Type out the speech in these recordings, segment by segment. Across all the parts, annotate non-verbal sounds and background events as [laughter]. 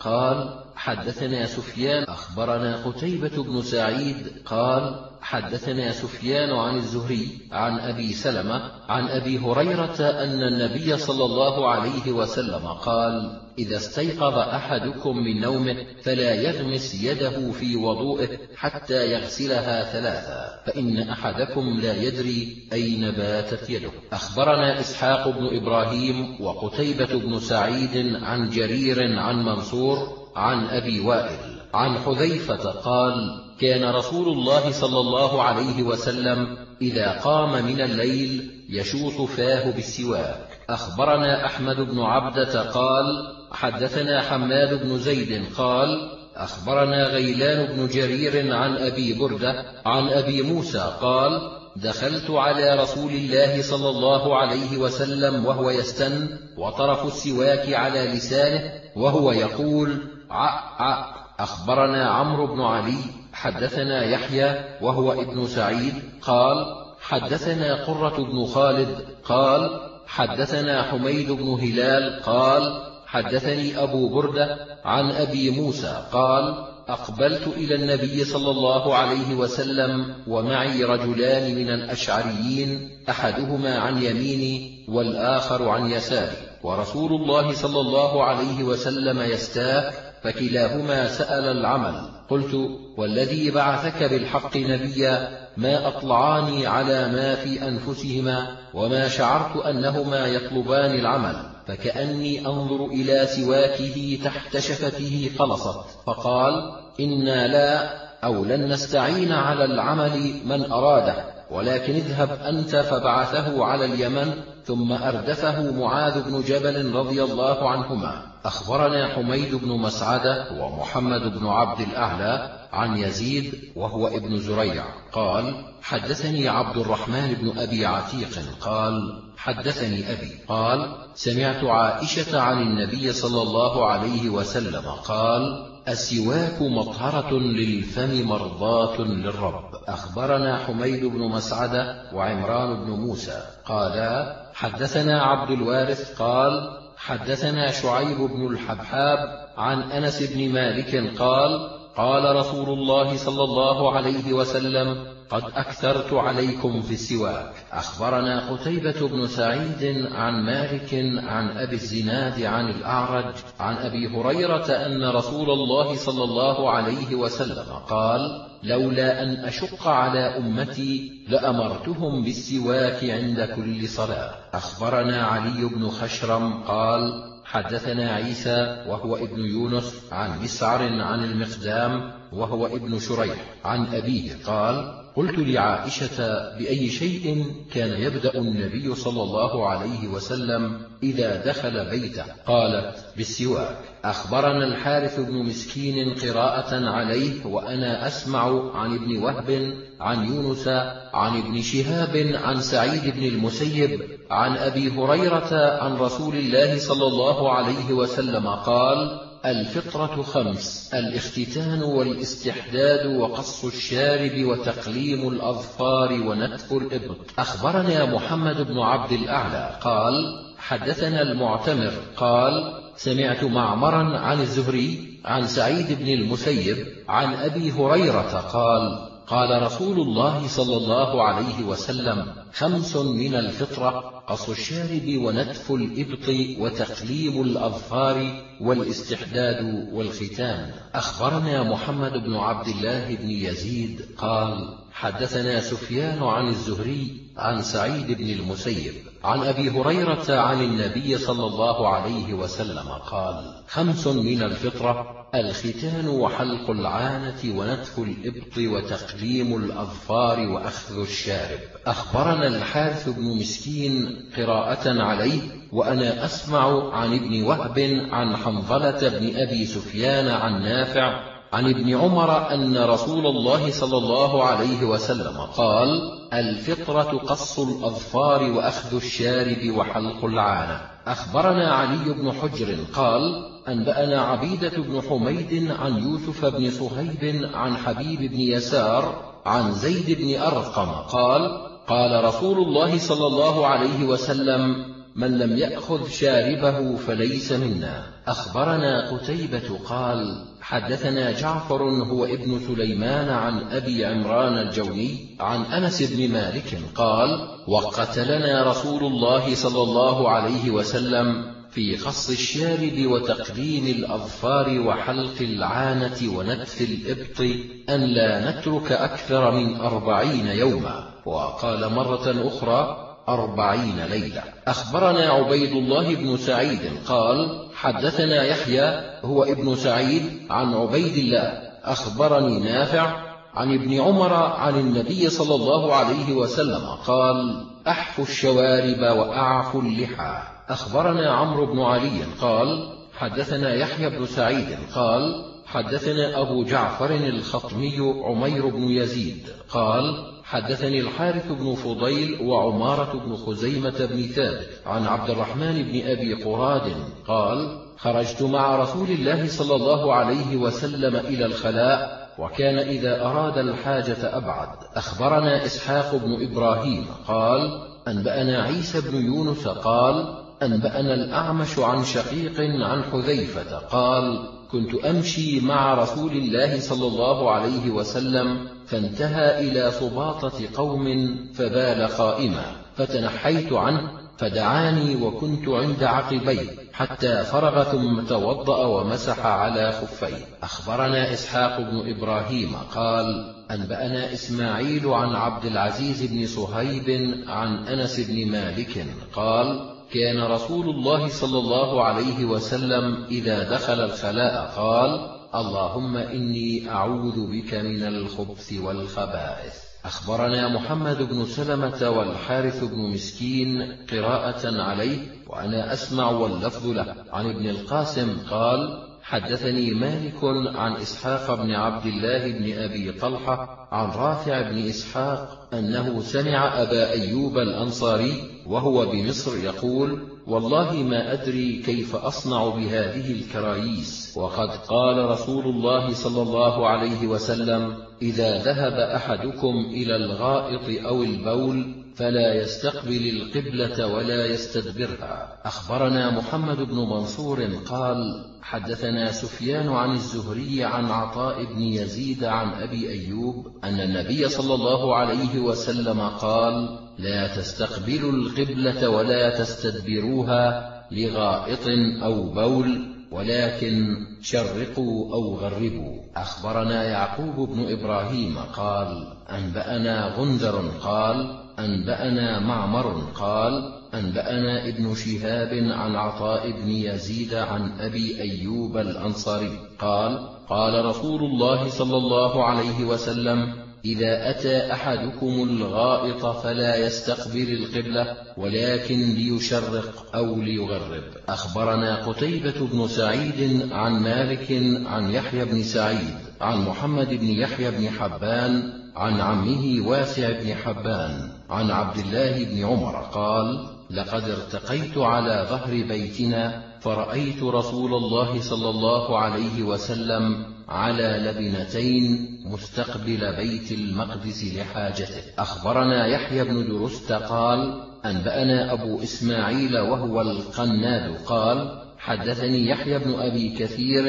قال حدثنا سفيان أخبرنا قتيبة بن سعيد قال حدثنا سفيان عن الزهري عن أبي سلمة عن أبي هريرة أن النبي صلى الله عليه وسلم قال إذا استيقظ أحدكم من نومه فلا يغمس يده في وضوئه حتى يغسلها ثلاثا فإن أحدكم لا يدري أين باتت يده. أخبرنا إسحاق بن إبراهيم وقتيبة بن سعيد عن جرير عن منصور عن أبي وائل عن حذيفة قال كان رسول الله صلى الله عليه وسلم إذا قام من الليل يشوط فاه بالسواك. أخبرنا أحمد بن عبدة قال حدثنا حماد بن زيد قال أخبرنا غيلان بن جرير عن أبي بردة عن أبي موسى قال دخلت على رسول الله صلى الله عليه وسلم وهو يستن وطرف السواك على لسانه وهو يقول عأ عأ أخبرنا عمرو بن علي حدثنا يحيى وهو ابن سعيد قال حدثنا قرة بن خالد قال حدثنا حميد بن هلال قال حدثني أبو بردة عن أبي موسى قال أقبلت إلى النبي صلى الله عليه وسلم ومعي رجلان من الأشعريين أحدهما عن يميني والآخر عن يساري ورسول الله صلى الله عليه وسلم يستاك فكلاهما سأل العمل. قلت والذي بعثك بالحق نبيا ما أطلعاني على ما في أنفسهما وما شعرت أنهما يطلبان العمل. فكأني أنظر إلى سواكه تحت شفته خلصت فقال إنا لا أو لن نستعين على العمل من أراده ولكن اذهب أنت فبعثه على اليمن ثم أردفه معاذ بن جبل رضي الله عنهما. أخبرنا حميد بن مسعدة ومحمد بن عبد الأعلى عن يزيد وهو ابن زريع. قال حدثني عبد الرحمن بن أبي عتيق قال حدثني أبي. قال سمعت عائشة عن النبي صلى الله عليه وسلم قال السواك مطهرة للفم مرضاة للرب. أخبرنا حميد بن مسعدة وعمران بن موسى. قالا حدثنا عبد الوارث قال حدثنا شعيب بن الحبحاب عن أنس بن مالك قال قال رسول الله صلى الله عليه وسلم قد أكثرت عليكم في السواك. أخبرنا قتيبة بن سعيد عن مالك عن أبي الزناد عن الأعرج عن أبي هريرة أن رسول الله صلى الله عليه وسلم قال لولا أن أشق على أمتي لأمرتهم بالسواك عند كل صلاة. أخبرنا علي بن خشرم قال حدثنا عيسى وهو ابن يونس عن مسعر عن المقدام وهو ابن شريح عن أبيه قال قلت لعائشة بأي شيء كان يبدأ النبي صلى الله عليه وسلم إذا دخل بيته؟ قالت بالسواك. أخبرنا الحارث بن مسكين قراءة عليه وأنا أسمع عن ابن وهب عن يونس عن ابن شهاب عن سعيد بن المسيب عن أبي هريرة عن رسول الله صلى الله عليه وسلم قال الفطرة خمس الاختتان والاستحداد وقص الشارب وتقليم الأظفار ونتف الإبط. أخبرنا محمد بن عبد الأعلى قال حدثنا المعتمر قال سمعت معمرا عن الزهري عن سعيد بن المسيب عن أبي هريرة قال قال رسول الله صلى الله عليه وسلم خمس من الفطرة قص الشارب ونتف الإبط وتقليم الأظفار والاستحداد والختان. أخبرنا محمد بن عبد الله بن يزيد قال حدثنا سفيان عن الزهري عن سعيد بن المسيب. عن أبي هريرة عن النبي صلى الله عليه وسلم قال خمس من الفطرة الختان وحلق العانة ونتف الإبط وتقليم الأظفار وأخذ الشارب. أخبرنا الحارث بن مسكين قراءة عليه وأنا أسمع عن ابن وهب عن حنظلة بن أبي سفيان عن نافع عن ابن عمر أن رسول الله صلى الله عليه وسلم قال الفطرة قص الأظفار وأخذ الشارب وحلق العانة. أخبرنا علي بن حجر قال أنبأنا عبيدة بن حميد عن يوسف بن صهيب عن حبيب بن يسار عن زيد بن أرقم قال قال رسول الله صلى الله عليه وسلم من لم يأخذ شاربه فليس منا. أخبرنا قتيبة قال حدثنا جعفر هو ابن سليمان عن أبي عمران الجوني عن أنس بن مالك قال وقتلنا رسول الله صلى الله عليه وسلم في قص الشارب وتقليم الأظفار وحلق العانة ونتف الإبط أن لا نترك أكثر من أربعين يوما. وقال مرة أخرى أربعين ليلة. أخبرنا عبيد الله بن سعيد قال حدثنا يحيى هو ابن سعيد عن عبيد الله. أخبرني نافع عن ابن عمر عن النبي صلى الله عليه وسلم قال أحفوا الشوارب وأعفوا اللحى. أخبرنا عمرو بن علي قال حدثنا يحيى بن سعيد قال حدثنا أبو جعفر الخطمي عمير بن يزيد قال حدثني الحارث بن فضيل وعمارة بن خزيمة بن ثابت عن عبد الرحمن بن أبي قراد قال خرجت مع رسول الله صلى الله عليه وسلم إلى الخلاء وكان إذا أراد الحاجة أبعد. أخبرنا إسحاق بن إبراهيم قال أنبأنا عيسى بن يونس قال أنبأنا الأعمش عن شقيق عن حذيفة قال كنت أمشي مع رسول الله صلى الله عليه وسلم فانتهى إلى صباطة قوم فبال قائما فتنحيت عنه فدعاني وكنت عند عقبيه حتى فرغ ثم توضأ ومسح على خفيه. أخبرنا إسحاق بن إبراهيم قال أنبأنا إسماعيل عن عبد العزيز بن صهيب عن أنس بن مالك قال كان رسول الله صلى الله عليه وسلم إذا دخل الخلاء قال اللهم إني أعوذ بك من الخبث والخبائث. أخبرنا محمد بن سلمة والحارث بن مسكين قراءة عليه وأنا أسمع واللفظ له. عن ابن القاسم قال حدثني مالك عن إسحاق بن عبد الله بن أبي طلحة عن رافع بن إسحاق أنه سمع أبا أيوب الأنصاري وهو بمصر يقول والله ما أدري كيف أصنع بهذه الكراييس وقد قال رسول الله صلى الله عليه وسلم إذا ذهب أحدكم إلى الغائط أو البول فلا يستقبل القبلة ولا يستدبرها. أخبرنا محمد بن منصور قال حدثنا سفيان عن الزهري عن عطاء بن يزيد عن أبي أيوب أن النبي صلى الله عليه وسلم قال لا تستقبلوا القبلة ولا تستدبروها لغائط أو بول ولكن شرقوا أو غربوا. أخبرنا يعقوب بن إبراهيم قال أنبأنا غندر قال أنبأنا معمر قال أنبأنا ابن شهاب عن عطاء بن يزيد عن أبي أيوب الأنصاري قال قال رسول الله صلى الله عليه وسلم إذا أتى أحدكم الغائط فلا يستقبل القبلة ولكن ليشرق أو ليغرب. أخبرنا قتيبة بن سعيد عن مالك عن يحيى بن سعيد عن محمد بن يحيى بن حبان عن عمه واسع بن حبان. عن عبد الله بن عمر قال لقد ارتقيت على ظهر بيتنا فرأيت رسول الله صلى الله عليه وسلم على لبنتين مستقبل بيت المقدس لحاجته. أخبرنا يحيى بن درست قال أنبأنا أبو إسماعيل وهو القناد قال حدثني يحيى بن أبي كثير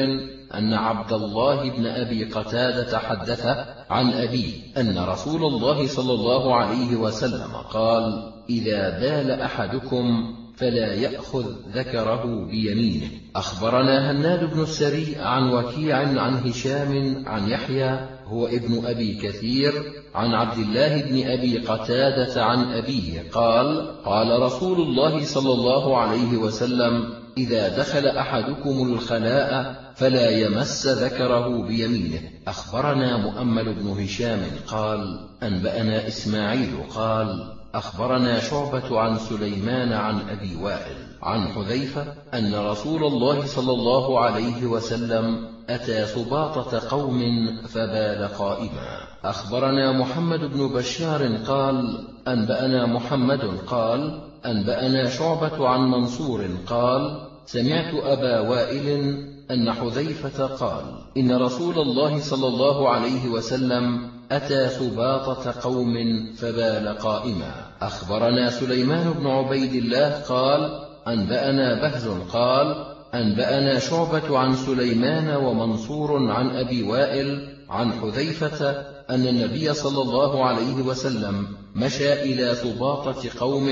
أن عبد الله بن أبي قتادة حدث عن أبيه أن رسول الله صلى الله عليه وسلم قال إذا بال أحدكم فلا يأخذ ذكره بيمينه. أخبرنا هناد بن السري عن وكيع عن هشام عن يحيى هو ابن أبي كثير عن عبد الله بن أبي قتادة عن أبيه قال قال رسول الله صلى الله عليه وسلم إذا دخل أحدكم الخلاء فلا يمس ذكره بيمينه. أخبرنا مؤمل بن هشام قال أنبأنا إسماعيل قال أخبرنا شعبة عن سليمان عن أبي وائل عن حذيفة أن رسول الله صلى الله عليه وسلم أتى سباطة قوم فبال قائما. أخبرنا محمد بن بشار قال أنبأنا محمد قال أنبأنا شعبة عن منصور قال سمعت أبا وائل أن حذيفة قال إن رسول الله صلى الله عليه وسلم أتى سباطة قوم فبال قائما. أخبرنا سليمان بن عبيد الله قال أنبأنا بهز قال أنبأنا شعبة عن سليمان ومنصور عن أبي وائل عن حذيفة أن النبي صلى الله عليه وسلم مشى إلى ثباطة قوم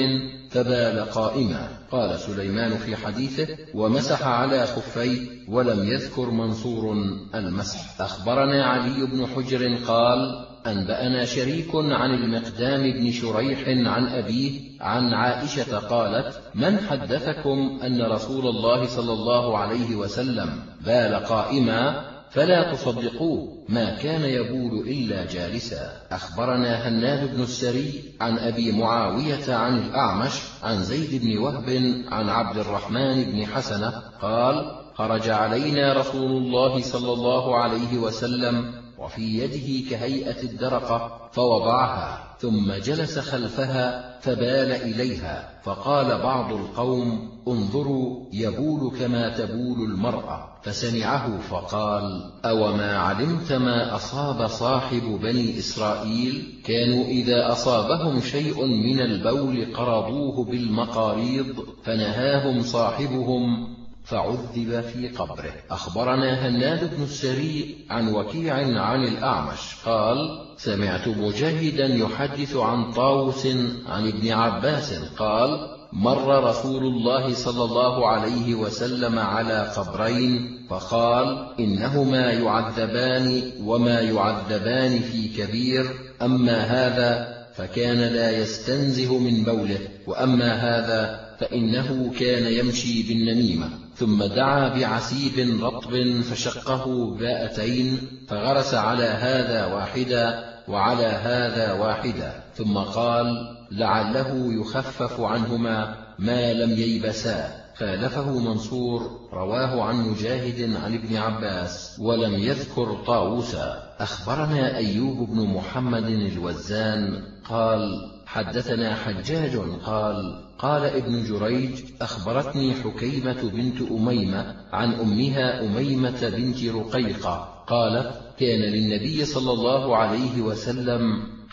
فبال قائما قال سليمان في حديثه ومسح على خفيه ولم يذكر منصور المسح. أخبرنا علي بن حجر قال أنبأنا شريك عن المقدام بن شريح عن أبيه عن عائشة قالت من حدثكم أن رسول الله صلى الله عليه وسلم بال قائما؟ فلا تصدقوه ما كان يبول إلا جالسا. أخبرنا هناد بن السري عن أبي معاوية عن الأعمش عن زيد بن وهب عن عبد الرحمن بن حسنة قال خرج علينا رسول الله صلى الله عليه وسلم وفي يده كهيئة الدرقة فوضعها. ثم جلس خلفها فبال إليها فقال بعض القوم انظروا يبول كما تبول المرأة فسمعه فقال أوما علمت ما أصاب صاحب بني إسرائيل؟ كانوا إذا أصابهم شيء من البول قرضوه بالمقاريض فنهاهم صاحبهم فعذب في قبره. أخبرنا هناد بن السري عن وكيع عن الأعمش قال سمعت مجاهدا يحدث عن طاوس عن ابن عباس قال مر رسول الله صلى الله عليه وسلم على قبرين فقال إنهما يعذبان وما يعذبان في كبير أما هذا فكان لا يستنزه من بوله وأما هذا فإنه كان يمشي بالنميمة ثم دعا بعسيب رطب فشقه باءتين فغرس على هذا واحدا وعلى هذا واحدا ثم قال لعله يخفف عنهما ما لم ييبسا. خالفه منصور رواه عن مجاهد عن ابن عباس ولم يذكر طاووسا. أخبرنا أيوب بن محمد الوزان قال حدثنا حجاج قال قال ابن جريج أخبرتني حكيمة بنت أميمة عن أمها أميمة بنت رقيقة قالت كان للنبي صلى الله عليه وسلم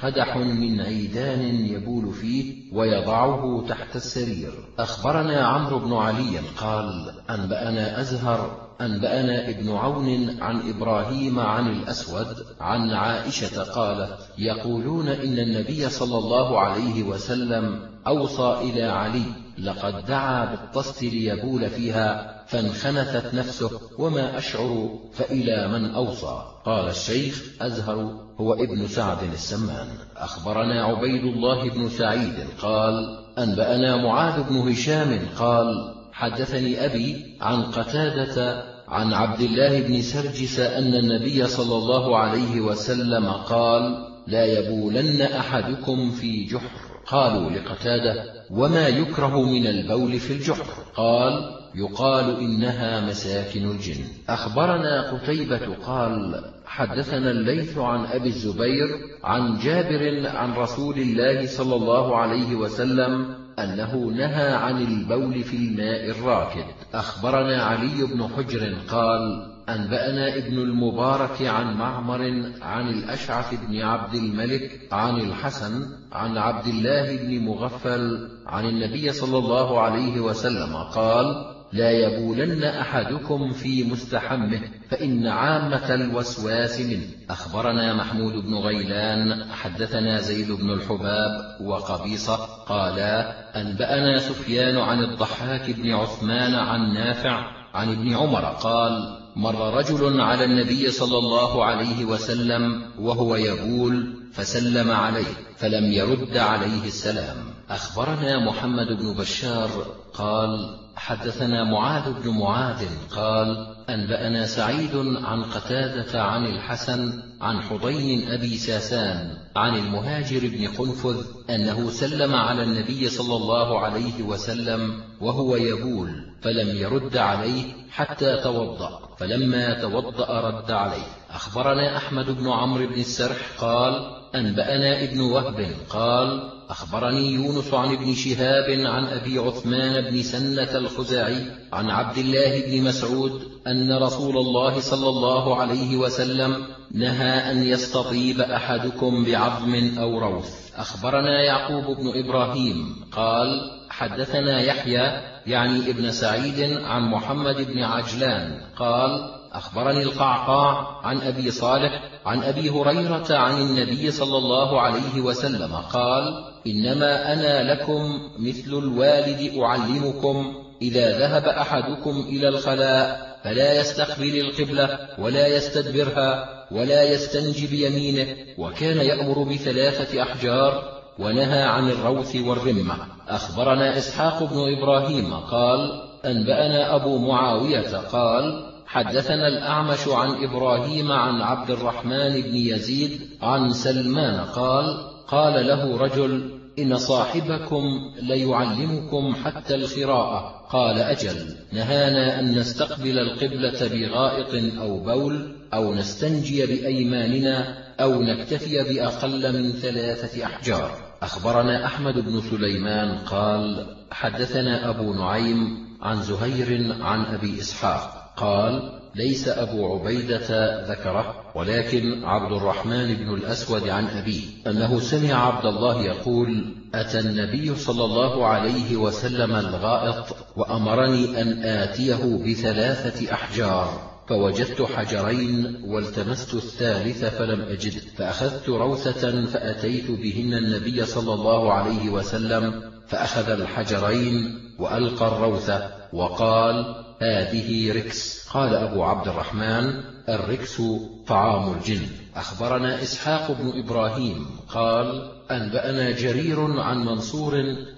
قدح من عيدان يبول فيه ويضعه تحت السرير. أخبرنا عمرو بن علي قال أنبأنا أزهر أنبأنا ابن عون عن إبراهيم عن الأسود عن عائشة قالت يقولون إن النبي صلى الله عليه وسلم أوصى إلى علي لقد دعا بالطست ليبول فيها فانخنثت نفسه وما أشعر فإلى من أوصى. قال الشيخ أزهر هو ابن سعد السمان. أخبرنا عبيد الله بن سعيد قال أنبأنا معاذ بن هشام قال حدثني أبي عن قتادة عن عبد الله بن سرجس أن النبي صلى الله عليه وسلم قال لا يبولن أحدكم في جحر. قالوا لقتادة وما يكره من البول في الجحر؟ قال يقال إنها مساكن الجن. أخبرنا قتيبة قال حدثنا الليث عن أبي الزبير عن جابر عن رسول الله صلى الله عليه وسلم أنه نهى عن البول في الماء الراكد أخبرنا علي بن حجر قال أنبأنا ابن المبارك عن معمر عن الأشعث بن عبد الملك عن الحسن عن عبد الله بن مغفل عن النبي صلى الله عليه وسلم قال لا يبولن أحدكم في مستحمه فإن عامة الوسواس منه. أخبرنا محمود بن غيلان حدثنا زيد بن الحباب وقبيصة قالا أنبأنا سفيان عن الضحاك بن عثمان عن نافع عن ابن عمر قال مر رجل على النبي صلى الله عليه وسلم وهو يقول فسلم عليه فلم يرد عليه السلام. أخبرنا محمد بن بشار قال حدثنا معاذ بن معاذ قال أنبأنا سعيد عن قتادة عن الحسن عن حضين أبي ساسان عن المهاجر بن قنفذ أنه سلم على النبي صلى الله عليه وسلم وهو يبول فلم يرد عليه حتى توضأ فلما توضأ رد عليه. أخبرنا أحمد بن عمرو بن السرح قال أنبأنا ابن وهب قال أخبرني يونس عن ابن شهاب عن أبي عثمان بن سنة الخزاعي عن عبد الله بن مسعود أن رسول الله صلى الله عليه وسلم نهى أن يستطيب أحدكم بعظم أو روث. أخبرنا يعقوب بن إبراهيم قال حدثنا يحيى يعني ابن سعيد عن محمد بن عجلان قال أخبرني القعقاع عن أبي صالح عن أبي هريرة عن النبي صلى الله عليه وسلم قال إنما أنا لكم مثل الوالد أعلمكم. إذا ذهب أحدكم إلى الخلاء فلا يستقبل القبلة ولا يستدبرها ولا يستنجي بيمينه. وكان يأمر بثلاثة أحجار ونهى عن الروث والرمة. أخبرنا إسحاق بن إبراهيم قال أنبأنا أبو معاوية قال حدثنا الأعمش عن إبراهيم عن عبد الرحمن بن يزيد عن سلمان قال قال له رجل إن صاحبكم ليعلمكم حتى الخراءة قال أجل نهانا أن نستقبل القبلة بغائط أو بول أو نستنجي بأيماننا أو نكتفي بأقل من ثلاثة أحجار. أخبرنا أحمد بن سليمان قال حدثنا أبو نعيم عن زهير عن أبي إسحاق. قال ليس أبو عبيدة ذكره ولكن عبد الرحمن بن الأسود عن أبيه أنه سمع عبد الله يقول أتى النبي صلى الله عليه وسلم الغائط وأمرني أن آتيه بثلاثة أحجار فوجدت حجرين والتمست الثالث فلم أجد فأخذت روثة فأتيت بهن النبي صلى الله عليه وسلم فأخذ الحجرين وألقى الروثة وقال هذه ركس قال أبو عبد الرحمن الركس طعام الجن. أخبرنا إسحاق بن إبراهيم قال أنبأنا جرير عن منصور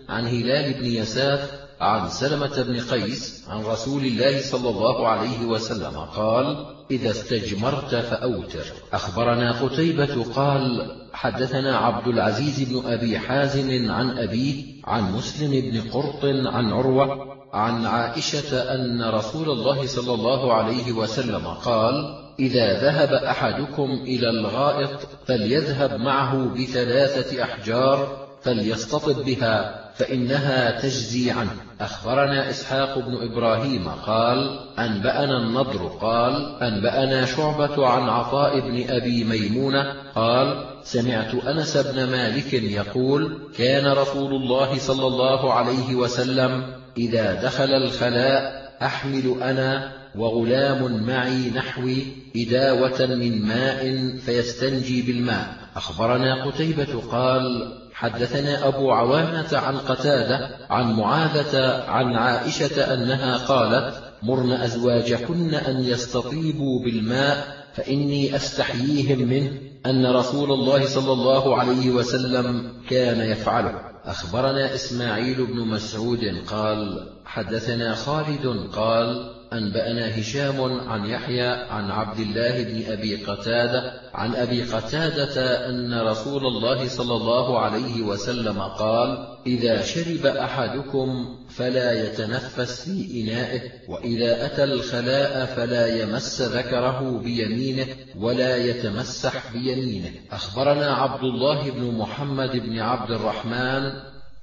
عن هلال بن يساف عن سلمة بن قيس عن رسول الله صلى الله عليه وسلم قال إذا استجمرت فأوتر. أخبرنا قتيبة قال حدثنا عبد العزيز بن أبي حازم عن أبيه عن مسلم بن قرط عن عروة عن عائشة أن رسول الله صلى الله عليه وسلم قال إذا ذهب أحدكم إلى الغائط فليذهب معه بثلاثة أحجار فليستطب بها فإنها تجزي عنه. أخبرنا إسحاق بن إبراهيم قال أنبأنا النضر. قال أنبأنا شعبة عن عطاء بن أبي ميمونة. قال سمعت أنس بن مالك يقول كان رسول الله صلى الله عليه وسلم إذا دخل الخلاء أحمل أنا وغلام معي نحوي إداوة من ماء فيستنجي بالماء. أخبرنا قتيبة قال حدثنا أبو عوانة عن قتادة عن معاذة عن عائشة أنها قالت مرن أزواجكن أن يستطيبوا بالماء فإني أستحييهم منه أن رسول الله صلى الله عليه وسلم كان يفعله. أخبرنا إسماعيل بن مسعود قال حدثنا خالد قال أنبأنا هشام عن يحيى عن عبد الله بن أبي قتادة عن أبي قتادة أن رسول الله صلى الله عليه وسلم قال إذا شرب أحدكم فلا يتنفس في إنائه وإذا أتى الخلاء فلا يمس ذكره بيمينه ولا يتمسح بيمينه. أخبرنا عبد الله بن محمد بن عبد الرحمن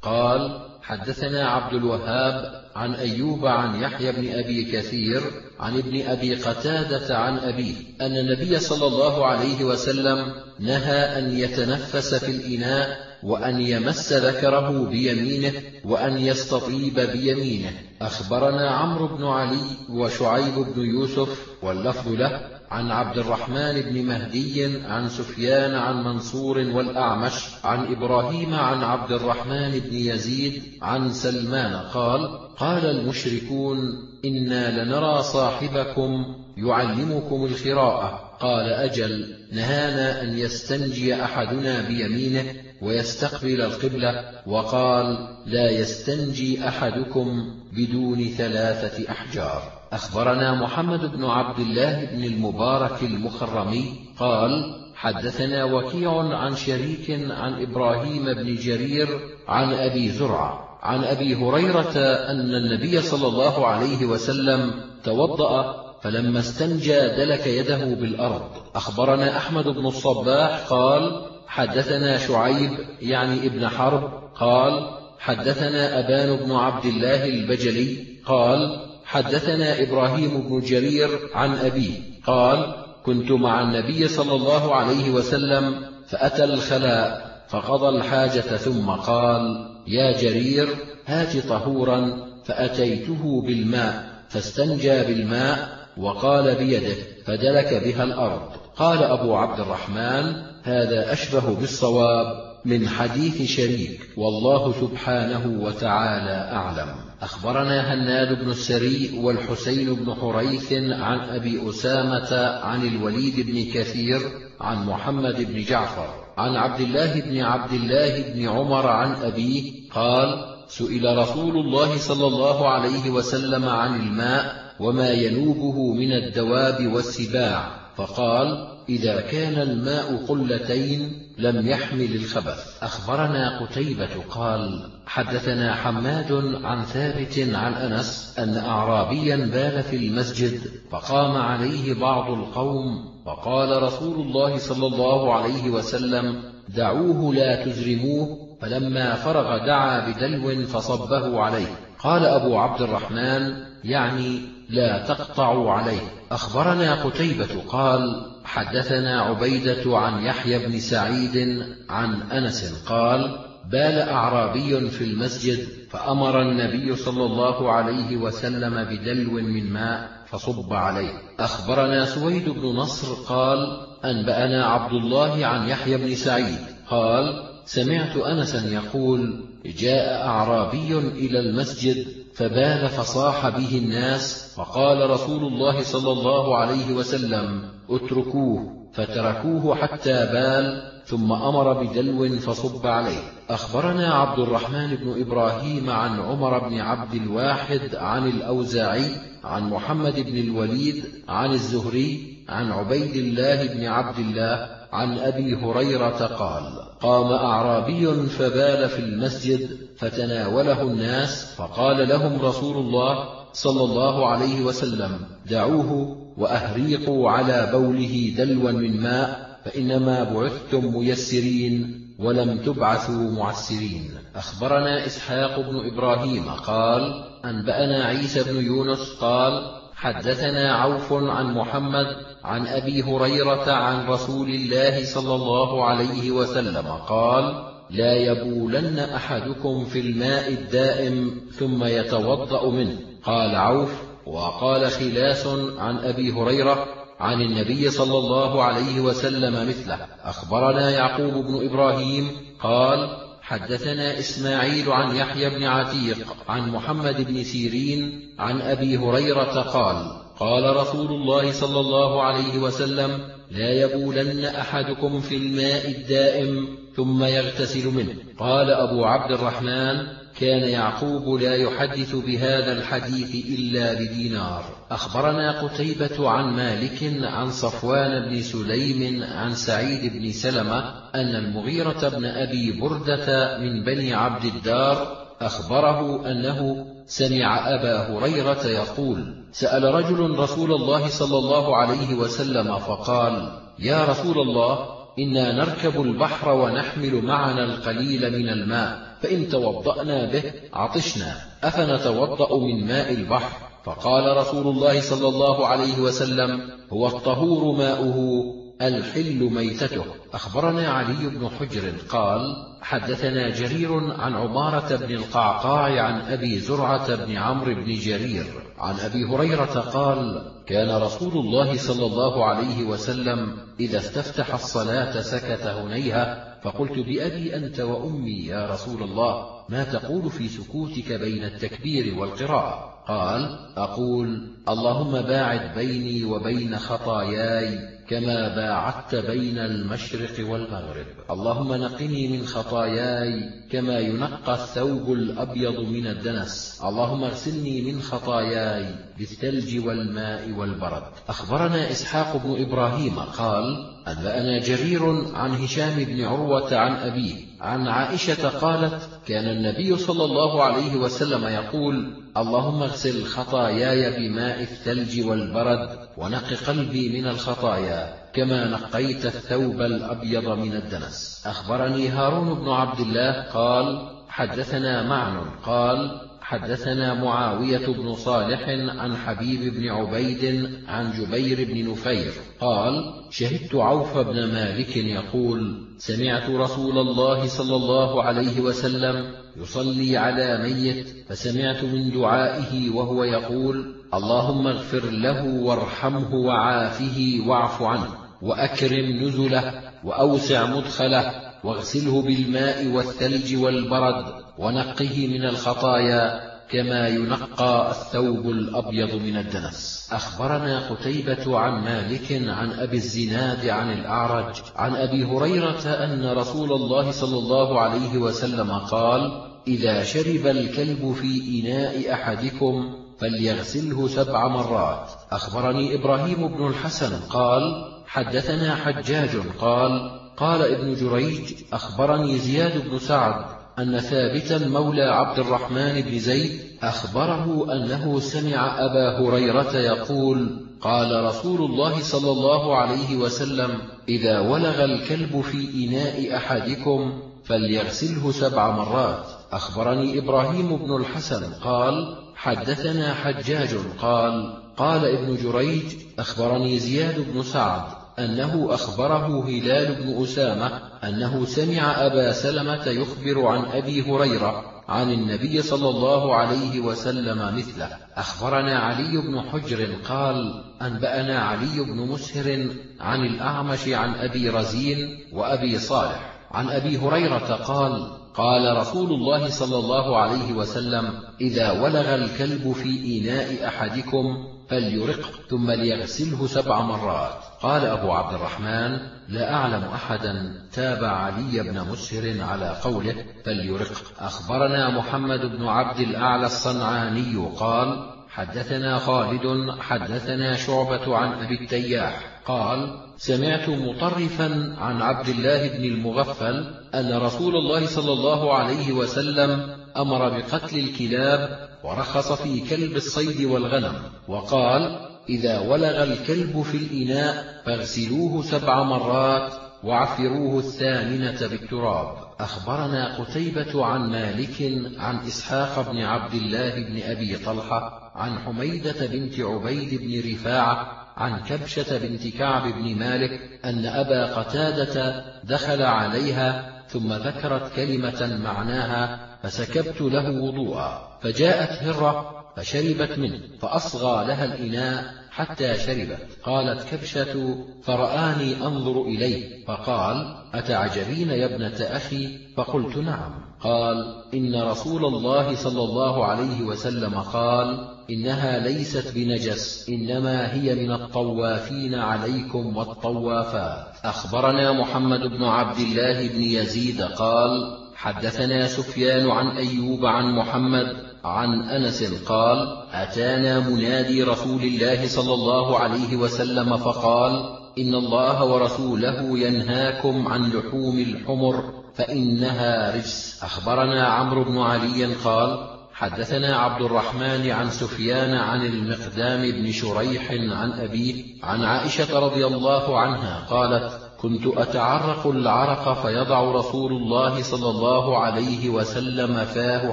قال حدثنا عبد الوهاب عن أيوب عن يحيى بن أبي كثير عن ابن أبي قتادة عن أبيه أن النبي صلى الله عليه وسلم نهى أن يتنفس في الإناء وأن يمس ذكره بيمينه وأن يستطيب بيمينه. أخبرنا عمرو بن علي وشعيب بن يوسف واللفظ له عن عبد الرحمن بن مهدي عن سفيان عن منصور والأعمش عن إبراهيم عن عبد الرحمن بن يزيد عن سلمان قال قال المشركون إنا لنرى صاحبكم يعلمكم الخراءة قال أجل نهانا أن يستنجي أحدنا بيمينه ويستقبل القبلة وقال لا يستنجي أحدكم بدون ثلاثة أحجار. أخبرنا محمد بن عبد الله بن المبارك المخرمي قال حدثنا وكيع عن شريك عن إبراهيم بن جرير عن أبي زرعة عن أبي هريرة أن النبي صلى الله عليه وسلم توضأ فلما استنجى دلك يده بالأرض. أخبرنا أحمد بن الصباح قال حدثنا شعيب يعني ابن حرب قال حدثنا أبان بن عبد الله البجلي قال حدثنا إبراهيم بن جرير عن أبيه قال كنت مع النبي صلى الله عليه وسلم فأتى الخلاء فقضى الحاجة ثم قال يا جرير هات طهورا فأتيته بالماء فاستنجى بالماء وقال بيده فدلك بها الأرض. قال أبو عبد الرحمن هذا أشبه بالصواب من حديث شريك والله سبحانه وتعالى أعلم. أخبرنا هناد بن السري والحسين بن حريث عن أبي أسامة عن الوليد بن كثير عن محمد بن جعفر عن عبد الله بن عبد الله بن عمر عن أبيه قال سئل رسول الله صلى الله عليه وسلم عن الماء وما ينوبه من الدواب والسباع فقال إذا كان الماء قلتين لم يحمل الخبث أخبرنا قتيبة قال حدثنا حماد عن ثابت عن أنس أن أعرابيا بال في المسجد فقام عليه بعض القوم فقال رسول الله صلى الله عليه وسلم دعوه لا تزرموه فلما فرغ دعا بدلو فصبه عليه. قال أبو عبد الرحمن يعني لا تقطعوا عليه. أخبرنا قتيبة قال حدثنا عبيدة عن يحيى بن سعيد عن أنس قال بال أعرابي في المسجد فأمر النبي صلى الله عليه وسلم بدلو من ماء فصب عليه. أخبرنا سويد بن نصر قال أنبأنا عبد الله عن يحيى بن سعيد قال سمعت أنسا يقول جاء أعرابي إلى المسجد فبال فصاح به الناس فقال رسول الله صلى الله عليه وسلم اتركوه فتركوه حتى بال ثم أمر بدلو فصب عليه. أخبرنا عبد الرحمن بن إبراهيم عن عمر بن عبد الواحد عن الأوزاعي عن محمد بن الوليد عن الزهري عن عبيد الله بن عبد الله عن أبي هريرة قال قام أعرابي فبال في المسجد فتناوله الناس فقال لهم رسول الله صلى الله عليه وسلم دعوه وأهريقوا على بوله دلوا من ماء فإنما بعثتم ميسرين ولم تبعثوا معسرين. أخبرنا إسحاق بن إبراهيم قال أنبأنا عيسى بن يونس قال حدثنا عوف عن محمد عن أبي هريرة عن رسول الله صلى الله عليه وسلم قال لا يبولن أحدكم في الماء الدائم ثم يتوضأ منه. قال عوف وقال خلاس عن أبي هريرة عن النبي صلى الله عليه وسلم مثله. أخبرنا يعقوب بن إبراهيم قال حدثنا إسماعيل عن يحيى بن عتيق عن محمد بن سيرين عن أبي هريرة قال قال رسول الله صلى الله عليه وسلم لا يبولن أحدكم في الماء الدائم ثم يغتسل منه. قال أبو عبد الرحمن كان يعقوب لا يحدث بهذا الحديث إلا بدينار. أخبرنا قتيبة عن مالك عن صفوان بن سليم عن سعيد بن سلمة أن المغيرة بن أبي بردة من بني عبد الدار أخبره أنه سمع أبا هريرة يقول سأل رجل رسول الله صلى الله عليه وسلم فقال يا رسول الله إنا نركب البحر ونحمل معنا القليل من الماء فإن توضأنا به عطشنا أفنتوضأ من ماء البحر؟ فقال رسول الله صلى الله عليه وسلم هو الطهور ماؤه. الحل ميتته. أخبرنا علي بن حجر قال حدثنا جرير عن عمارة بن القعقاع عن أبي زرعة بن عمرو بن جرير عن أبي هريرة قال كان رسول الله صلى الله عليه وسلم إذا استفتح الصلاة سكت هنيها فقلت بأبي أنت وأمي يا رسول الله ما تقول في سكوتك بين التكبير والقراءة؟ قال أقول اللهم باعد بيني وبين خطاياي كما باعدت بين المشرق والمغرب. اللهم نقني من خطاياي كما ينقى الثوب الأبيض من الدنس. اللهم اغسلني من خطاياي بالثلج والماء والبرد. أخبرنا إسحاق بن إبراهيم قال أنبأنا جرير عن هشام بن عروة عن أبيه. عن عائشة قالت كان النبي صلى الله عليه وسلم يقول اللهم اغسل خطاياي بماء الثلج والبرد ونق قلبي من الخطايا كما نقيت الثوب الأبيض من الدنس. أخبرني هارون بن عبد الله قال حدثنا معن قال حدثنا معاوية بن صالح عن حبيب بن عبيد عن جبير بن نفير قال شهدت عوف بن مالك يقول سمعت رسول الله صلى الله عليه وسلم يصلي على ميت فسمعت من دعائه وهو يقول اللهم اغفر له وارحمه وعافه واعف عنه وأكرم نزله وأوسع مدخله واغسله بالماء والثلج والبرد ونقه من الخطايا كما ينقى الثوب الأبيض من الدنس. أخبرنا قتيبة عن مالك عن أبي الزناد عن الأعرج عن أبي هريرة أن رسول الله صلى الله عليه وسلم قال إذا شرب الكلب في إناء أحدكم فليغسله سبع مرات. أخبرني إبراهيم بن الحسن قال حدثنا حجاج قال قال ابن جريج أخبرني زياد بن سعد أن ثابتا مولى عبد الرحمن بن زيد أخبره أنه سمع أبا هريرة يقول قال رسول الله صلى الله عليه وسلم إذا ولغ الكلب في إناء أحدكم فليغسله سبع مرات. أخبرني إبراهيم بن الحسن قال حدثنا حجاج قال قال ابن جريج أخبرني زياد بن سعد أنه أخبره هلال بن أسامة أنه سمع أبا سلمة يخبر عن أبي هريرة عن النبي صلى الله عليه وسلم مثله. أخبرنا علي بن حجر قال أنبأنا علي بن مسهر عن الأعمش عن أبي رزين وأبي صالح. عن أبي هريرة قال قال رسول الله صلى الله عليه وسلم إذا ولغ الكلب في إناء أحدكم فليرق ثم ليغسله سبع مرات. قال أبو عبد الرحمن لا أعلم أحدا تابع علي بن مسهر على قوله فليرق. أخبرنا محمد بن عبد الأعلى الصنعاني قال حدثنا خالد حدثنا شعبة عن أبي التياح قال سمعت مطرفا عن عبد الله بن المغفل أن رسول الله صلى الله عليه وسلم أمر بقتل الكلاب ورخص في كلب الصيد والغنم وقال إذا ولغ الكلب في الإناء فاغسلوه سبع مرات وعفروه الثامنة بالتراب. أخبرنا قتيبة عن مالك عن إسحاق بن عبد الله بن أبي طلحة عن حميدة بنت عبيد بن رفاعة عن كبشة بنت كعب بن مالك أن أبا قتادة دخل عليها ثم ذكرت كلمة معناها فسكبت له وضوءا فجاءت هرة فشربت منه فأصغى لها الإناء حتى شربت. قالت كبشة فرآني أنظر إليه فقال أتعجبين يا ابنة أخي؟ فقلت نعم. قال إن رسول الله صلى الله عليه وسلم قال إنها ليست بنجس إنما هي من الطوافين عليكم والطوافات. أخبرنا محمد بن عبد الله بن يزيد قال حدثنا سفيان عن أيوب عن محمد عن أنس قال أتانا منادي رسول الله صلى الله عليه وسلم فقال إن الله ورسوله ينهاكم عن لحوم الحمر فإنها رجس. أخبرنا عمرو بن علي قال حدثنا عبد الرحمن عن سفيان عن المقدام بن شريح عن أبيه عن عائشة رضي الله عنها قالت كنت أتعرق العرق فيضع رسول الله صلى الله عليه وسلم فاه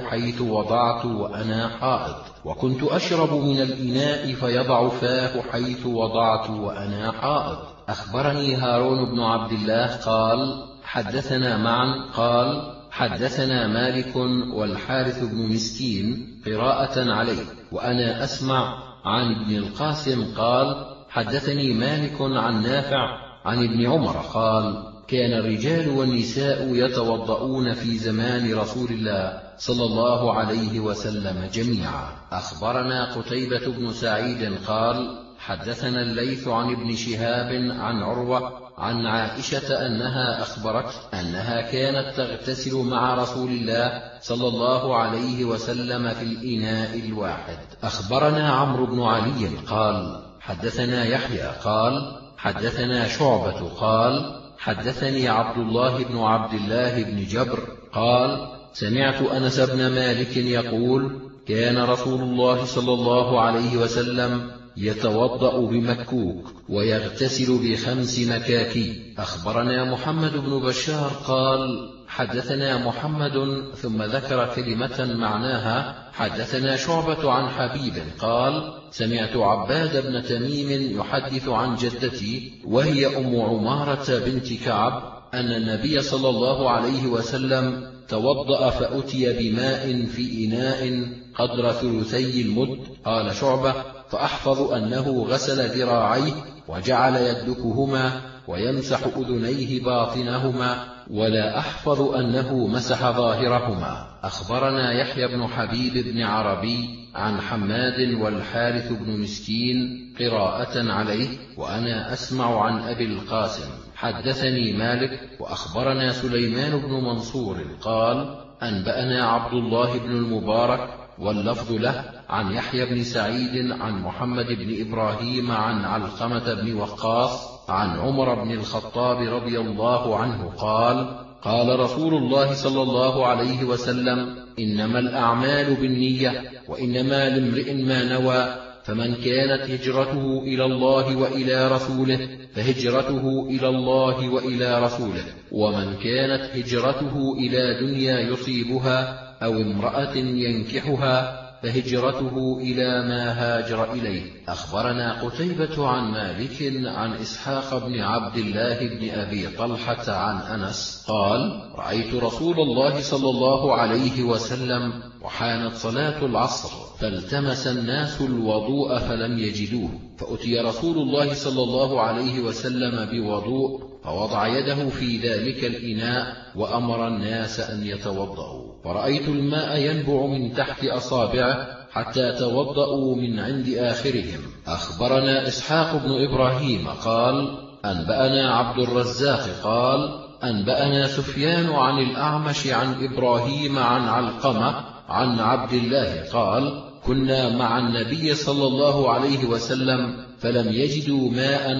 حيث وضعت وأنا حائض. وكنت أشرب من الإناء فيضع فاه حيث وضعت وأنا حائض. أخبرني هارون بن عبد الله قال حدثنا معا قال حدثنا مالك والحارث بن مسكين قراءة عليه وأنا أسمع عن ابن القاسم قال حدثني مالك عن نافع عن ابن عمر قال كان الرجال والنساء يتوضؤون في زمان رسول الله صلى الله عليه وسلم جميعا. أخبرنا قتيبة بن سعيد قال حدثنا الليث عن ابن شهاب عن عروة عن عائشة أنها أخبرت أنها كانت تغتسل مع رسول الله صلى الله عليه وسلم في الإناء الواحد. أخبرنا عمرو بن علي قال حدثنا يحيى قال حدثنا شعبة قال حدثني عبد الله بن عبد الله بن جبر قال سمعت أنس بن مالك يقول كان رسول الله صلى الله عليه وسلم يتوضأ بمكوك ويغتسل بخمس مكاكي. أخبرنا محمد بن بشار قال حدثنا محمد ثم ذكر كلمة معناها حدثنا شعبة عن حبيب قال سمعت عباد بن تميم يحدث عن جدتي وهي أم عمارة بنت كعب أن النبي صلى الله عليه وسلم توضأ فأتي بماء في إناء قدر ثلثي المد. قال شعبة فأحفظ أنه غسل ذراعيه وجعل يدلكهما ويمسح أذنيه باطنهما ولا أحفظ أنه مسح ظاهرهما. أخبرنا يحيى بن حبيب بن عربي عن حماد والحارث بن مسكين قراءة عليه وأنا أسمع عن أبي القاسم. حدثني مالك وأخبرنا سليمان بن منصور قال أنبأنا عبد الله بن المبارك واللفظ له عن يحيى بن سعيد عن محمد بن إبراهيم عن علقمة بن وقاص عن عمر بن الخطاب رضي الله عنه قال قال رسول الله صلى الله عليه وسلم إنما الأعمال بالنية وإنما لامرئ ما نوى فمن كانت هجرته إلى الله وإلى رسوله فهجرته إلى الله وإلى رسوله ومن كانت هجرته إلى دنيا يصيبها أو امرأة ينكحها فهجرته إلى ما هاجر إليه. أخبرنا قتيبة عن مالك عن إسحاق بن عبد الله بن أبي طلحة عن أنس قال رأيت رسول الله صلى الله عليه وسلم وحانت صلاة العصر فالتمس الناس الوضوء فلم يجدوه. فأتي رسول الله صلى الله عليه وسلم بوضوء فوضع يده في ذلك الإناء وأمر الناس أن يتوضأوا فرأيت الماء ينبع من تحت أصابعه حتى توضأوا من عند آخرهم. أخبرنا إسحاق بن إبراهيم قال أنبأنا عبد الرزاق قال أنبأنا سفيان عن الأعمش عن إبراهيم عن علقمة عن عبد الله قال كنا مع النبي صلى الله عليه وسلم فلم يجدوا ماء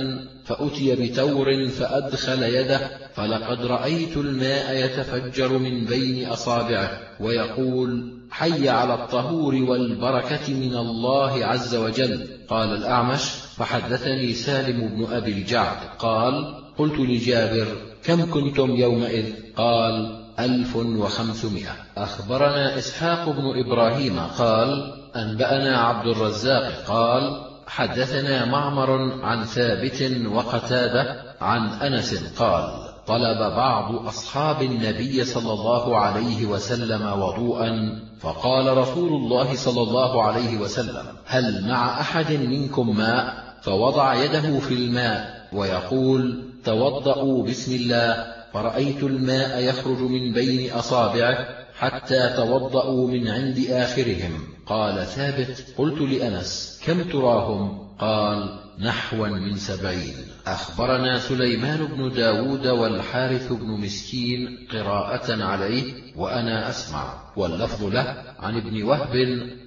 فأتي بتور فأدخل يده فلقد رأيت الماء يتفجر من بين أصابعه ويقول حي على الطهور والبركة من الله عز وجل. قال الأعمش فحدثني سالم بن أبي الجعد. قال قلت لجابر كم كنتم يومئذ؟ قال ألف وخمسمائة. أخبرنا إسحاق بن إبراهيم قال أنبأنا عبد الرزاق. قال حدثنا معمر عن ثابت وقتادة عن أنس قال طلب بعض أصحاب النبي صلى الله عليه وسلم وضوءا فقال رسول الله صلى الله عليه وسلم هل مع أحد منكم ماء؟ فوضع يده في الماء ويقول توضأوا بسم الله. فرأيت الماء يخرج من بين أصابعه حتى توضأوا من عند آخرهم. قال ثابت قلت لأنس كم تراهم؟ قال نحوا من سبعين. أخبرنا سليمان بن داود والحارث بن مسكين قراءة عليه وأنا أسمع. واللفظ له عن ابن وهب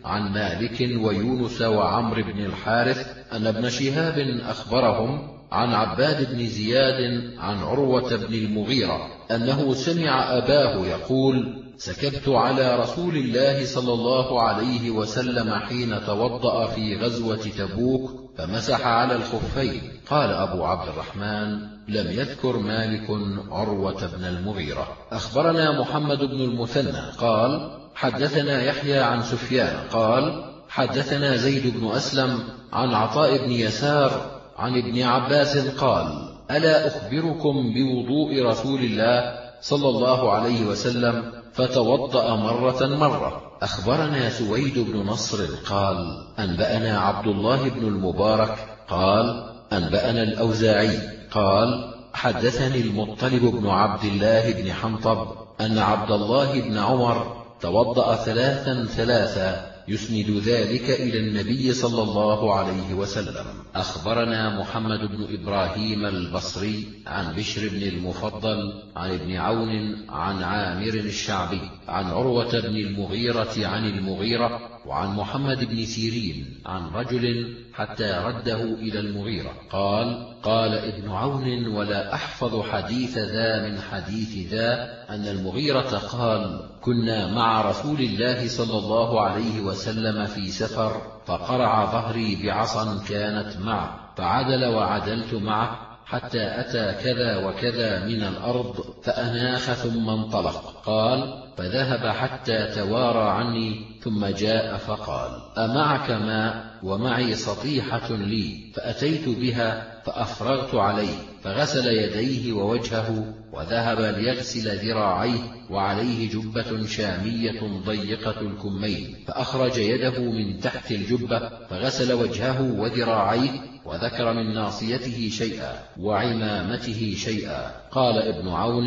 عن مالك ويونس وعمر بن الحارث أن ابن شهاب أخبرهم عن عباد بن زياد عن عروة بن المغيرة أنه سمع أباه يقول سكبت على رسول الله صلى الله عليه وسلم حين توضأ في غزوة تبوك فمسح على الخفين. قال أبو عبد الرحمن لم يذكر مالك عروة بن المغيرة. أخبرنا محمد بن المثنى قال حدثنا يحيى عن سفيان قال حدثنا زيد بن أسلم عن عطاء بن يسار عن ابن عباس قال ألا أخبركم بوضوء رسول الله صلى الله عليه وسلم فتوضأ مرة مرة. أخبرنا سويد بن نصر قال أنبأنا عبد الله بن المبارك قال أنبأنا الأوزاعي قال حدثني المطلب بن عبد الله بن حنطب أن عبد الله بن عمر توضأ ثلاثا ثلاثا يسند ذلك إلى النبي صلى الله عليه وسلم. أخبرنا محمد بن إبراهيم البصري عن بشر بن المفضل عن ابن عون عن عامر الشعبي عن عروة بن المغيرة عن المغيرة وعن محمد بن سيرين عن رجل حتى رده إلى المغيرة. قال قال ابن عون ولا أحفظ حديث ذا من حديث ذا. أن المغيرة قال كنا مع رسول الله صلى الله عليه وسلم في سفر فقرع ظهري بعصا كانت معه. فعدل وعدلت معه حتى أتى كذا وكذا من الأرض فأناخ ثم انطلق. قال فذهب حتى توارى عني ثم جاء فقال أمعك ماء ومعي سطيحة لي فأتيت بها فأفرغت عليه فغسل يديه ووجهه وذهب ليغسل ذراعيه وعليه جبة شامية ضيقة الكمين فأخرج يده من تحت الجبة فغسل وجهه وذراعيه وذكر من ناصيته شيئا وعمامته شيئا. قال ابن عون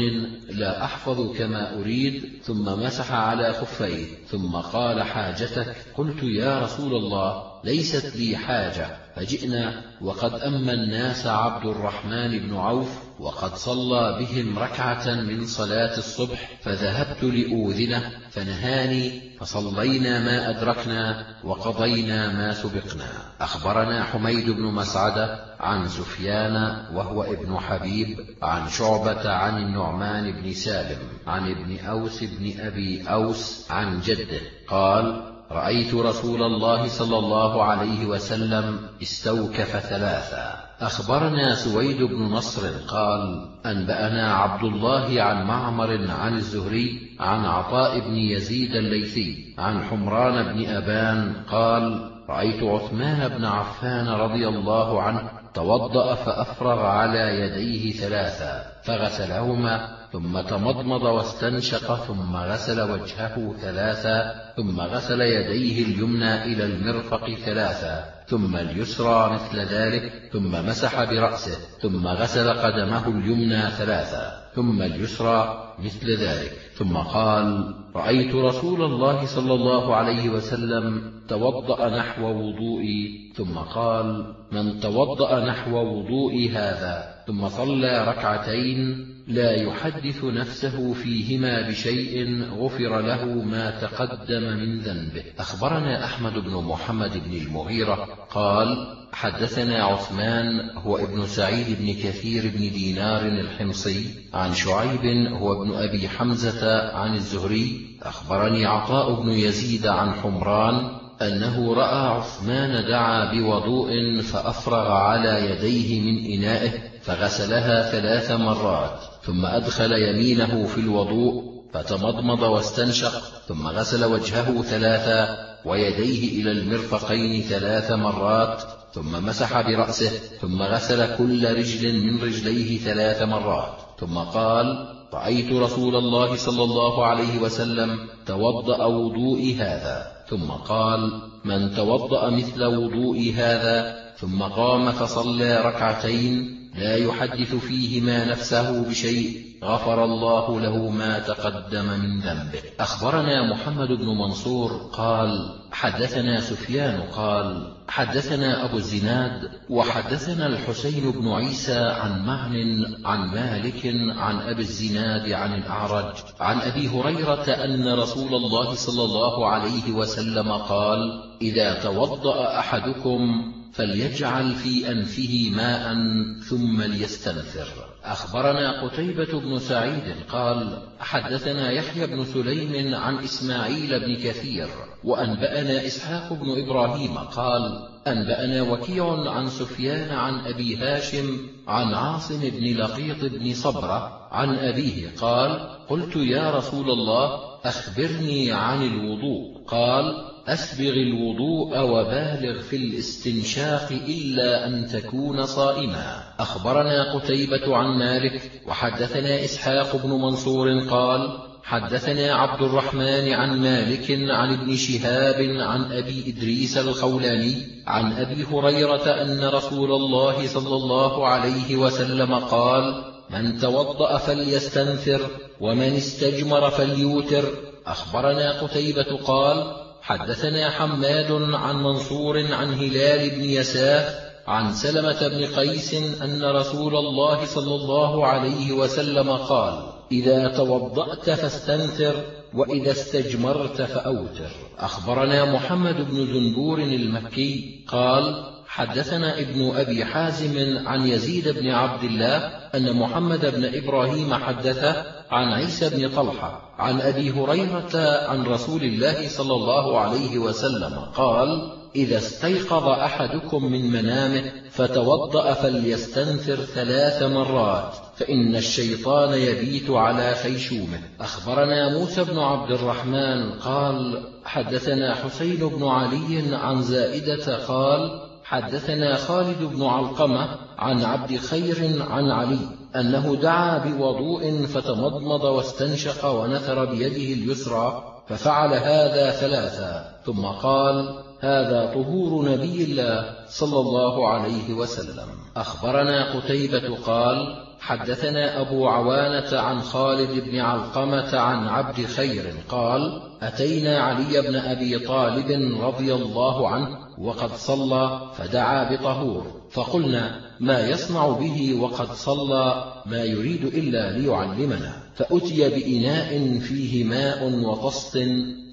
لا أحفظ كما أريد ثم مسح على خفيه ثم قال حاجتك. قلت يا رسول الله ليست لي حاجة. فجئنا وقد أما الناس عبد الرحمن بن عوف وقد صلى بهم ركعة من صلاة الصبح فذهبت لأوذنه فنهاني فصلينا ما أدركنا وقضينا ما سبقنا. أخبرنا حميد بن مسعدة عن سفيان وهو ابن حبيب عن شعبة عن النعمان بن سالم عن ابن أوس بن أبي أوس عن جده. قال رأيت رسول الله صلى الله عليه وسلم استوكف ثلاثا. أخبرنا سويد بن نصر قال أنبأنا عبد الله عن معمر عن الزهري عن عطاء بن يزيد الليثي عن حمران بن أبان قال رأيت عثمان بن عفان رضي الله عنه توضأ فأفرغ على يديه ثلاثا فغسلهما ثم تمضمض واستنشق ثم غسل وجهه ثلاثا ثم غسل يديه اليمنى إلى المرفق ثلاثا ثم اليسرى مثل ذلك ثم مسح برأسه ثم غسل قدمه اليمنى ثلاثا ثم اليسرى مثل ذلك ثم قال رأيت رسول الله صلى الله عليه وسلم توضأ نحو وضوئي ثم قال من توضأ نحو وضوئي هذا ثم صلى ركعتين لا يحدث نفسه فيهما بشيء غفر له ما تقدم من ذنبه. أخبرنا أحمد بن محمد بن المغيرة قال حدثنا عثمان هو ابن سعيد بن كثير بن دينار الحمصي عن شعيب هو ابن أبي حمزة عن الزهري. أخبرني عطاء بن يزيد عن حمران أنه رأى عثمان دعا بوضوء فأفرغ على يديه من إنائه فغسلها ثلاث مرات. ثم أدخل يمينه في الوضوء فتمضمض واستنشق ثم غسل وجهه ثلاثا ويديه إلى المرفقين ثلاث مرات ثم مسح برأسه ثم غسل كل رجل من رجليه ثلاث مرات ثم قال رأيت رسول الله صلى الله عليه وسلم توضأ وضوئي هذا ثم قال من توضأ مثل وضوئي هذا ثم قام فصلى ركعتين لا يحدث فيهما نفسه بشيء. غفر الله له ما تقدم من ذنبه. أخبرنا محمد بن منصور قال حدثنا سفيان قال حدثنا أبو الزناد وحدثنا الحسين بن عيسى عن معن عن مالك عن أبي الزناد عن الأعرج عن أبي هريرة أن رسول الله صلى الله عليه وسلم قال إذا توضأ أحدكم فليجعل في أنفه ماء ثم ليستنثر أخبرنا قتيبة بن سعيد قال حدثنا يحيى بن سليم عن إسماعيل بن كثير وأنبأنا إسحاق بن إبراهيم قال أنبأنا وكيع عن سفيان عن أبي هاشم عن عاصم بن لقيط بن صبرة عن أبيه قال قلت يا رسول الله أخبرني عن الوضوء. قال أسبغ الوضوء وبالغ في الاستنشاق إلا أن تكون صائما. أخبرنا قتيبة عن مالك وحدثنا إسحاق بن منصور قال حدثنا عبد الرحمن عن مالك عن ابن شهاب عن أبي إدريس الخولاني عن أبي هريرة أن رسول الله صلى الله عليه وسلم قال من توضأ فليستنثر ومن استجمر فليوتر. أخبرنا قتيبة قال حدثنا حماد عن منصور عن هلال بن يساف عن سلمة بن قيس أن رسول الله صلى الله عليه وسلم قال إذا توضأت فاستنثر وإذا استجمرت فأوتر. أخبرنا محمد بن زنبور المكي قال حدثنا ابن أبي حازم عن يزيد بن عبد الله أن محمد بن إبراهيم حدث عن عيسى بن طلحة عن أبي هريرة عن رسول الله صلى الله عليه وسلم قال إذا استيقظ أحدكم من منامه فتوضأ فليستنثر ثلاث مرات فإن الشيطان يبيت على خيشومه. أخبرنا موسى بن عبد الرحمن قال حدثنا حسين بن علي عن زائدة قال حدثنا خالد بن علقمة عن عبد خير عن علي. أنه دعا بوضوء فتمضمض واستنشق ونثر بيده اليسرى ففعل هذا ثلاثا ثم قال هذا طهور نبي الله صلى الله عليه وسلم. أخبرنا قتيبة قال حدثنا أبو عوانة عن خالد بن علقمة عن عبد خير قال أتينا علي بن أبي طالب رضي الله عنه وقد صلى فدعا بطهور فقلنا ما يصنع به وقد صلى ما يريد إلا ليعلمنا. فأتي بإناء فيه ماء وطست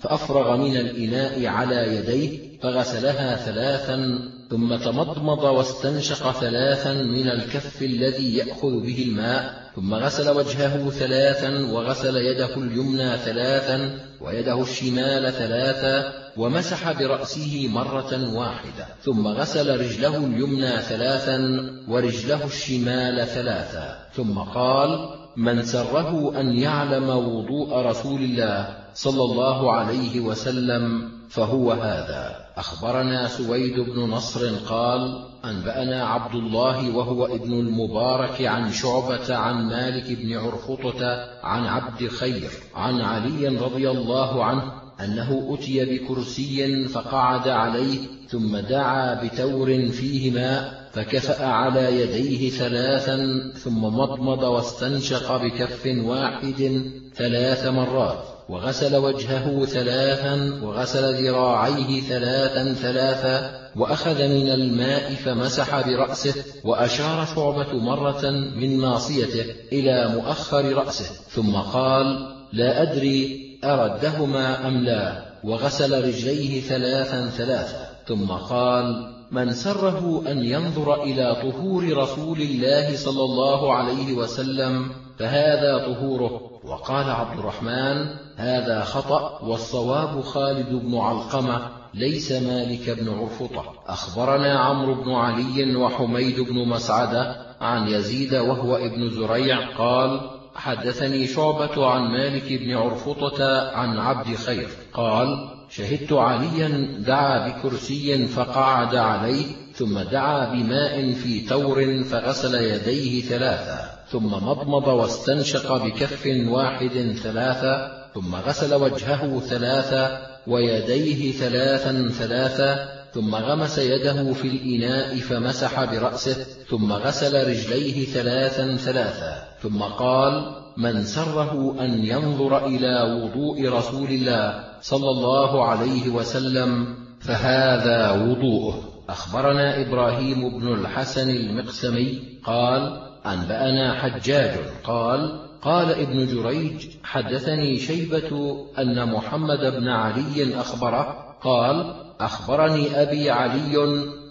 فأفرغ من الإناء على يديه فغسلها ثلاثا ثم تمضمض واستنشق ثلاثا من الكف الذي يأخذ به الماء ثم غسل وجهه ثلاثا وغسل يده اليمنى ثلاثا ويده الشمال ثلاثا ومسح برأسه مرة واحدة ثم غسل رجله اليمنى ثلاثا ورجله الشمال ثلاثا ثم قال من سره أن يعلم وضوء رسول الله صلى الله عليه وسلم فهو هذا. أخبرنا سويد بن نصر قال أنبأنا عبد الله وهو ابن المبارك عن شعبة عن مالك بن عرفطة عن عبد خير عن علي رضي الله عنه أنه أتي بكرسي فقعد عليه ثم دعا بتور فيه ماء فكفأ على يديه ثلاثا ثم مضمض واستنشق بكف واحد ثلاث مرات. وغسل وجهه ثلاثا وغسل ذراعيه ثلاثا ثلاثا وأخذ من الماء فمسح برأسه وأشار شعبة مرة من ناصيته إلى مؤخر رأسه ثم قال لا أدري أردهما أم لا. وغسل رجليه ثلاثا ثلاثا ثم قال من سره أن ينظر إلى طهور رسول الله صلى الله عليه وسلم فهذا طهوره. وقال عبد الرحمن هذا خطأ والصواب خالد بن علقمة ليس مالك بن عرفطة. أخبرنا عمرو بن علي وحميد بن مسعدة عن يزيد وهو ابن زريع قال حدثني شعبة عن مالك بن عرفطة عن عبد خير قال شهدت عليا دعا بكرسي فقعد عليه ثم دعا بماء في تور فغسل يديه ثلاثا ثم مضمض واستنشق بكف واحد ثلاثا ثم غسل وجهه ثلاثا ويديه ثلاثا ثلاثا ثم غمس يده في الإناء فمسح برأسه ثم غسل رجليه ثلاثا ثلاثا ثم قال من سره أن ينظر إلى وضوء رسول الله صلى الله عليه وسلم فهذا وضوءه. أخبرنا إبراهيم بن الحسن المقسمي قال أنبأنا حجاج قال قال ابن جريج حدثني شيبة أن محمد بن علي أخبره قال أخبرني أبي علي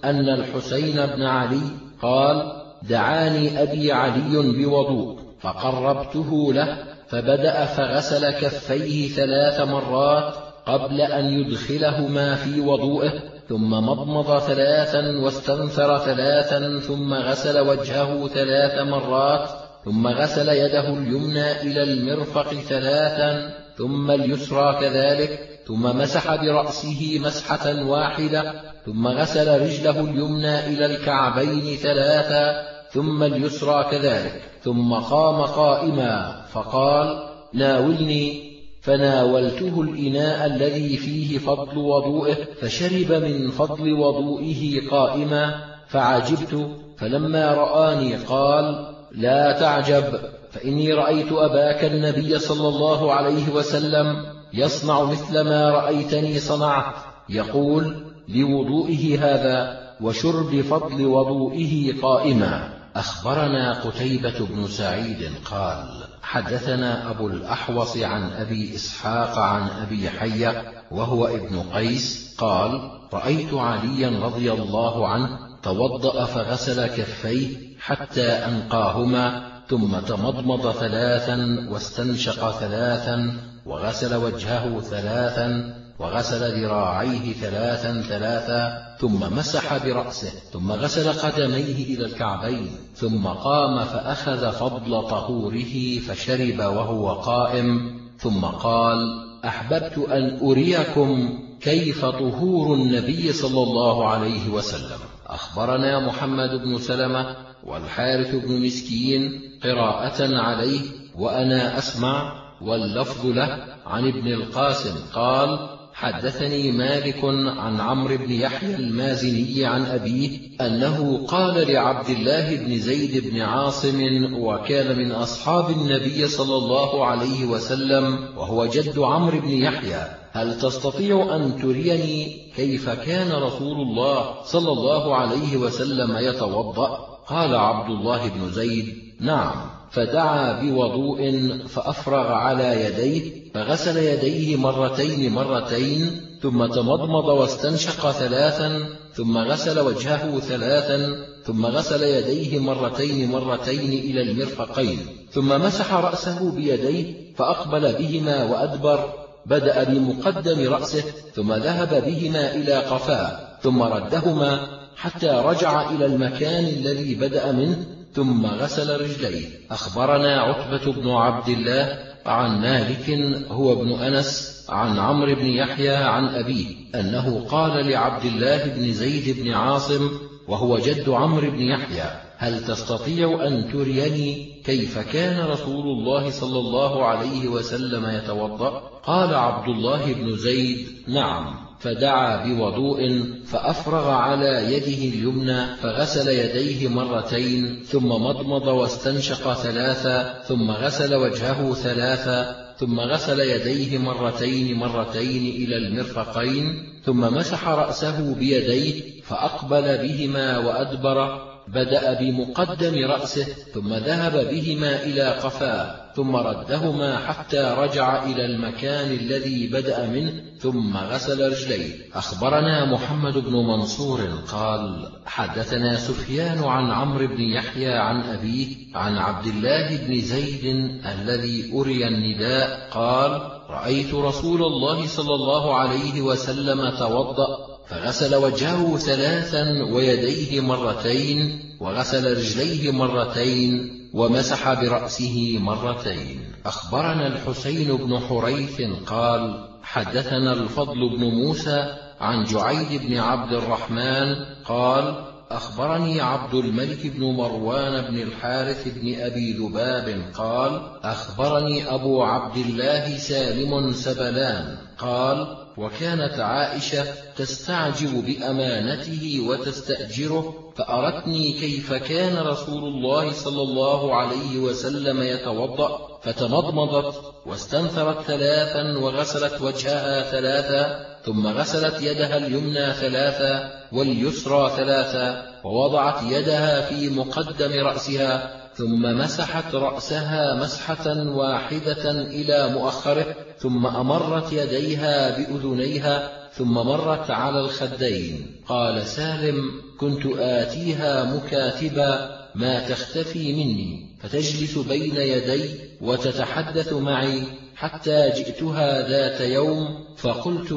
أن الحسين بن علي قال دعاني أبي علي بوضوء فقربته له فبدأ فغسل كفيه ثلاث مرات قبل أن يدخلهما في وضوءه ثم مضمض ثلاثا واستنثر ثلاثا ثم غسل وجهه ثلاث مرات ثم غسل يده اليمنى إلى المرفق ثلاثا ثم اليسرى كذلك ثم مسح برأسه مسحة واحدة ثم غسل رجله اليمنى إلى الكعبين ثلاثا ثم اليسرى كذلك ثم قام قائما فقال ناولني فناولته الإناء الذي فيه فضل وضوئه فشرب من فضل وضوئه قائما فعجبت فلما رآني قال لا تعجب فإني رأيت أباك النبي صلى الله عليه وسلم يصنع مثل ما رأيتني صنعت يقول لوضوئه هذا وشرب فضل وضوئه قائما. أخبرنا قتيبة بن سعيد قال حدثنا أبو الأحوص عن أبي إسحاق عن أبي حية وهو ابن قيس قال رأيت عليا رضي الله عنه توضأ فغسل كفيه حتى أنقاهما ثم تمضمض ثلاثا واستنشق ثلاثا وغسل وجهه ثلاثا وغسل ذراعيه ثلاثا ثلاثا ثم مسح برأسه ثم غسل قدميه إلى الكعبين ثم قام فأخذ فضل طهوره فشرب وهو قائم ثم قال أحببت أن أريكم كيف طهور النبي صلى الله عليه وسلم. أخبرنا محمد بن سلمة والحارث بن مسكين قراءة عليه وأنا أسمع واللفظ له عن ابن القاسم قال حدثني مالك عن عمرو بن يحيى المازني عن أبيه أنه قال لعبد الله بن زيد بن عاصم وكان من أصحاب النبي صلى الله عليه وسلم وهو جد عمرو بن يحيى هل تستطيع أن تريني كيف كان رسول الله صلى الله عليه وسلم يتوضأ؟ قال عبد الله بن زيد نعم. فدعا بوضوء فأفرغ على يديه فغسل يديه مرتين مرتين ثم تمضمض واستنشق ثلاثا ثم غسل وجهه ثلاثا ثم غسل يديه مرتين مرتين إلى المرفقين ثم مسح رأسه بيديه فأقبل بهما وأدبر بدأ بمقدم رأسه ثم ذهب بهما إلى قفاه ثم ردهما حتى رجع إلى المكان الذي بدأ منه ثم غسل رجليه. أخبرنا عتبة بن عبد الله عن مالك هو ابن أنس عن عمرو بن يحيى عن أبيه أنه قال لعبد الله بن زيد بن عاصم وهو جد عمرو بن يحيى هل تستطيع أن تريني كيف كان رسول الله صلى الله عليه وسلم يتوضأ؟ قال عبد الله بن زيد نعم. فدعا بوضوء فأفرغ على يده اليمنى فغسل يديه مرتين ثم مضمض واستنشق ثلاثا ثم غسل وجهه ثلاثا ثم غسل يديه مرتين مرتين إلى المرفقين ثم مسح رأسه بيديه فأقبل بهما وأدبر بدأ بمقدم رأسه ثم ذهب بهما إلى قفاه. ثم ردهما حتى رجع إلى المكان الذي بدأ منه ثم غسل رجليه. أخبرنا محمد بن منصور قال حدثنا سفيان عن عمرو بن يحيى عن أبيه عن عبد الله بن زيد الذي أري النداء قال رأيت رسول الله صلى الله عليه وسلم توضأ فغسل وجهه ثلاثا ويديه مرتين وغسل رجليه مرتين ومسح برأسه مرتين. أخبرنا الحسين بن حريث قال حدثنا الفضل بن موسى عن جعيد بن عبد الرحمن قال أخبرني عبد الملك بن مروان بن الحارث بن أبي ذباب قال أخبرني أبو عبد الله سالم سبلان قال وكانت عائشة تستعجب بأمانته وتستأجره فأرتني كيف كان رسول الله صلى الله عليه وسلم يتوضأ فتمضمضت واستنثرت ثلاثا وغسلت وجهها ثلاثا ثم غسلت يدها اليمنى ثلاثا واليسرى ثلاثا ووضعت يدها في مقدم رأسها ثم مسحت رأسها مسحة واحدة إلى مؤخره ثم أمرت يديها بأذنيها ثم مرت على الخدين. قال سالم كنت آتيها مكاتبا ما تختفي مني فتجلس بين يدي وتتحدث معي حتى جئتها ذات يوم فقلت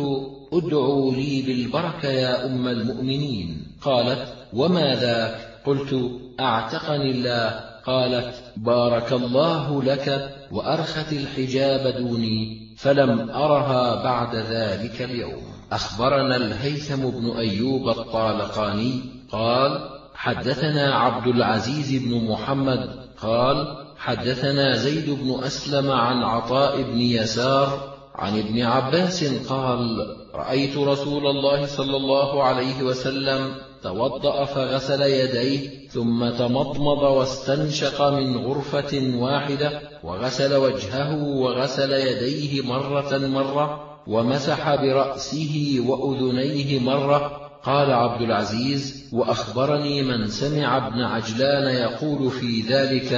ادعوا لي بالبركة يا أم المؤمنين. قالت وما ذاك؟ قلت أعتقني الله. قالت بارك الله لك وأرخت الحجاب دوني فلم أرها بعد ذلك اليوم. أخبرنا الهيثم بن أيوب الطالقاني قال حدثنا عبد العزيز بن محمد قال حدثنا زيد بن أسلم عن عطاء بن يسار عن ابن عباس قال رأيت رسول الله صلى الله عليه وسلم توضأ فغسل يديه ثم تمضمض واستنشق من غرفة واحدة وغسل وجهه وغسل يديه مرة مرة ومسح برأسه وأذنيه مرة. قال عبد العزيز وأخبرني من سمع ابن عجلان يقول في ذلك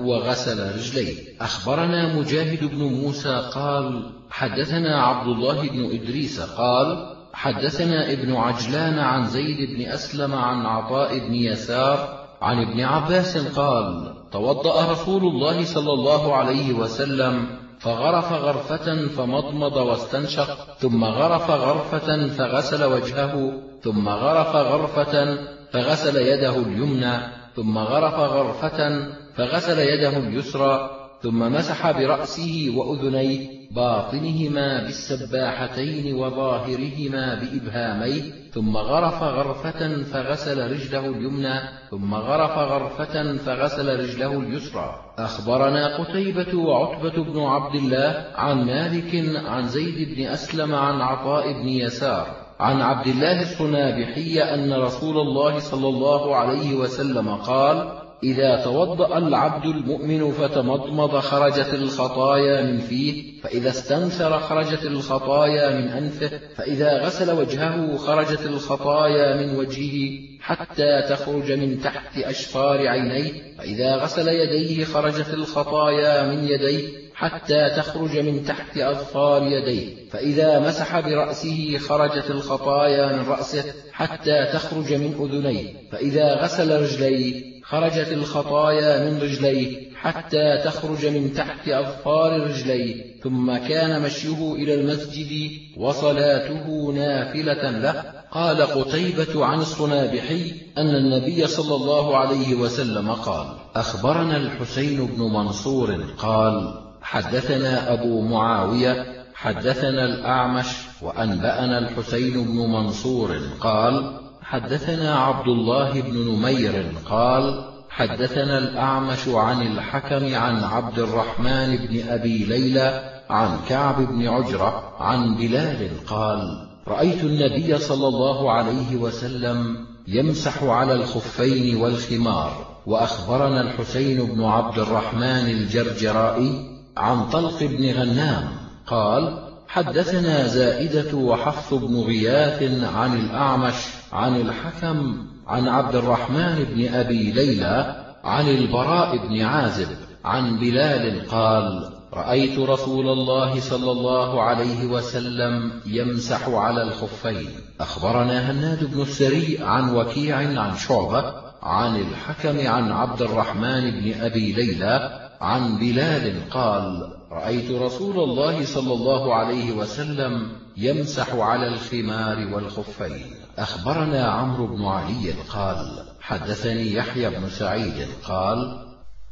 وغسل رجليه. أخبرنا مجاهد بن موسى قال حدثنا عبد الله بن إدريس قال حدثنا ابن عجلان عن زيد بن أسلم عن عطاء بن يسار عن ابن عباس قال توضأ رسول الله صلى الله عليه وسلم فغرف غرفة فمضمض واستنشق ثم غرف غرفة فغسل وجهه ثم غرف غرفة فغسل يده اليمنى ثم غرف غرفة فغسل يده اليسرى ثم مسح برأسه وأذنيه باطنهما بالسباحتين وظاهرهما بإبهاميه ثم غرف غرفة فغسل رجله اليمنى ثم غرف غرفة فغسل رجله اليسرى. أخبرنا قتيبة وعتبة بن عبد الله عن مالك عن زيد بن أسلم عن عطاء بن يسار. عن عبد الله الصنابحي أن رسول الله صلى الله عليه وسلم قال إذا توضأ العبد المؤمن فتمضمض خرجت الخطايا من فيه فإذا استنثر خرجت الخطايا من أنفه فإذا غسل وجهه خرجت الخطايا من وجهه حتى تخرج من تحت أشفار عينيه فإذا غسل يديه خرجت الخطايا من يديه حتى تخرج من تحت أظفار يديه فإذا مسح برأسه خرجت الخطايا من رأسه حتى تخرج من أذنيه فإذا غسل رجليه خرجت الخطايا من رجليه حتى تخرج من تحت أظفار رجليه ثم كان مشيه إلى المسجد وصلاته نافلة له. قال قتيبة عن الصنابحي أن النبي صلى الله عليه وسلم قال أخبرنا الحسين بن منصور قال حدثنا أبو معاوية حدثنا الأعمش وأنبأنا الحسين بن منصور قال حدثنا عبد الله بن نمير قال حدثنا الأعمش عن الحكم عن عبد الرحمن بن أبي ليلى عن كعب بن عجرة عن بلال قال رأيت النبي صلى الله عليه وسلم يمسح على الخفين والخمار وأخبرنا الحسين بن عبد الرحمن الجرجرائي عن طلق بن غنام قال حدثنا زائدة وحفص بن غياث عن الأعمش عن الحكم عن عبد الرحمن بن أبي ليلى عن البراء بن عازب عن بلال قال رأيت رسول الله صلى الله عليه وسلم يمسح على الخفين. أخبرنا هناد بن السري عن وكيع عن شعبة عن الحكم عن عبد الرحمن بن أبي ليلى عن بلال قال رأيت رسول الله صلى الله عليه وسلم يمسح على الخمار والخفين. أخبرنا عمرو بن علي قال حدثني يحيى بن سعيد قال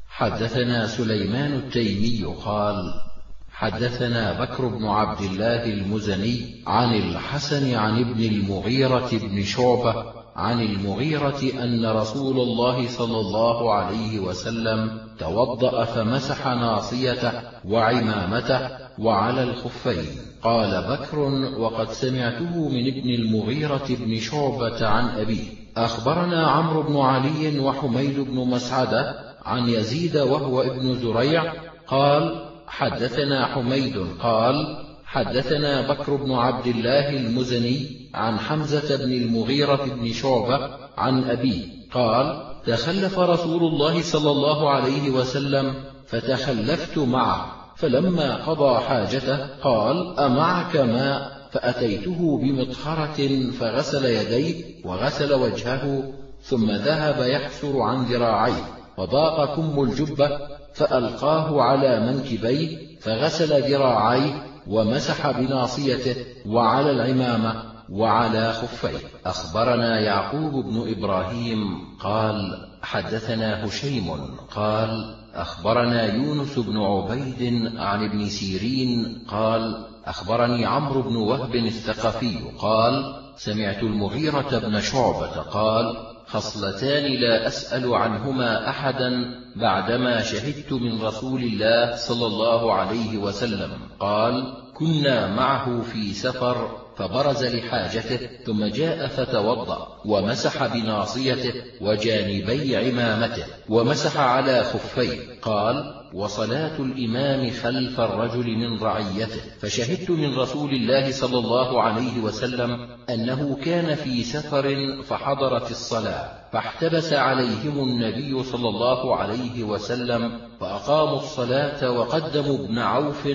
حدثنا سليمان التيمي قال حدثنا بكر بن عبد الله المزني عن الحسن عن ابن المغيرة بن شعبة عن المغيرة أن رسول الله صلى الله عليه وسلم توضأ فمسح ناصيته وعمامته وعلى الخفين. قال بكر وقد سمعته من ابن المغيرة بن شعبة عن أبيه. أخبرنا عمرو بن علي وحميد بن مسعدة عن يزيد وهو ابن زريع قال حدثنا حميد قال حدثنا بكر بن عبد الله المزني عن حمزة بن المغيرة بن شعبة عن أبيه قال تخلف رسول الله صلى الله عليه وسلم فتخلفت معه. فلما قضى حاجته قال أمعك ماء؟ فأتيته بمطهرة فغسل يديه وغسل وجهه ثم ذهب يحسر عن ذراعيه وضاق كم الجبة فألقاه على منكبيه فغسل ذراعيه ومسح بناصيته وعلى العمامة وعلى خفيه. أخبرنا يعقوب بن إبراهيم قال حدثنا هشيم قال أخبرنا يونس بن عبيد عن ابن سيرين قال أخبرني عمرو بن وهب الثقفي قال سمعت المغيرة بن شعبة قال خصلتان لا أسأل عنهما أحدا بعدما شهدت من رسول الله صلى الله عليه وسلم. قال كنا معه في سفر فبرز لحاجته ثم جاء فتوضأ ومسح بناصيته وجانبي عمامته ومسح على خفيه قال وصلاة الإمام خلف الرجل من رعيته فشهدت من رسول الله صلى الله عليه وسلم أنه كان في سفر فحضرت الصلاة فاحتبس عليهم النبي صلى الله عليه وسلم فأقاموا الصلاة وقدموا ابن عوف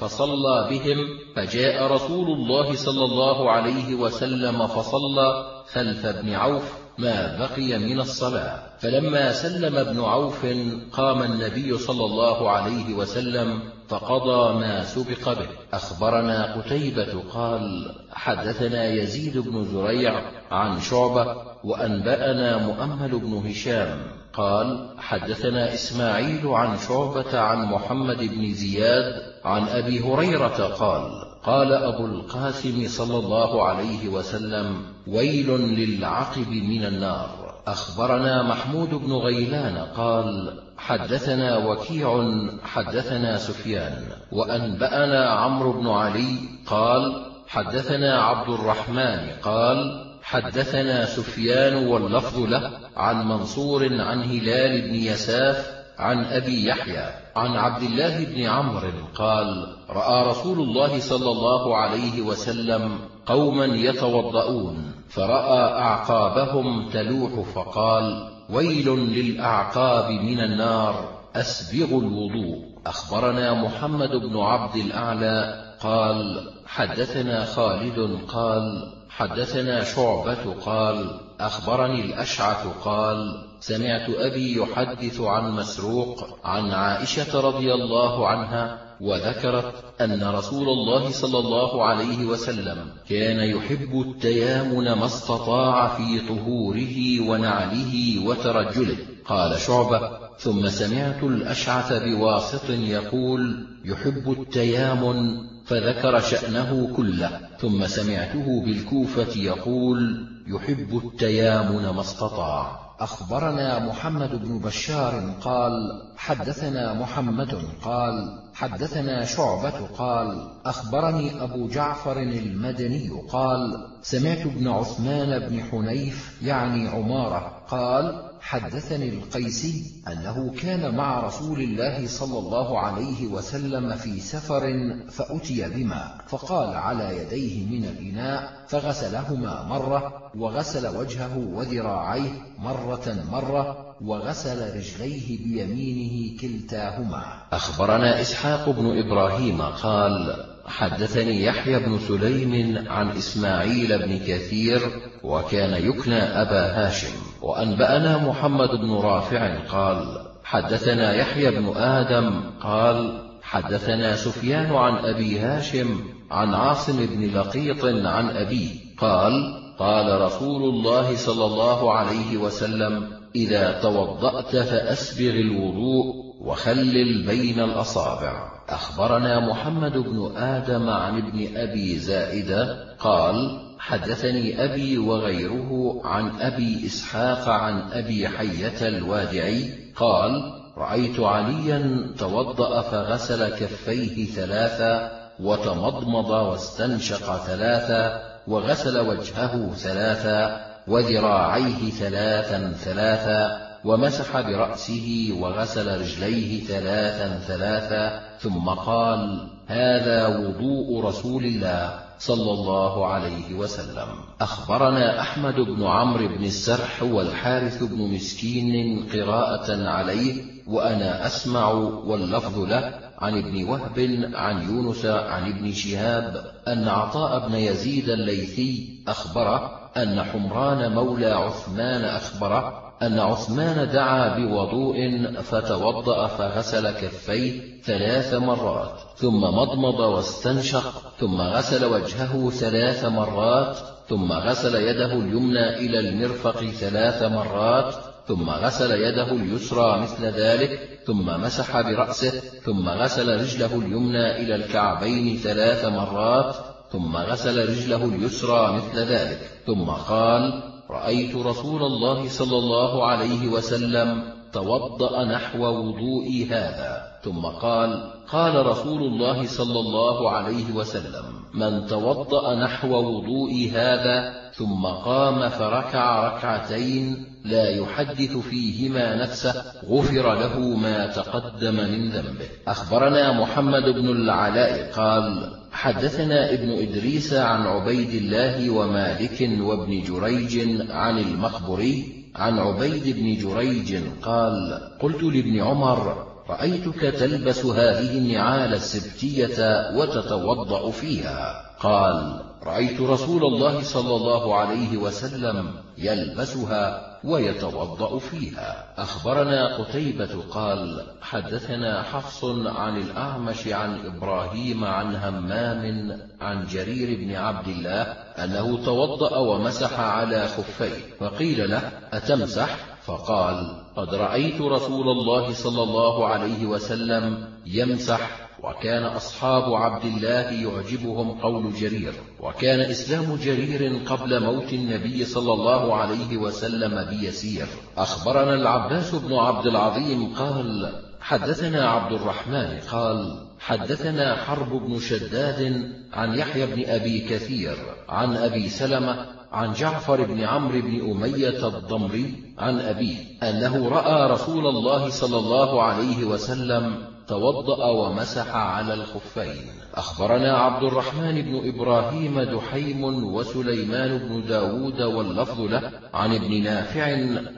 فصلى بهم فجاء رسول الله صلى الله عليه وسلم فصلى خلف ابن عوف ما بقي من الصلاة. فلما سلم ابن عوف قام النبي صلى الله عليه وسلم فقضى ما سبق به. أخبرنا قتيبة قال حدثنا يزيد بن زريع عن شعبة وأنبأنا مؤمل بن هشام قال حدثنا إسماعيل عن شعبة عن محمد بن زياد عن أبي هريرة قال قال أبو القاسم صلى الله عليه وسلم ويل للعقب من النار. أخبرنا محمود بن غيلان قال حدثنا وكيع حدثنا سفيان وأنبأنا عمرو بن علي قال حدثنا عبد الرحمن قال حدثنا سفيان واللفظ له عن منصور عن هلال بن يساف عن أبي يحيى عن عبد الله بن عمرو قال رأى رسول الله صلى الله عليه وسلم قوما يتوضؤون فرأى أعقابهم تلوح فقال ويل للأعقاب من النار أسبغوا الوضوء. أخبرنا محمد بن عبد الأعلى قال حدثنا خالد قال حدثنا شعبة قال أخبرني الأشعث قال سمعت أبي يحدث عن مسروق عن عائشة رضي الله عنها وذكرت أن رسول الله صلى الله عليه وسلم كان يحب التيامن ما استطاع في طهوره ونعله وترجله. قال شعبة ثم سمعت الأشعث بواسط يقول يحب التيامن فذكر شأنه كله. ثم سمعته بالكوفة يقول يحب التيامن ما استطاع. أخبرنا محمد بن بشار قال حدثنا محمد قال حدثنا شعبة قال أخبرني أبو جعفر المدني قال سمعت ابن عثمان بن حنيف يعني عمارة قال حدثني القيسي أنه كان مع رسول الله صلى الله عليه وسلم في سفر فأتي بما فقال على يديه من الإناء فغسلهما مرة وغسل وجهه وذراعيه مرة مرة وغسل رجليه بيمينه كلتاهما. أخبرنا إسحاق بن إبراهيم قال حدثني يحيى بن سليم عن إسماعيل بن كثير وكان يكنى أبا هاشم وأنبأنا محمد بن رافع قال حدثنا يحيى بن آدم قال حدثنا سفيان عن أبي هاشم عن عاصم بن لقيط عن أبيه قال قال رسول الله صلى الله عليه وسلم إذا توضأت فأسبغ الوضوء وخلل بين الأصابع. أخبرنا محمد بن آدم عن ابن أبي زائدة قال حدثني أبي وغيره عن أبي إسحاق عن أبي حية الوادعي قال رأيت عليا توضأ فغسل كفيه ثلاثا وتمضمض واستنشق ثلاثا وغسل وجهه ثلاثا وذراعيه ثلاثا ثلاثا ومسح برأسه وغسل رجليه ثلاثا ثلاثا ثم قال هذا وضوء رسول الله صلى الله عليه وسلم. أخبرنا أحمد بن عمرو بن السرح والحارث بن مسكين قراءة عليه وأنا أسمع واللفظ له عن ابن وهب عن يونس عن ابن شهاب أن عطاء بن يزيد الليثي أخبره أن حمران مولى عثمان أخبره أن عثمان دعا بوضوء فتوضأ فغسل كفيه ثلاث مرات ثم مضمض واستنشق ثم غسل وجهه ثلاث مرات ثم غسل يده اليمنى إلى المرفق ثلاث مرات ثم غسل يده اليسرى مثل ذلك ثم مسح برأسه ثم غسل رجله اليمنى إلى الكعبين ثلاث مرات ثم غسل رجله اليسرى مثل ذلك ثم قال رأيت رسول الله صلى الله عليه وسلم توضأ نحو وضوئي هذا ثم قال قال رسول الله صلى الله عليه وسلم من توضأ نحو وضوئي هذا ثم قام فركع ركعتين لا يحدث فيهما نفسه غفر له ما تقدم من ذنبه. أخبرنا محمد بن العلاء قال حدثنا ابن إدريس عن عبيد الله ومالك وابن جريج عن المخبري عن عبيد بن جريج قال قلت لابن عمر رأيتك تلبس هذه النعال السبتية وتتوضأ فيها. قال رأيت رسول الله صلى الله عليه وسلم يلبسها ويتوضأ فيها. أخبرنا قتيبة قال حدثنا حفص عن الأعمش عن إبراهيم عن همام عن جرير بن عبد الله أنه توضأ ومسح على خفيه فقيل له أتمسح؟ فقال قد رأيت رسول الله صلى الله عليه وسلم يمسح وكان أصحاب عبد الله يعجبهم قول جرير وكان إسلام جرير قبل موت النبي صلى الله عليه وسلم بيسير. أخبرنا العباس بن عبد العظيم قال حدثنا عبد الرحمن قال حدثنا حرب بن شداد عن يحيى بن أبي كثير عن أبي سلمة عن جعفر بن عمرو بن أمية الضمري عن أبيه أنه رأى رسول الله صلى الله عليه وسلم توضأ ومسح على الخفين. أخبرنا عبد الرحمن بن إبراهيم دحيم وسليمان بن داود واللفظ له عن ابن نافع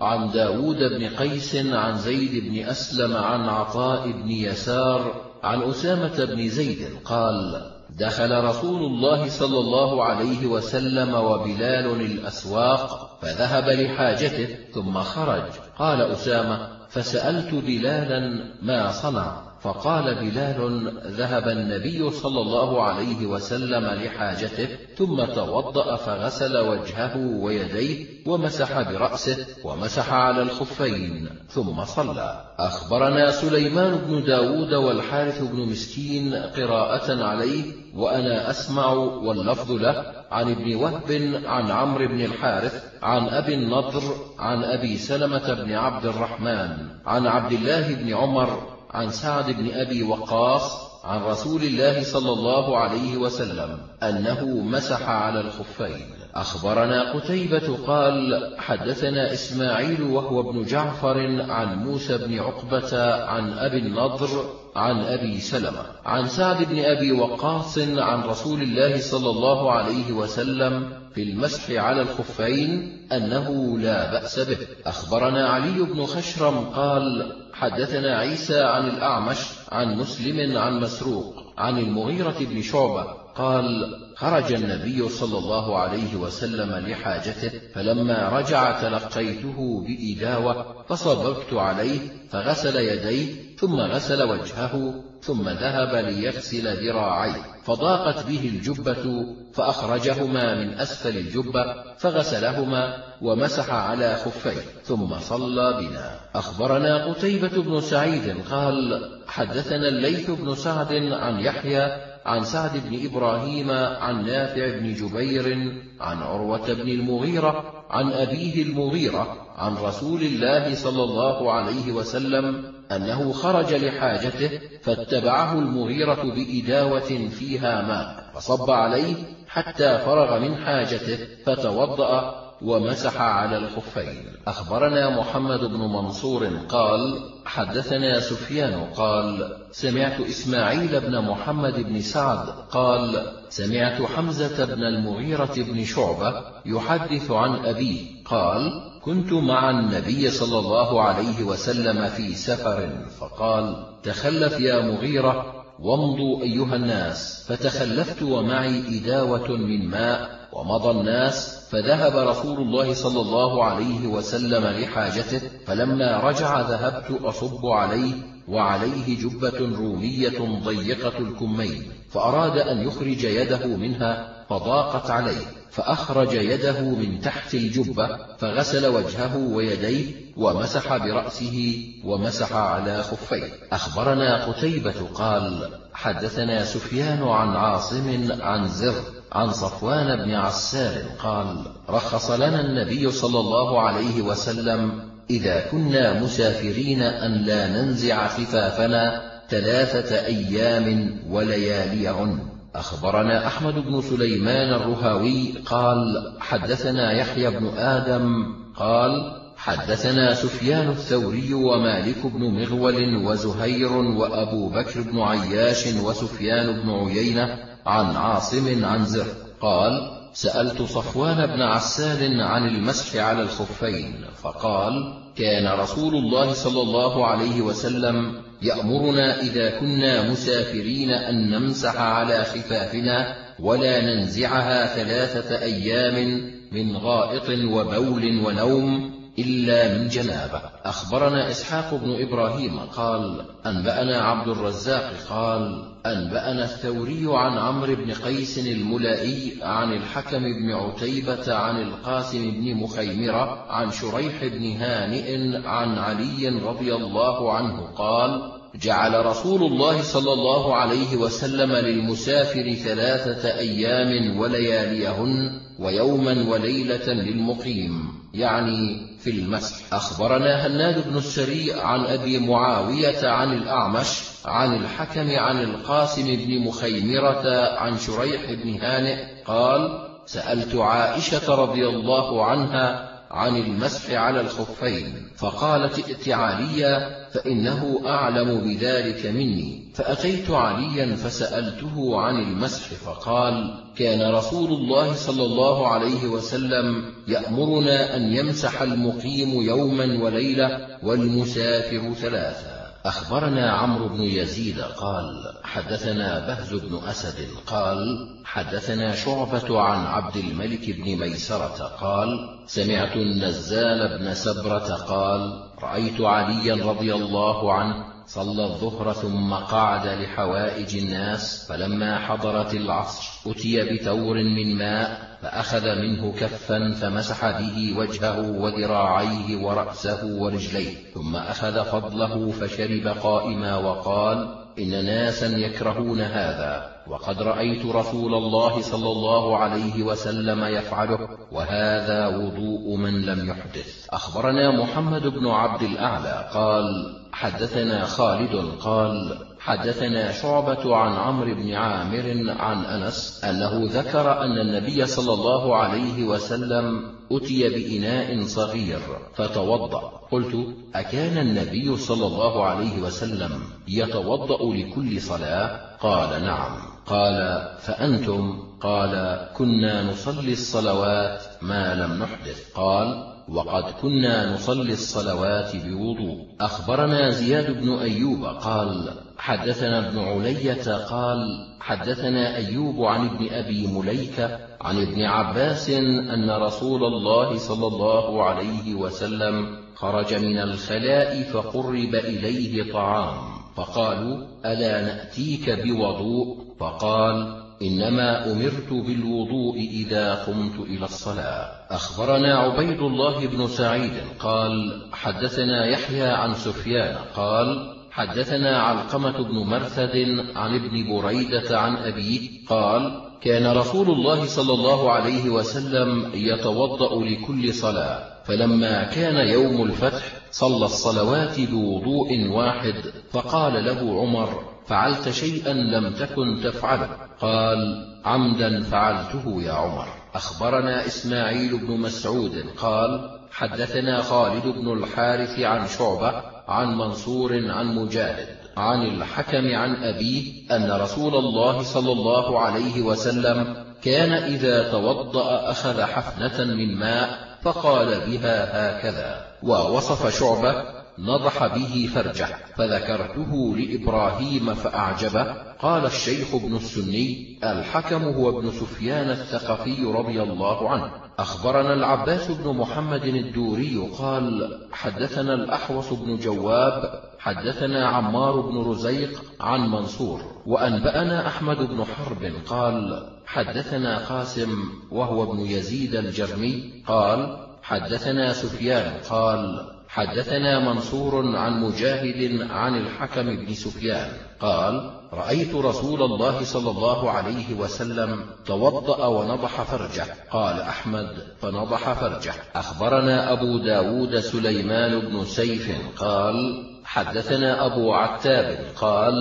عن داود بن قيس عن زيد بن أسلم عن عطاء بن يسار عن أسامة بن زيد قال دخل رسول الله صلى الله عليه وسلم وبلال الأسواق فذهب لحاجته ثم خرج. قال أسامة فسألت بلالا ما صنع. فقال بلال ذهب النبي صلى الله عليه وسلم لحاجته ثم توضأ فغسل وجهه ويديه ومسح برأسه ومسح على الخفين ثم صلى. أخبرنا سليمان بن داود والحارث بن مسكين قراءة عليه وأنا أسمع واللفظ له عن ابن وهب عن عمرو بن الحارث عن أبي النضر عن أبي سلمة بن عبد الرحمن عن عبد الله بن عمر عن سعد بن أبي وقاص عن رسول الله صلى الله عليه وسلم أنه مسح على الخفين. أخبرنا قتيبة قال حدثنا إسماعيل وهو ابن جعفر عن موسى بن عقبة عن أبي النضر عن أبي سلمة. عن سعد بن أبي وقاص عن رسول الله صلى الله عليه وسلم في المسح على الخفين أنه لا بأس به. أخبرنا علي بن خشرم قال حدثنا عيسى عن الأعمش عن مسلم عن مسروق عن المغيرة بن شعبة قال خرج النبي صلى الله عليه وسلم لحاجته فلما رجع تلقيته بإداوة فصببت عليه فغسل يديه ثم غسل وجهه ثم ذهب ليغسل ذراعيه فضاقت به الجبة فأخرجهما من أسفل الجبة فغسلهما ومسح على خفيه ثم صلى بنا. أخبرنا قتيبة بن سعيد قال حدثنا الليث بن سعد عن يحيى عن سعد بن إبراهيم عن نافع بن جبير عن عروة بن المغيرة عن أبيه المغيرة عن رسول الله صلى الله عليه وسلم أنه خرج لحاجته فاتبعه المغيرة بإداوة فيها ماء فصب عليه حتى فرغ من حاجته فتوضأ ومسح على الخفين. أخبرنا محمد بن منصور قال حدثنا سفيان قال سمعت إسماعيل بن محمد بن سعد قال سمعت حمزة بن المغيرة بن شعبة يحدث عن أبيه قال كنت مع النبي صلى الله عليه وسلم في سفر فقال تخلف يا مغيرة وامضوا أيها الناس فتخلفت ومعي إداوة من ماء ومضى الناس فذهب رسول الله صلى الله عليه وسلم لحاجته فلما رجع ذهبت أصب عليه وعليه جبة رومية ضيقة الكمين فأراد أن يخرج يده منها فضاقت عليه فأخرج يده من تحت الجبة فغسل وجهه ويديه ومسح برأسه ومسح على خفيه. أخبرنا قتيبة قال حدثنا سفيان عن عاصم عن زر عن صفوان بن عسار قال رخص لنا النبي صلى الله عليه وسلم إذا كنا مسافرين أن لا ننزع خفافنا ثلاثة أيام ولياليهن. أخبرنا أحمد بن سليمان الرهاوي قال حدثنا يحيى بن آدم قال حدثنا سفيان الثوري ومالك بن مغول وزهير وأبو بكر بن عياش وسفيان بن عيينة عن عاصم عن زر قال سألت صفوان بن عسال عن المسح على الخفين فقال كان رسول الله صلى الله عليه وسلم يأمرنا إذا كنا مسافرين أن نمسح على خفافنا ولا ننزعها ثلاثة أيام من غائط وبول ونوم إلا من جنابه. أخبرنا إسحاق بن إبراهيم قال أنبأنا عبد الرزاق قال أنبأنا الثوري عن عمرو بن قيس الملائي عن الحكم بن عتيبة عن القاسم بن مخيمرة عن شريح بن هانئ عن علي رضي الله عنه قال جعل رسول الله صلى الله عليه وسلم للمسافر ثلاثة أيام ولياليهن ويوما وليلة للمقيم. يعني في المسح أخبرنا هناد بن السري عن أبي معاوية عن الأعمش عن الحكم عن القاسم بن مخيمرة عن شريح بن هانئ قال سألت عائشة رضي الله عنها عن المسح على الخفين فقالت ائت عليا فإنه أعلم بذلك مني. فأتيت عليا فسألته عن المسح فقال كان رسول الله صلى الله عليه وسلم يأمرنا أن يمسح المقيم يوما وليلة والمسافر ثلاثا أخبرنا عمرو بن يزيد قال حدثنا بهز بن أسد قال حدثنا شعبة عن عبد الملك بن ميسرة قال سمعت النزال بن سبرة قال رأيت عليا رضي الله عنه صلى الظهر ثم قعد لحوائج الناس فلما حضرت العصر أتي بتور من ماء فأخذ منه كفا فمسح به وجهه وذراعيه ورأسه ورجليه ثم أخذ فضله فشرب قائما وقال إن ناسا يكرهون هذا وقد رأيت رسول الله صلى الله عليه وسلم يفعله وهذا وضوء من لم يحدث. أخبرنا محمد بن عبد الأعلى قال حدثنا خالد قال حدثنا شعبة عن عمرو بن عامر عن أنس أنه ذكر أن النبي صلى الله عليه وسلم أتي بإناء صغير فتوضأ. قلت أكان النبي صلى الله عليه وسلم يتوضأ لكل صلاة؟ قال نعم. قال فأنتم؟ قال كنا نصلي الصلوات ما لم نحدث. قال وقد كنا نصلي الصلوات بوضوء. أخبرنا زياد بن أيوب قال حدثنا ابن علية قال حدثنا أيوب عن ابن أبي مليكة عن ابن عباس أن رسول الله صلى الله عليه وسلم خرج من الخلاء فقرب إليه طعام. فقالوا ألا نأتيك بوضوء؟ فقال إنما أمرت بالوضوء إذا قمت إلى الصلاة. أخبرنا عبيد الله بن سعيد قال حدثنا يحيى عن سفيان قال حدثنا علقمة بن مرثد عن ابن بريدة عن أبيه قال كان رسول الله صلى الله عليه وسلم يتوضأ لكل صلاة فلما كان يوم الفتح صلى الصلوات بوضوء واحد فقال له عمر فعلت شيئا لم تكن تفعله قال عمدا فعلته يا عمر. أخبرنا إسماعيل بن مسعود قال حدثنا خالد بن الحارث عن شعبة عن منصور عن مجاهد عن الحكم عن أبيه أن رسول الله صلى الله عليه وسلم كان إذا توضأ أخذ حفنة من ماء فقال بها هكذا. ووصف شعبة نضح به فرجه فذكرته لإبراهيم فأعجبه. قال الشيخ ابن السني الحكم هو ابن سفيان الثقفي رضي الله عنه. أخبرنا العباس بن محمد الدوري قال حدثنا الأحوص بن جواب حدثنا عمار بن رزيق عن منصور وأنبأنا أحمد بن حرب قال حدثنا قاسم وهو ابن يزيد الجرمي قال حدثنا سفيان قال حدثنا منصور عن مجاهد عن الحكم بن سفيان قال رأيت رسول الله صلى الله عليه وسلم توضأ ونضح فرجه. قال أحمد فنضح فرجه. أخبرنا أبو داود سليمان بن سيف قال حدثنا أبو عتاب قال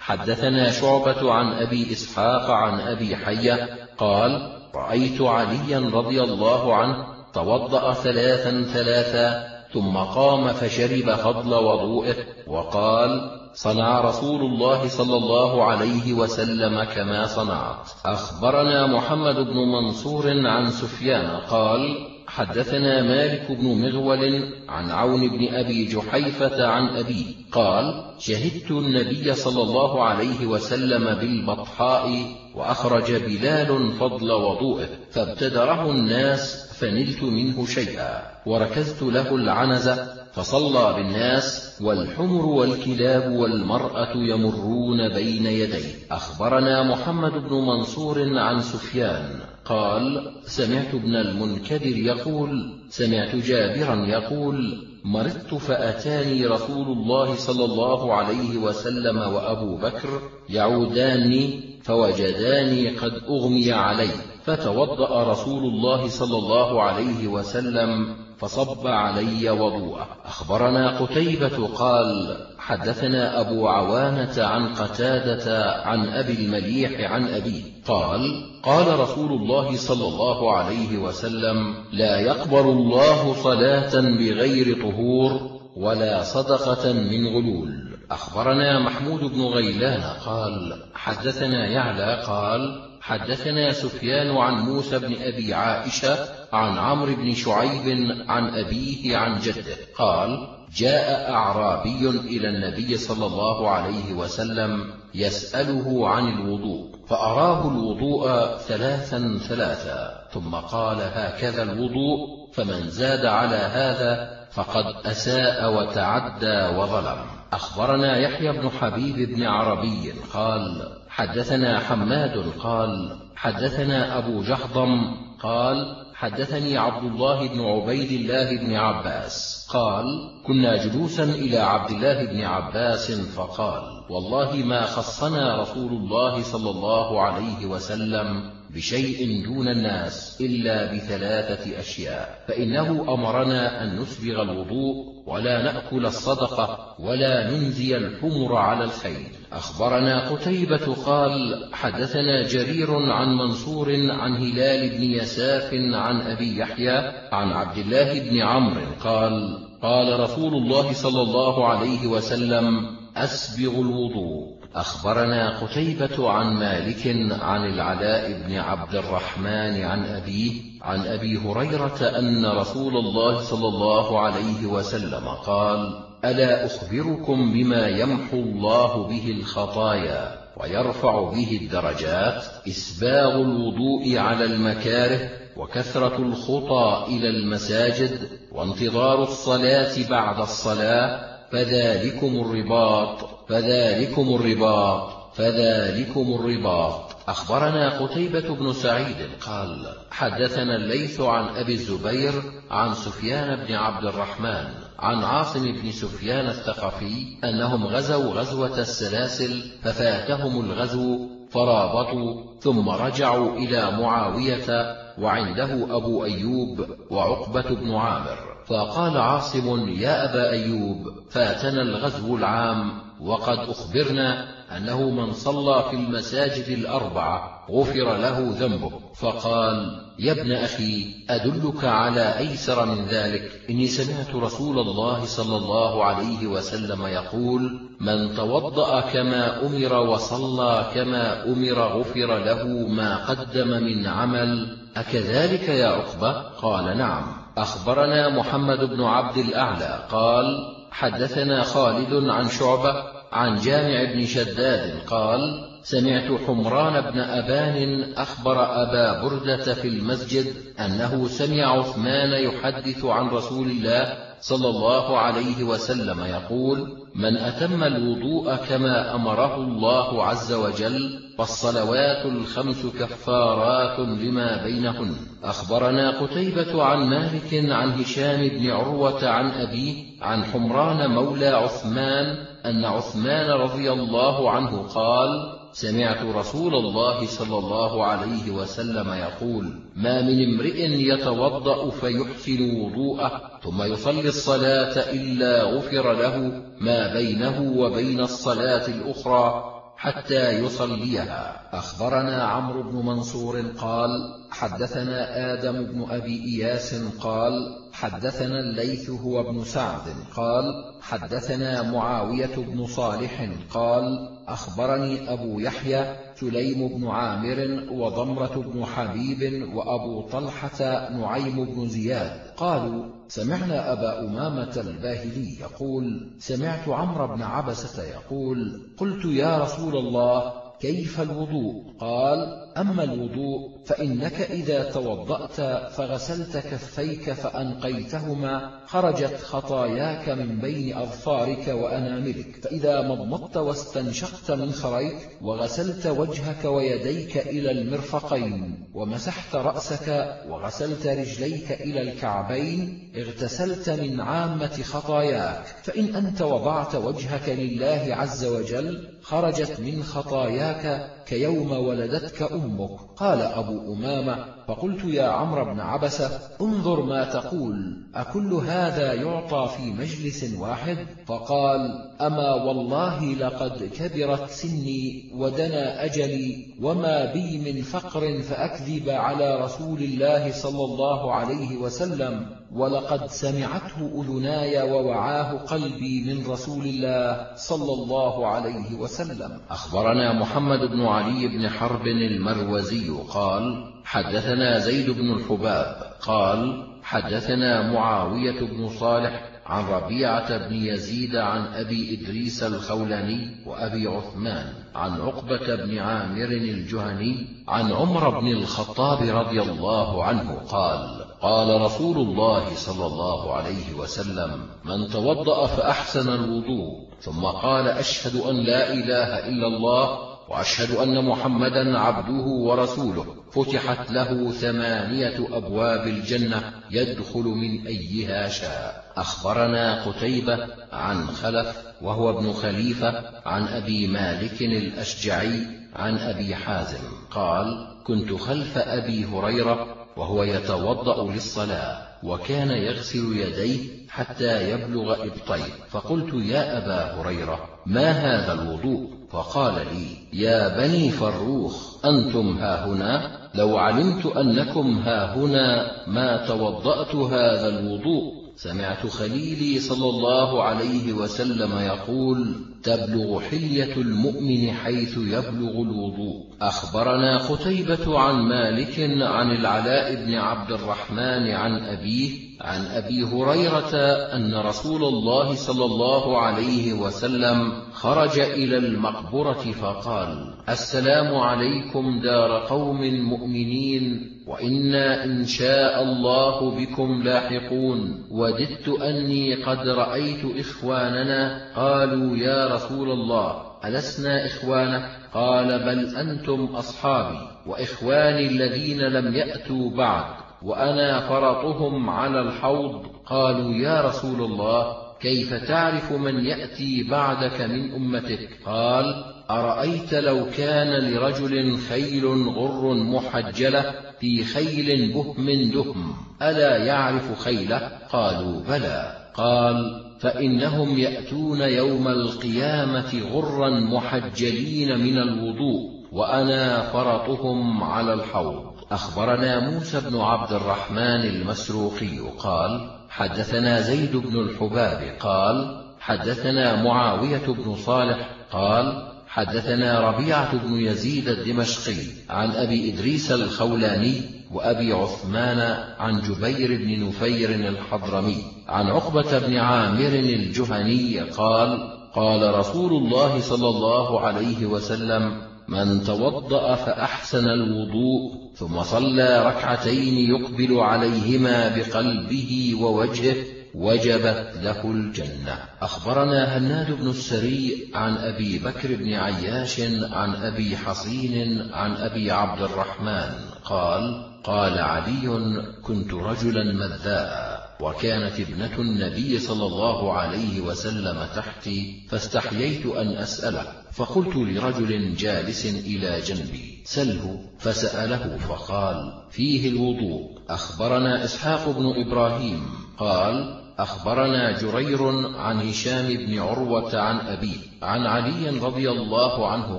حدثنا شعبة عن أبي إسحاق عن أبي حية قال رأيت عليا رضي الله عنه توضأ ثلاثا ثلاثا ثم قام فشرب فضل وضوئه وقال صنع رسول الله صلى الله عليه وسلم كما صنعت. أخبرنا محمد بن منصور عن سفيان قال حدثنا مالك بن مغول عن عون بن أبي جحيفة عن أبي قال شهدت النبي صلى الله عليه وسلم بالبطحاء وأخرج بلال فضل وضوئه فابتدره الناس فنلت منه شيئا وركزت له العنزة فصلى بالناس والحمر والكلاب والمرأة يمرون بين يديه. أخبرنا محمد بن منصور عن سفيان قال سمعت ابن المنكدر يقول سمعت جابرا يقول مرضت فأتاني رسول الله صلى الله عليه وسلم وأبو بكر يعوداني فوجداني قد أغمي علي فتوضأ رسول الله صلى الله عليه وسلم فصب علي وضوءه. أخبرنا قتيبة قال حدثنا أبو عوانة عن قتادة عن أبي المليح عن أبيه. قال قال رسول الله صلى الله عليه وسلم لا يقبل الله صلاة بغير طهور ولا صدقة من غلول. أخبرنا محمود بن غيلان قال حدثنا يعلى قال حدثنا سفيان عن موسى بن أبي عائشة عن عمرو بن شعيب عن أبيه عن جده قال جاء أعرابي إلى النبي صلى الله عليه وسلم يسأله عن الوضوء فأراه الوضوء ثلاثا ثلاثا ثم قال هكذا الوضوء فمن زاد على هذا فقد أساء وتعدى وظلم. أخبرنا يحيى بن حبيب بن عربي قال حدثنا حماد قال حدثنا أبو جحضم قال حدثني عبد الله بن عبيد الله بن عباس قال كنا جلوسا إلى عبد الله بن عباس فقال والله ما خصنا رسول الله صلى الله عليه وسلم بشيء دون الناس إلا بثلاثة أشياء فإنه أمرنا أن نسبغ الوضوء ولا نأكل الصدقة ولا ننزي الحمر على الخيل. أخبرنا قتيبة قال حدثنا جرير عن منصور عن هلال بن يساف عن أبي يحيى عن عبد الله بن عمرو قال قال رسول الله صلى الله عليه وسلم أسبغ الوضوء. أخبرنا قتيبة عن مالك عن العلاء بن عبد الرحمن عن أبيه عن أبي هريرة أن رسول الله صلى الله عليه وسلم قال ألا أخبركم بما يمحو الله به الخطايا ويرفع به الدرجات إسباغ الوضوء على المكاره وكثرة الخطى إلى المساجد وانتظار الصلاة بعد الصلاة فذلكم الرباط فذلكم الرباط فذلكم الرباط. أخبرنا قتيبة بن سعيد قال حدثنا الليث عن أبي الزبير عن سفيان بن عبد الرحمن عن عاصم بن سفيان الثقفي أنهم غزوا غزوة السلاسل ففاتهم الغزو فرابطوا ثم رجعوا إلى معاوية وعنده أبو أيوب وعقبة بن عامر. فقال عاصم يا أبا أيوب فاتنا الغزو العام وقد أخبرنا أنه من صلى في المساجد الأربعة غفر له ذنبه. فقال يا ابن أخي أدلك على أيسر من ذلك؟ إني سمعت رسول الله صلى الله عليه وسلم يقول من توضأ كما أمر وصلى كما أمر غفر له ما قدم من عمل أكذلك يا عقبة? قال نعم. أخبرنا محمد بن عبد الأعلى قال حدثنا خالد عن شعبة عن جامع بن شداد قال سمعت حمران بن أبان أخبر أبا بردة في المسجد أنه سمع عثمان يحدث عن رسول الله صلى الله عليه وسلم يقول من أتم الوضوء كما أمره الله عز وجل فالصلوات الخمس كفارات لما بينهن. أخبرنا قتيبة عن مالك عن هشام بن عروة عن أبيه عن حمران مولى عثمان أن عثمان رضي الله عنه قال سمعت رسول الله صلى الله عليه وسلم يقول ما من امرئ يتوضأ فيحسن وضوءه ثم يصلي الصلاة إلا غفر له ما بينه وبين الصلاة الأخرى حتى يصليها. أخبرنا عمرو بن منصور قال حدثنا آدم بن أبي إياس قال حدثنا الليث هو ابن سعد قال حدثنا معاوية بن صالح قال أخبرني أبو يحيى سليم بن عامر وضمرة بن حبيب وأبو طلحة نعيم بن زياد قالوا سمعنا أبا أمامة الباهلي يقول سمعت عمرو بن عبسة يقول قلت يا رسول الله كيف الوضوء؟ قال أما الوضوء فإنك إذا توضأت فغسلت كفيك فأنقيتهما خرجت خطاياك من بين أظفارك وأناملك. فإذا مضمضت واستنشقت من خريك وغسلت وجهك ويديك إلى المرفقين ومسحت رأسك وغسلت رجليك إلى الكعبين اغتسلت من عامة خطاياك. فإن أنت وضعت وجهك لله عز وجل خرجت من خطاياك كيوم ولدتك أمك. قال أبو أمامة فقلت يا عمرو بن عبسة انظر ما تقول أكل هذا يعطى في مجلس واحد؟ فقال أما والله لقد كبرت سني ودنا أجلي وما بي من فقر فأكذب على رسول الله صلى الله عليه وسلم. ولقد سمعته أذناي ووعاه قلبي من رسول الله صلى الله عليه وسلم. أخبرنا محمد بن علي بن حرب المروزي قال حدثنا زيد بن الحباب قال حدثنا معاوية بن صالح عن ربيعة بن يزيد عن أبي إدريس الخولاني وأبي عثمان عن عقبة بن عامر الجهني عن عمر بن الخطاب رضي الله عنه قال قال رسول الله صلى الله عليه وسلم من توضأ فأحسن الوضوء. ثم قال أشهد أن لا إله إلا الله وأشهد أن محمدا عبده ورسوله. فتحت له ثمانية أبواب الجنة يدخل من أيها شاء. أخبرنا قتيبة عن خلف وهو ابن خليفة عن أبي مالك الأشجعي عن أبي حازم. قال كنت خلف أبي هريرة وهو يتوضأ للصلاة وكان يغسل يديه حتى يبلغ إبطيه. فقلت يا أبا هريرة ما هذا الوضوء؟ فقال لي يا بني فروخ أنتم هاهنا لو علمت أنكم هاهنا ما توضأت هذا الوضوء؟ سمعت خليلي صلى الله عليه وسلم يقول تبلغ حلية المؤمن حيث يبلغ الوضوء. أخبرنا قتيبة عن مالك عن العلاء بن عبد الرحمن عن أبيه عن أبي هريرة أن رسول الله صلى الله عليه وسلم خرج إلى المقبرة فقال السلام عليكم دار قوم مؤمنين وإنا إن شاء الله بكم لاحقون وددت أني قد رأيت إخواننا قالوا يا رسول الله ألسنا إخوانك؟ قال بل أنتم أصحابي وإخواني الذين لم يأتوا بعد. وأنا فرطهم على الحوض. قالوا يا رسول الله كيف تعرف من يأتي بعدك من أمتك؟ قال أرأيت لو كان لرجل خيل غر محجلة في خيل بهم دهم ألا يعرف خيله؟ قالوا بلى. قال فإنهم يأتون يوم القيامة غرا محجلين من الوضوء وأنا فرطهم على الحوض. أخبرنا موسى بن عبد الرحمن المسروقي قال حدثنا زيد بن الحباب قال حدثنا معاوية بن صالح قال حدثنا ربيعة بن يزيد الدمشقي عن أبي إدريس الخولاني وأبي عثمان عن جبير بن نفير الحضرمي عن عقبة بن عامر الجهني قال قال رسول الله صلى الله عليه وسلم من توضأ فأحسن الوضوء ثم صلى ركعتين يقبل عليهما بقلبه ووجهه وجبت له الجنة. أخبرنا هناد بن السري عن أبي بكر بن عياش عن أبي حصين عن أبي عبد الرحمن. قال قال علي كنت رجلا مذاء وكانت ابنة النبي صلى الله عليه وسلم تحتي فاستحييت أن أسأله فقلت لرجل جالس إلى جنبي سله فسأله فقال فيه الوضوء أخبرنا إسحاق بن إبراهيم قال أخبرنا جرير عن هشام بن عروة عن أبيه عن علي رضي الله عنه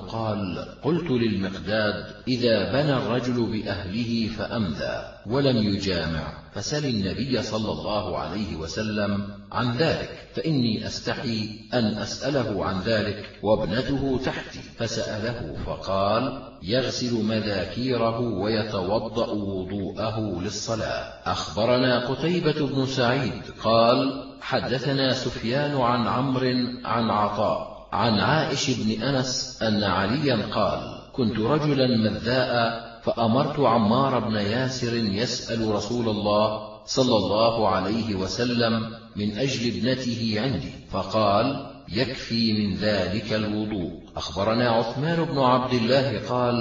قال قلت للمقداد إذا بنى الرجل بأهله فأمذى ولم يجامع فسل النبي صلى الله عليه وسلم عن ذلك فإني أستحي أن أسأله عن ذلك وابنته تحتي فسأله فقال يغسل مذاكيره ويتوضأ وضوءه للصلاة. أخبرنا قتيبة بن سعيد قال حدثنا سفيان عن عمرو عن عطاء عن عائش بن أنس أن عليا قال كنت رجلا مذاء فأمرت عمار بن ياسر يسأل رسول الله صلى الله عليه وسلم من أجل ابنته عندي فقال يكفي من ذلك الوضوء. أخبرنا عثمان بن عبد الله قال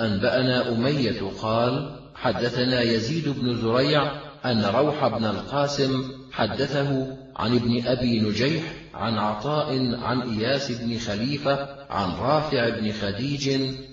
أنبأنا أمية قال حدثنا يزيد بن زريع أن روح بن القاسم حدثه عن ابن أبي نجيح عن عطاء عن إياس بن خليفة عن رافع بن خديج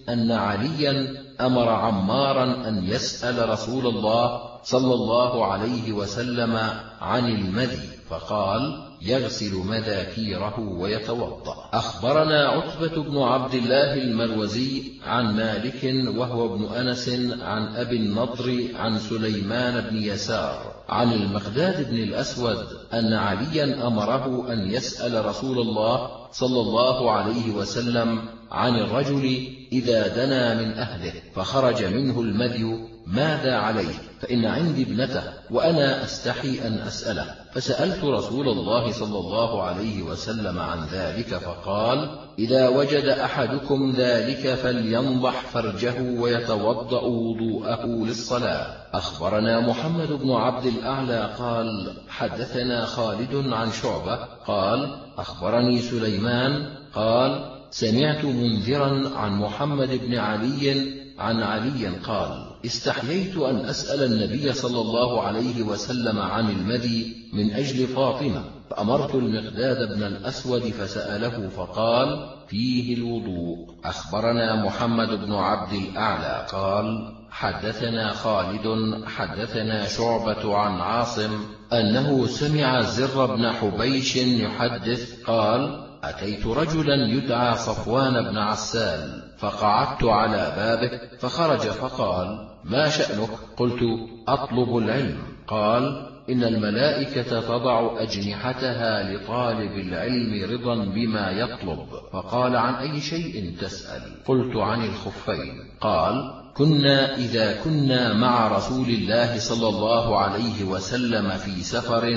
أن عليا أمر عمارا أن يسأل رسول الله صلى الله عليه وسلم عن المذي فقال يغسل مذاكيره ويتوضأ. أخبرنا عتبة بن عبد الله المروزي عن مالك وهو ابن أنس عن أبي النضر عن سليمان بن يسار عن المقداد بن الأسود أن عليا أمره أن يسأل رسول الله صلى الله عليه وسلم عن الرجل إذا دنا من أهله فخرج منه المذي ماذا عليه فإن عندي ابنته وأنا أستحي أن أسأله. فسألت رسول الله صلى الله عليه وسلم عن ذلك فقال إذا وجد أحدكم ذلك فلينضح فرجه ويتوضأ وضوءه للصلاة. أخبرنا محمد بن عبد الأعلى قال حدثنا خالد عن شعبة قال أخبرني سليمان قال سمعت منذرا عن محمد بن علي عن علي قال استحييت أن أسأل النبي صلى الله عليه وسلم عن المدي من أجل فاطمة فأمرت المقداد بن الأسود فسأله فقال فيه الوضوء. أخبرنا محمد بن عبد الأعلى قال حدثنا خالد حدثنا شعبة عن عاصم أنه سمع زر بن حبيش يحدث قال أتيت رجلا يدعى صفوان بن عسال. فقعدت على بابه فخرج فقال ما شأنك؟ قلت أطلب العلم. قال إن الملائكة تضع أجنحتها لطالب العلم رضا بما يطلب. فقال عن أي شيء تسأل؟ قلت عن الخفين. قال كنا إذا كنا مع رسول الله صلى الله عليه وسلم في سفر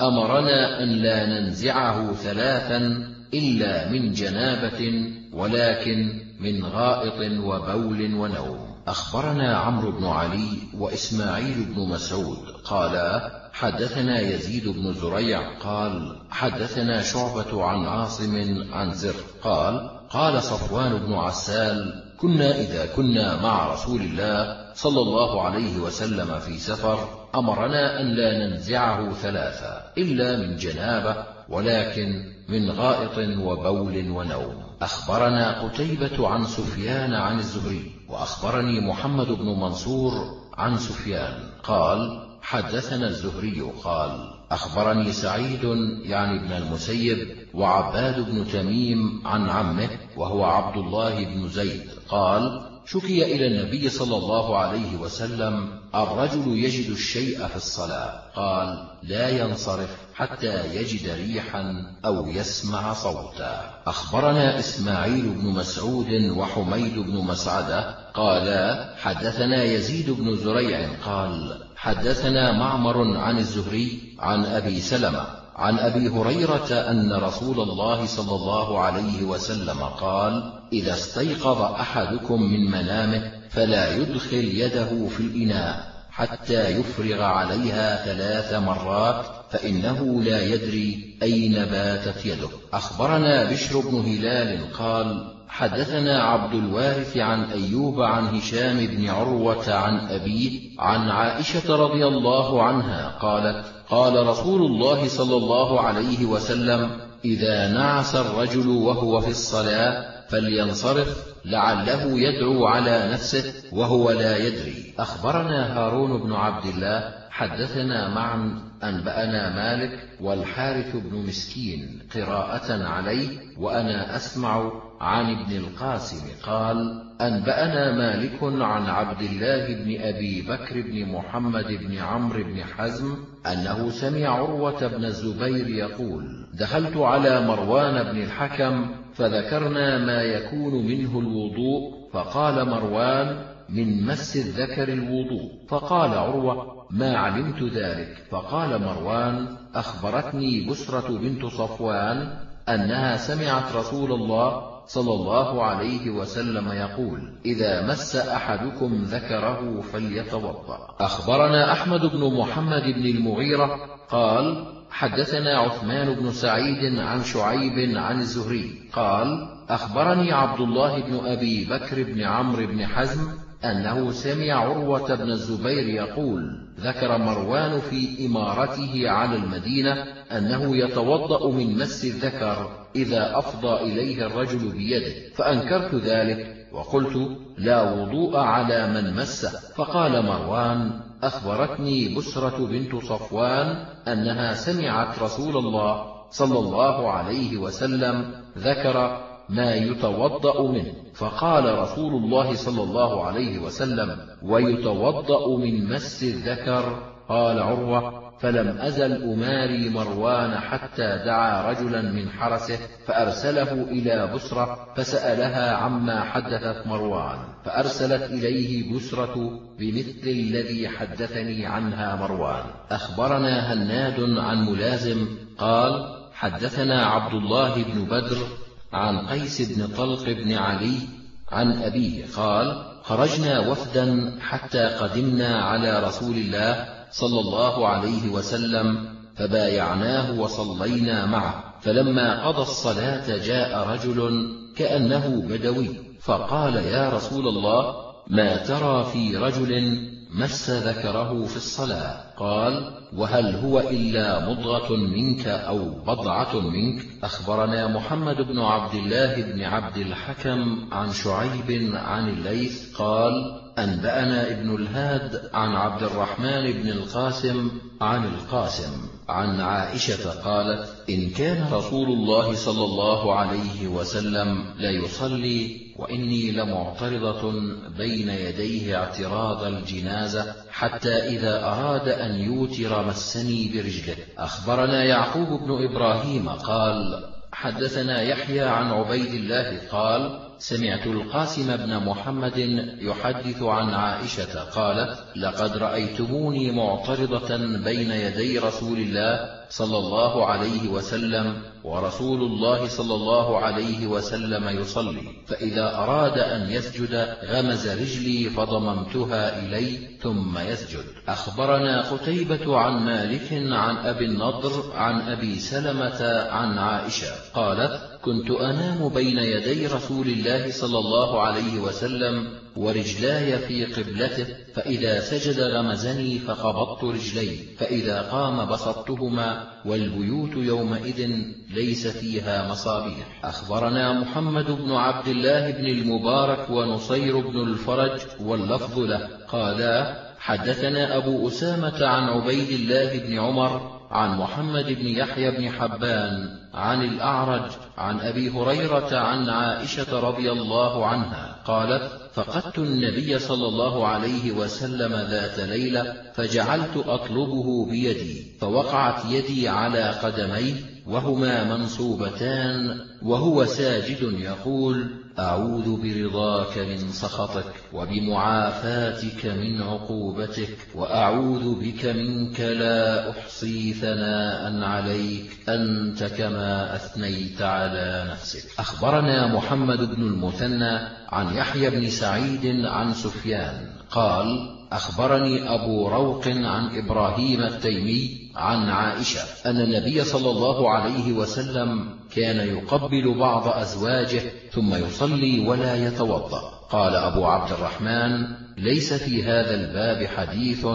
أمرنا أن لا ننزعه ثلاثا إلا من جنابة ولكن من غائط وبول ونوم. أخبرنا عمرو بن علي وإسماعيل بن مسعود قالا حدثنا يزيد بن زريع قال حدثنا شعبة عن عاصم عن زر قال قال صفوان بن عسال كنا إذا كنا مع رسول الله صلى الله عليه وسلم في سفر أمرنا أن لا ننزعه ثلاثا إلا من جنابة ولكن من غائط وبول ونوم. أخبرنا قتيبة عن سفيان عن الزهري وأخبرني محمد بن منصور عن سفيان قال حدثنا الزهري قال أخبرني سعيد يعني ابن المسيب وعباد بن تميم عن عمه وهو عبد الله بن زيد قال شكي إلى النبي صلى الله عليه وسلم الرجل يجد الشيء في الصلاة قال لا ينصرف. حتى يجد ريحا أو يسمع صوتا. أخبرنا إسماعيل بن مسعود وحميد بن مسعدة قالا حدثنا يزيد بن زريع قال حدثنا معمر عن الزهري عن أبي سلمة عن أبي هريرة أن رسول الله صلى الله عليه وسلم قال إذا استيقظ أحدكم من منامه فلا يدخل يده في الإناء حتى يفرغ عليها ثلاث مرات فإنه لا يدري أين باتت يده. أخبرنا بشر بن هلال قال حدثنا عبد الوارث عن أيوب عن هشام بن عروة عن أبيه عن عائشة رضي الله عنها قالت قال رسول الله صلى الله عليه وسلم إذا نعس الرجل وهو في الصلاة فلينصرف لعله يدعو على نفسه وهو لا يدري. أخبرنا هارون بن عبد الله حدثنا معا أنبأنا مالك والحارث بن مسكين قراءة عليه وأنا أسمع عن ابن القاسم قال أنبأنا مالك عن عبد الله بن أبي بكر بن محمد بن عمرو بن حزم أنه سمع عروة بن الزبير يقول دخلت على مروان بن الحكم فذكرنا ما يكون منه الوضوء فقال مروان من مس الذكر الوضوء. فقال عروة ما علمت ذلك. فقال مروان أخبرتني بسرة بنت صفوان أنها سمعت رسول الله صلى الله عليه وسلم يقول إذا مس أحدكم ذكره فليتوضأ. أخبرنا أحمد بن محمد بن المغيرة قال حدثنا عثمان بن سعيد عن شعيب عن الزهري قال أخبرني عبد الله بن أبي بكر بن عمرو بن حزم أنه سمع عروة بن الزبير يقول ذكر مروان في إمارته على المدينة أنه يتوضأ من مس الذكر إذا أفضى إليه الرجل بيده فأنكرت ذلك وقلت لا وضوء على من مسه فقال مروان أخبرتني بسرة بنت صفوان أنها سمعت رسول الله صلى الله عليه وسلم ذكر ما يتوضأ منه فقال رسول الله صلى الله عليه وسلم ويتوضأ من مس الذكر؟ قال عروة فلم أزل أماري مروان حتى دعا رجلا من حرسه فأرسله إلى بسرة فسألها عما حدثت مروان فأرسلت إليه بسرة بمثل الذي حدثني عنها مروان. أخبرنا هناد عن ملازم قال حدثنا عبد الله بن بدر عن قيس بن طلق بن علي عن أبيه قال خرجنا وفدا حتى قدمنا على رسول الله صلى الله عليه وسلم فبايعناه وصلينا معه فلما قضى الصلاة جاء رجل كأنه بدوي فقال يا رسول الله ما ترى في رجل مس ذكره في الصلاة. قال وهل هو إلا مضغة منك أو بضعة منك؟ أخبرنا محمد بن عبد الله بن عبد الحكم عن شعيب عن الليث قال أنبأنا ابن الهاد عن عبد الرحمن بن القاسم عن القاسم عن عائشة قالت إن كان رسول الله صلى الله عليه وسلم ليصلي وإني لمعترضة بين يديه اعتراض الجنازة حتى إذا أراد أن يوتر مسني برجله. أخبرنا يعقوب بن إبراهيم قال حدثنا يحيى عن عبيد الله قال سمعت القاسم بن محمد يحدث عن عائشة قالت لقد رأيتموني معترضة بين يدي رسول الله صلى الله عليه وسلم ورسول الله صلى الله عليه وسلم يصلي فإذا أراد أن يسجد غمز رجلي فضممتها إلي ثم يسجد. أخبرنا قتيبة عن مالك عن أبي النضر عن أبي سلمة عن عائشة قالت كنت أنام بين يدي رسول الله صلى الله عليه وسلم ورجلاي في قبلته فإذا سجد غمزني فقبضت رجلي فإذا قام بسطتهما والبيوت يومئذ ليس فيها مصابيح. أخبرنا محمد بن عبد الله بن المبارك ونصير بن الفرج واللفظ له. قالا حدثنا أبو أسامة عن عبيد الله بن عمر عن محمد بن يحيى بن حبان عن الأعرج عن أبي هريرة عن عائشة رضي الله عنها قالت فقدت النبي صلى الله عليه وسلم ذات ليلة فجعلت أطلبه بيدي فوقعت يدي على قدميه وهما منصوبتان وهو ساجد يقول أعوذ برضاك من سخطك وبمعافاتك من عقوبتك وأعوذ بك منك لا أحصي ثناء عليك أنت كما أثنيت على نفسك. أخبرنا محمد بن المثنى عن يحيى بن سعيد عن سفيان قال أخبرني أبو روق عن إبراهيم التيمي عن عائشة أن النبي صلى الله عليه وسلم كان يقبل بعض أزواجه ثم يصلي ولا يتوضأ. قال أبو عبد الرحمن ليس في هذا الباب حديث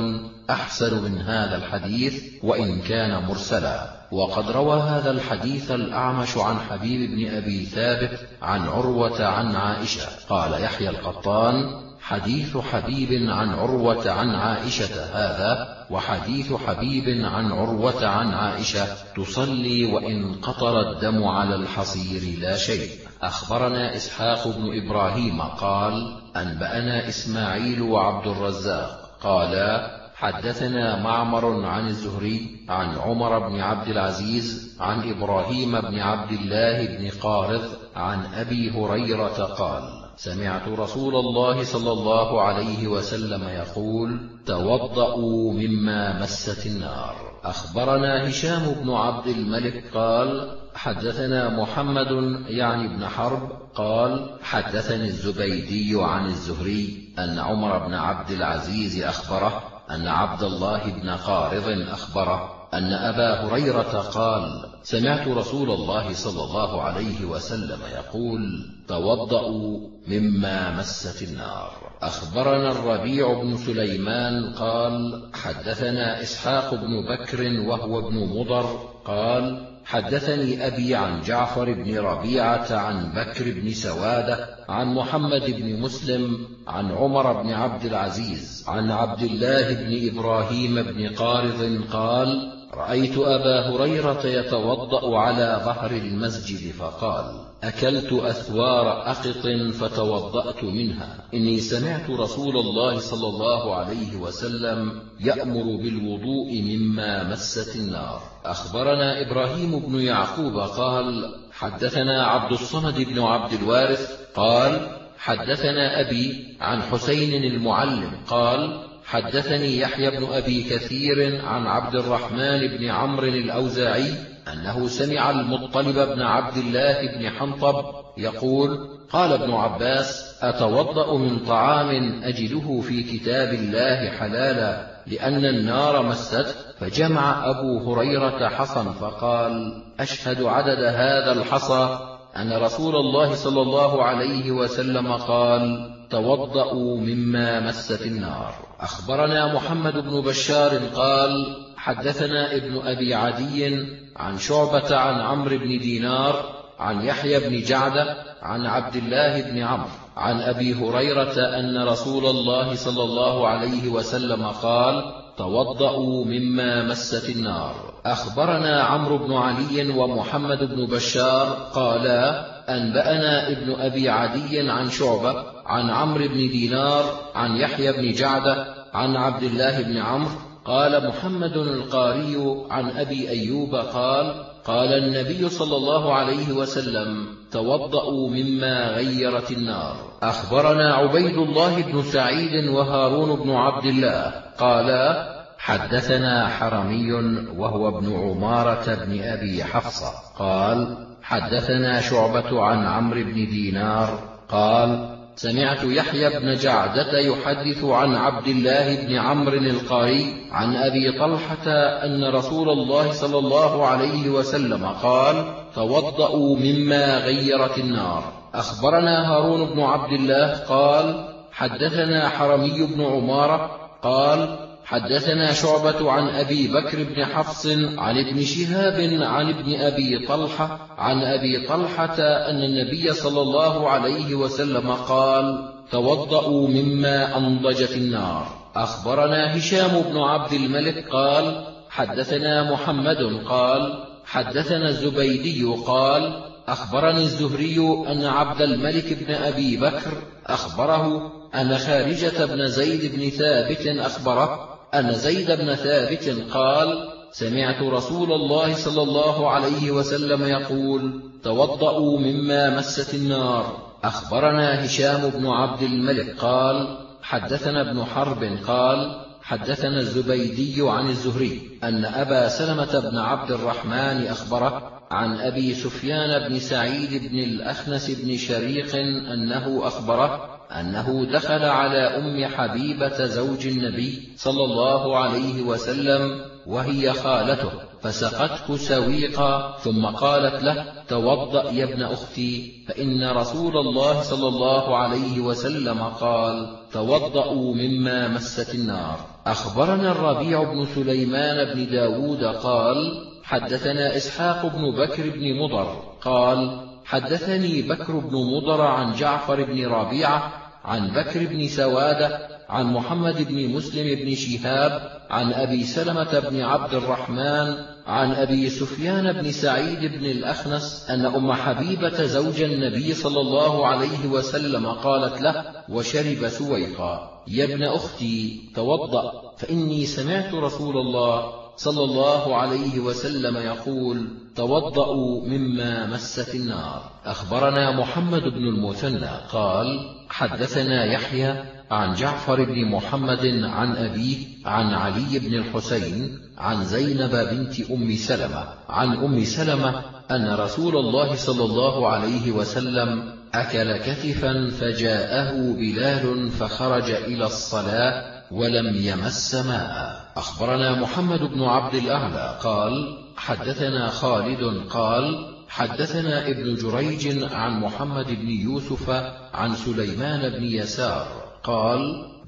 أحسن من هذا الحديث وإن كان مرسلا. وقد روى هذا الحديث الأعمش عن حبيب بن أبي ثابت عن عروة عن عائشة. قال يحيى القطان حديث حبيب عن عروة عن عائشة هذا وحديث حبيب عن عروة عن عائشة تصلي وإن قطر الدم على الحصير لا شيء. أخبرنا إسحاق بن إبراهيم قال أنبأنا إسماعيل وعبد الرزاق. قالا حدثنا معمر عن الزهري عن عمر بن عبد العزيز عن إبراهيم بن عبد الله بن قارض عن أبي هريرة قال سمعت رسول الله صلى الله عليه وسلم يقول توضأوا مما مست النار. أخبرنا هشام بن عبد الملك قال حدثنا محمد يعني بن حرب قال حدثني الزبيدي عن الزهري أن عمر بن عبد العزيز أخبره أن عبد الله بن قارض أخبره أن أبا هريرة قال سمعت رسول الله صلى الله عليه وسلم يقول توضأوا مما مست النار. أخبرنا الربيع بن سليمان قال حدثنا إسحاق بن بكر وهو ابن مضر قال حدثني أبي عن جعفر بن ربيعة عن بكر بن سوادة عن محمد بن مسلم عن عمر بن عبد العزيز عن عبد الله بن إبراهيم بن قارض قال رأيت أبا هريرة يتوضأ على ظهر المسجد فقال أكلت أثوار أقط فتوضأت منها. إني سمعت رسول الله صلى الله عليه وسلم يأمر بالوضوء مما مست النار. أخبرنا إبراهيم بن يعقوب قال حدثنا عبد الصمد بن عبد الوارث قال حدثنا أبي عن حسين المعلم قال حدثني يحيى بن أبي كثير عن عبد الرحمن بن عمرو الأوزاعي أنه سمع المطلب بن عبد الله بن حنطب يقول قال ابن عباس أتوضأ من طعام أجده في كتاب الله حلالا لأن النار مست؟ فجمع أبو هريرة حصا فقال أشهد عدد هذا الحصى؟ أن رسول الله صلى الله عليه وسلم قال توضأوا مما مست النار. أخبرنا محمد بن بشار قال حدثنا ابن أبي عدي عن شعبة عن عمرو بن دينار عن يحيى بن جعدة عن عبد الله بن عمرو عن أبي هريرة أن رسول الله صلى الله عليه وسلم قال توضأوا مما مست النار. أخبرنا عمرو بن علي ومحمد بن بشار قالا أنبأنا ابن أبي عدي عن شعبة عن عمرو بن دينار عن يحيى بن جعدة عن عبد الله بن عمرو قال محمد القاري عن أبي أيوب قال قال النبي صلى الله عليه وسلم توضأوا مما غيرت النار. أخبرنا عبيد الله بن سعيد وهارون بن عبد الله قالا حدثنا حرمي وهو ابن عمارة بن أبي حفصة قال حدثنا شعبة عن عمرو بن دينار قال سمعت يحيى بن جعدة يحدث عن عبد الله بن عمرو القاري عن أبي طلحة أن رسول الله صلى الله عليه وسلم قال توضأوا مما غيرت النار أخبرنا هارون بن عبد الله قال حدثنا حرمي بن عمارة قال حدثنا شعبة عن أبي بكر بن حفص عن ابن شهاب عن ابن أبي طلحة عن أبي طلحة أن النبي صلى الله عليه وسلم قال توضأوا مما أنضجت النار. أخبرنا هشام بن عبد الملك قال حدثنا محمد قال حدثنا الزبيدي قال أخبرني الزهري أن عبد الملك بن أبي بكر أخبره أن خارجة بن زيد بن ثابت أخبره أن زيد بن ثابت قال سمعت رسول الله صلى الله عليه وسلم يقول توضأوا مما مست النار. أخبرنا هشام بن عبد الملك قال حدثنا ابن حرب قال حدثنا الزبيدي عن الزهري أن أبا سلمة بن عبد الرحمن أخبره عن أبي سفيان بن سعيد بن الأخنس بن شريق أنه أخبره أنه دخل على أم حبيبة زوج النبي صلى الله عليه وسلم وهي خالته فسقته سويقا ثم قالت له توضأ يا ابن أختي. فإن رسول الله صلى الله عليه وسلم قال توضأوا مما مست النار. أخبرنا الربيع بن سليمان بن داود قال حدثنا إسحاق بن بكر بن مضر قال حدثني بكر بن مضر عن جعفر بن ربيعة عن بكر بن سوادة عن محمد بن مسلم بن شهاب عن أبي سلمة بن عبد الرحمن عن أبي سفيان بن سعيد بن الأخنس أن أم حبيبة زوج النبي صلى الله عليه وسلم قالت له وشرب سويقا. يا ابن أختي توضأ فإني سمعت رسول الله صلى الله عليه وسلم يقول توضأوا مما مست النار. أخبرنا محمد بن المثنى قال حدثنا يحيى عن جعفر بن محمد عن أبيه عن علي بن الحسين عن زينب بنت أم سلمة عن أم سلمة أن رسول الله صلى الله عليه وسلم أكل كتفا فجاءه بلال فخرج إلى الصلاة ولم يمس ماء. أخبرنا محمد بن عبد الأعلى قال حدثنا خالد قال حدثنا ابن جريج عن محمد بن يوسف عن سليمان بن يسار قال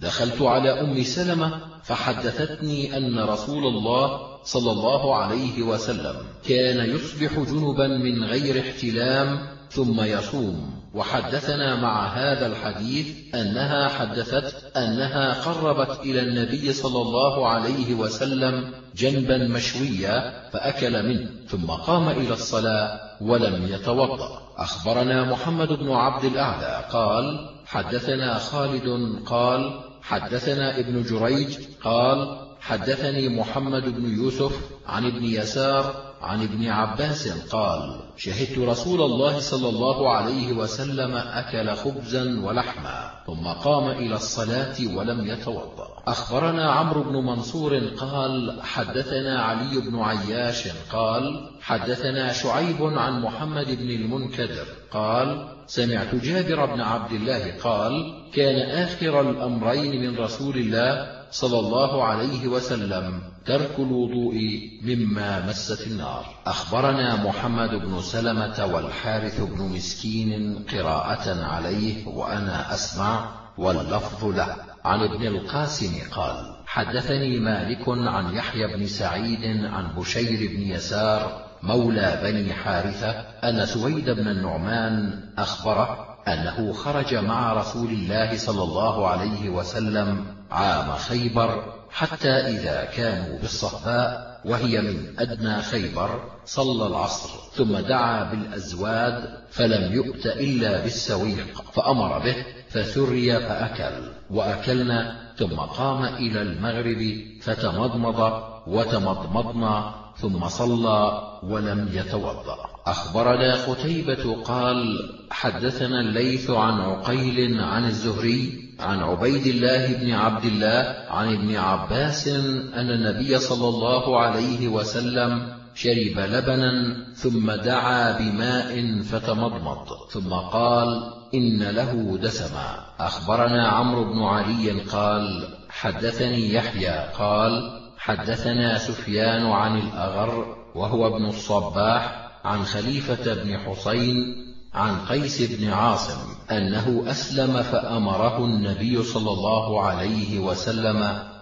دخلت على أم سلمة فحدثتني أن رسول الله صلى الله عليه وسلم كان يصبح جنبا من غير احتلام ثم يصوم. وحدثنا مع هذا الحديث أنها حدثت أنها قربت إلى النبي صلى الله عليه وسلم جنبا مشويا فأكل منه ثم قام إلى الصلاة ولم يتوضأ. أخبرنا محمد بن عبد الأعلى قال حدثنا خالد قال حدثنا ابن جريج قال حدثني محمد بن يوسف عن ابن يسار عن ابن عباس قال شهدت رسول الله صلى الله عليه وسلم أكل خبزا ولحما ثم قام إلى الصلاة ولم يتوضأ. أخبرنا عمرو بن منصور قال حدثنا علي بن عياش قال حدثنا شعيب عن محمد بن المنكدر قال سمعت جابر بن عبد الله قال كان آخر الأمرين من رسول الله صلى الله عليه وسلم ترك الوضوء مما مست النار. أخبرنا محمد بن سلمة والحارث بن مسكين قراءة عليه وأنا أسمع واللفظ له. عن ابن القاسم قال حدثني مالك عن يحيى بن سعيد عن بشير بن يسار مولى بني حارثة أن سويد بن النعمان أخبره أنه خرج مع رسول الله صلى الله عليه وسلم عام خيبر حتى إذا كانوا بالصهباء وهي من أدنى خيبر صلى العصر ثم دعا بالأزواد فلم يؤت إلا بالسويق فأمر به فثري فأكل وأكلنا ثم قام إلى المغرب فتمضمض وتمضمضنا ثم صلى ولم يتوضأ. أخبرنا قتيبة قال حدثنا الليث عن عقيل عن الزهري عن عبيد الله بن عبد الله عن ابن عباس أن النبي صلى الله عليه وسلم شرب لبنا ثم دعا بماء فتمضمض ثم قال إن له دسما. أخبرنا عمرو بن علي قال حدثني يحيى. قال حدثنا سفيان عن الأغر وهو ابن الصباح عن خليفة بن حسين عن قيس بن عاصم أنه أسلم فأمره النبي صلى الله عليه وسلم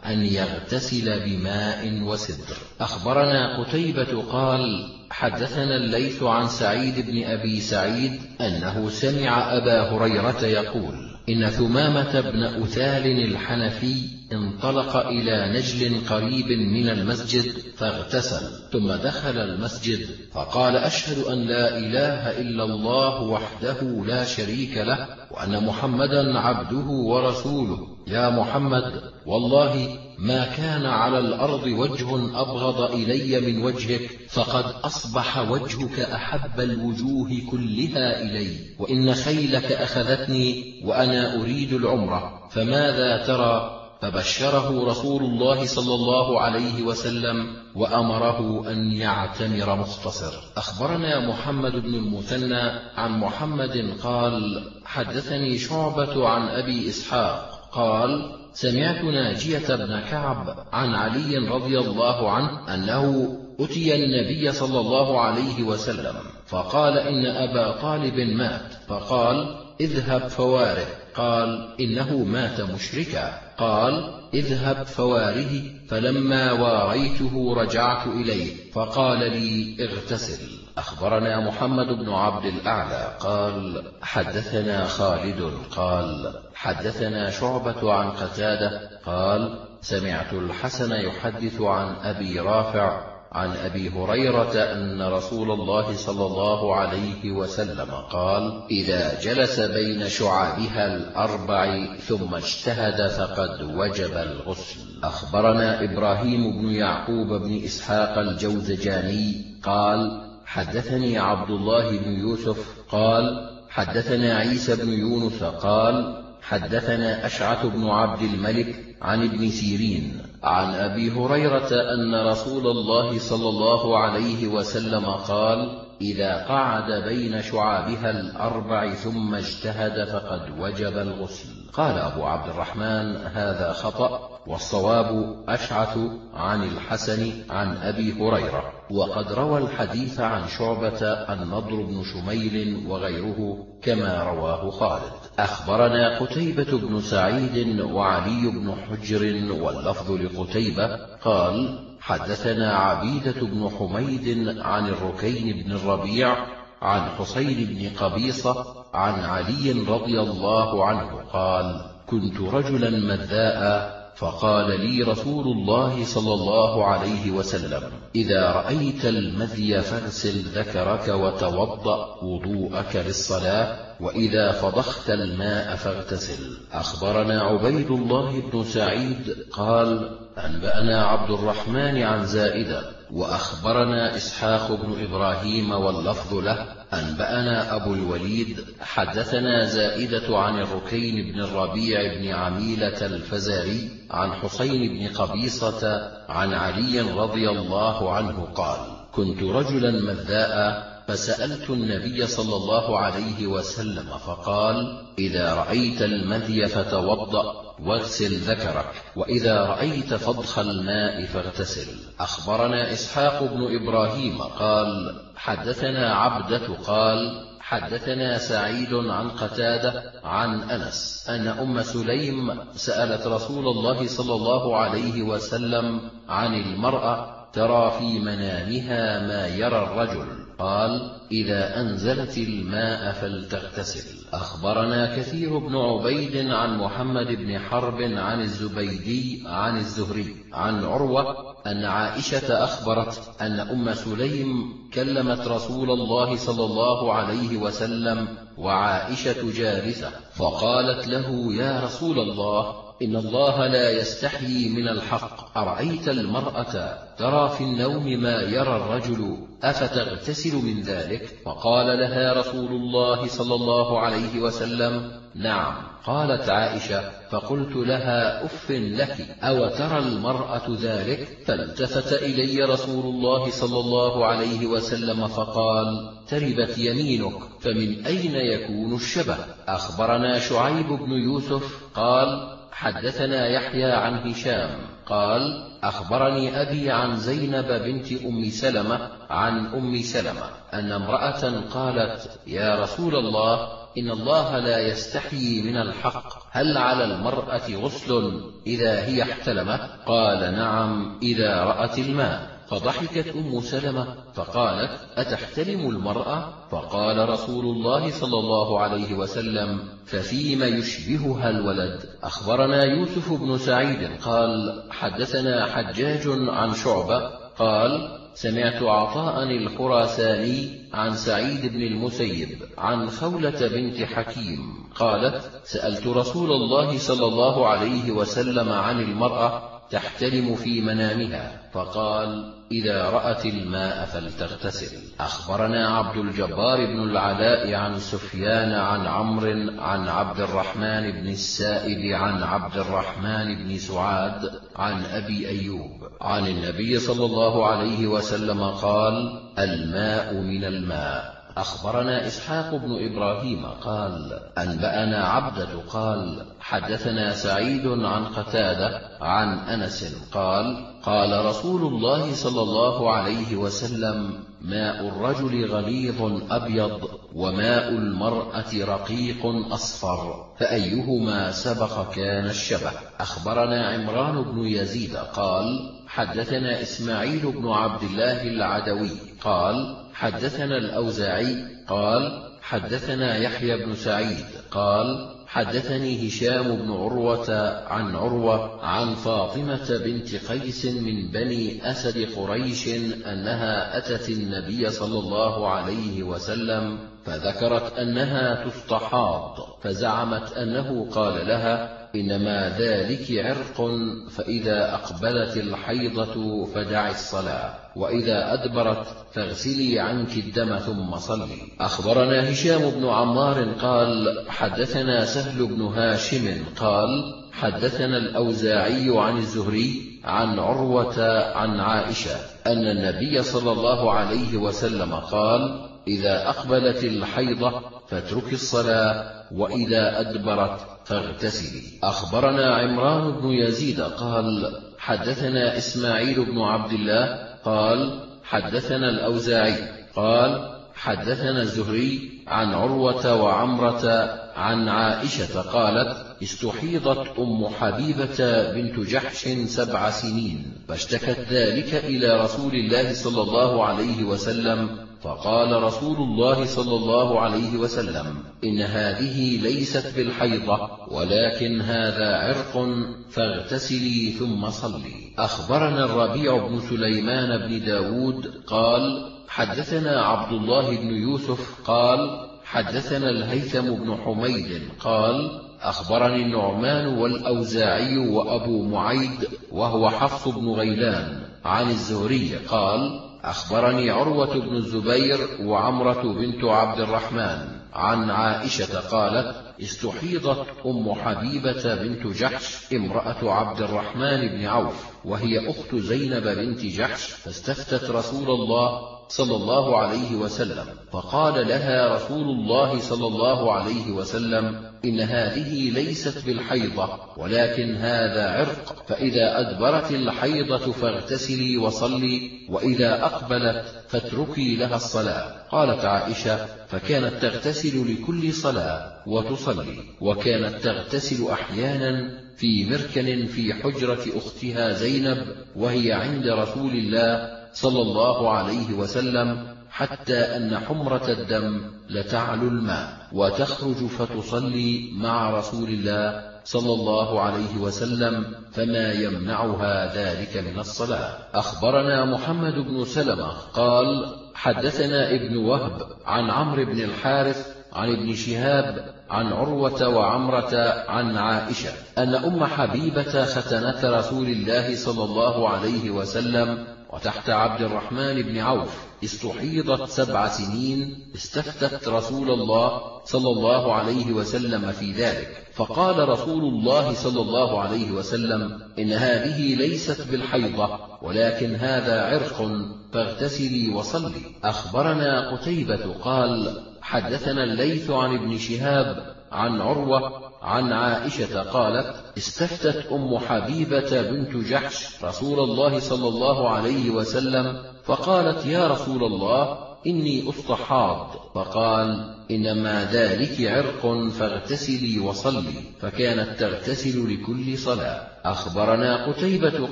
أن يغتسل بماء وسدر. أخبرنا قتيبة قال حدثنا الليث عن سعيد بن أبي سعيد أنه سمع أبا هريرة يقول إن ثمامة بن أثال الحنفي انطلق إلى نجل قريب من المسجد فاغتسل ثم دخل المسجد فقال أشهد أن لا إله إلا الله وحده لا شريك له وأن محمدا عبده ورسوله. يا محمد والله ما كان على الأرض وجه أبغض إلي من وجهك فقد أصبح وجهك أحب الوجوه كلها إلي وإن خيلك أخذتني وأنا أريد العمرة فماذا ترى؟ فبشره رسول الله صلى الله عليه وسلم وأمره أن يعتمر مختصر. أخبرنا محمد بن المثنى عن محمد قال حدثني شعبة عن أبي إسحاق قال سمعت ناجية بن كعب عن علي رضي الله عنه أنه أتي النبي صلى الله عليه وسلم فقال إن أبا طالب مات. فقال اذهب فواره. قال إنه مات مشركا. قال اذهب فواره فلما واريته رجعت إليه. فقال لي اغتسل. أخبرنا محمد بن عبد الأعلى. قال حدثنا خالد. قال حدثنا شعبة عن قتادة. قال سمعت الحسن يحدث عن أبي رافع عن أبي هريرة أن رسول الله صلى الله عليه وسلم قال إذا جلس بين شعابها الأربع ثم اجتهد فقد وجب الغسل. أخبرنا إبراهيم بن يعقوب بن إسحاق الجوزجاني قال حدثني عبد الله بن يوسف قال حدثنا عيسى بن يونس قال حدثنا أشعث بن عبد الملك عن ابن سيرين عن أبي هريرة أن رسول الله صلى الله عليه وسلم قال إذا قعد بين شعابها الأربع ثم اجتهد فقد وجب الغسل. قال أبو عبد الرحمن هذا خطأ والصواب أشعث عن الحسن عن أبي هريرة. وقد روى الحديث عن شعبة النضر بن شميل وغيره كما رواه خالد. أخبرنا قتيبة بن سعيد وعلي بن حجر واللفظ لقتيبة قال حدثنا عبيدة بن حميد عن الركين بن الربيع عن حسين بن قبيصة عن علي رضي الله عنه قال كنت رجلا مذاء فقال لي رسول الله صلى الله عليه وسلم إذا رأيت المذي فاغسل ذكرك وتوضأ وضوءك للصلاة وإذا فضخت الماء فاغتسل. أخبرنا عبيد الله بن سعيد قال أنبأنا عبد الرحمن عن زائدة وأخبرنا إسحاق بن إبراهيم واللفظ له. أنبأنا أبو الوليد حدثنا زائدة عن الركين بن الربيع بن عميلة الفزاري عن حسين بن قبيصة عن علي رضي الله عنه قال كنت رجلا مذاء فسألت النبي صلى الله عليه وسلم فقال إذا رأيت المذي فتوضأ واغسل ذكرك وإذا رأيت فضخ الماء فاغتسل. أخبرنا إسحاق بن إبراهيم قال حدثنا عبدة قال حدثنا سعيد عن قتادة عن أنس أن أم سليم سألت رسول الله صلى الله عليه وسلم عن المرأة ترى في منامها ما يرى الرجل. قال إذا أنزلت الماء فلتغتسل. أخبرنا كثير بن عبيد عن محمد بن حرب عن الزبيدي عن الزهري عن عروة أن عائشة أخبرت أن أم سليم كلمت رسول الله صلى الله عليه وسلم وعائشة جالسة فقالت له يا رسول الله إن الله لا يستحيي من الحق. أرأيت المرأة ترى في النوم ما يرى الرجل؟ أفتغتسل من ذلك؟ فقال لها رسول الله صلى الله عليه وسلم نعم. قالت عائشة فقلت لها أف لك أو ترى المرأة ذلك؟ فالتفت إلي رسول الله صلى الله عليه وسلم فقال تربت يمينك فمن أين يكون الشبه؟ أخبرنا شعيب بن يوسف قال حدثنا يحيى عن هشام قال أخبرني أبي عن زينب بنت أم سلمة عن أم سلمة أن امرأة قالت يا رسول الله إن الله لا يستحيي من الحق هل على المرأة غسل إذا هي احتلمت قال نعم إذا رأت الماء فضحكت أم سلمة فقالت أتحتلم المرأة؟ فقال رسول الله صلى الله عليه وسلم ففيما يشبهها الولد. أخبرنا يوسف بن سعيد قال حدثنا حجاج عن شعبة قال سمعت عطاء الخراساني عن سعيد بن المسيب عن خولة بنت حكيم قالت سألت رسول الله صلى الله عليه وسلم عن المرأة تحتلم في منامها فقال إذا رأت الماء فلتغتسل. أخبرنا عبد الجبار بن العلاء عن سفيان عن عمرو عن عبد الرحمن بن السائب عن عبد الرحمن بن سعاد عن أبي أيوب عن النبي صلى الله عليه وسلم قال الماء من الماء. أخبرنا إسحاق بن إبراهيم قال أنبأنا عبدة قال حدثنا سعيد عن قتادة عن أنس قال قال رسول الله صلى الله عليه وسلم ماء الرجل غليظ أبيض وماء المرأة رقيق أصفر فأيهما سبق كان الشبه. أخبرنا عمران بن يزيد قال حدثنا إسماعيل بن عبد الله العدوي قال حدثنا الأوزاعي قال حدثنا يحيى بن سعيد قال حدثني هشام بن عروة عن عروة عن فاطمة بنت قيس من بني أسد قريش أنها أتت النبي صلى الله عليه وسلم فذكرت أنها تستحاض فزعمت أنه قال لها إنما ذلك عرق فإذا أقبلت الحيضة فدع الصلاة وإذا أدبرت فاغسلي عنك الدم ثم صلي. أخبرنا هشام بن عمار قال حدثنا سهل بن هاشم قال حدثنا الأوزاعي عن الزهري عن عروة عن عائشة أن النبي صلى الله عليه وسلم قال إذا أقبلت الحيضة فاترك الصلاة وإذا أدبرت فاغتسلي. أخبرنا عمران بن يزيد قال حدثنا إسماعيل بن عبد الله قال حدثنا الأوزاعي قال حدثنا الزهري عن عروة وعمرة عن عائشة قالت استحيضت أم حبيبة بنت جحش سبع سنين فاشتكت ذلك إلى رسول الله صلى الله عليه وسلم فقال رسول الله صلى الله عليه وسلم إن هذه ليست بالحيضة ولكن هذا عرق فاغتسلي ثم صلي. أخبرنا الربيع بن سليمان بن داود قال حدثنا عبد الله بن يوسف قال حدثنا الهيثم بن حميد قال أخبرني النعمان والأوزاعي وأبو معيد وهو حفص بن غيلان عن الزهري قال أخبرني عروة بن الزبير وعمرة بنت عبد الرحمن عن عائشة قالت استحيضت أم حبيبة بنت جحش امرأة عبد الرحمن بن عوف وهي أخت زينب بنت جحش فاستفتت رسول الله صلى الله عليه وسلم. فقال لها رسول الله صلى الله عليه وسلم إن هذه ليست بالحيضة ولكن هذا عرق. فإذا أدبرت الحيضة فاغتسلي وصلي وإذا أقبلت فاتركي لها الصلاة. قالت عائشة فكانت تغتسل لكل صلاة وتصلي وكانت تغتسل أحيانا في مركن في حجرة أختها زينب وهي عند رسول الله صلى الله عليه وسلم حتى أن حمرة الدم لتعلو الماء وتخرج فتصلي مع رسول الله صلى الله عليه وسلم فما يمنعها ذلك من الصلاة. أخبرنا محمد بن سلمة قال حدثنا ابن وهب عن عمرو بن الحارث عن ابن شهاب عن عروة وعمرة عن عائشة أن أم حبيبة ختنة رسول الله صلى الله عليه وسلم وتحت عبد الرحمن بن عوف استحيضت سبع سنين استفتت رسول الله صلى الله عليه وسلم في ذلك. فقال رسول الله صلى الله عليه وسلم إن هذه ليست بالحيضة ولكن هذا عرق فاغتسلي وصلي. أخبرنا قتيبة قال حدثنا الليث عن ابن شهاب عن عروة عن عائشة قالت استفتت أم حبيبة بنت جحش رسول الله صلى الله عليه وسلم فقالت يا رسول الله إني أستحاض فقال إنما ذلك عرق فاغتسلي وصلي. فكانت تغتسل لكل صلاة. أخبرنا قتيبة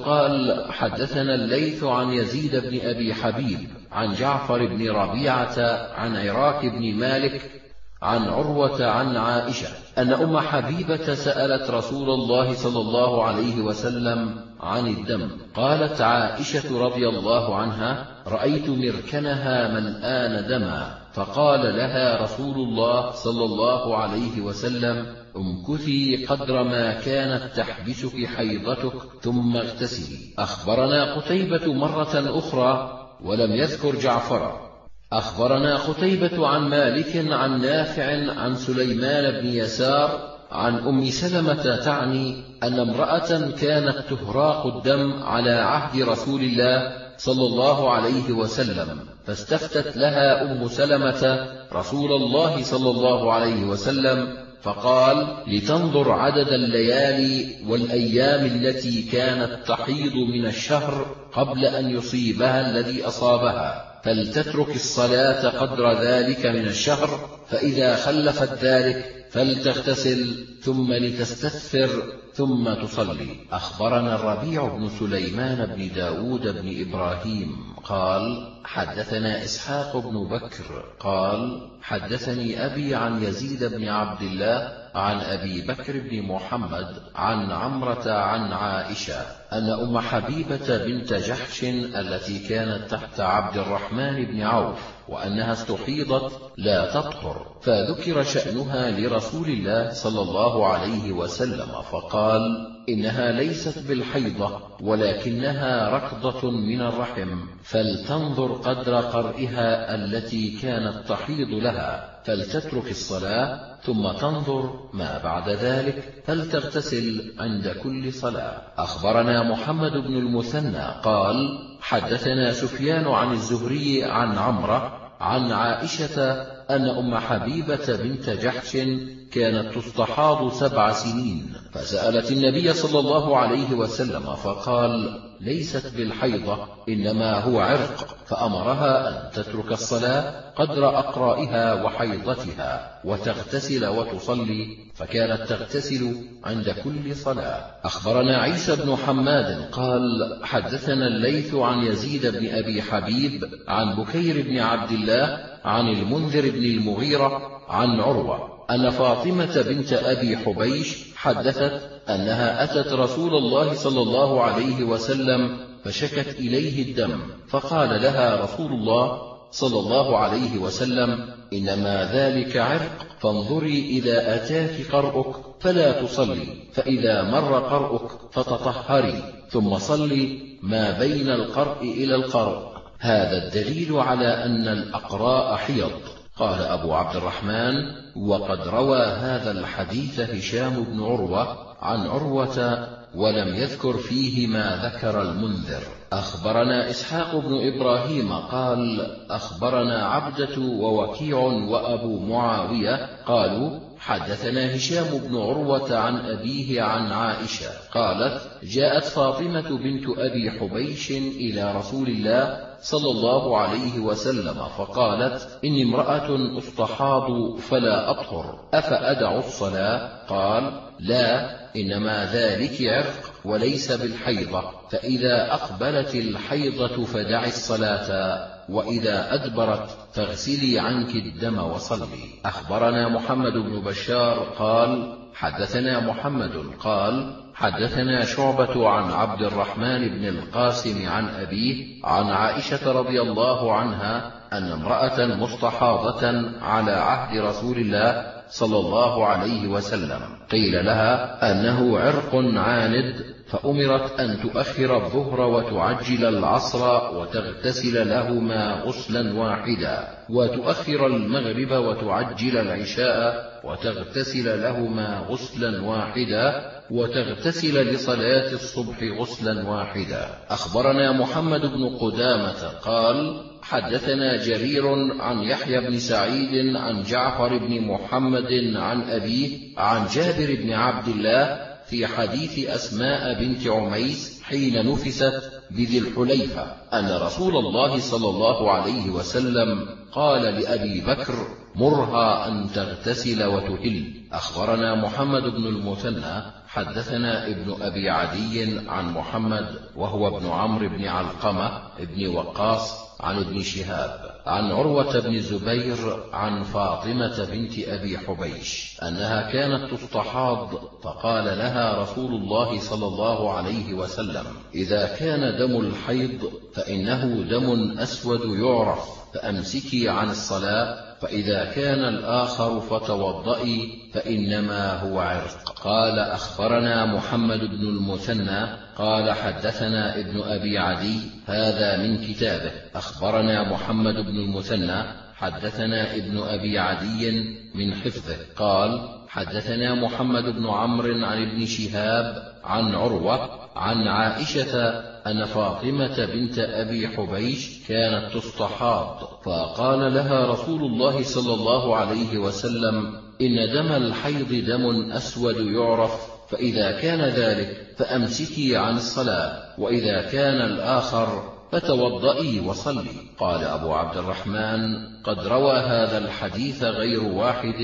قال حدثنا الليث عن يزيد بن أبي حبيب عن جعفر بن ربيعة عن عراك بن مالك عن عروة عن عائشة أن أم حبيبة سألت رسول الله صلى الله عليه وسلم عن الدم. قالت عائشة رضي الله عنها رأيت مركنها ملآن دما. فقال لها رسول الله صلى الله عليه وسلم امكثي قدر ما كانت تحبسك حيضتك ثم اغتسلي. أخبرنا قتيبة مرة أخرى ولم يذكر جعفر. أخبرنا قتيبة عن مالك عن نافع عن سليمان بن يسار عن أم سلمة تعني أن امرأة كانت تهراق الدم على عهد رسول الله صلى الله عليه وسلم فاستفتت لها أم سلمة رسول الله صلى الله عليه وسلم فقال لتنظر عدد الليالي والأيام التي كانت تحيض من الشهر قبل أن يصيبها الذي أصابها. فلتترك الصلاة قدر ذلك من الشهر فإذا خلفت ذلك فلتغتسل ثم لتستثفر ثم تصلي. أخبرنا الربيع بن سليمان بن داود بن إبراهيم قال حدثنا إسحاق بن بكر قال حدثني أبي عن يزيد بن عبد الله عن أبي بكر بن محمد عن عمرة عن عائشة أن أم حبيبة بنت جحش التي كانت تحت عبد الرحمن بن عوف وأنها استحيضت لا تطهر فذكر شأنها لرسول الله صلى الله عليه وسلم فقال إنها ليست بالحيضة ولكنها ركضة من الرحم فلتنظر قدر قرئها التي كانت تحيض لها فلتترك الصلاة ثم تنظر ما بعد ذلك فلتغتسل عند كل صلاة. أخبرنا محمد بن المثنى قال حدثنا سفيان عن الزهري عن عمرة عن عائشة أن أم حبيبة بنت جحش كانت تستحاض سبع سنين. فسألت النبي صلى الله عليه وسلم فقال ليست بالحيضة إنما هو عرق. فأمرها أن تترك الصلاة قدر أقرائها وحيضتها وتغتسل وتصلي فكانت تغتسل عند كل صلاة. أخبرنا عيسى بن حماد قال حدثنا الليث عن يزيد بن أبي حبيب عن بكير بن عبد الله عن المنذر بن المغيرة عن عروة. أن فاطمة بنت أبي حبيش حدثت أنها أتت رسول الله صلى الله عليه وسلم فشكت إليه الدم فقال لها رسول الله صلى الله عليه وسلم إنما ذلك عرق فانظري إذا أتاك قرؤك فلا تصلي فإذا مر قرؤك فتطهري ثم صلي ما بين القرء إلى القرء. هذا الدليل على أن الأقراء حيض. قال أبو عبد الرحمن وقد روى هذا الحديث هشام بن عروة عن عروة ولم يذكر فيه ما ذكر المنذر. أخبرنا إسحاق بن إبراهيم قال أخبرنا عبدة ووكيع وأبو معاوية قالوا حدثنا هشام بن عروة عن أبيه عن عائشة قالت جاءت فاطمة بنت أبي حبيش إلى رسول الله صلى الله عليه وسلم فقالت إني امرأة استحاض فلا أطهر أفأدع الصلاة؟ قال لا إنما ذلك عرق وليس بالحيضة فإذا أقبلت الحيضة فدع الصلاة. وإذا أدبرت فاغسلي عنك الدم وصلي. أخبرنا محمد بن بشار قال حدثنا محمد قال حدثنا شعبة عن عبد الرحمن بن القاسم عن أبيه عن عائشة رضي الله عنها أن امرأة مستحاضة على عهد رسول الله صلى الله عليه وسلم. قيل لها أنه عرق عاند فأمرت أن تؤخر الظهر وتعجل العصر وتغتسل لهما غسلا واحدا وتؤخر المغرب وتعجل العشاء وتغتسل لهما غسلا واحدا وتغتسل لصلاة الصبح غسلا واحدا. أخبرنا محمد بن قدامة قال حدثنا جرير عن يحيى بن سعيد عن جعفر بن محمد عن أبيه عن جابر بن عبد الله في حديث أسماء بنت عميس حين نفست بذي الحليفة أن رسول الله صلى الله عليه وسلم قال لأبي بكر مرها أن تغتسل وتهل. أخبرنا محمد بن المثنى حدثنا ابن أبي عدي عن محمد وهو ابن عمرو بن علقمة بن وقاص عن ابن شهاب عن عروة بن الزبير عن فاطمة بنت أبي حبيش أنها كانت تستحاض فقال لها رسول الله صلى الله عليه وسلم إذا كان دم الحيض فإنه دم أسود يعرف فأمسكي عن الصلاة فإذا كان الآخر فتوضئي فإنما هو عرق. قال أخبرنا محمد بن المثنى قال حدثنا ابن أبي عدي هذا من كتابه. أخبرنا محمد بن المثنى حدثنا ابن أبي عدي من حفظه. قال حدثنا محمد بن عمرو عن ابن شهاب عن عروة عن عائشة أن فاطمة بنت أبي حبيش كانت تستحاض فقال لها رسول الله صلى الله عليه وسلم إن دم الحيض دم أسود يعرف فإذا كان ذلك فأمسكي عن الصلاة وإذا كان الآخر فتوضئي وصلي. قال أبو عبد الرحمن قد روى هذا الحديث غير واحد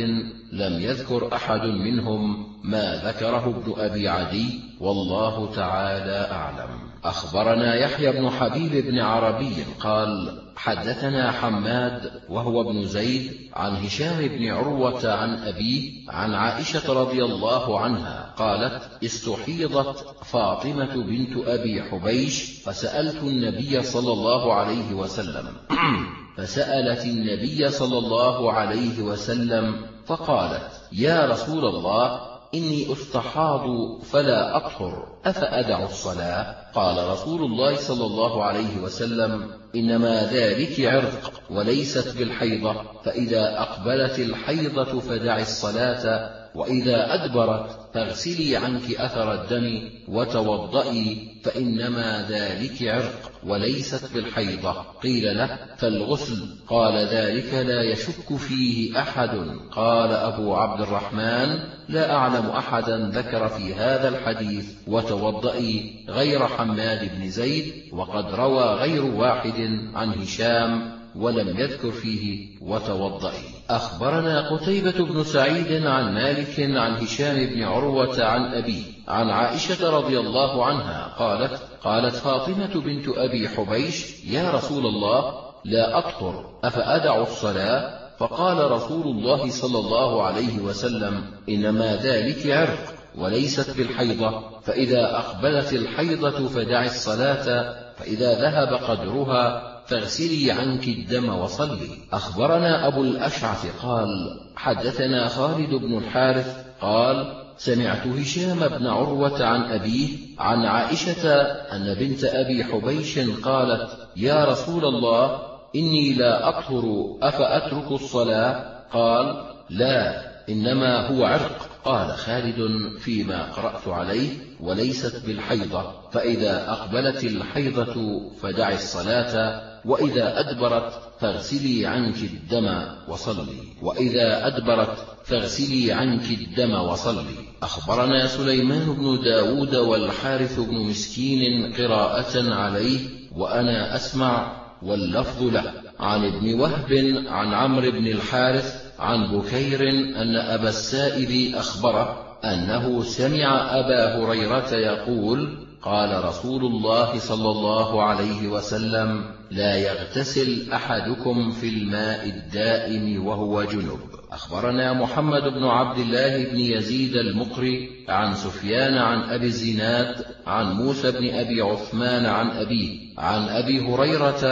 لم يذكر أحد منهم ما ذكره ابن أبي عدي والله تعالى أعلم. أخبرنا يحيى بن حبيب بن عربي قال حدثنا حماد وهو ابن زيد عن هشام بن عروة عن أبيه عن عائشة رضي الله عنها قالت استحيضت فاطمة بنت أبي حبيش فسألت النبي صلى الله عليه وسلم. [clears throat] فسألت النبي صلى الله عليه وسلم فقالت يا رسول الله إني أستحاض فلا أطهر أفأدع الصلاة؟ قال رسول الله صلى الله عليه وسلم إنما ذلك عرق وليست بالحيضة فإذا أقبلت الحيضة فدع الصلاة وإذا أدبرت فاغسلي عنك أثر الدم وتوضئي فإنما ذلك عرق. وليست بالحيضة. قيل له فالغسل. قال ذلك لا يشك فيه أحد. قال أبو عبد الرحمن لا أعلم أحدا ذكر في هذا الحديث وتوضئي غير حماد بن زيد وقد روى غير واحد عن هشام ولم يذكر فيه وتوضئي أخبرنا قتيبة بن سعيد عن مالك عن هشام بن عروة عن أبيه عن عائشة رضي الله عنها قالت قالت فاطمة بنت أبي حبيش يا رسول الله لا أطهر أفأدع الصلاة؟ فقال رسول الله صلى الله عليه وسلم إنما ذلك عرق وليست بالحيضة فإذا أقبلت الحيضة فدع الصلاة فإذا ذهب قدرها فاغسلي عنك الدم وصلي. أخبرنا أبو الأشعث قال حدثنا خالد بن الحارث قال سمعت هشام بن عروة عن أبيه عن عائشة أن بنت أبي حبيش قالت يا رسول الله إني لا أطهر أفأترك الصلاة؟ قال لا إنما هو عرق. قال خالد فيما قرأت عليه وليست بالحيضة فإذا أقبلت الحيضة فدع الصلاة وإذا أدبرت فاغسلي عنك الدم وصلي وإذا أدبرت فاغسلي عنك الدم وصلي. أخبرنا سليمان بن داود والحارث بن مسكين قراءة عليه وأنا أسمع واللفظ له. عن ابن وهب عن عمرو بن الحارث عن بكير أن أبا السائب أخبره أنه سمع أبا هريرة يقول قال رسول الله صلى الله عليه وسلم لا يغتسل أحدكم في الماء الدائم وهو جنب. أخبرنا محمد بن عبد الله بن يزيد المقري عن سفيان عن أبي الزناد عن موسى بن أبي عثمان عن أبيه عن أبي هريرة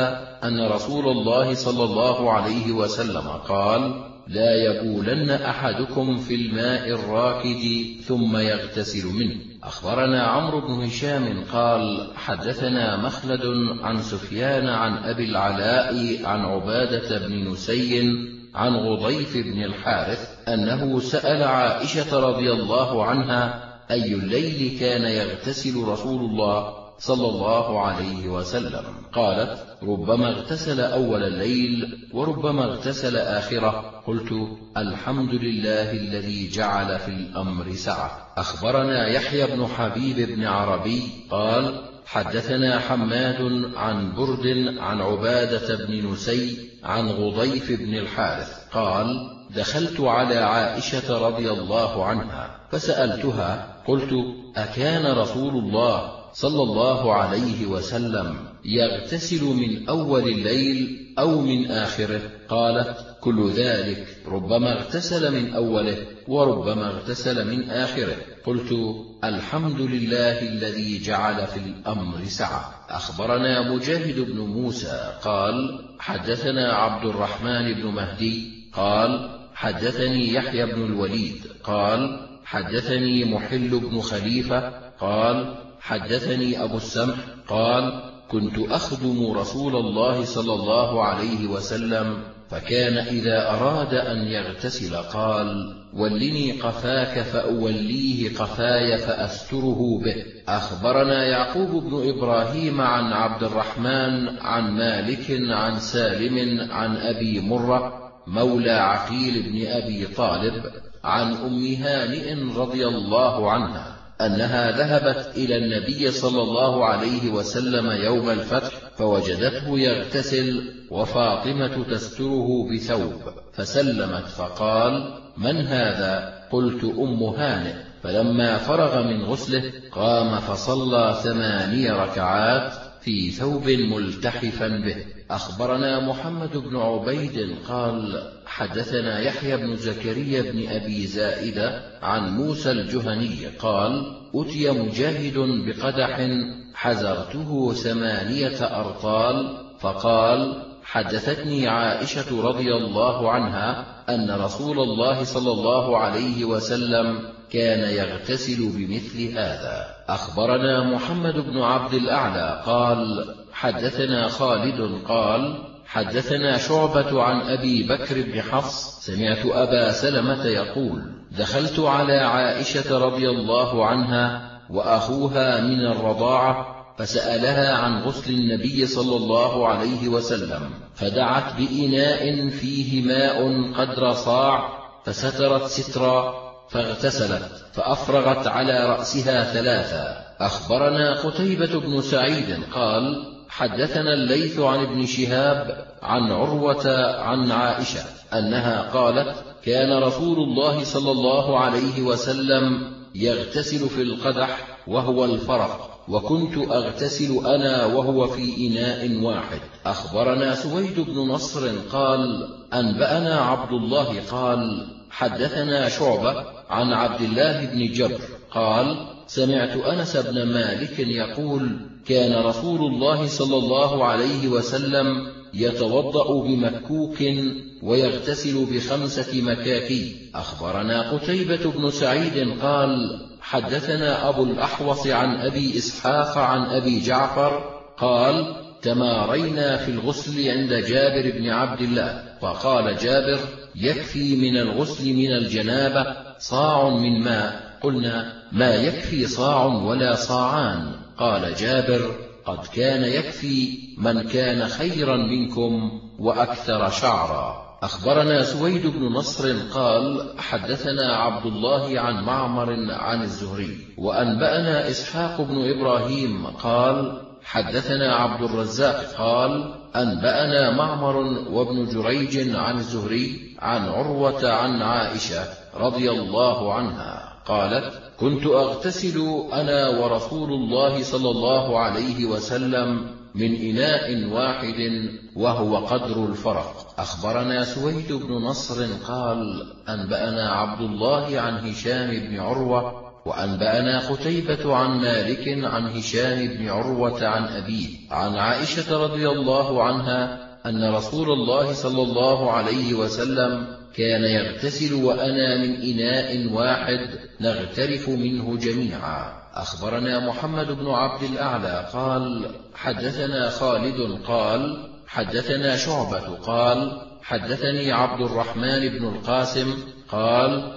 أن رسول الله صلى الله عليه وسلم قال لا يبولن أحدكم في الماء الراكد ثم يغتسل منه. أخبرنا عمرو بن هشام قال حدثنا مخلد عن سفيان عن أبي العلاء عن عبادة بن نسي عن غضيف بن الحارث أنه سأل عائشة رضي الله عنها أي الليل كان يغتسل رسول الله؟ صلى الله عليه وسلم. قالت ربما اغتسل أول الليل وربما اغتسل آخرة. قلت الحمد لله الذي جعل في الأمر سعة. أخبرنا يحيى بن حبيب بن عربي قال حدثنا حماد عن برد عن عبادة بن نسي عن غضيف بن الحارث قال دخلت على عائشة رضي الله عنها فسألتها قلت أكان رسول الله صلى الله عليه وسلم يغتسل من أول الليل أو من آخره. قالت كل ذلك ربما اغتسل من أوله وربما اغتسل من آخره. قلت الحمد لله الذي جعل في الأمر سعة. أخبرنا مجاهد بن موسى قال حدثنا عبد الرحمن بن مهدي قال حدثني يحيى بن الوليد قال حدثني محل بن خليفة قال حدثني أبو السمح قال كنت أخدم رسول الله صلى الله عليه وسلم فكان إذا أراد أن يغتسل قال ولني قفاك فأوليه قفاي فأستره به. أخبرنا يعقوب بن إبراهيم عن عبد الرحمن عن مالك عن سالم عن أبي مرة مولى عقيل بن أبي طالب عن أم هانئ رضي الله عنها. أنها ذهبت إلى النبي صلى الله عليه وسلم يوم الفتح فوجدته يغتسل وفاطمة تستره بثوب فسلمت فقال من هذا؟ قلت أم هانئ. فلما فرغ من غسله قام فصلى ثماني ركعات في ثوب ملتحفا به. أخبرنا محمد بن عبيد قال حدثنا يحيى بن زكريا بن أبي زائدة عن موسى الجهني قال أتي مجاهد بقدح حزرته ثمانية أرطال فقال حدثتني عائشة رضي الله عنها أن رسول الله صلى الله عليه وسلم كان يغتسل بمثل هذا. أخبرنا محمد بن عبد الأعلى قال حدثنا خالد قال حدثنا شعبة عن أبي بكر بن حفص سمعت أبا سلمة يقول دخلت على عائشة رضي الله عنها وأخوها من الرضاعة فسألها عن غسل النبي صلى الله عليه وسلم فدعت بإناء فيه ماء قدر صاع فسترت سترا فاغتسلت فأفرغت على رأسها ثلاثا. أخبرنا قتيبة بن سعيد قال حدثنا الليث عن ابن شهاب عن عروة عن عائشة أنها قالت كان رسول الله صلى الله عليه وسلم يغتسل في القدح وهو الفرق وكنت أغتسل أنا وهو في إناء واحد. أخبرنا سويد بن نصر قال أنبأنا عبد الله قال حدثنا شعبة عن عبد الله بن جبر قال سمعت أنس بن مالك يقول كان رسول الله صلى الله عليه وسلم يتوضأ بمكوك ويغتسل بخمسة مكاكي. أخبرنا قتيبة بن سعيد قال حدثنا أبو الأحوص عن أبي إسحاق عن أبي جعفر قال تمارينا في الغسل عند جابر بن عبد الله. فقال جابر يكفي من الغسل من الجنابة صاع من ماء. قلنا ما يكفي صاع ولا صاعان. قال جابر قد كان يكفي من كان خيرا منكم وأكثر شعرا. أخبرنا سويد بن نصر قال حدثنا عبد الله عن معمر عن الزهري وأنبأنا إسحاق بن إبراهيم قال حدثنا عبد الرزاق قال أنبأنا معمر وابن جريج عن الزهري عن عروة عن عائشة رضي الله عنها. قالت كنت أغتسل أنا ورسول الله صلى الله عليه وسلم من إناء واحد وهو قدر الفرق. أخبرنا سويد بن نصر قال أنبأنا عبد الله عن هشام بن عروة وأنبأنا قتيبة عن مالك عن هشام بن عروة عن أبيه عن عائشة رضي الله عنها أن رسول الله صلى الله عليه وسلم كان يغتسل وأنا من إناء واحد نغترف منه جميعا. أخبرنا محمد بن عبد الأعلى قال حدثنا خالد قال حدثنا شعبة قال حدثني عبد الرحمن بن القاسم قال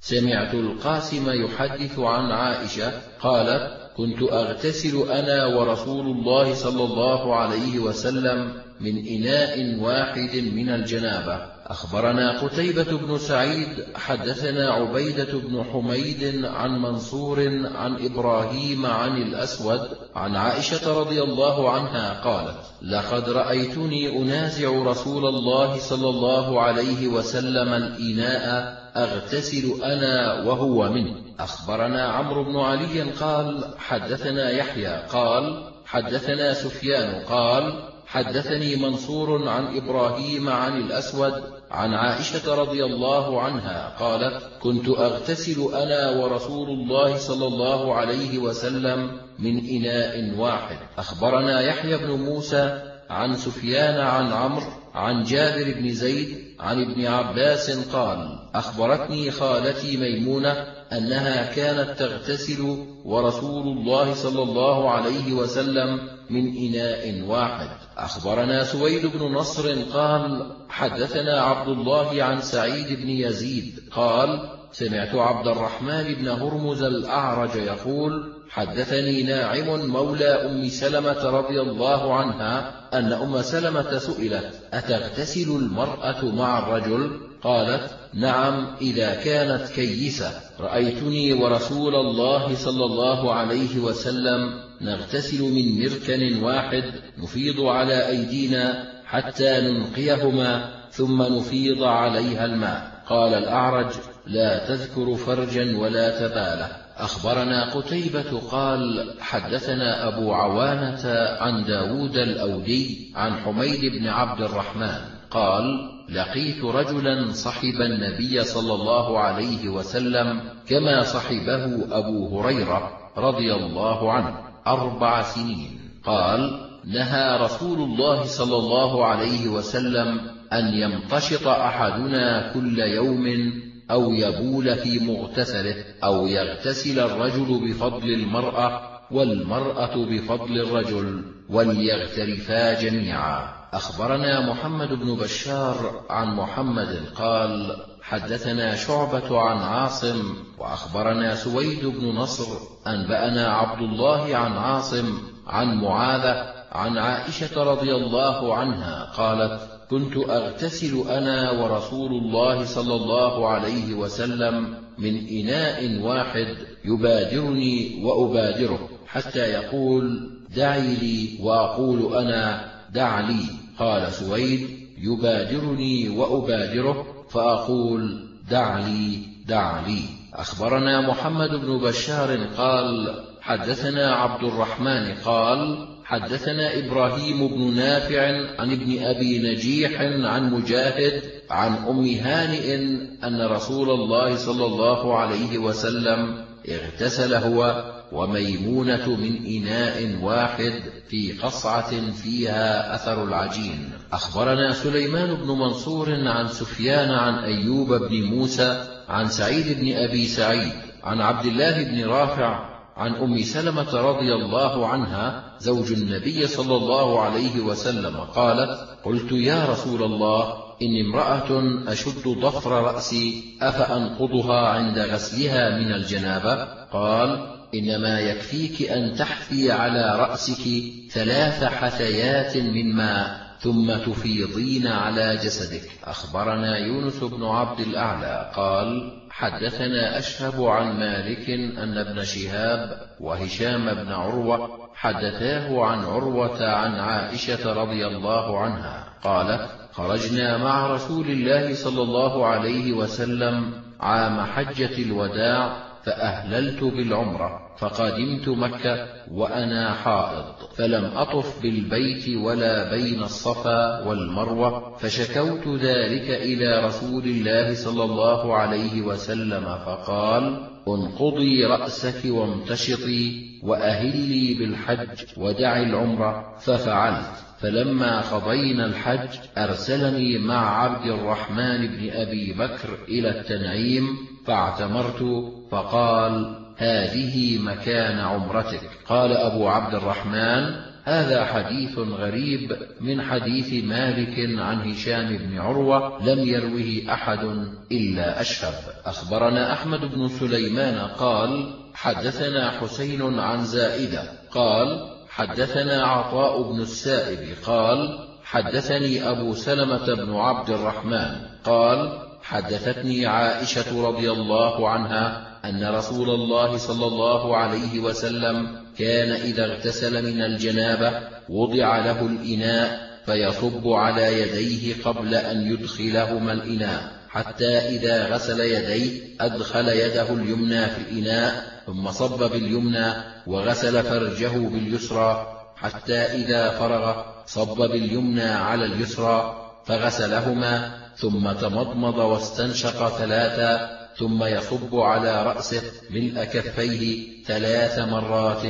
سمعت القاسم يحدث عن عائشة قالت كنت أغتسل أنا ورسول الله صلى الله عليه وسلم من إناء واحد من الجنابة. أخبرنا قتيبة بن سعيد حدثنا عبيدة بن حميد عن منصور عن إبراهيم عن الأسود عن عائشة رضي الله عنها قالت لقد رأيتني أنازع رسول الله صلى الله عليه وسلم الإناء أغتسل أنا وهو منه. أخبرنا عمرو بن علي قال حدثنا يحيى قال حدثنا سفيان قال حدثني منصور عن إبراهيم عن الأسود عن عائشة رضي الله عنها قالت كنت أغتسل أنا ورسول الله صلى الله عليه وسلم من إناء واحد. أخبرنا يحيى بن موسى عن سفيان عن عمرو عن جابر بن زيد عن ابن عباس قال أخبرتني خالتي ميمونة أنها كانت تغتسل ورسول الله صلى الله عليه وسلم من إناء واحد. أخبرنا سويد بن نصر قال حدثنا عبد الله عن سعيد بن يزيد قال سمعت عبد الرحمن بن هرمز الأعرج يقول حدثني ناعم مولى أم سلمة رضي الله عنها أن أم سلمة سئلت أتغتسل المرأة مع الرجل؟ قالت نعم إذا كانت كيسة. رأيتني ورسول الله صلى الله عليه وسلم نغتسل من مركن واحد نفيض على أيدينا حتى ننقيهما ثم نفيض عليها الماء. قال الأعرج لا تذكر فرجا ولا تبالة. أخبرنا قتيبة قال حدثنا أبو عوانة عن داود الأودي عن حميد بن عبد الرحمن قال لقيت رجلا صحب النبي صلى الله عليه وسلم كما صحبه أبو هريرة رضي الله عنه. أربع سنين. قال نهى رسول الله صلى الله عليه وسلم أن يمتشط أحدنا كل يوم أو يبول في مغتسله أو يغتسل الرجل بفضل المرأة والمرأة بفضل الرجل وليغترفا جميعا. أخبرنا محمد بن بشار عن محمد قال حدثنا شعبة عن عاصم وأخبرنا سويد بن نصر أنبأنا عبد الله عن عاصم عن معاذة عن عائشة رضي الله عنها قالت كنت أغتسل أنا ورسول الله صلى الله عليه وسلم من إناء واحد يبادرني وأبادره حتى يقول دعي لي وأقول أنا دع لي قال سويد يبادرني وأبادره فأقول دع لي دع لي أخبرنا محمد بن بشار قال حدثنا عبد الرحمن قال حدثنا إبراهيم بن نافع عن ابن أبي نجيح عن مجاهد عن أم هانئ أن رسول الله صلى الله عليه وسلم اغتسل هو وميمونة من إناء واحد في قصعة فيها أثر العجين. أخبرنا سليمان بن منصور عن سفيان عن أيوب بن موسى عن سعيد بن أبي سعيد عن عبد الله بن رافع عن أم سلمة رضي الله عنها زوج النبي صلى الله عليه وسلم قالت قلت يا رسول الله إن امرأة أشد ضفر رأسي أفأنقضها عند غسلها من الجنابة؟ قال إنما يكفيك أن تحفي على رأسك ثلاث حثيات من ماء ثم تفيضين على جسدك. أخبرنا يونس بن عبد الأعلى قال حدثنا أشهب عن مالك أن ابن شهاب وهشام بن عروة حدثاه عن عروة عن عائشة رضي الله عنها قالت خرجنا مع رسول الله صلى الله عليه وسلم عام حجة الوداع فأهللت بالعمرة فقدمت مكة وأنا حائض فلم أطف بالبيت ولا بين الصفا والمروة فشكوت ذلك إلى رسول الله صلى الله عليه وسلم فقال انقضي رأسك وامتشطي وأهلي بالحج ودعي العمرة ففعلت. فلما قضينا الحج أرسلني مع عبد الرحمن بن أبي بكر إلى التنعيم فاعتمرت فقال هذه مكان عمرتك. قال أبو عبد الرحمن هذا حديث غريب من حديث مالك عن هشام بن عروة لم يروه أحد إلا أشهب. أخبرنا أحمد بن سليمان قال حدثنا حسين عن زائدة قال حدثنا عطاء بن السائب قال حدثني أبو سلمة بن عبد الرحمن قال حدثتني عائشة رضي الله عنها أن رسول الله صلى الله عليه وسلم كان إذا اغتسل من الجنابة وضع له الإناء فيصب على يديه قبل أن يدخلهما الإناء. حتى إذا غسل يديه أدخل يده اليمنى في الإناء ثم صب باليمنى وغسل فرجه باليسرى حتى إذا فرغ صب باليمنى على اليسرى فغسلهما ثم تمضمض واستنشق ثلاثا ثم يصب على رأسه ملء كفيه ثلاث مرات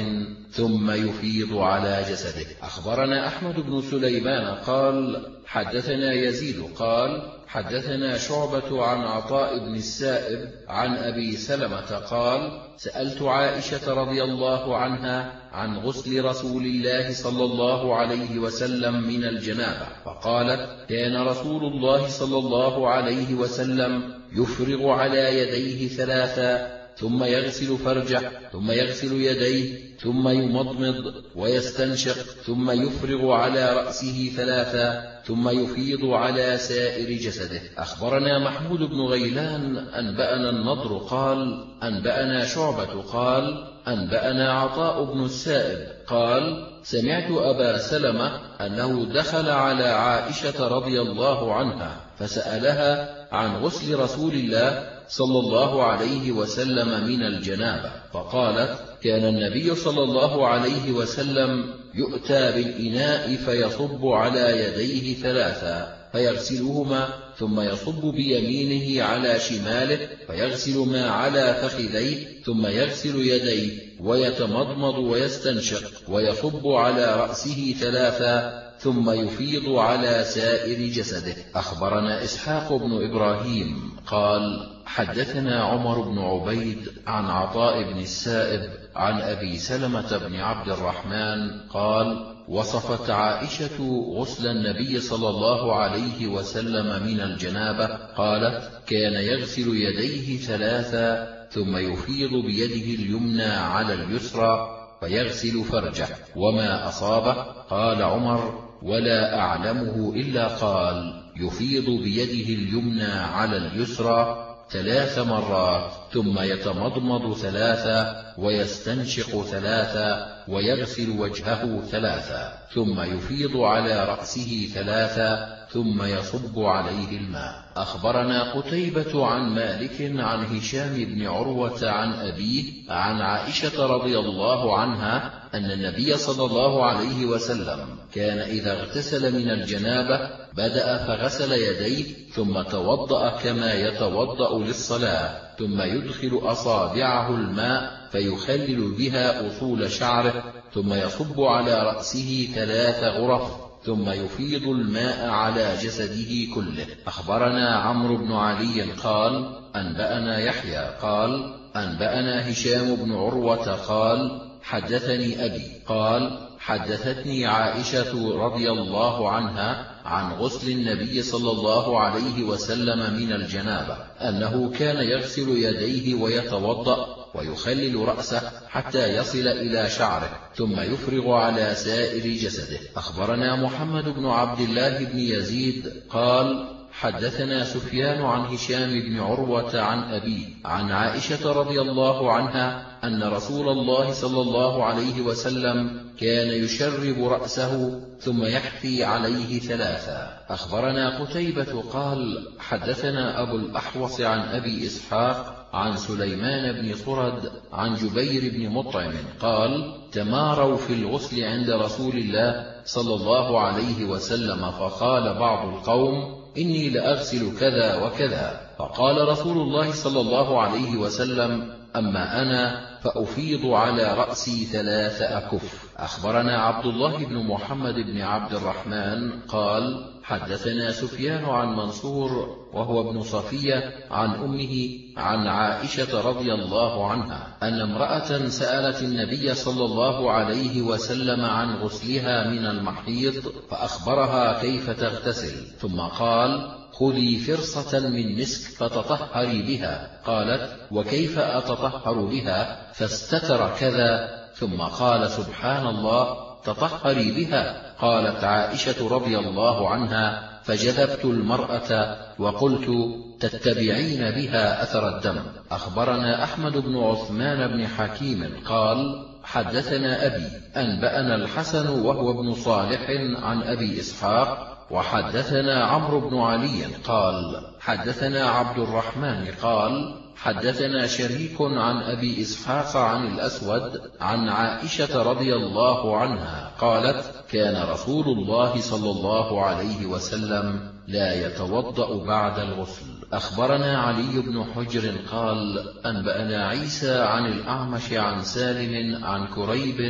ثم يفيض على جسده. أخبرنا أحمد بن سليمان قال حدثنا يزيد قال حدثنا شعبة عن عطاء بن السائب عن أبي سلمة قال سألت عائشة رضي الله عنها عن غسل رسول الله صلى الله عليه وسلم من الجنابة فقالت كان رسول الله صلى الله عليه وسلم يفرغ على يديه ثلاثا ثم يغسل فرجه ثم يغسل يديه ثم يمضمض ويستنشق ثم يفرغ على رأسه ثلاثا ثم يفيض على سائر جسده. أخبرنا محمود بن غيلان أنبأنا النضر قال أنبأنا شعبة قال أنبأنا عطاء بن السائب قال سمعت أبا سلمة أنه دخل على عائشة رضي الله عنها فسألها عن غسل رسول الله صلى الله عليه وسلم من الجنابة فقالت كان النبي صلى الله عليه وسلم يؤتى بالإناء فيصب على يديه ثلاثا فيغسلهما ثم يصب بيمينه على شماله فيغسل ما على فخذيه ثم يغسل يديه ويتمضمض ويستنشق ويصب على رأسه ثلاثا ثم يفيض على سائر جسده. أخبرنا إسحاق بن إبراهيم قال حدثنا عمر بن عبيد عن عطاء بن السائب عن أبي سلمة بن عبد الرحمن قال وصفت عائشة غسل النبي صلى الله عليه وسلم من الجنابة قالت كان يغسل يديه ثلاثا ثم يفيض بيده اليمنى على اليسرى فيغسل فرجه. وما أصابه؟ قال عمر ولا أعلمه إلا قال يفيض بيده اليمنى على اليسرى ثلاث مرات ثم يتمضمض ثلاثا ويستنشق ثلاثا ويغسل وجهه ثلاثا ثم يفيض على رأسه ثلاثا ثم يصب عليه الماء. أخبرنا قتيبة عن مالك عن هشام بن عروة عن أبيه عن عائشة رضي الله عنها أن النبي صلى الله عليه وسلم كان إذا اغتسل من الجنابة بدأ فغسل يديه ثم توضأ كما يتوضأ للصلاة ثم يدخل أصابعه الماء فيخلل بها أصول شعره ثم يصب على رأسه ثلاث غرف ثم يفيض الماء على جسده كله. أخبرنا عمرو بن علي قال أنبأنا يحيى قال أنبأنا هشام بن عروة قال حدثني أبي قال حدثتني عائشة رضي الله عنها عن غسل النبي صلى الله عليه وسلم من الجنابة أنه كان يغسل يديه ويتوضأ ويخلل رأسه حتى يصل إلى شعره ثم يفرغ على سائر جسده. أخبرنا محمد بن عبد الله بن يزيد قال حدثنا سفيان عن هشام بن عروة عن أبيه عن عائشة رضي الله عنها أن رسول الله صلى الله عليه وسلم كان يشرب رأسه ثم يحفي عليه ثلاثا. أخبرنا قتيبة قال حدثنا أبو الأحوص عن أبي إسحاق عن سليمان بن صرد عن جبير بن مطعم قال تماروا في الغسل عند رسول الله صلى الله عليه وسلم فقال بعض القوم إني لأغسل كذا وكذا. فقال رسول الله صلى الله عليه وسلم أما أنا فأفيض على رأسي ثلاث أكف. أخبرنا عبد الله بن محمد بن عبد الرحمن قال حدثنا سفيان عن منصور وهو ابن صفية عن أمه عن عائشة رضي الله عنها أن امرأة سألت النبي صلى الله عليه وسلم عن غسلها من المحيض فأخبرها كيف تغتسل ثم قال خذي فرصة من مسك فتطهري بها. قالت وكيف أتطهر بها؟ فاستتر كذا ثم قال سبحان الله تطهري بها. قالت عائشة رضي الله عنها فجذبت المرأة وقلت تتبعين بها أثر الدم. أخبرنا أحمد بن عثمان بن حكيم قال حدثنا أبي أنبأنا الحسن وهو ابن صالح عن أبي إسحاق وحدثنا عمرو بن علي قال حدثنا عبد الرحمن قال حدثنا شريك عن أبي إسحاق عن الأسود عن عائشة رضي الله عنها قالت كان رسول الله صلى الله عليه وسلم لا يتوضأ بعد الغسل. أخبرنا علي بن حجر قال أنبأنا عيسى عن الأعمش عن سالم عن كريب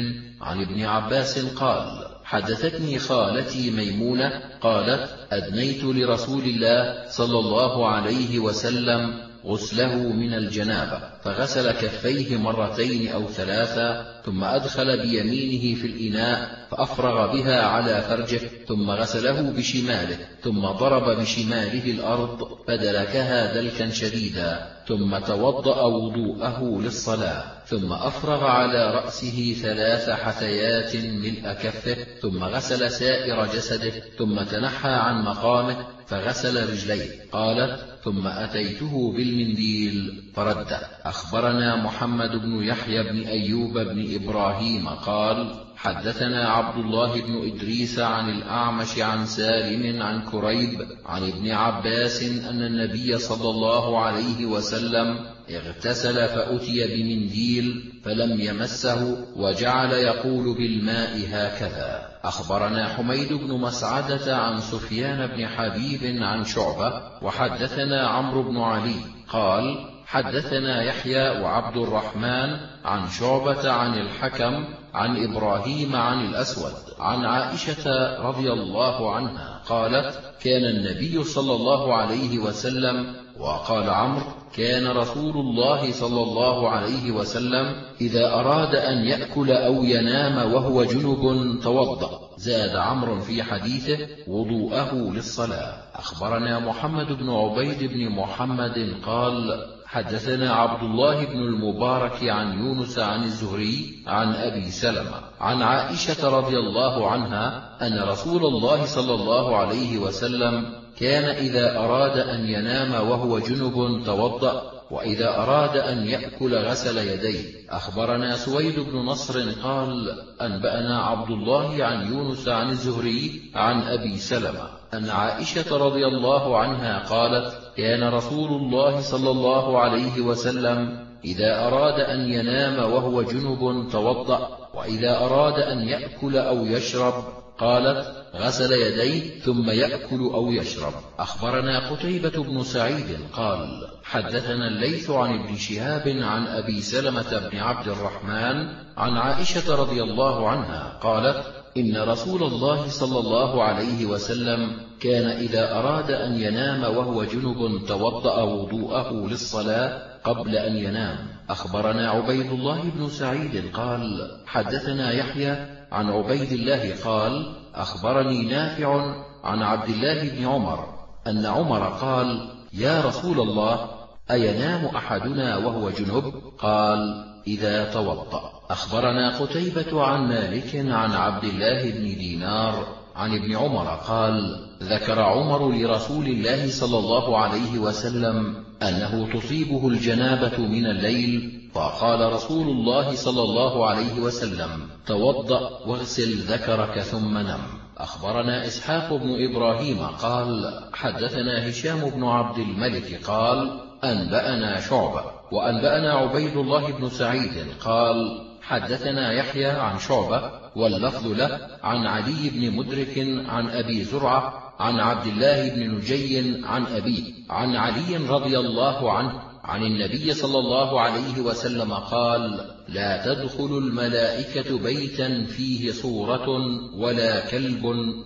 عن ابن عباس قال حدثتني خالتي ميمونة قالت أدنيت لرسول الله صلى الله عليه وسلم غسله من الجنابة فغسل كفيه مرتين أو ثلاثا ثم أدخل بيمينه في الإناء فأفرغ بها على فرجه ثم غسله بشماله ثم ضرب بشماله الأرض فدلكها دلكا شديدا ثم توضأ وضوءه للصلاة. ثم أفرغ على رأسه ثلاث حثيات ملء كفه ثم غسل سائر جسده ثم تنحى عن مقامه فغسل رجليه. قالت ثم أتيته بالمنديل. فرده أخبرنا محمد بن يحيى بن أيوب بن إبراهيم. قال حدثنا عبد الله بن إدريس عن الأعمش عن سالم عن كريب عن ابن عباس أن النبي صلى الله عليه وسلم اغتسل فأتي بمنديل فلم يمسه وجعل يقول بالماء هكذا. أخبرنا حميد بن مسعدة عن سفيان بن حبيب عن شعبة وحدثنا عمرو بن علي قال حدثنا يحيى وعبد الرحمن عن شعبة عن الحكم عن إبراهيم عن الأسود عن عائشة رضي الله عنها قالت كان النبي صلى الله عليه وسلم وقال عمرو كان رسول الله صلى الله عليه وسلم إذا أراد أن يأكل أو ينام وهو جنب توضأ. زاد عمرو في حديثه وضوءه للصلاة. أخبرنا محمد بن عبيد بن محمد قال حدثنا عبد الله بن المبارك عن يونس عن الزهري عن أبي سلمة عن عائشة رضي الله عنها أن رسول الله صلى الله عليه وسلم كان إذا أراد أن ينام وهو جنب توضأ وإذا أراد أن يأكل غسل يديه. أخبرنا سويد بن نصر قال أنبأنا عبد الله عن يونس عن الزهري عن أبي سلمة. أن عائشة رضي الله عنها قالت كان رسول الله صلى الله عليه وسلم إذا أراد أن ينام وهو جنب توضأ وإذا أراد أن يأكل أو يشرب قالت غسل يديه ثم يأكل أو يشرب. أخبرنا قتيبة بن سعيد قال حدثنا الليث عن ابن شهاب عن أبي سلمة بن عبد الرحمن عن عائشة رضي الله عنها قالت إن رسول الله صلى الله عليه وسلم كان إذا أراد أن ينام وهو جنب توضأ وضوءه للصلاة قبل أن ينام. أخبرنا عبيد الله بن سعيد قال حدثنا يحيى عن عبيد الله قال أخبرني نافع عن عبد الله بن عمر أن عمر قال يا رسول الله أينام أحدنا وهو جنب؟ قال إذا توضأ. أخبرنا قتيبة عن مالك عن عبد الله بن دينار عن ابن عمر قال ذكر عمر لرسول الله صلى الله عليه وسلم أنه تصيبه الجنابة من الليل فقال رسول الله صلى الله عليه وسلم توضأ واغسل ذكرك ثم نم. أخبرنا إسحاق بن إبراهيم قال حدثنا هشام بن عبد الملك قال أنبأنا شعبة وأنبأنا عبيد الله بن سعيد قال حدثنا يحيى عن شعبة واللفظ له عن علي بن مدرك عن أبي زرعة عن عبد الله بن نجي عن أبيه عن علي رضي الله عنه عن النبي صلى الله عليه وسلم قال لا تدخل الملائكة بيتا فيه صورة ولا كلب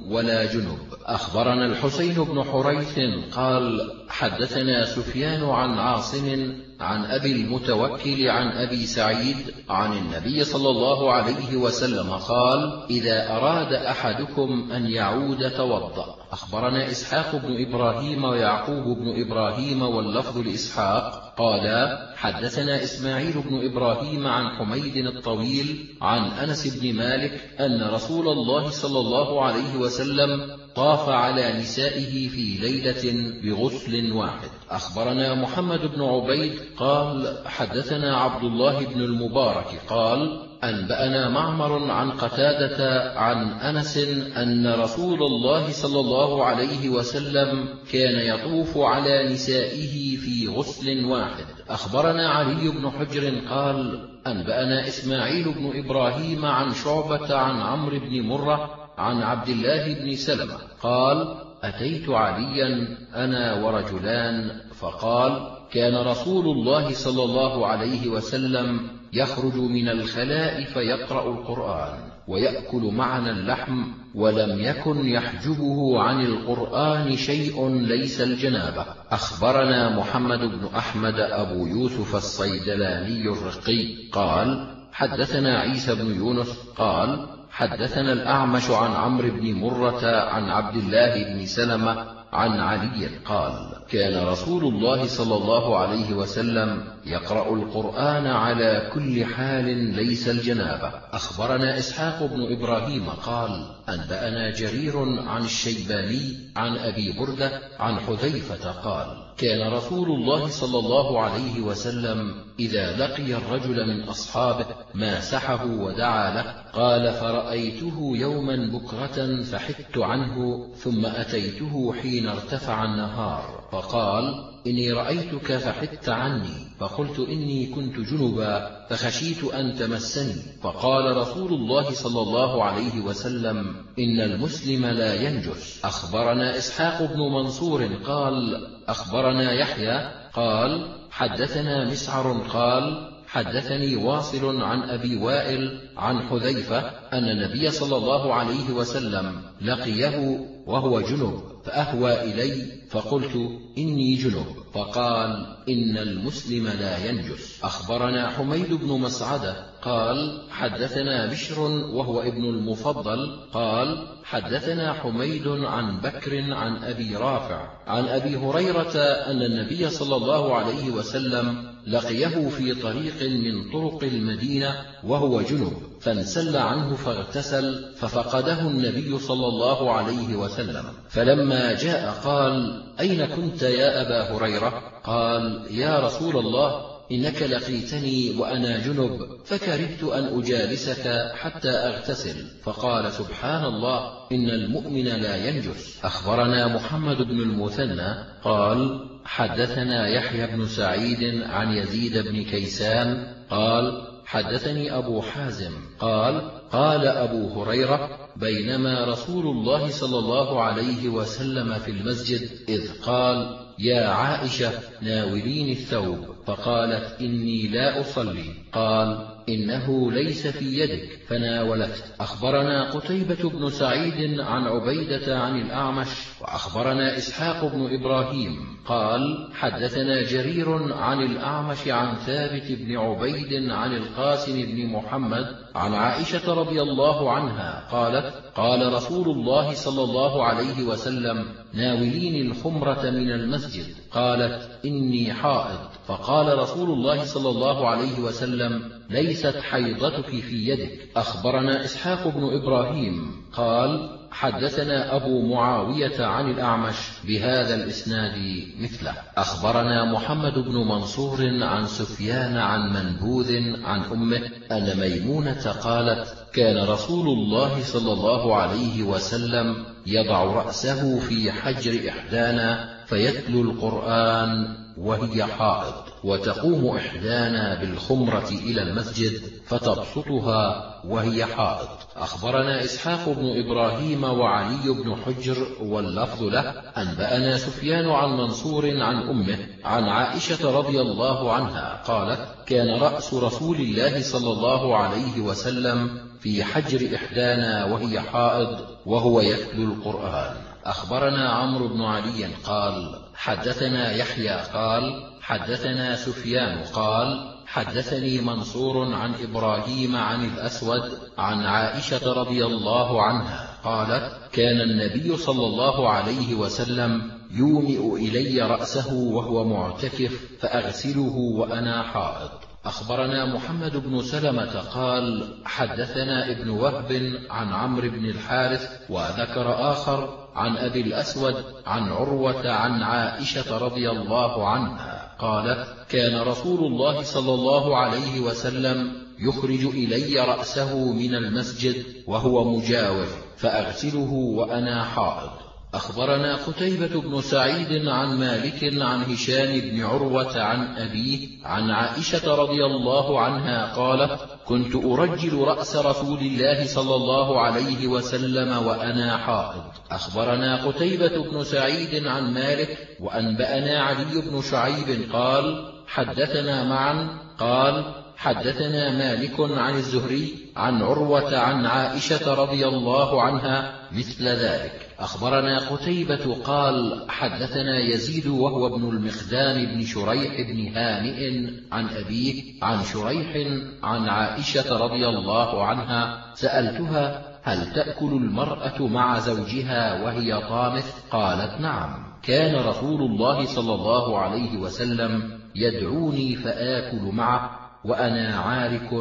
ولا جنب. أخبرنا الحسين بن حريث قال حدثنا سفيان عن عاصم عن أبي المتوكل عن أبي سعيد عن النبي صلى الله عليه وسلم قال إذا أراد أحدكم أن يعود توضأ. أخبرنا إسحاق بن إبراهيم ويعقوب بن إبراهيم واللفظ لإسحاق. قال حدثنا إسماعيل بن إبراهيم عن حميد الطويل عن أنس بن مالك أن رسول الله صلى الله عليه وسلم طاف على نسائه في ليلة بغسل واحد. أخبرنا محمد بن عبيد قال حدثنا عبد الله بن المبارك قال أنبأنا معمر عن قتادة عن أنس أن رسول الله صلى الله عليه وسلم كان يطوف على نسائه في غسل واحد. أخبرنا علي بن حجر قال أنبأنا إسماعيل بن إبراهيم عن شعبة عن عمرو بن مرة عن عبد الله بن سلمة قال أتيت عليا أنا ورجلان فقال كان رسول الله صلى الله عليه وسلم يخرج من الخلاء فيقرأ القرآن ويأكل معنا اللحم ولم يكن يحجبه عن القرآن شيء ليس الجنابة. أخبرنا محمد بن أحمد أبو يوسف الصيدلاني الرقي قال حدثنا عيسى بن يونس قال حدثنا الأعمش عن عمرو بن مرة عن عبد الله بن سلمة عن علي قال كان رسول الله صلى الله عليه وسلم يقرأ القرآن على كل حال ليس الجنابة. أخبرنا إسحاق بن إبراهيم قال أنبأنا جرير عن الشيباني عن أبي بردة عن حذيفة قال كان رسول الله صلى الله عليه وسلم إذا لقي الرجل من أصحابه ماسحه ودعا له قال فرأيته يوما بكرة فحدت عنه ثم أتيته حين ارتفع النهار. فقال إني رأيتك فحدت عني فقلت إني كنت جنبا فخشيت أن تمسني. فقال رسول الله صلى الله عليه وسلم إن المسلم لا ينجس. أخبرنا إسحاق بن منصور قال أخبرنا يحيى قال حدثنا مسعر قال حدثني واصل عن أبي وائل عن حذيفة أن النبي صلى الله عليه وسلم لقيه وهو جنب. فأهوى إلي فقلت إني جنب فقال إن المسلم لا ينجس. أخبرنا حميد بن مسعدة قال حدثنا بشر وهو ابن المفضل قال حدثنا حميد عن بكر عن أبي رافع عن أبي هريرة أن النبي صلى الله عليه وسلم لقيه في طريق من طرق المدينة وهو جنب. فانسل عنه فاغتسل ففقده النبي صلى الله عليه وسلم. فلما جاء قال أين كنت يا أبا هريرة؟ قال يا رسول الله إنك لقيتني وأنا جنب فكرهت أن أجالسك حتى أغتسل. فقال سبحان الله إن المؤمن لا ينجس. أخبرنا محمد بن المثنى قال حدثنا يحيى بن سعيد عن يزيد بن كيسان قال حدثني أبو حازم قال قال أبو هريرة بينما رسول الله صلى الله عليه وسلم في المسجد إذ قال يا عائشة ناوليني الثوب. فقالت إني لا أصلي. قال إنه ليس في يدك. فناولته أخبرنا قتيبة بن سعيد عن عبيدة عن الأعمش وأخبرنا إسحاق بن إبراهيم. قال حدثنا جرير عن الأعمش عن ثابت بن عبيد عن القاسم بن محمد عن عائشة رضي الله عنها قالت قال رسول الله صلى الله عليه وسلم ناوليني الخمرة من المسجد. قالت إني حائض. فقال رسول الله صلى الله عليه وسلم ليست حيضتك في يدك. أخبرنا إسحاق بن إبراهيم قال حدثنا أبو معاوية عن الأعمش بهذا الإسناد مثله. أخبرنا محمد بن منصور عن سفيان عن منبوذ عن أمه أن ميمونة قالت كان رسول الله صلى الله عليه وسلم يضع رأسه في حجر إحدانا فيتلو القرآن وهي حائض وتقوم إحدانا بالخمرة إلى المسجد فتبسطها وهي حائض. أخبرنا إسحاق بن إبراهيم وعلي بن حجر واللفظ له أنبأنا سفيان عن منصور عن أمه عن عائشة رضي الله عنها قالت كان رأس رسول الله صلى الله عليه وسلم في حجر إحدانا وهي حائض وهو يتلو القرآن. أخبرنا عمرو بن علي قال حدثنا يحيى قال حدثنا سفيان قال حدثني منصور عن إبراهيم عن الأسود عن عائشة رضي الله عنها قالت كان النبي صلى الله عليه وسلم يومئ إلي رأسه وهو معتكف فأغسله وأنا حائض أخبرنا محمد بن سلمة قال حدثنا ابن وهب عن عمرو بن الحارث وذكر آخر عن أبي الأسود عن عروة عن عائشة رضي الله عنها قالت كان رسول الله صلى الله عليه وسلم يخرج إلي رأسه من المسجد وهو مجاور فأغسله وأنا حائض. أخبرنا قتيبة بن سعيد عن مالك عن هشام بن عروة عن أبيه عن عائشة رضي الله عنها قالت كنت أرجل رأس رسول الله صلى الله عليه وسلم وأنا حائض. أخبرنا قتيبة بن سعيد عن مالك وأنبأنا علي بن شعيب قال حدثنا معا. قال حدثنا مالك عن الزهري عن عروة عن عائشة رضي الله عنها مثل ذلك. أخبرنا قتيبة قال حدثنا يزيد وهو ابن المخدام بن شريح بن هانئ عن أبيه عن شريح عن عائشة رضي الله عنها سألتها هل تأكل المرأة مع زوجها وهي طامث؟ قالت نعم. كان رسول الله صلى الله عليه وسلم يدعوني فآكل معه وأنا عارك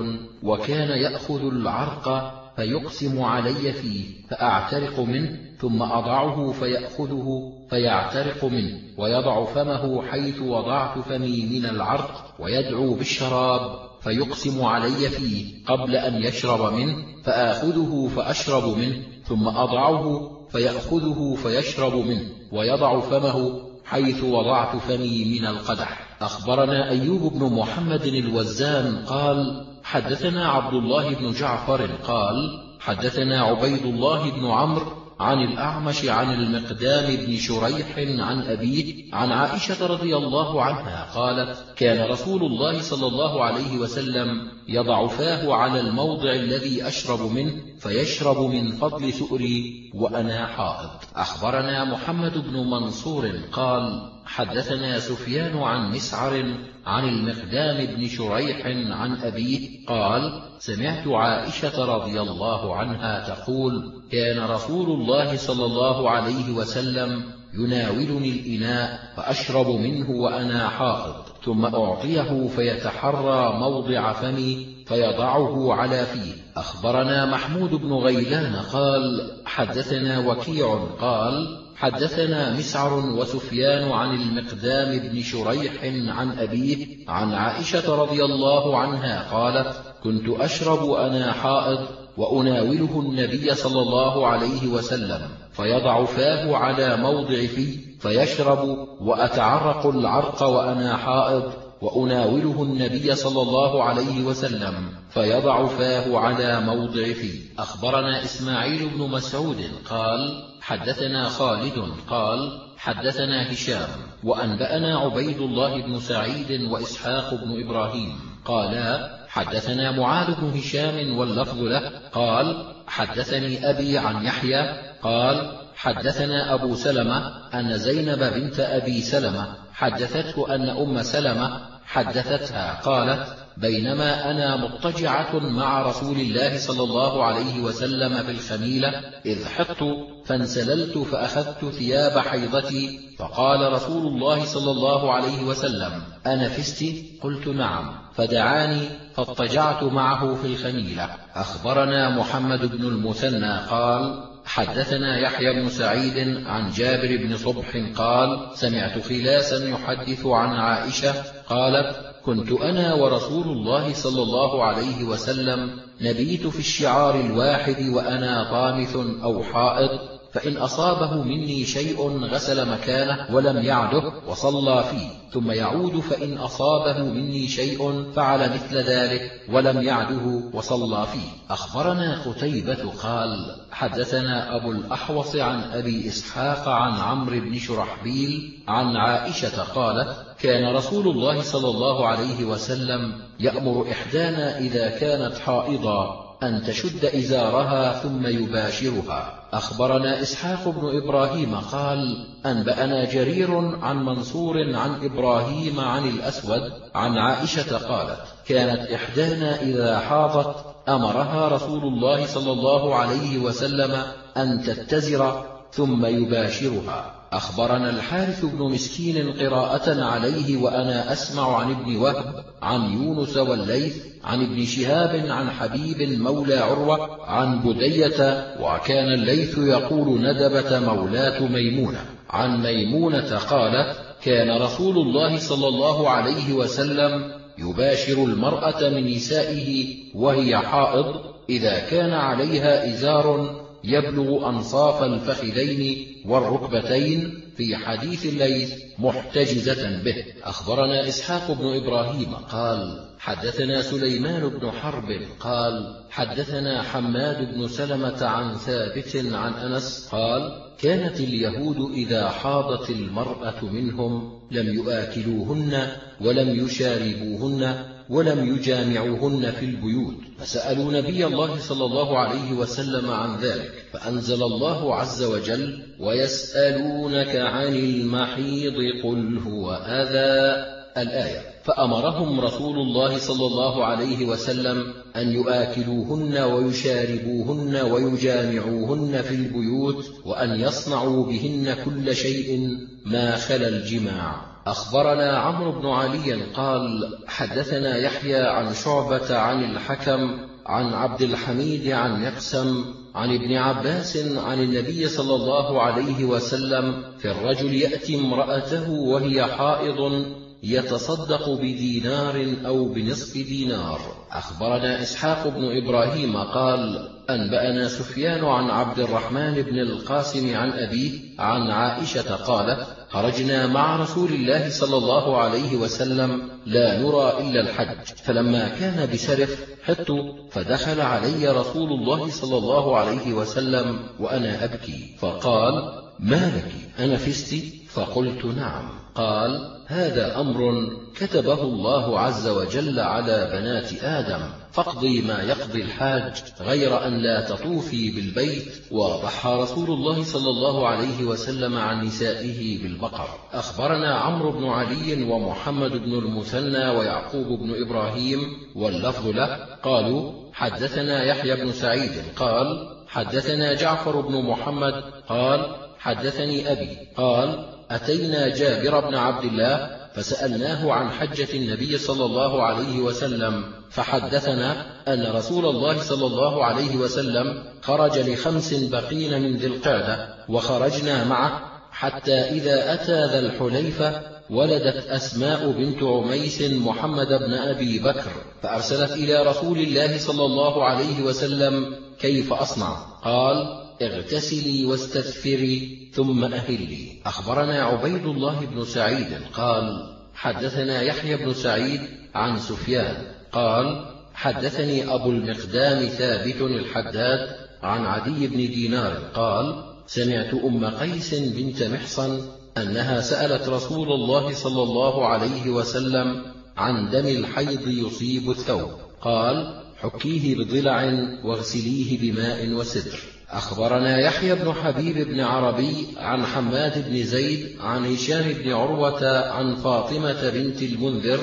وكان يأخذ العرق فيقسم علي فيه فأعترق منه ثم أضعه فيأخذه فيعترق منه ويضع فمه حيث وضعت فمي من العرق ويدعو بالشراب فيقسم علي فيه قبل أن يشرب منه فآخذه فأشرب منه ثم أضعه فيأخذه فيشرب منه ويضع فمه حيث وضعت فمي من القدح. أخبرنا أيوب بن محمد الوزان قال حدثنا عبد الله بن جعفر قال حدثنا عبيد الله بن عمرو عن الأعمش عن المقدام بن شريح عن أبيه عن عائشة رضي الله عنها قالت كان رسول الله صلى الله عليه وسلم يضع فاه على الموضع الذي أشرب منه فيشرب من فضل سؤري وأنا حائض. أخبرنا محمد بن منصور قال حدثنا سفيان عن مسعر عن المقدام بن شريح عن أبيه قال سمعت عائشة رضي الله عنها تقول كان رسول الله صلى الله عليه وسلم يناولني الإناء فأشرب منه وأنا حائض ثم أعطيه فيتحرى موضع فمي فيضعه على فيه. أخبرنا محمود بن غيلان قال حدثنا وكيع قال حدثنا مسعر وسفيان عن المقدام بن شريح عن أبيه عن عائشة رضي الله عنها قالت كنت أشرب أنا حائض وأناوله النبي صلى الله عليه وسلم فيضع فاه على موضع فيه فيشرب وأتعرق العرق وأنا حائض وأناوله النبي صلى الله عليه وسلم فيضع فاه على موضع فيه أخبرنا إسماعيل بن مسعود قال حدثنا خالد قال حدثنا هشام وأنبأنا عبيد الله بن سعيد وإسحاق بن إبراهيم قالا حدثنا معاذ بن هشام واللفظ له قال حدثني أبي عن يحيى قال حدثنا أبو سلمة أن زينب بنت أبي سلمة حدثته أن أم سلمة حدثتها قالت بينما أنا مضطجعة مع رسول الله صلى الله عليه وسلم في الخميلة إذ حطت فانسللت فأخذت ثياب حيضتي فقال رسول الله صلى الله عليه وسلم أنا فستي قلت نعم. فدعاني فاضطجعت معه في الخميلة. أخبرنا محمد بن المثنى قال حدثنا يحيى بن سعيد عن جابر بن صبح قال سمعت خلاسا يحدث عن عائشة قالت كنت أنا ورسول الله صلى الله عليه وسلم نبيت في الشعار الواحد وأنا طامث أو حائض فإن أصابه مني شيء غسل مكانه ولم يعده وصلى فيه ثم يعود فإن أصابه مني شيء فعل مثل ذلك ولم يعده وصلى فيه. أخبرنا قتيبة قال حدثنا أبو الأحوص عن أبي إسحاق عن عمرو بن شرحبيل عن عائشة قالت كان رسول الله صلى الله عليه وسلم يأمر إحدانا إذا كانت حائضا أن تشد إزارها ثم يباشرها. أخبرنا إسحاق بن إبراهيم قال أنبأنا جرير عن منصور عن إبراهيم عن الأسود عن عائشة قالت كانت إحدانا إذا حاضت أمرها رسول الله صلى الله عليه وسلم أن تتزر ثم يباشرها. أخبرنا الحارث بن مسكين قراءة عليه وأنا أسمع عن ابن وهب عن يونس والليث عن ابن شهاب عن حبيب مولى عروة عن بدية وكان الليث يقول ندبة مولاة ميمونة. عن ميمونة قالت كان رسول الله صلى الله عليه وسلم يباشر المرأة من نسائه وهي حائض إذا كان عليها إزار يبلغ أنصاف الفخذين والركبتين في حديث الليث محتجزة به. أخبرنا إسحاق بن إبراهيم قال حدثنا سليمان بن حرب قال حدثنا حماد بن سلمة عن ثابت عن أنس قال كانت اليهود إذا حاضت المرأة منهم لم يآكلوهن ولم يشاربوهن ولم يجامعوهن في البيوت فسألوا نبي الله صلى الله عليه وسلم عن ذلك فأنزل الله عز وجل ويسألونك عن المحيض قل هو أذى. الآية فأمرهم رسول الله صلى الله عليه وسلم أن يآكلوهن ويشاربوهن ويجامعوهن في البيوت وأن يصنعوا بهن كل شيء ما خلا الجماع. أخبرنا عمرو بن علي قال حدثنا يحيى عن شعبة عن الحكم عن عبد الحميد عن يقسم عن ابن عباس عن النبي صلى الله عليه وسلم في الرجل يأتي امرأته وهي حائض يتصدق بدينار أو بنصف دينار. أخبرنا إسحاق بن إبراهيم قال أنبأنا سفيان عن عبد الرحمن بن القاسم عن أبيه عن عائشة قالت خرجنا مع رسول الله صلى الله عليه وسلم لا نرى إلا الحج. فلما كان بسرف حط فدخل علي رسول الله صلى الله عليه وسلم وأنا أبكي. فقال ما لك؟ أنفست فقلت نعم. قال هذا أمر كتبه الله عز وجل على بنات آدم فاقضي ما يقضي الحاج غير أن لا تطوفي بالبيت وضحى رسول الله صلى الله عليه وسلم عن نسائه بالبقر. أخبرنا عمرو بن علي ومحمد بن المثنى ويعقوب بن إبراهيم واللفظ له قالوا حدثنا يحيى بن سعيد قال حدثنا جعفر بن محمد قال حدثني أبي قال أتينا جابر بن عبد الله فسألناه عن حجة النبي صلى الله عليه وسلم فحدثنا أن رسول الله صلى الله عليه وسلم خرج لخمس بقين من ذي القعدة وخرجنا معه حتى إذا أتى ذا الحليفة ولدت أسماء بنت عميس محمد بن أبي بكر فأرسلت إلى رسول الله صلى الله عليه وسلم كيف أصنع؟ قال اغتسلي واستغفري ثم أهلي. أخبرنا عبيد الله بن سعيد قال حدثنا يحيى بن سعيد عن سفيان قال حدثني أبو المقدام ثابت الحداد عن عدي بن دينار قال سمعت أم قيس بنت محصن أنها سألت رسول الله صلى الله عليه وسلم عن دم الحيض يصيب الثوب. قال حكيه بضلع واغسليه بماء وسدر. أخبرنا يحيى بن حبيب بن عربي عن حماد بن زيد عن هشام بن عروة عن فاطمة بنت المنذر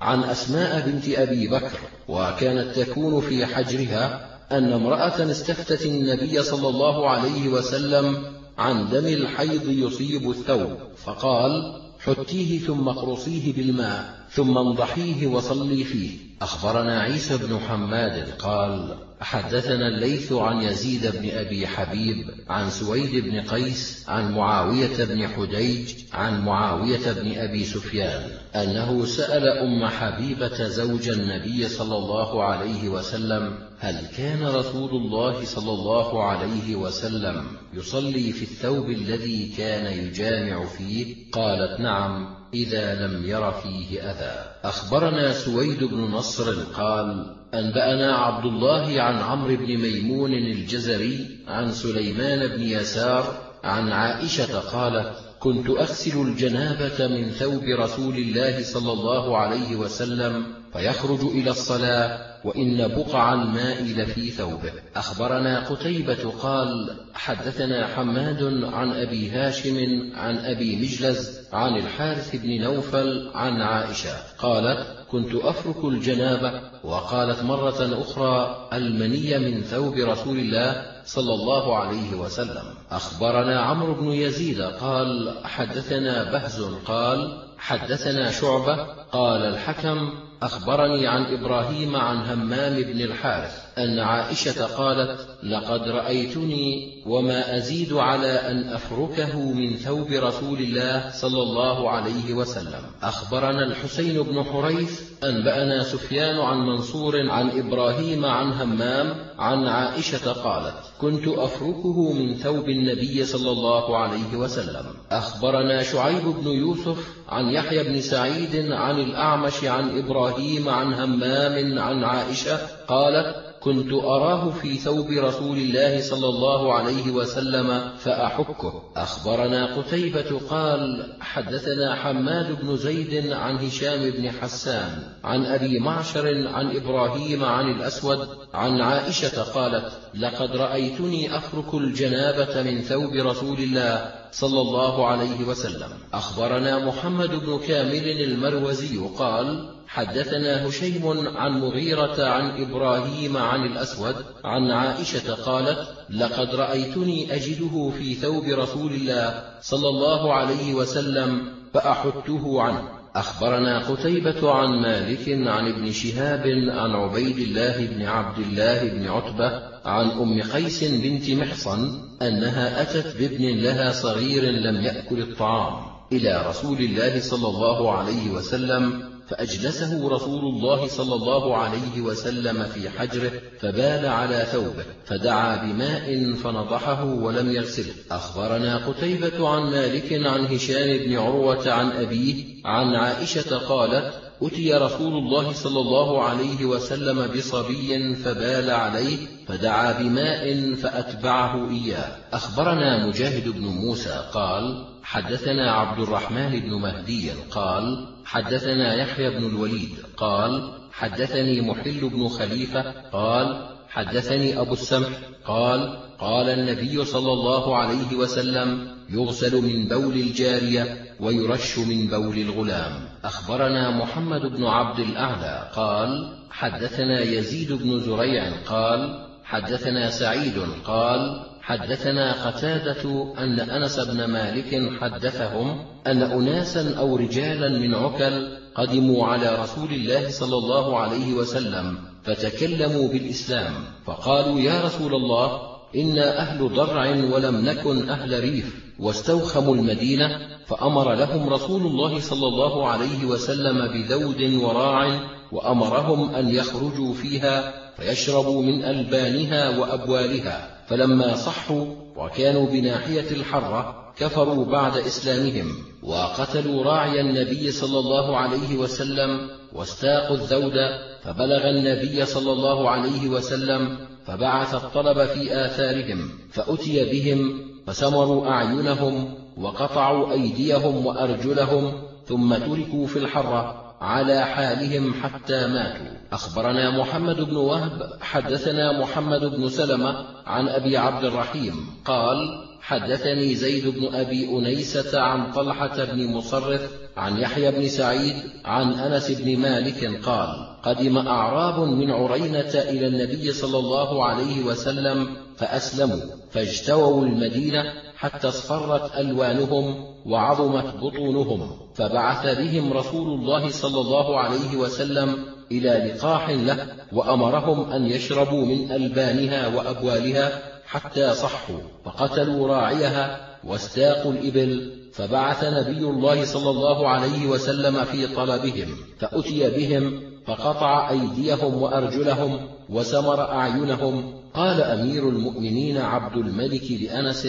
عن أسماء بنت أبي بكر وكانت تكون في حجرها أن امرأة استفتت النبي صلى الله عليه وسلم عن دم الحيض يصيب الثوب فقال حتيه ثم اقرصيه بالماء ثم انضحيه وصلي فيه. أخبرنا عيسى بن حماد قال حدثنا الليث عن يزيد بن أبي حبيب عن سويد بن قيس عن معاوية بن حديج عن معاوية بن أبي سفيان أنه سأل أم حبيبة زوج النبي صلى الله عليه وسلم هل كان رسول الله صلى الله عليه وسلم يصلي في الثوب الذي كان يجامع فيه؟ قالت نعم إذا لم ير فيه أذى. أخبرنا سويد بن نصر قال أنبأنا عبد الله عن عمرو بن ميمون الجزري عن سليمان بن يسار عن عائشة قالت كنت أغسل الجنابة من ثوب رسول الله صلى الله عليه وسلم فيخرج إلى الصلاة وإن بقع الماء لفي ثوبه. أخبرنا قتيبة قال حدثنا حماد عن أبي هاشم عن أبي مجلز عن الحارث بن نوفل عن عائشة قالت كنت أفرك الجنابة وقالت مرة أخرى ألمني من ثوب رسول الله صلى الله عليه وسلم. أخبرنا عمرو بن يزيد قال حدثنا بهز قال حدثنا شعبة قال الحكم أخبرني عن إبراهيم عن همام بن الحارث. أن عائشة قالت لقد رأيتني وما أزيد على أن أفركه من ثوب رسول الله صلى الله عليه وسلم. أخبرنا الحسين بن حريث أنبأنا سفيان عن منصور عن إبراهيم عن همام عن عائشة قالت كنت أفركه من ثوب النبي صلى الله عليه وسلم. أخبرنا شعيب بن يوسف عن يحيى بن سعيد عن الأعمش عن إبراهيم عن همام عن عائشة قالت كنت أراه في ثوب رسول الله صلى الله عليه وسلم فأحكه. أخبرنا قتيبة قال حدثنا حماد بن زيد عن هشام بن حسان عن أبي معشر عن إبراهيم عن الأسود عن عائشة قالت لقد رأيتني أفرك الجنابة من ثوب رسول الله صلى الله عليه وسلم. أخبرنا محمد بن كامل المروزي قال حدثنا هشيم عن مغيرة عن إبراهيم عن الأسود عن عائشة قالت لقد رأيتني أجده في ثوب رسول الله صلى الله عليه وسلم فأحته عنه. أخبرنا قتيبة عن مالك عن ابن شهاب عن عبيد الله بن عبد الله بن عتبة عن أم قيس بنت محصن أنها أتت بابن لها صغير لم يأكل الطعام إلى رسول الله صلى الله عليه وسلم فأجلسه رسول الله صلى الله عليه وسلم في حجره فبال على ثوبه فدعا بماء فنضحه ولم يغسله. أخبرنا قتيبة عن مالك عن هشام بن عروة عن أبيه عن عائشة قالت أتي رسول الله صلى الله عليه وسلم بصبي فبال عليه فدعا بماء فأتبعه إياه. أخبرنا مجاهد بن موسى قال حدثنا عبد الرحمن بن مهدي قال حدثنا يحيى بن الوليد قال حدثني محل بن خليفة قال حدثني أبو السمح قال قال النبي صلى الله عليه وسلم يغسل من بول الجارية ويرش من بول الغلام. أخبرنا محمد بن عبد الأعلى قال حدثنا يزيد بن زريع قال حدثنا سعيد قال حدثنا قتادة أن أنس بن مالك حدثهم أن أناسا أو رجالا من عكل قدموا على رسول الله صلى الله عليه وسلم فتكلموا بالإسلام فقالوا يا رسول الله إنا أهل ضرع ولم نكن أهل ريف واستوخموا المدينة فأمر لهم رسول الله صلى الله عليه وسلم بذود وراع وأمرهم أن يخرجوا فيها فيشربوا من ألبانها وأبوالها فلما صحوا وكانوا بناحية الحرة كفروا بعد إسلامهم وقتلوا راعي النبي صلى الله عليه وسلم واستاقوا الذود فبلغ النبي صلى الله عليه وسلم فبعث الطلب في آثارهم فأتي بهم فسمروا أعينهم وقطعوا أيديهم وأرجلهم ثم تركوا في الحرة. على حالهم حتى ماتوا. أخبرنا محمد بن وهب حدثنا محمد بن سلمة عن أبي عبد الرحيم قال حدثني زيد بن أبي أنيسة عن طلحة بن مصرف عن يحيى بن سعيد عن أنس بن مالك قال قدم أعراب من عرينة إلى النبي صلى الله عليه وسلم فأسلموا فاجتووا المدينة حتى اصفرت ألوانهم وعظمت بطونهم فبعث بهم رسول الله صلى الله عليه وسلم إلى لقاح له وأمرهم أن يشربوا من ألبانها وأبوالها حتى صحوا فقتلوا راعيها واستاقوا الإبل فبعث نبي الله صلى الله عليه وسلم في طلبهم فأتي بهم فقطع أيديهم وأرجلهم وسمر أعينهم قال أمير المؤمنين عبد الملك لأنس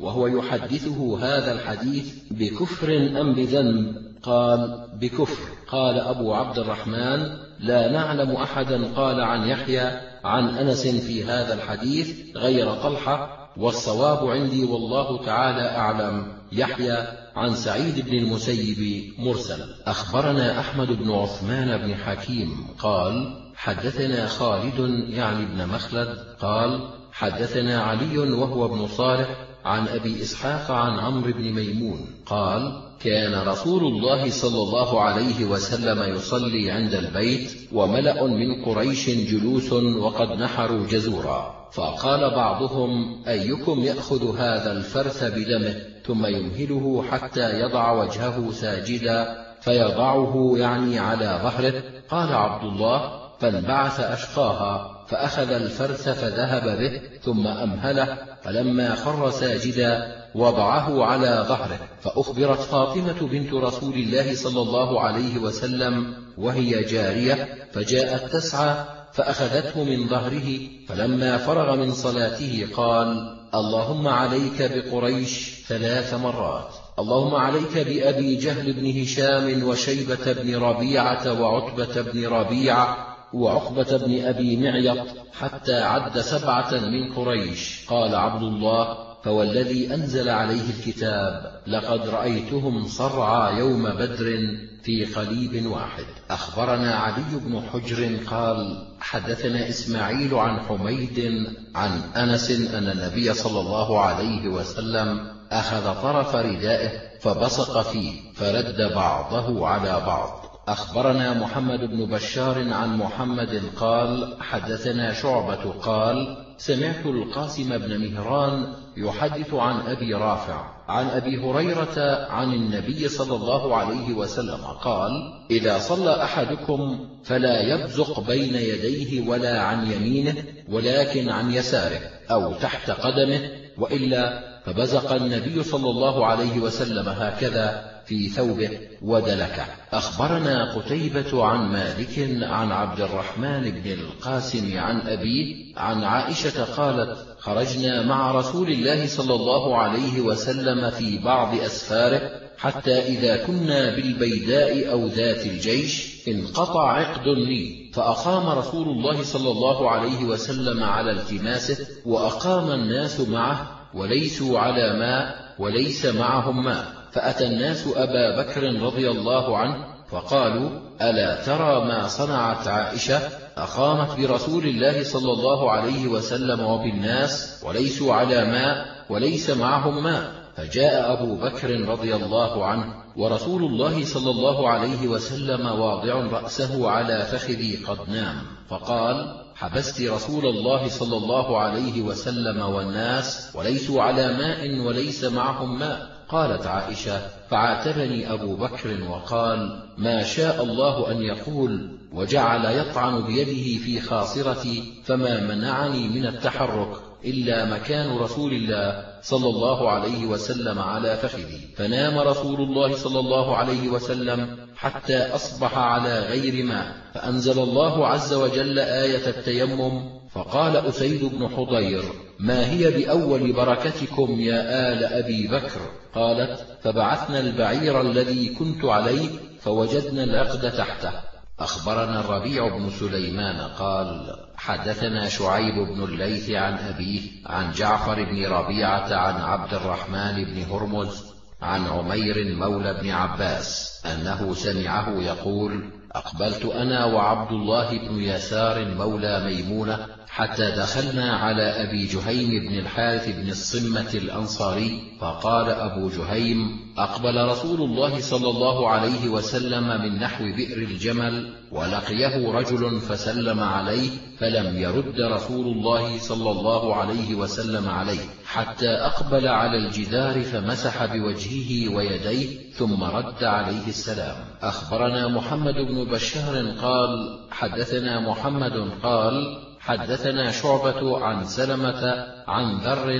وهو يحدثه هذا الحديث بكفر أم بذنب؟ قال بكفر. قال أبو عبد الرحمن لا نعلم أحدا قال عن يحيى عن أنس في هذا الحديث غير طلحة والصواب عندي والله تعالى أعلم. يحيى عن سعيد بن المسيب مرسل أخبرنا أحمد بن عثمان بن حكيم قال حدثنا خالد يعني ابن مخلد قال حدثنا علي وهو ابن صالح عن أبي إسحاق عن عمرو بن ميمون قال كان رسول الله صلى الله عليه وسلم يصلي عند البيت وملأ من قريش جلوس وقد نحروا جزورا. فقال بعضهم أيكم يأخذ هذا الفرث بدمه ثم يمهله حتى يضع وجهه ساجدا فيضعه يعني على ظهره؟ قال عبد الله فانبعث أشقاها فأخذ الفرث فذهب به ثم أمهله فلما خر ساجدا وضعه على ظهره. فأخبرت فاطمة بنت رسول الله صلى الله عليه وسلم وهي جارية فجاءت تسعى فأخذته من ظهره فلما فرغ من صلاته قال اللهم عليك بقريش ثلاث مرات. اللهم عليك بأبي جهل بن هشام وشيبة بن ربيعة وعتبة بن ربيعة وعقبة بن أبي معيط حتى عد سبعة من قريش. قال عبد الله فوالذي أنزل عليه الكتاب لقد رأيتهم صرعى يوم بدر في قليب واحد. أخبرنا علي بن حجر قال حدثنا إسماعيل عن حميد عن أنس أن النبي صلى الله عليه وسلم أخذ طرف ردائه فبصق فيه فرد بعضه على بعض. أخبرنا محمد بن بشار عن محمد قال حدثنا شعبة قال سمعت القاسم بن مهران يحدث عن أبي رافع عن أبي هريرة عن النبي صلى الله عليه وسلم قال إذا صلى أحدكم فلا يبزق بين يديه ولا عن يمينه ولكن عن يساره أو تحت قدمه وإلا فبزق النبي صلى الله عليه وسلم هكذا في ثوبه ودلكه أخبرنا قتيبة عن مالك عن عبد الرحمن بن القاسم عن أبيه عن عائشة قالت خرجنا مع رسول الله صلى الله عليه وسلم في بعض أسفاره حتى إذا كنا بالبيداء أو ذات الجيش انقطع عقد لي فأقام رسول الله صلى الله عليه وسلم على التماسه وأقام الناس معه وليسوا على ماء وليس معهم ماء. فأتى الناس أبا بكر رضي الله عنه فقالوا ألا ترى ما صنعت عائشة أقامت برسول الله صلى الله عليه وسلم وبالناس وليسوا على ماء وليس معهم ماء؟ فجاء أبو بكر رضي الله عنه ورسول الله صلى الله عليه وسلم واضع رأسه على فخذي قد نام فقال حبست رسول الله صلى الله عليه وسلم والناس وليسوا على ماء وليس معهم ماء. قالت عائشة فعاتبني أبو بكر وقال ما شاء الله أن يقول وجعل يطعن بيده في خاصرتي فما منعني من التحرك إلا مكان رسول الله صلى الله عليه وسلم على فخذي. فنام رسول الله صلى الله عليه وسلم حتى أصبح على غير ماء فأنزل الله عز وجل آية التيمم فقال أسيد بن حضير ما هي بأول بركتكم يا آل أبي بكر؟ قالت فبعثنا البعير الذي كنت عليه فوجدنا العقد تحته. أخبرنا الربيع بن سليمان قال حدثنا شعيب بن الليث عن أبيه عن جعفر بن ربيعة عن عبد الرحمن بن هرمز عن عمير مولى بن عباس أنه سمعه يقول أقبلت أنا وعبد الله بن يسار مولى ميمونة حتى دخلنا على أبي جهيم بن الحارث بن الصمة الأنصاري فقال أبو جهيم أقبل رسول الله صلى الله عليه وسلم من نحو بئر الجمل ولقيه رجل فسلم عليه فلم يرد رسول الله صلى الله عليه وسلم عليه حتى أقبل على الجدار فمسح بوجهه ويديه ثم رد عليه السلام. أخبرنا محمد بن بشار قال حدثنا محمد قال حدثنا شعبة عن سلمة عن ذر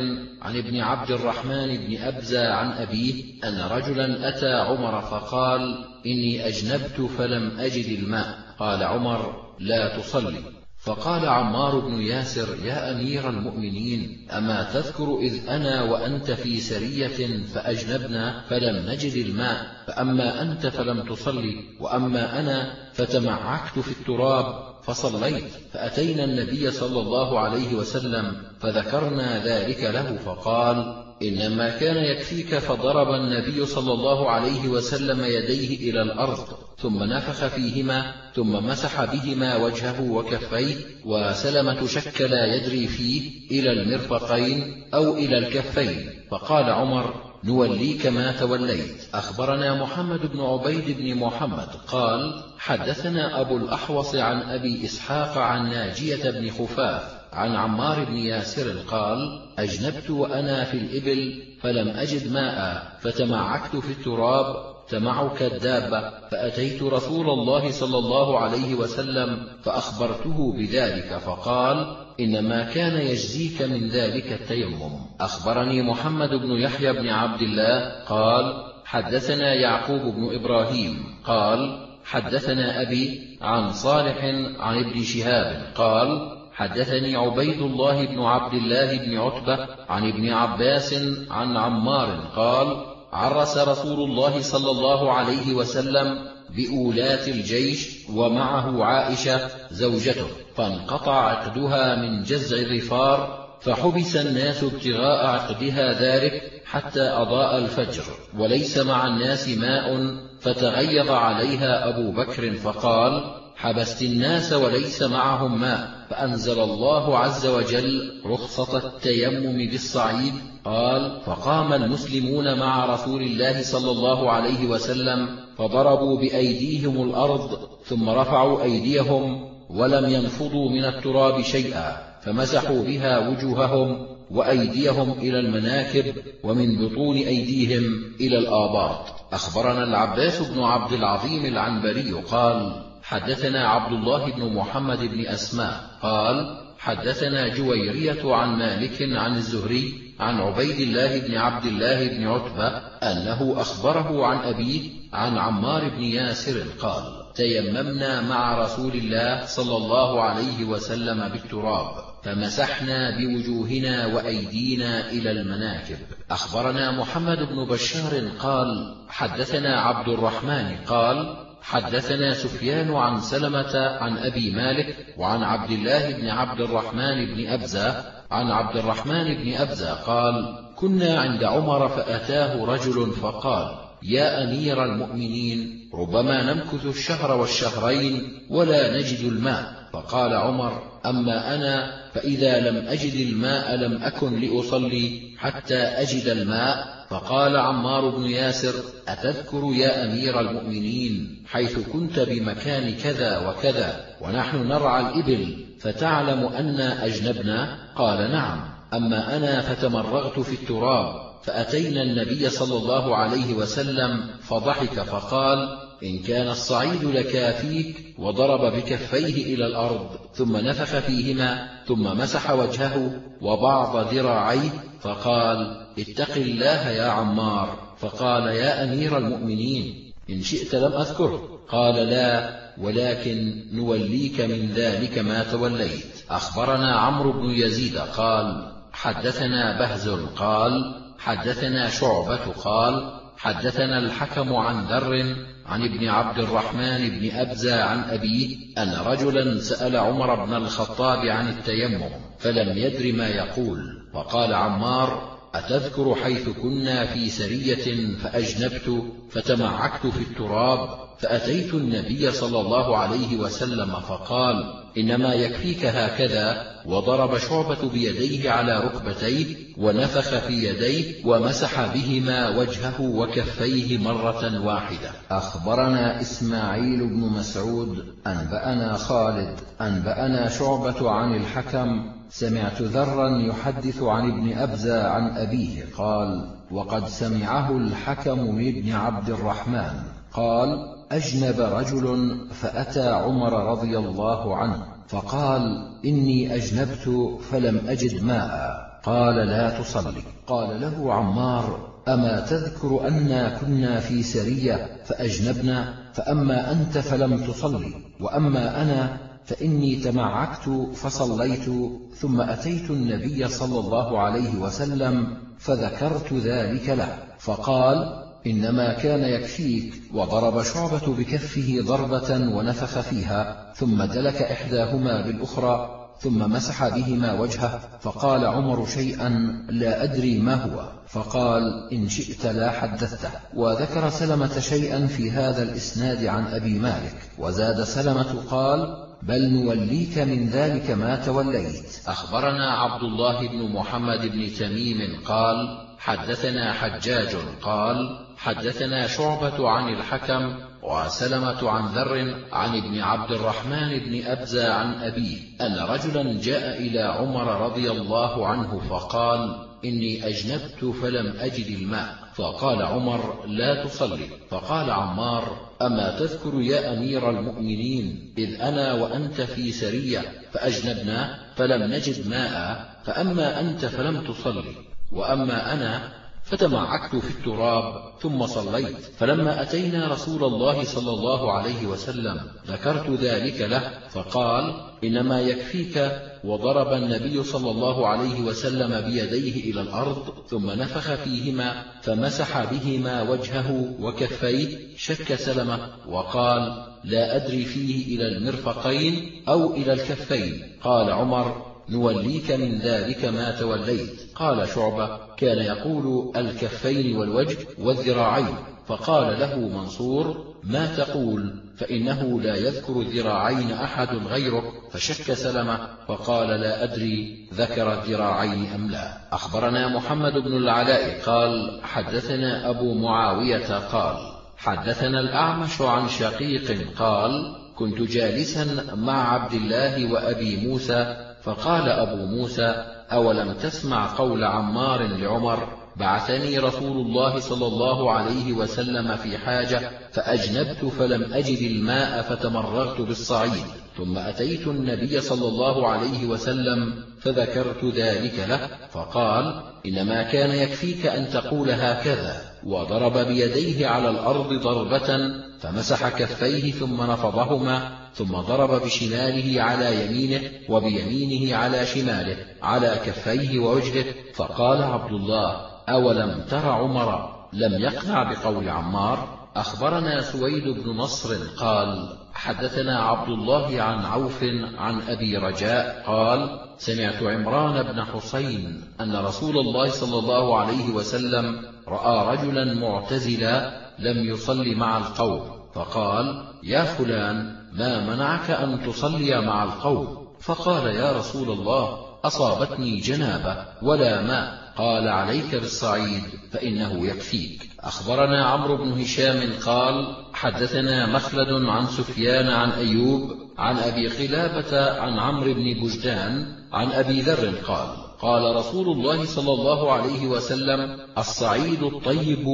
عن ابن عبد الرحمن بن أبزى عن أبيه أن رجلا أتى عمر فقال إني أجنبت فلم أجد الماء. قال عمر لا تصلي. فقال عمار بن ياسر يا أمير المؤمنين أما تذكر إذ أنا وأنت في سرية فأجنبنا فلم نجد الماء. فأما أنت فلم تصلي وأما أنا فتمعكت في التراب فصليت فأتينا النبي صلى الله عليه وسلم فذكرنا ذلك له فقال إنما كان يكفيك فضرب النبي صلى الله عليه وسلم يديه إلى الأرض ثم نفخ فيهما ثم مسح بهما وجهه وكفيه وسلمة شك لا يدري فيه إلى المرفقين أو إلى الكفين. فقال عمر نوليك ما توليت. أخبرنا محمد بن عبيد بن محمد. قال حدثنا أبو الأحوص عن أبي إسحاق عن ناجية بن خفاف عن عمار بن ياسر قال أجنبت وأنا في الإبل فلم أجد ماء فتمعكت في التراب تمعك الدابة فأتيت رسول الله صلى الله عليه وسلم فأخبرته بذلك فقال إنما كان يجزيك من ذلك التيمم. أخبرني محمد بن يحيى بن عبد الله قال حدثنا يعقوب بن إبراهيم قال حدثنا أبي عن صالح عن ابن شهاب قال حدثني عبيد الله بن عبد الله بن عتبة عن ابن عباس عن عمار قال عرس رسول الله صلى الله عليه وسلم بأولات الجيش ومعه عائشة زوجته فانقطع عقدها من جزع الرفار فحبس الناس ابتغاء عقدها ذلك حتى أضاء الفجر وليس مع الناس ماء فتغيظ عليها أبو بكر فقال حبست الناس وليس معهم ماء. فأنزل الله عز وجل رخصة التيمم بالصعيد قال فقام المسلمون مع رسول الله صلى الله عليه وسلم فضربوا بأيديهم الأرض ثم رفعوا أيديهم ولم ينفضوا من التراب شيئا فمسحوا بها وجوههم وأيديهم إلى المناكب ومن بطون أيديهم إلى الآباط. أخبرنا العباس بن عبد العظيم العنبري قال حدثنا عبد الله بن محمد بن أسماء قال حدثنا جويرية عن مالك عن الزهري عن عبيد الله بن عبد الله بن عتبة أنه أخبره عن أبيه عن عمار بن ياسر قال تيممنا مع رسول الله صلى الله عليه وسلم بالتراب. فمسحنا بوجوهنا وأيدينا إلى المناكب. أخبرنا محمد بن بشار قال حدثنا عبد الرحمن قال حدثنا سفيان عن سلمة عن أبي مالك وعن عبد الله بن عبد الرحمن بن أبزة عن عبد الرحمن بن أبزة قال كنا عند عمر فأتاه رجل فقال يا أمير المؤمنين ربما نمكث الشهر والشهرين ولا نجد الماء. فقال عمر أما أنا فإذا لم أجد الماء لم أكن لأصلي حتى أجد الماء. فقال عمار بن ياسر أتذكر يا أمير المؤمنين حيث كنت بمكان كذا وكذا ونحن نرعى الإبل فتعلم أن أجنبنا؟ قال نعم. أما أنا فتمرغت في التراب فأتينا النبي صلى الله عليه وسلم فضحك فقال إن كان الصعيد لكافيك وضرب بكفيه إلى الأرض ثم نفخ فيهما ثم مسح وجهه وبعض ذراعيه فقال اتق الله يا عمار. فقال يا أمير المؤمنين إن شئت لم أذكره قال لا ولكن نوليك من ذلك ما توليت. أخبرنا عمرو بن يزيد قال حدثنا بهز قال حدثنا شعبة قال حدثنا الحكم عن ذر عن ابن عبد الرحمن بن أبزى عن أبيه أن رجلا سأل عمر بن الخطاب عن التيمم فلم يدر ما يقول. فقال عمار أتذكر حيث كنا في سرية فأجنبت فتمعكت في التراب فأتيت النبي صلى الله عليه وسلم فقال إنما يكفيك هكذا. وضرب شعبة بيديه على ركبتيه ونفخ في يديه ومسح بهما وجهه وكفيه مرة واحدة. أخبرنا إسماعيل بن مسعود أنبأنا خالد أنبأنا شعبة عن الحكم. سمعت ذرا يحدث عن ابن أبزى عن أبيه قال وقد سمعه الحكم من ابن عبد الرحمن. قال أجنب رجل فأتى عمر رضي الله عنه فقال إني أجنبت فلم أجد ماء. قال لا تصلي. قال له عمار أما تذكر أنا كنا في سرية فأجنبنا؟ فأما أنت فلم تصلي وأما أنا فإني تمعكت فصليت ثم أتيت النبي صلى الله عليه وسلم فذكرت ذلك له. فقال إنما كان يكفيك وضرب شعبة بكفه ضربة ونفخ فيها ثم دلك إحداهما بالأخرى ثم مسح بهما وجهه فقال عمر شيئا لا أدري ما هو فقال إن شئت لا حدثته. وذكر سلمة شيئا في هذا الإسناد عن أبي مالك وزاد سلمة قال بل نوليك من ذلك ما توليت. أخبرنا عبد الله بن محمد بن تميم قال حدثنا حجاج قال حدثنا شعبة عن الحكم وسلمة عن ذر عن ابن عبد الرحمن بن أبزى عن أبيه أن رجلا جاء إلى عمر رضي الله عنه فقال إني أجنبت فلم أجد الماء. فقال عمر لا تصلي. فقال عمار أما تذكر يا أمير المؤمنين إذ أنا وأنت في سرية فأجنبنا فلم نجد ماء فأما أنت فلم تصلي وأما أنا فتمعكت في التراب ثم صليت. فلما أتينا رسول الله صلى الله عليه وسلم ذكرت ذلك له فقال إنما يكفيك وضرب النبي صلى الله عليه وسلم بيديه إلى الأرض ثم نفخ فيهما فمسح بهما وجهه وكفيه شك سلمة وقال لا أدري فيه إلى المرفقين أو إلى الكفين. قال عمر نوليك من ذلك ما توليت. قال شعبة كان يقول الكفين والوجه والذراعين فقال له منصور ما تقول؟ فإنه لا يذكر الذراعين أحد غيرك. فشك سلمة فقال لا أدري ذكر الذراعين أم لا. أخبرنا محمد بن العلاء قال حدثنا أبو معاوية قال حدثنا الأعمش عن شقيق قال كنت جالسا مع عبد الله وأبي موسى. فقال أبو موسى أولم تسمع قول عمار لعمر بعثني رسول الله صلى الله عليه وسلم في حاجة فأجنبت فلم أجد الماء فتمرغت بالصعيد ثم أتيت النبي صلى الله عليه وسلم فذكرت ذلك له فقال إنما كان يكفيك أن تقول هكذا وضرب بيديه على الأرض ضربة فمسح كفيه ثم نفضهما ثم ضرب بشماله على يمينه وبيمينه على شماله على كفيه ووجهه فقال عبد الله أولم تر عمر لم يقنع بقول عمار؟ أخبرنا سويد بن نصر قال حدثنا عبد الله عن عوف عن أبي رجاء قال سمعت عمران بن حسين أن رسول الله صلى الله عليه وسلم رأى رجلا معتزلا لم يصل مع القوم فقال يا فلان ما منعك أن تصلي مع القوم؟ فقال يا رسول الله أصابتني جنابة ولا ماء. قال عليك بالصعيد فإنه يكفيك. أخبرنا عمرو بن هشام قال حدثنا مخلد عن سفيان عن أيوب عن أبي خلابة عن عمرو بن بجدان عن أبي ذر قال قال رسول الله صلى الله عليه وسلم الصعيد الطيب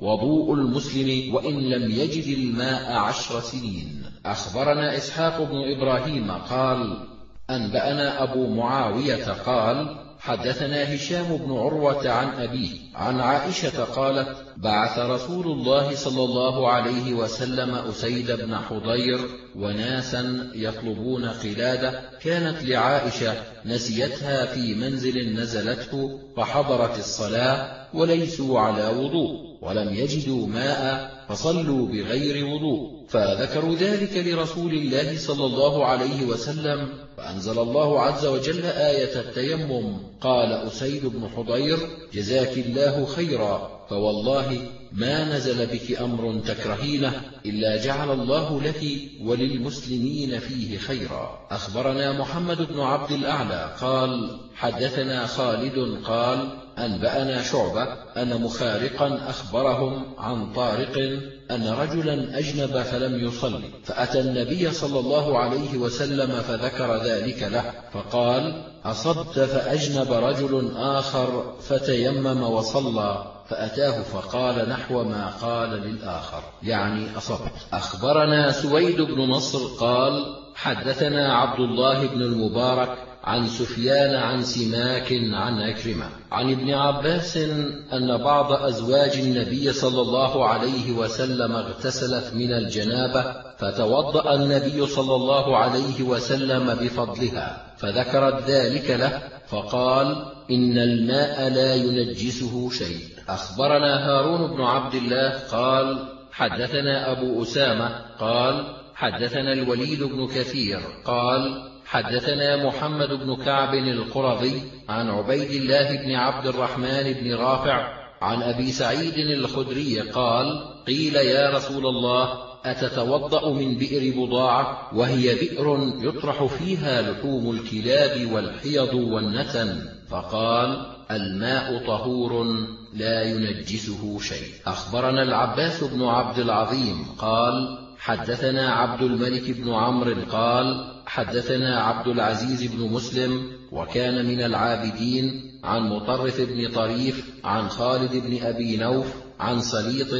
وضوء المسلم وإن لم يجد الماء عشر سنين. أخبرنا إسحاق بن إبراهيم قال أنبأنا أبو معاوية قال حدثنا هشام بن عروة عن أبيه عن عائشة قالت بعث رسول الله صلى الله عليه وسلم أسيد بن حضير وناسا يطلبون قلادة كانت لعائشة نسيتها في منزل نزلته فحضرت الصلاة وليسوا على وضوء ولم يجدوا ماء فصلوا بغير وضوء فذكروا ذلك لرسول الله صلى الله عليه وسلم فأنزل الله عز وجل آية التيمم. قال أسيد بن حضير جزاك الله خيرا فوالله ما نزل بك أمر تكرهينه إلا جعل الله لك وللمسلمين فيه خيرا. أخبرنا محمد بن عبد الأعلى قال حدثنا خالد قال أنبأنا شعبة أن مخارقا أخبرهم عن طارق أن رجلا أجنب فلم يصلي فأتى النبي صلى الله عليه وسلم فذكر ذلك له فقال أصبت فأجنب رجل آخر فتيمم وصلى فأتاه فقال نحو ما قال للآخر يعني أصبت. أخبرنا سويد بن نصر قال حدثنا عبد الله بن المبارك عن سفيان عن سماك عن أكرمة. عن ابن عباس أن بعض أزواج النبي صلى الله عليه وسلم اغتسلت من الجنابة فتوضأ النبي صلى الله عليه وسلم بفضلها فذكرت ذلك له فقال إن الماء لا ينجسه شيء. أخبرنا هارون بن عبد الله قال حدثنا أبو أسامة قال حدثنا الوليد بن كثير قال حدثنا محمد بن كعب القرظي عن عبيد الله بن عبد الرحمن بن رافع عن أبي سعيد الخدري قال قيل يا رسول الله أتتوضأ من بئر بضاعة وهي بئر يطرح فيها لحوم الكلاب والحيض والنتن؟ فقال الماء طهور لا ينجسه شيء. أخبرنا العباس بن عبد العظيم قال حدثنا عبد الملك بن عمرو قال حدثنا عبد العزيز بن مسلم وكان من العابدين عن مطرف بن طريف عن خالد بن أبي نوف عن سليط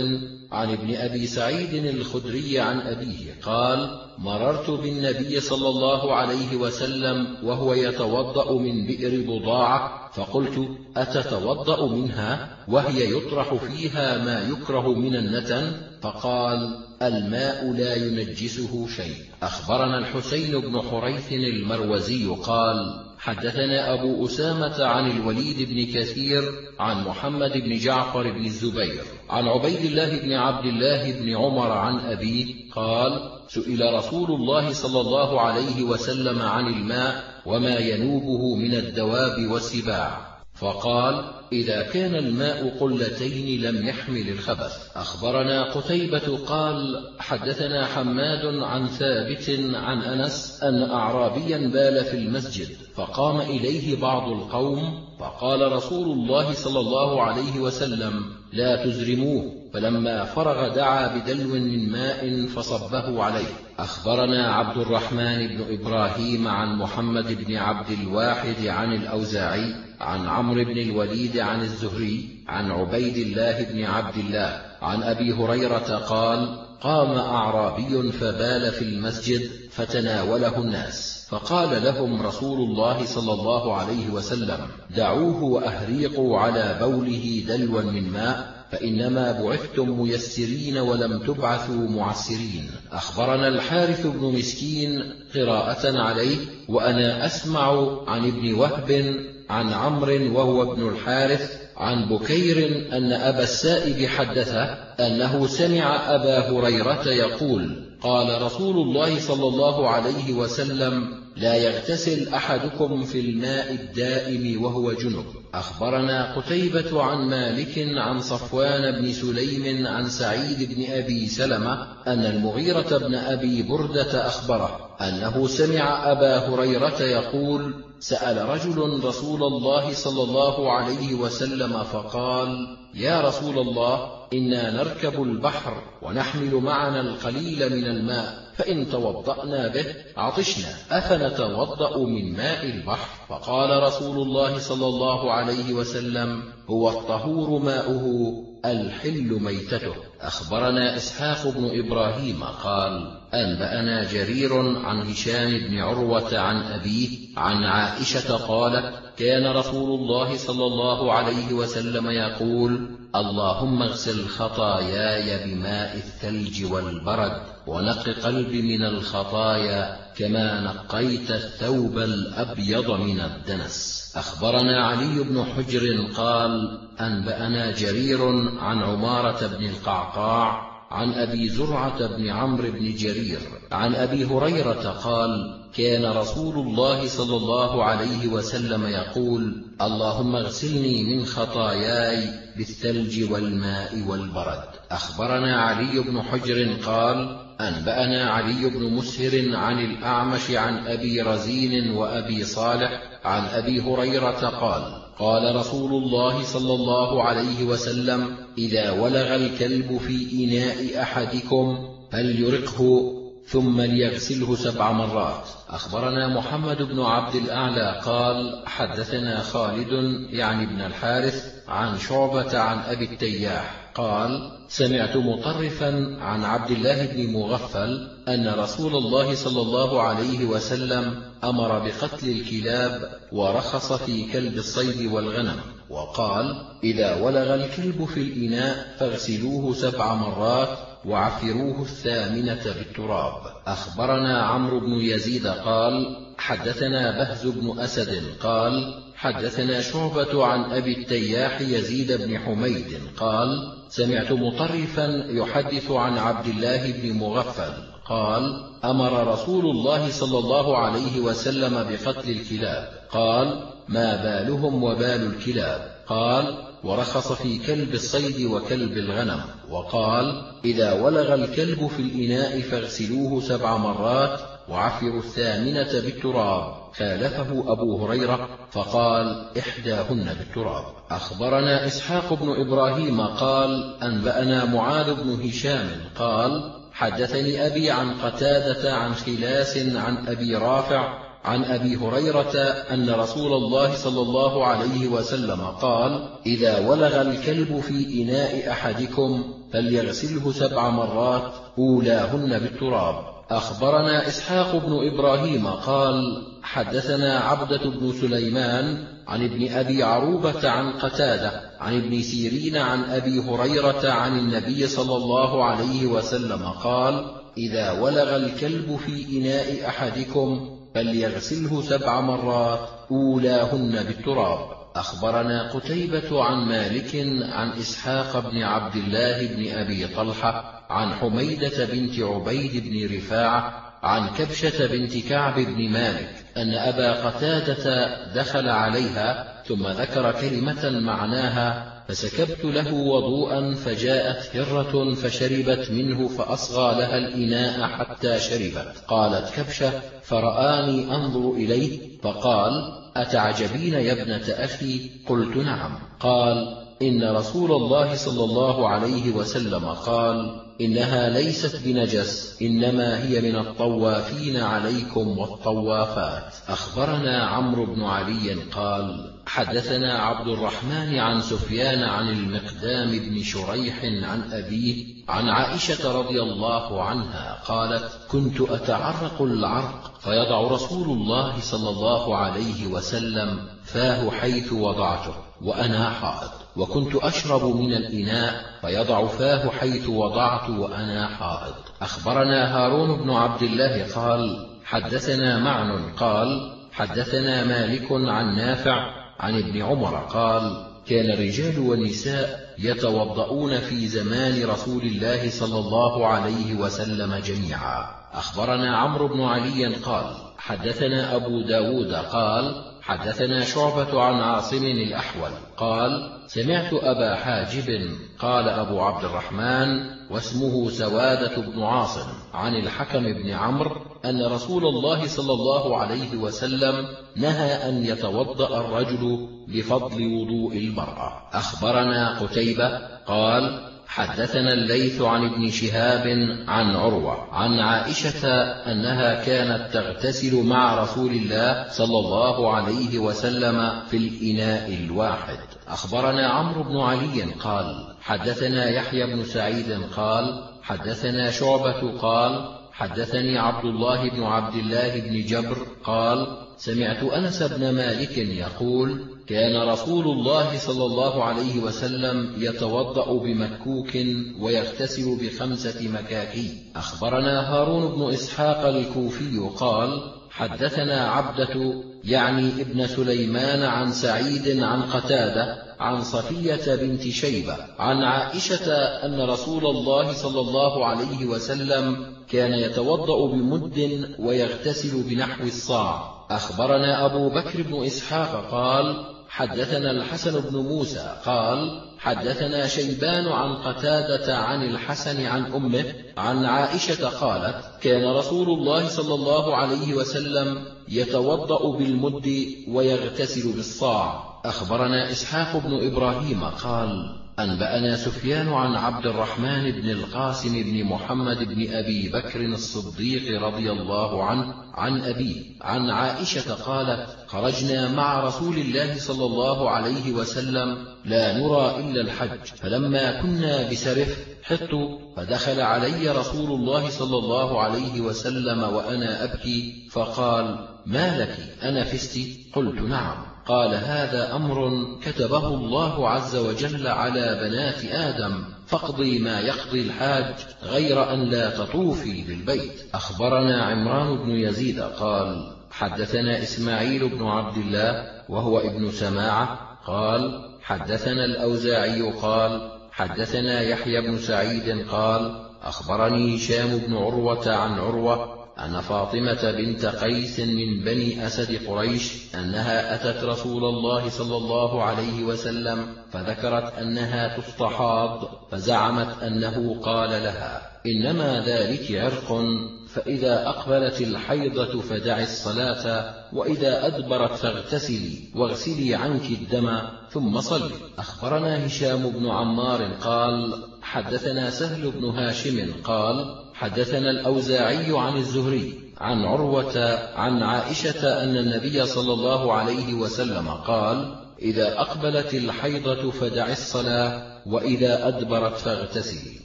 عن ابن أبي سعيد الخدري عن أبيه قال مررت بالنبي صلى الله عليه وسلم وهو يتوضأ من بئر بضاعة فقلت أتتوضأ منها؟ وهي يطرح فيها ما يكره من النتن؟ فقال الماء لا ينجسه شيء. أخبرنا الحسين بن حريث المروزي قال حدثنا أبو أسامة عن الوليد بن كثير عن محمد بن جعفر بن الزبير عن عبيد الله بن عبد الله بن عمر عن أبيه قال سئل رسول الله صلى الله عليه وسلم عن الماء وما ينوبه من الدواب والسباع. فقال إذا كان الماء قلتين لم يحمل الخبث. أخبرنا قتيبة قال حدثنا حماد عن ثابت عن أنس أن أعرابيا بال في المسجد فقام إليه بعض القوم فقال رسول الله صلى الله عليه وسلم لا تزرموه. فلما فرغ دعا بدلو من ماء فصبه عليه. أخبرنا عبد الرحمن بن إبراهيم عن محمد بن عبد الواحد عن الأوزاعي عن عمرو بن الوليد عن الزهري عن عبيد الله بن عبد الله عن أبي هريرة قال قام أعرابي فبال في المسجد فتناوله الناس فقال لهم رسول الله صلى الله عليه وسلم دعوه وأهريقوا على بوله دلوا من ماء فإنما بعثتم ميسرين ولم تبعثوا معسرين. أخبرنا الحارث بن مسكين قراءة عليه وأنا أسمع عن ابن وهب عن عمرو وهو ابن الحارث عن بكير أن أبا السائب حدثه أنه سمع أبا هريرة يقول قال رسول الله صلى الله عليه وسلم لا يغتسل أحدكم في الماء الدائم وهو جنب. أخبرنا قتيبة عن مالك عن صفوان بن سليم عن سعيد بن أبي سلمة أن المغيرة بن أبي بردة أخبره أنه سمع أبا هريرة يقول سأل رجل رسول الله صلى الله عليه وسلم فقال يا رسول الله إنا نركب البحر ونحمل معنا القليل من الماء. فإن توضأنا به عطشنا أفنتوضأ من ماء البحر؟ فقال رسول الله صلى الله عليه وسلم هو الطهور ماؤه. الحل ميتته. أخبرنا إسحاق بن إبراهيم قال أنبأنا جرير عن هشام بن عروة عن أبيه عن عائشة قالت كان رسول الله صلى الله عليه وسلم يقول اللهم اغسل خطاياي بماء الثلج والبرد ونق قلبي من الخطايا كما نقيت الثوب الأبيض من الدنس. أخبرنا علي بن حجر قال أنبأنا جرير عن عمارة بن القعقاع عن أبي زرعة بن عمرو بن جرير عن أبي هريرة قال كان رسول الله صلى الله عليه وسلم يقول اللهم اغسلني من خطاياي بالثلج والماء والبرد. أخبرنا علي بن حجر قال أنبأنا علي بن مسهر عن الأعمش عن أبي رزين وأبي صالح عن أبي هريرة قال قال رسول الله صلى الله عليه وسلم إذا ولغ الكلب في إناء أحدكم فليرقه ثم ليغسله سبع مرات. أخبرنا محمد بن عبد الأعلى قال حدثنا خالد يعني ابن الحارث عن شعبة عن أبي التياح قال سمعت مطرفا عن عبد الله بن مغفل أن رسول الله صلى الله عليه وسلم أمر بقتل الكلاب ورخص في كلب الصيد والغنم وقال إذا ولغ الكلب في الإناء فاغسلوه سبع مرات وعفروه الثامنة بالتراب. أخبرنا عمرو بن يزيد قال حدثنا بهز بن أسد قال حدثنا شعبة عن أبي التياح يزيد بن حميد قال سمعت مطرفا يحدث عن عبد الله بن مغفل قال أمر رسول الله صلى الله عليه وسلم بقتل الكلاب. قال ما بالهم وبال الكلاب؟ قال ورخص في كلب الصيد وكلب الغنم. وقال إذا ولغ الكلب في الإناء فاغسلوه سبع مرات وعفروا الثامنة بالتراب. خالفه أبو هريرة فقال إحداهن بالتراب. أخبرنا إسحاق بن إبراهيم قال أنبأنا معاذ بن هشام قال حدثني أبي عن قتادة عن خلاس عن أبي رافع عن أبي هريرة أن رسول الله صلى الله عليه وسلم قال إذا ولغ الكلب في إناء أحدكم فليغسله سبع مرات أولاهن بالتراب. أخبرنا إسحاق بن إبراهيم قال حدثنا عبدة بن سليمان عن ابن أبي عروبة عن قتادة عن ابن سيرين عن أبي هريرة عن النبي صلى الله عليه وسلم قال إذا ولغ الكلب في إناء أحدكم فليغسله سبع مرات أولاهن بالتراب. أخبرنا قتيبة عن مالك عن إسحاق بن عبد الله بن أبي طلحة عن حميدة بنت عبيد بن رفاعة عن كبشة بنت كعب بن مالك أن أبا قتادة دخل عليها ثم ذكر كلمة معناها فسكبت له وضوءا فجاءت هرة فشربت منه فأصغى لها الإناء حتى شربت. قالت كبشة فرآني أنظر إليه. فقال أتعجبين يا ابنة أخي؟ قلت نعم. قال إن رسول الله صلى الله عليه وسلم قال إنها ليست بنجس إنما هي من الطوافين عليكم والطوافات. أخبرنا عمرو بن علي قال حدثنا عبد الرحمن عن سفيان عن المقدام بن شريح عن أبيه عن عائشة رضي الله عنها قالت كنت أتعرق العرق فيضع رسول الله صلى الله عليه وسلم فاه حيث وضعته وأنا حائض وكنت أشرب من الإناء فيضع فاه حيث وضعت وأنا حائض أخبرنا هارون بن عبد الله قال حدثنا معن قال حدثنا مالك عن نافع عن ابن عمر قال كان الرجال والنساء يتوضؤون في زمان رسول الله صلى الله عليه وسلم جميعا. أخبرنا عمرو بن علي قال حدثنا أبو داود قال حدثنا شعبة عن عاصم الأحول قال سمعت أبا حاجب قال أبو عبد الرحمن واسمه سوادة بن عاصم عن الحكم بن عمرو أن رسول الله صلى الله عليه وسلم نهى أن يتوضأ الرجل بفضل وضوء المرأة. أخبرنا قتيبة قال حدثنا الليث عن ابن شهاب عن عروة عن عائشة أنها كانت تغتسل مع رسول الله صلى الله عليه وسلم في الإناء الواحد. أخبرنا عمرو بن علي قال حدثنا يحيى بن سعيد قال حدثنا شعبة قال حدثني عبد الله بن عبد الله بن جبر قال سمعت أنس بن مالك يقول كان رسول الله صلى الله عليه وسلم يتوضأ بمكوك ويغتسل بخمسة مكاكي. أخبرنا هارون بن إسحاق الكوفي قال حدثنا عبدة يعني ابن سليمان عن سعيد عن قتادة عن صفية بنت شيبة عن عائشة أن رسول الله صلى الله عليه وسلم كان يتوضأ بمد ويغتسل بنحو الصاع. أخبرنا أبو بكر بن إسحاق قال حدثنا الحسن بن موسى قال حدثنا شيبان عن قتادة عن الحسن عن أمه عن عائشة قالت كان رسول الله صلى الله عليه وسلم يتوضأ بالمد ويغتسل بالصاع. أخبرنا إسحاق بن إبراهيم قال أنبأنا سفيان عن عبد الرحمن بن القاسم بن محمد بن أبي بكر الصديق رضي الله عنه عن أبيه عن عائشة قالت خرجنا مع رسول الله صلى الله عليه وسلم لا نرى إلا الحج فلما كنا بسرف حط فدخل علي رسول الله صلى الله عليه وسلم وأنا أبكي فقال ما لك أنا فستي؟ قلت نعم. قال هذا أمر كتبه الله عز وجل على بنات آدم فاقضي ما يقضي الحاج غير أن لا تطوفي بالبيت. أخبرنا عمران بن يزيد قال حدثنا إسماعيل بن عبد الله وهو ابن سماعة قال حدثنا الأوزاعي قال حدثنا يحيى بن سعيد قال أخبرني هشام بن عروة عن عروة أن فاطمة بنت قيس من بني أسد قريش أنها أتت رسول الله صلى الله عليه وسلم فذكرت أنها تستحاض فزعمت أنه قال لها إنما ذلك عرق فإذا أقبلت الحيضة فدعي الصلاة وإذا أدبرت فاغتسلي واغسلي عنك الدم ثم صلي. أخبرنا هشام بن عمار قال حدثنا سهل بن هاشم قال حدثنا الأوزاعي عن الزهري عن عروة عن عائشة أن النبي صلى الله عليه وسلم قال إذا أقبلت الحيضة فدع الصلاة وإذا أدبرت فاغتسلي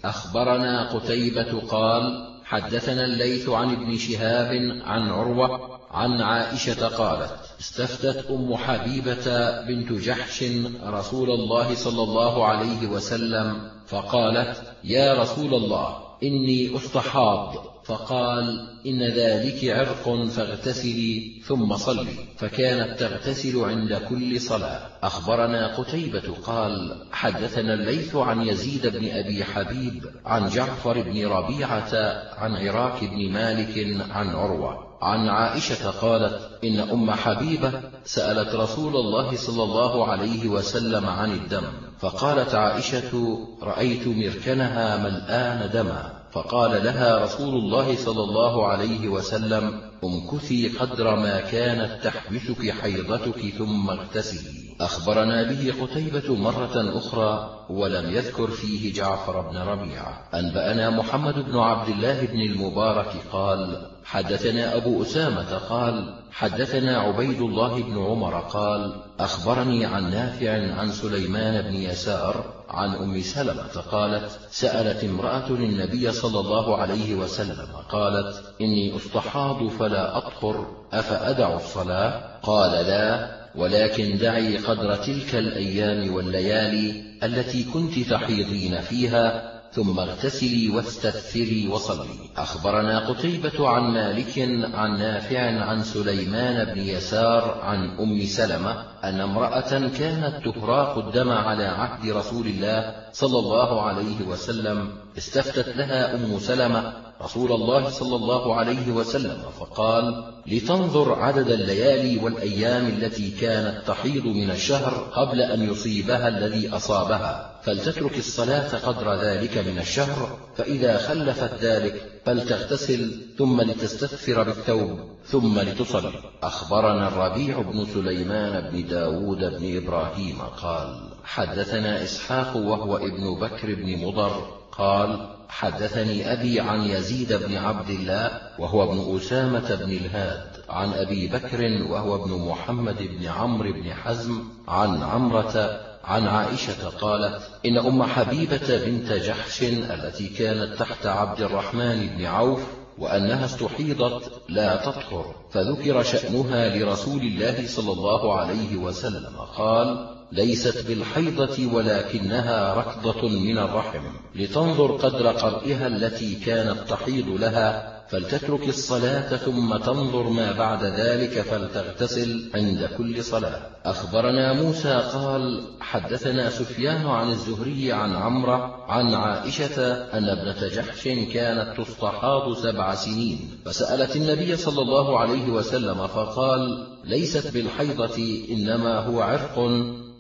أخبرنا قتيبة قال حدثنا الليث عن ابن شهاب عن عروة عن عائشة قالت استفتت أم حبيبة بنت جحش رسول الله صلى الله عليه وسلم فقالت يا رسول الله إني أستحاض. فقال إن ذلك عرق فاغتسلي ثم صلي. فكانت تغتسل عند كل صلاة. أخبرنا قتيبة قال حدثنا الليث عن يزيد بن أبي حبيب عن جعفر بن ربيعة عن عراك بن مالك عن عروة. عن عائشة قالت إن أم حبيبة سألت رسول الله صلى الله عليه وسلم عن الدم. فقالت عائشة رأيت مركنها ملآن دما. فقال لها رسول الله صلى الله عليه وسلم امكثي قدر ما كانت تحبسك حيضتك ثم اغتسلي أخبرنا به قتيبة مرة أخرى ولم يذكر فيه جعفر بن ربيعة. أنبأنا محمد بن عبد الله بن المبارك قال حدثنا أبو أسامة قال حدثنا عبيد الله بن عمر قال أخبرني عن نافع عن سليمان بن يسار عن أم سلمة قالت سألت امرأة النبي صلى الله عليه وسلم قالت إني أستحاض فلا أطهر أفأدع الصلاة؟ قال لا ولكن دعي قدر تلك الأيام والليالي التي كنت تحيضين فيها ثم اغتسلي واستثري وصلي. أخبرنا قتيبة عن مالك عن نافع عن سليمان بن يسار عن أم سلمة أن امرأة كانت تفراق الدم على عهد رسول الله صلى الله عليه وسلم. استفتت لها أم سلمة رسول الله صلى الله عليه وسلم فقال لتنظر عدد الليالي والأيام التي كانت تحيض من الشهر قبل أن يصيبها الذي أصابها. فلتترك الصلاة قدر ذلك من الشهر فإذا خلفت ذلك فلتغتسل ثم لتستغفر بالثوب ثم لتصلي. أخبرنا الربيع بن سليمان بن داود بن إبراهيم قال حدثنا إسحاق وهو ابن بكر بن مضر قال حدثني أبي عن يزيد بن عبد الله وهو ابن أسامة بن الهاد عن أبي بكر وهو ابن محمد بن عمرو بن حزم عن عمرة عن عائشة قالت إن أم حبيبة بنت جحش التي كانت تحت عبد الرحمن بن عوف وأنها استحيضت لا تطهر فذكر شأنها لرسول الله صلى الله عليه وسلم قال ليست بالحيضة ولكنها ركضة من الرحم لتنظر قدر قرئها التي كانت تحيض لها فلتترك الصلاة ثم تنظر ما بعد ذلك فلتغتسل عند كل صلاة. أخبرنا موسى قال حدثنا سفيان عن الزهري عن عمرة عن عائشة أن ابنة جحش كانت تستحاض سبع سنين. فسألت النبي صلى الله عليه وسلم فقال ليست بالحيضة إنما هو عرق.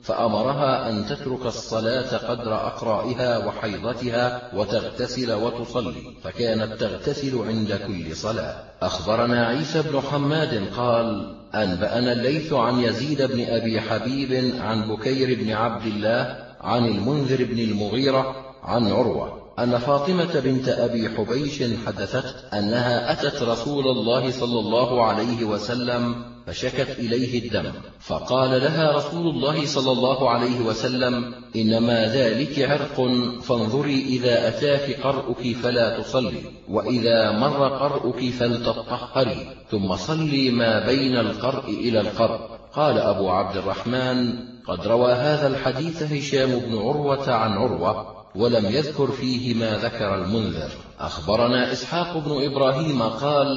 فأمرها أن تترك الصلاة قدر أقرائها وحيضتها وتغتسل وتصلي فكانت تغتسل عند كل صلاة. أخبرنا عيسى بن حماد قال أنبأنا الليث عن يزيد بن أبي حبيب عن بكير بن عبد الله عن المنذر بن المغيرة عن عروة. أن فاطمة بنت أبي حبيش حدثت أنها أتت رسول الله صلى الله عليه وسلم فشكت إليه الدم. فقال لها رسول الله صلى الله عليه وسلم إنما ذلك عرق فانظري إذا أتاك قرؤك فلا تصلي وإذا مر قرؤك فلتطهري ثم صلي ما بين القرء إلى القرء. قال أبو عبد الرحمن قد روى هذا الحديث هشام بن عروة عن عروة ولم يذكر فيه ما ذكر المنذر. أخبرنا إسحاق بن إبراهيم قال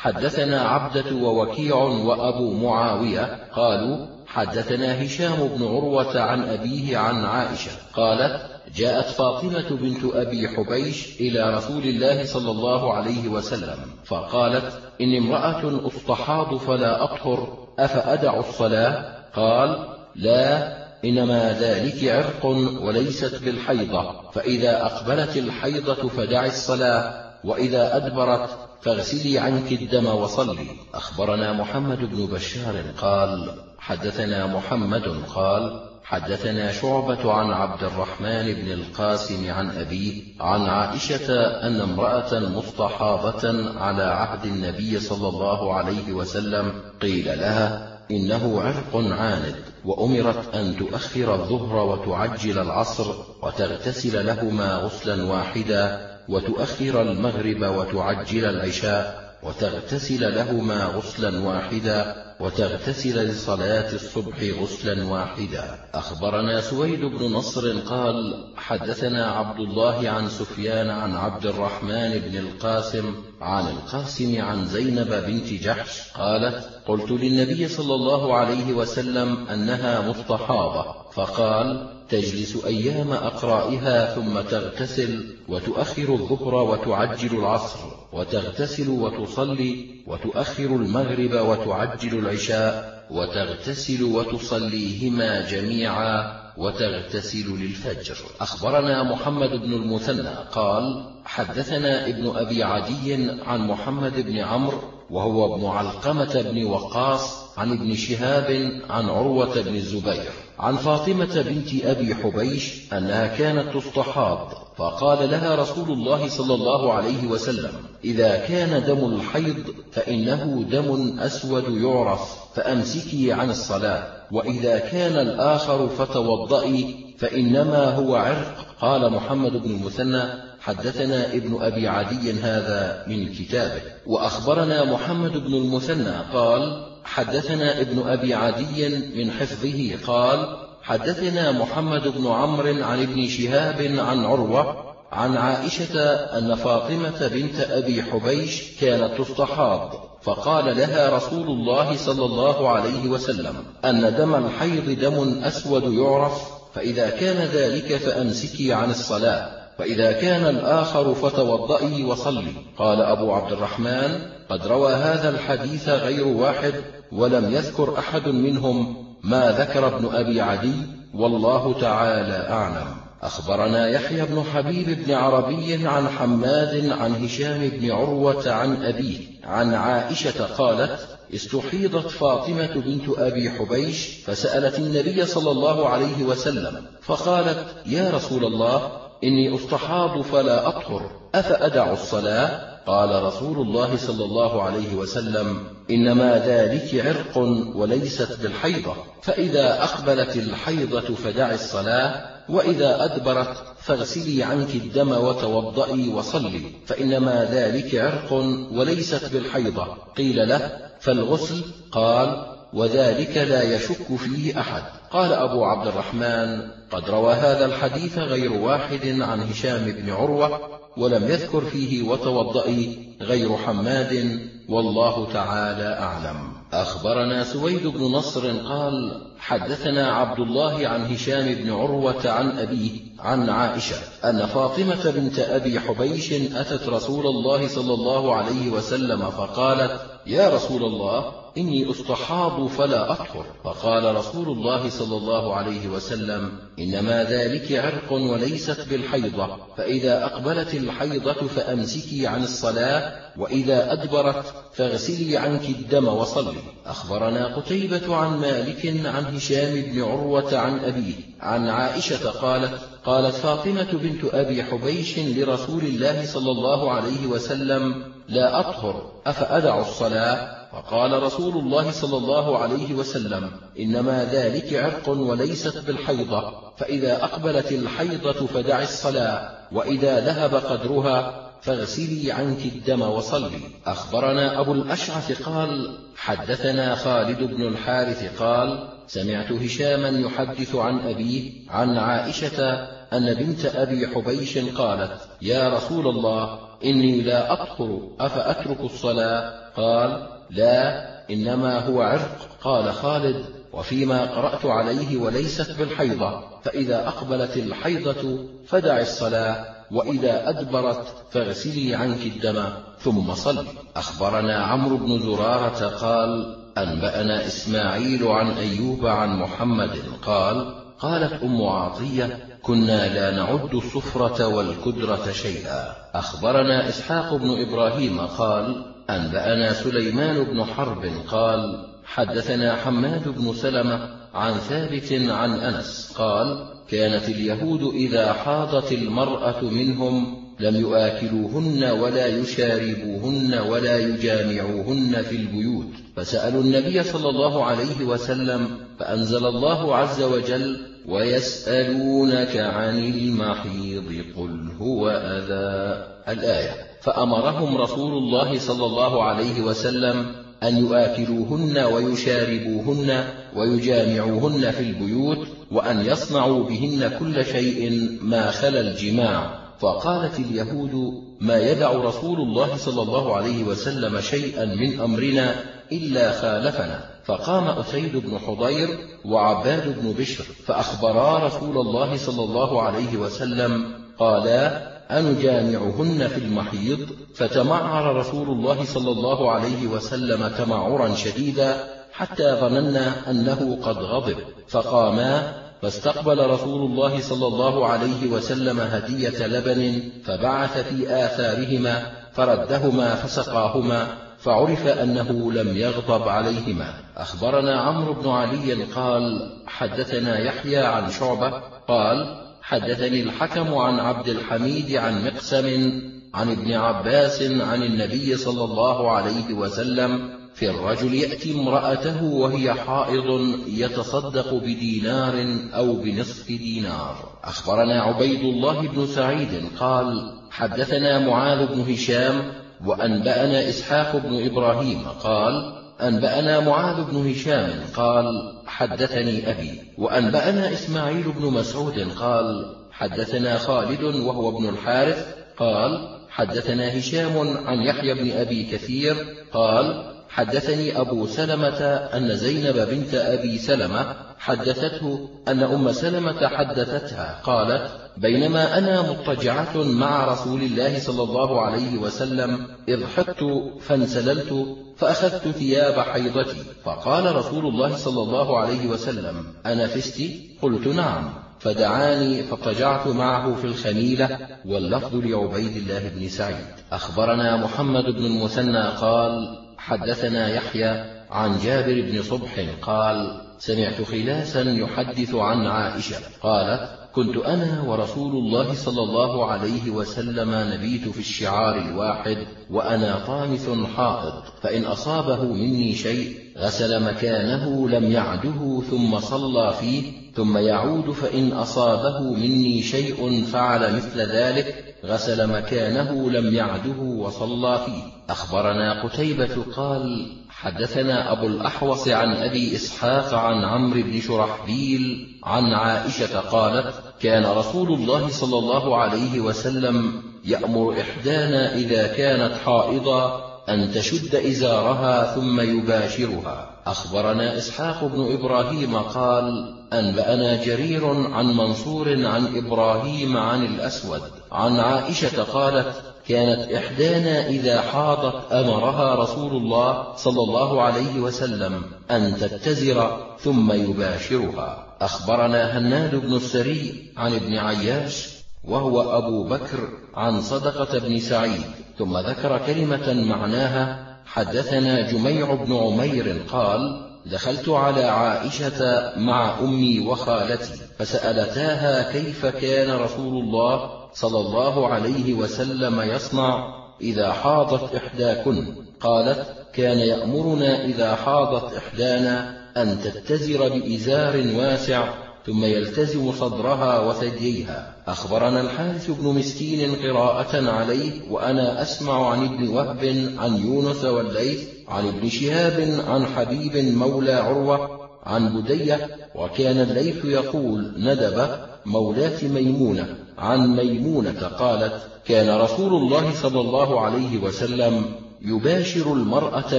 حدثنا عبدة ووكيع وأبو معاوية قالوا حدثنا هشام بن عروة عن أبيه عن عائشة قالت جاءت فاطمة بنت أبي حبيش إلى رسول الله صلى الله عليه وسلم فقالت إن امرأة أستحاض فلا أطهر أفأدع الصلاة؟ قال لا إنما ذلك عرق وليست بالحيضة فإذا أقبلت الحيضة فدع الصلاة وإذا أدبرت فاغسلي عنك الدم وصلي. أخبرنا محمد بن بشار قال حدثنا محمد قال حدثنا شعبة عن عبد الرحمن بن القاسم عن أبيه عن عائشة أن امرأة مستحاضة على عهد النبي صلى الله عليه وسلم قيل لها إنه عرق عاند وأمرت أن تؤخر الظهر وتعجل العصر وتغتسل لهما غسلا واحدا وتؤخر المغرب وتعجل العشاء وتغتسل لهما غسلا واحدا وتغتسل لصلاة الصبح غسلا واحدا. أخبرنا سويد بن نصر قال حدثنا عبد الله عن سفيان عن عبد الرحمن بن القاسم عن القاسم عن زينب بنت جحش قالت قلت للنبي صلى الله عليه وسلم أنها مستحاضة. فقال تجلس أيام أقرائها ثم تغتسل وتؤخر الظهر وتعجل العصر وتغتسل وتصلي وتؤخر المغرب وتعجل العشاء وتغتسل وتصليهما جميعا وتغتسل للفجر. أخبرنا محمد بن المثنى قال حدثنا ابن أبي عدي عن محمد بن عمرو وهو ابن علقمة بن وقاص عن ابن شهاب عن عروة بن الزبير. عن فاطمة بنت أبي حبيش أنها كانت تستحاض فقال لها رسول الله صلى الله عليه وسلم إذا كان دم الحيض فإنه دم أسود يعرف فأمسكي عن الصلاة وإذا كان الآخر فتوضئي فإنما هو عرق. قال محمد بن المثنى حدثنا ابن أبي عدي هذا من كتابه. وأخبرنا محمد بن المثنى قال حدثنا ابن أبي عدي من حفظه قال حدثنا محمد بن عمرو عن ابن شهاب عن عروة عن عائشة أن فاطمة بنت أبي حبيش كانت تستحاض فقال لها رسول الله صلى الله عليه وسلم أن دم الحيض دم أسود يعرف فإذا كان ذلك فأمسكي عن الصلاة فإذا كان الآخر فتوضئي وصلي. قال أبو عبد الرحمن قد روى هذا الحديث غير واحد ولم يذكر أحد منهم ما ذكر ابن أبي عدي والله تعالى أعلم. أخبرنا يحيى بن حبيب بن عربي عن حماد عن هشام بن عروة عن أبيه عن عائشة قالت استحيضت فاطمة بنت أبي حبيش فسألت النبي صلى الله عليه وسلم فقالت يا رسول الله إني أستحاض فلا أطهر أفأدع الصلاة؟ قال رسول الله صلى الله عليه وسلم إنما ذلك عرق وليست بالحيضة فإذا أقبلت الحيضة فدع الصلاة وإذا أدبرت فاغسلي عنك الدم وتوضئي وصلي فإنما ذلك عرق وليست بالحيضة. قيل له فالغسل؟ قال وذلك لا يشك فيه أحد. قال أبو عبد الرحمن قد روى هذا الحديث غير واحد عن هشام بن عروة ولم يذكر فيه وتوضئي غير حماد والله تعالى أعلم. أخبرنا سويد بن نصر قال حدثنا عبد الله عن هشام بن عروة عن أبيه عن عائشة أن فاطمة بنت أبي حبيش أتت رسول الله صلى الله عليه وسلم فقالت يا رسول الله إني أستحاض فلا أطهر فقال رسول الله صلى الله عليه وسلم إنما ذلك عرق وليست بالحيضة فإذا أقبلت الحيضة فأمسكي عن الصلاة وإذا أدبرت فاغسلي عنك الدم وصلي. أخبرنا قتيبة عن مالك عن هشام بن عروة عن أبيه عن عائشة قالت قالت فاطمة بنت أبي حبيش لرسول الله صلى الله عليه وسلم لا أطهر أفأدع الصلاة؟ فقال رسول الله صلى الله عليه وسلم إنما ذلك عرق وليست بالحيضة فإذا أقبلت الحيضة فدع الصلاة وإذا ذهب قدرها فاغسلي عنك الدم وصلي. أخبرنا أبو الأشعث قال حدثنا خالد بن الحارث قال سمعت هشاما يحدث عن أبيه عن عائشة أن بنت أبي حبيش قالت يا رسول الله إني لا أطهر أفأترك الصلاة؟ قال لا إنما هو عرق قال خالد وفيما قرأت عليه وليست بالحيضة فإذا أقبلت الحيضة فدع الصلاة وإذا أدبرت فاغسلي عنك الدم ثم صل. أخبرنا عمرو بن زرارة قال أنبأنا إسماعيل عن أيوب عن محمد قال قالت أم عطية كنا لا نعد الصفرة والكدرة شيئا. أخبرنا إسحاق بن إبراهيم قال أنبأنا سليمان بن حرب قال حدثنا حماد بن سلمة عن ثابت عن أنس قال كانت اليهود إذا حاضت المرأة منهم لم يآكلوهن ولا يشاربوهن ولا يجامعوهن في البيوت. فسألوا النبي صلى الله عليه وسلم فأنزل الله عز وجل ويسألونك عن المحيض قل هو أذى. الآية. فأمرهم رسول الله صلى الله عليه وسلم أن يآكلوهن ويشاربوهن ويجامعوهن في البيوت وأن يصنعوا بهن كل شيء ما خلا الجماع. فقالت اليهود ما يدع رسول الله صلى الله عليه وسلم شيئا من أمرنا إلا خالفنا. فقام أسيد بن حضير وعباد بن بشر فأخبرا رسول الله صلى الله عليه وسلم قالا أنجامعهن في المحيض فتمعر رسول الله صلى الله عليه وسلم تمعرا شديدا حتى ظننا أنه قد غضب. فقاما فاستقبل رسول الله صلى الله عليه وسلم هدية لبن فبعث في آثارهما فردهما فسقاهما فعرف أنه لم يغضب عليهما. أخبرنا عمرو بن علي قال حدثنا يحيى عن شعبة قال حدثني الحكم عن عبد الحميد عن مقسم عن ابن عباس عن النبي صلى الله عليه وسلم في الرجل يأتي امرأته وهي حائض يتصدق بدينار أو بنصف دينار. أخبرنا عبيد الله بن سعيد قال حدثنا معاذ بن هشام وأنبأنا إسحاق بن إبراهيم قال أنبأنا معاذ بن هشام قال حدثني أبي. وأنبأنا إسماعيل بن مسعود قال حدثنا خالد وهو ابن الحارث. قال حدثنا هشام عن يحيى بن أبي كثير. قال حدثني أبو سلمة أن زينب بنت أبي سلمة حدثته أن أم سلمة حدثتها قالت بينما أنا مضطجعة مع رسول الله صلى الله عليه وسلم إذ حدت فانسللت فأخذت ثياب حيضتي فقال رسول الله صلى الله عليه وسلم أنا فستي؟ قلت نعم. فدعاني فاضطجعت معه في الخميلة واللفظ لعبيد الله بن سعيد. أخبرنا محمد بن المثنى قال حدثنا يحيى عن جابر بن صبح قال سمعت خلاسا يحدث عن عائشة. قالت كنت أنا ورسول الله صلى الله عليه وسلم نبيت في الشعار الواحد وأنا طامث حائض فإن أصابه مني شيء غسل مكانه لم يعده ثم صلى فيه ثم يعود فإن أصابه مني شيء فعل مثل ذلك غسل مكانه لم يعده وصلى فيه. أخبرنا قتيبة قال حدثنا أبو الأحوص عن أبي إسحاق عن عمرو بن شرحبيل عن عائشة قالت كان رسول الله صلى الله عليه وسلم يأمر إحدانا إذا كانت حائضا أن تشد إزارها ثم يباشرها. أخبرنا إسحاق بن إبراهيم قال أنبأنا جرير عن منصور عن إبراهيم عن الأسود. عن عائشة قالت كانت إحدانا إذا حاضت أمرها رسول الله صلى الله عليه وسلم أن تتزر ثم يباشرها. أخبرنا هناد بن السري عن ابن عياش وهو أبو بكر عن صدقة بن سعيد ثم ذكر كلمة معناها حدثنا جميع بن عمير قال دخلت على عائشة مع أمي وخالتي فسألتاها كيف كان رسول الله صلى الله عليه وسلم يصنع إذا حاضت إحداكن قالت كان يأمرنا إذا حاضت إحدانا أن تتزر بإزار واسع ثم يلتزم صدرها وثدييها. أخبرنا الحارث بن مسكين قراءة عليه وأنا أسمع عن ابن وهب عن يونس والليث عن ابن شهاب عن حبيب مولى عروة عن بدية وكان الليث يقول ندب مولاة ميمونة عن ميمونة قالت كان رسول الله صلى الله عليه وسلم يباشر المرأة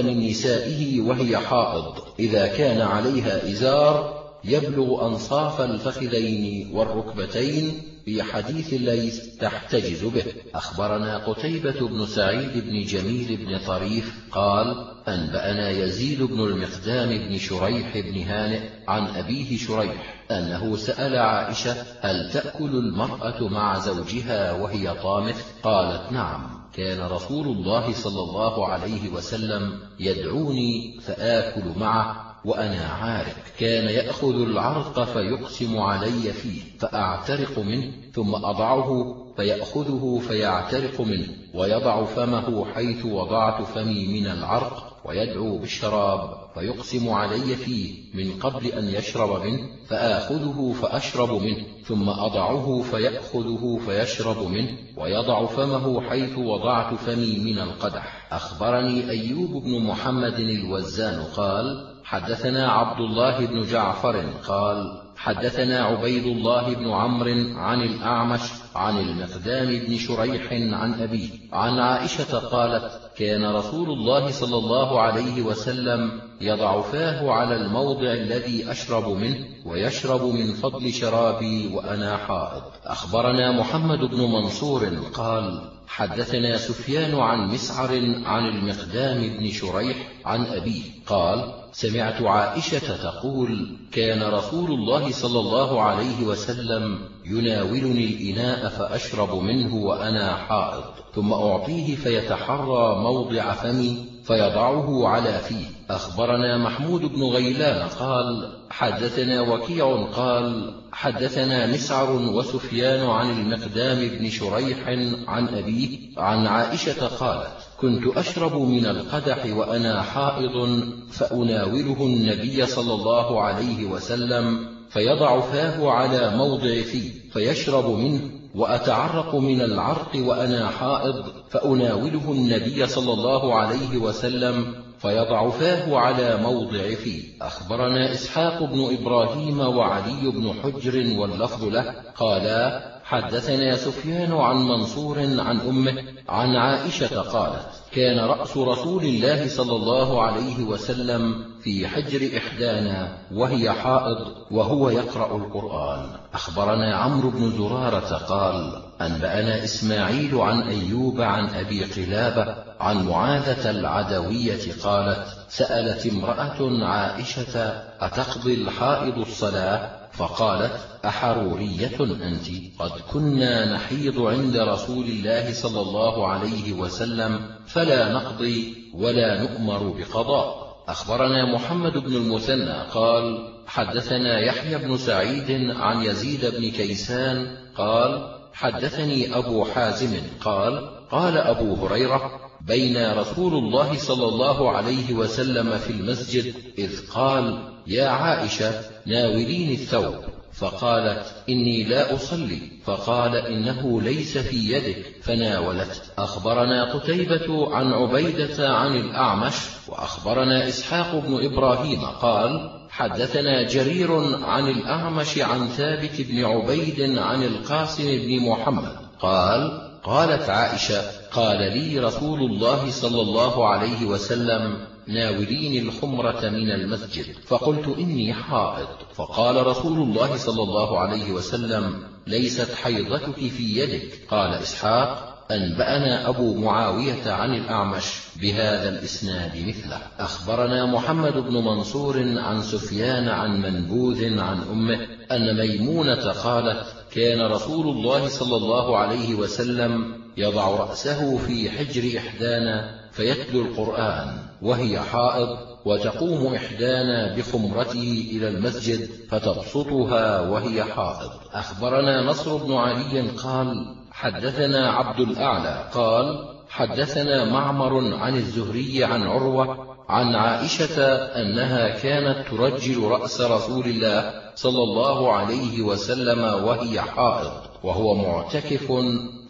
من نسائه وهي حائض إذا كان عليها إزار يبلغ أنصاف الفخذين والركبتين في حديث الليث تحتجز به. أخبرنا قتيبة بن سعيد بن جميل بن طريف قال أنبأنا يزيد بن المقدام بن شريح بن هانئ عن أبيه شريح أنه سأل عائشة هل تأكل المرأة مع زوجها وهي طامث قالت نعم كان رسول الله صلى الله عليه وسلم يدعوني فآكل معه وأنا عارف كان يأخذ العرق فيقسم علي فيه فأعترق منه ثم أضعه فيأخذه فيعترق منه ويضع فمه حيث وضعت فمي من العرق ويدعو بالشراب فيقسم علي فيه من قبل أن يشرب منه فآخذه فأشرب منه ثم أضعه فيأخذه فيشرب منه ويضع فمه حيث وضعت فمي من القدح. أخبرني أيوب بن محمد الوزان قال حدثنا عبد الله بن جعفر قال حدثنا عبيد الله بن عمرو عن الأعمش عن المقدام بن شريح عن أبيه عن عائشة قالت كان رسول الله صلى الله عليه وسلم يضع فاه على الموضع الذي أشرب منه ويشرب من فضل شرابي وأنا حائض. أخبرنا محمد بن منصور قال حدثنا سفيان عن مسعر عن المقدام بن شريح عن أبيه قال سمعت عائشة تقول كان رسول الله صلى الله عليه وسلم يناولني الإناء فأشرب منه وأنا حائض ثم أعطيه فيتحرى موضع فمي فيضعه على فيه. أخبرنا محمود بن غيلان قال حدثنا وكيع قال حدثنا مسعر وسفيان عن المقدام بن شريح عن أبيه عن عائشة قالت كنت أشرب من القدح وأنا حائض فأناوله النبي صلى الله عليه وسلم فيضع فاه على موضع فيه فيشرب منه وأتعرق من العرق وأنا حائض فأناوله النبي صلى الله عليه وسلم فيضع فاه على موضع فيه أخبرنا إسحاق بن إبراهيم وعلي بن حجر واللفظ له قالا حدثنا سفيان عن منصور عن أمه عن عائشة قالت كان رأس رسول الله صلى الله عليه وسلم في حجر إحدانا وهي حائض وهو يقرأ القرآن. أخبرنا عمرو بن زرارة قال أنبأنا إسماعيل عن أيوب عن أبي قلابة عن معاذة العدوية قالت سألت امرأة عائشة أتقضي الحائض الصلاة؟ فقالت أحرورية أنت؟ قد كنا نحيض عند رسول الله صلى الله عليه وسلم فلا نقضي ولا نؤمر بقضاء. أخبرنا محمد بن المثنى قال حدثنا يحيى بن سعيد عن يزيد بن كيسان قال حدثني أبو حازم قال قال أبو هريرة بين رسول الله صلى الله عليه وسلم في المسجد إذ قال يا عائشة ناوليني الثوب. فقالت إني لا أصلي. فقال إنه ليس في يدك. فناولت. أخبرنا قتيبة عن عبيدة عن الأعمش وأخبرنا إسحاق بن إبراهيم قال حدثنا جرير عن الأعمش عن ثابت بن عبيد عن القاسم بن محمد. قال قالت عائشة قال لي رسول الله صلى الله عليه وسلم ناوليني الحمرة من المسجد. فقلت إني حائض. فقال رسول الله صلى الله عليه وسلم ليست حيضتك في يدك. قال إسحاق أنبأنا أبو معاوية عن الأعمش بهذا الإسناد مثله. أخبرنا محمد بن منصور عن سفيان عن منبوذ عن أمه أن ميمونة قالت كان رسول الله صلى الله عليه وسلم يضع رأسه في حجر إحدانا فيتلو القرآن وهي حائض وتقوم إحدانا بخمرته إلى المسجد فتبسطها وهي حائض. أخبرنا نصر بن علي قال حدثنا عبد الأعلى قال حدثنا معمر عن الزهري عن عروة عن عائشة أنها كانت ترجل رأس رسول الله صلى الله عليه وسلم وهي حائض وهو معتكف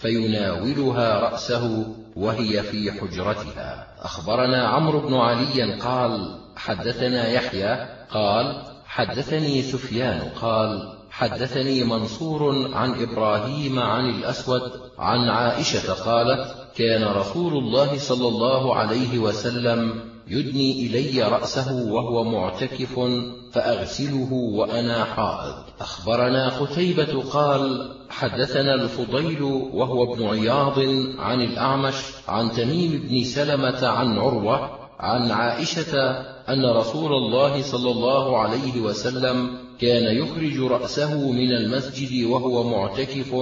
فيناولها رأسه وهي في حجرتها. أخبرنا عمرو بن علي قال حدثنا يحيى قال حدثني سفيان قال حدثني منصور عن إبراهيم عن الأسود عن عائشة قالت كان رسول الله صلى الله عليه وسلم يدني إلي رأسه وهو معتكف فأغسله وأنا حائض. أخبرنا قتيبة قال حدثنا الفضيل وهو ابن عياض عن الأعمش عن تميم بن سلمة عن عروة عن عائشة أن رسول الله صلى الله عليه وسلم كان يخرج رأسه من المسجد وهو معتكف